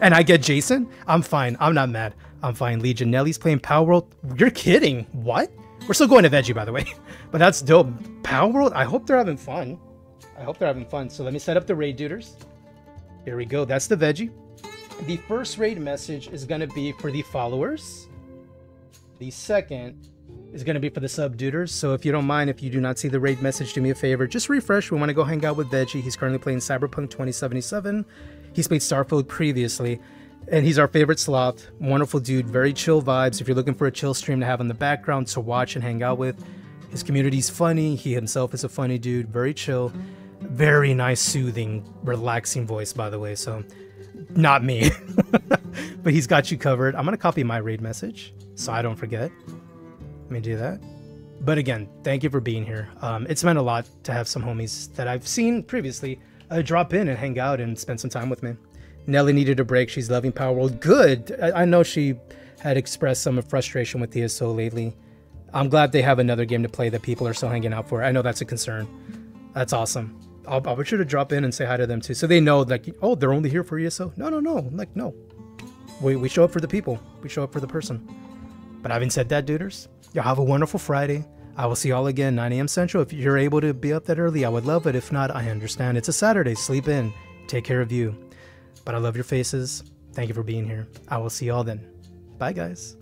and I get Jason. I'm fine. I'm not mad. I'm fine. Legion Nelly's playing Palworld. You're kidding. What? We're still going to Veggie, by the way. but that's dope. Palworld, I hope they're having fun. I hope they're having fun. So let me set up the raid duders. Here we go. That's the Veggie. The first raid message is going to be for the followers. The second is going to be for the sub duders. So if you don't mind, if you do not see the raid message, do me a favor. Just refresh. We want to go hang out with Veggie. He's currently playing Cyberpunk 2077. He's played Starfield previously. And he's our favorite sloth. Wonderful dude. Very chill vibes. If you're looking for a chill stream to have in the background to watch and hang out with, his community's funny. He himself is a funny dude. Very chill. Very nice, soothing, relaxing voice, by the way. So, not me. but he's got you covered. I'm going to copy my raid message so I don't forget. Let me do that. But again, thank you for being here. Um, it's meant a lot to have some homies that I've seen previously uh, drop in and hang out and spend some time with me. Nelly needed a break. She's loving Palworld. Good. I, I know she had expressed some frustration with ESO lately. I'm glad they have another game to play that people are still hanging out for. I know that's a concern. That's awesome. I'll, I'll be sure to drop in and say hi to them too, so they know like, oh, they're only here for ESO. No, no, no. Like, no. We we show up for the people. We show up for the person. But having said that, duders, y'all have a wonderful Friday. I will see y'all again 9 a.m. Central. If you're able to be up that early, I would love it. If not, I understand. It's a Saturday. Sleep in. Take care of you. But I love your faces. Thank you for being here. I will see y'all then. Bye, guys.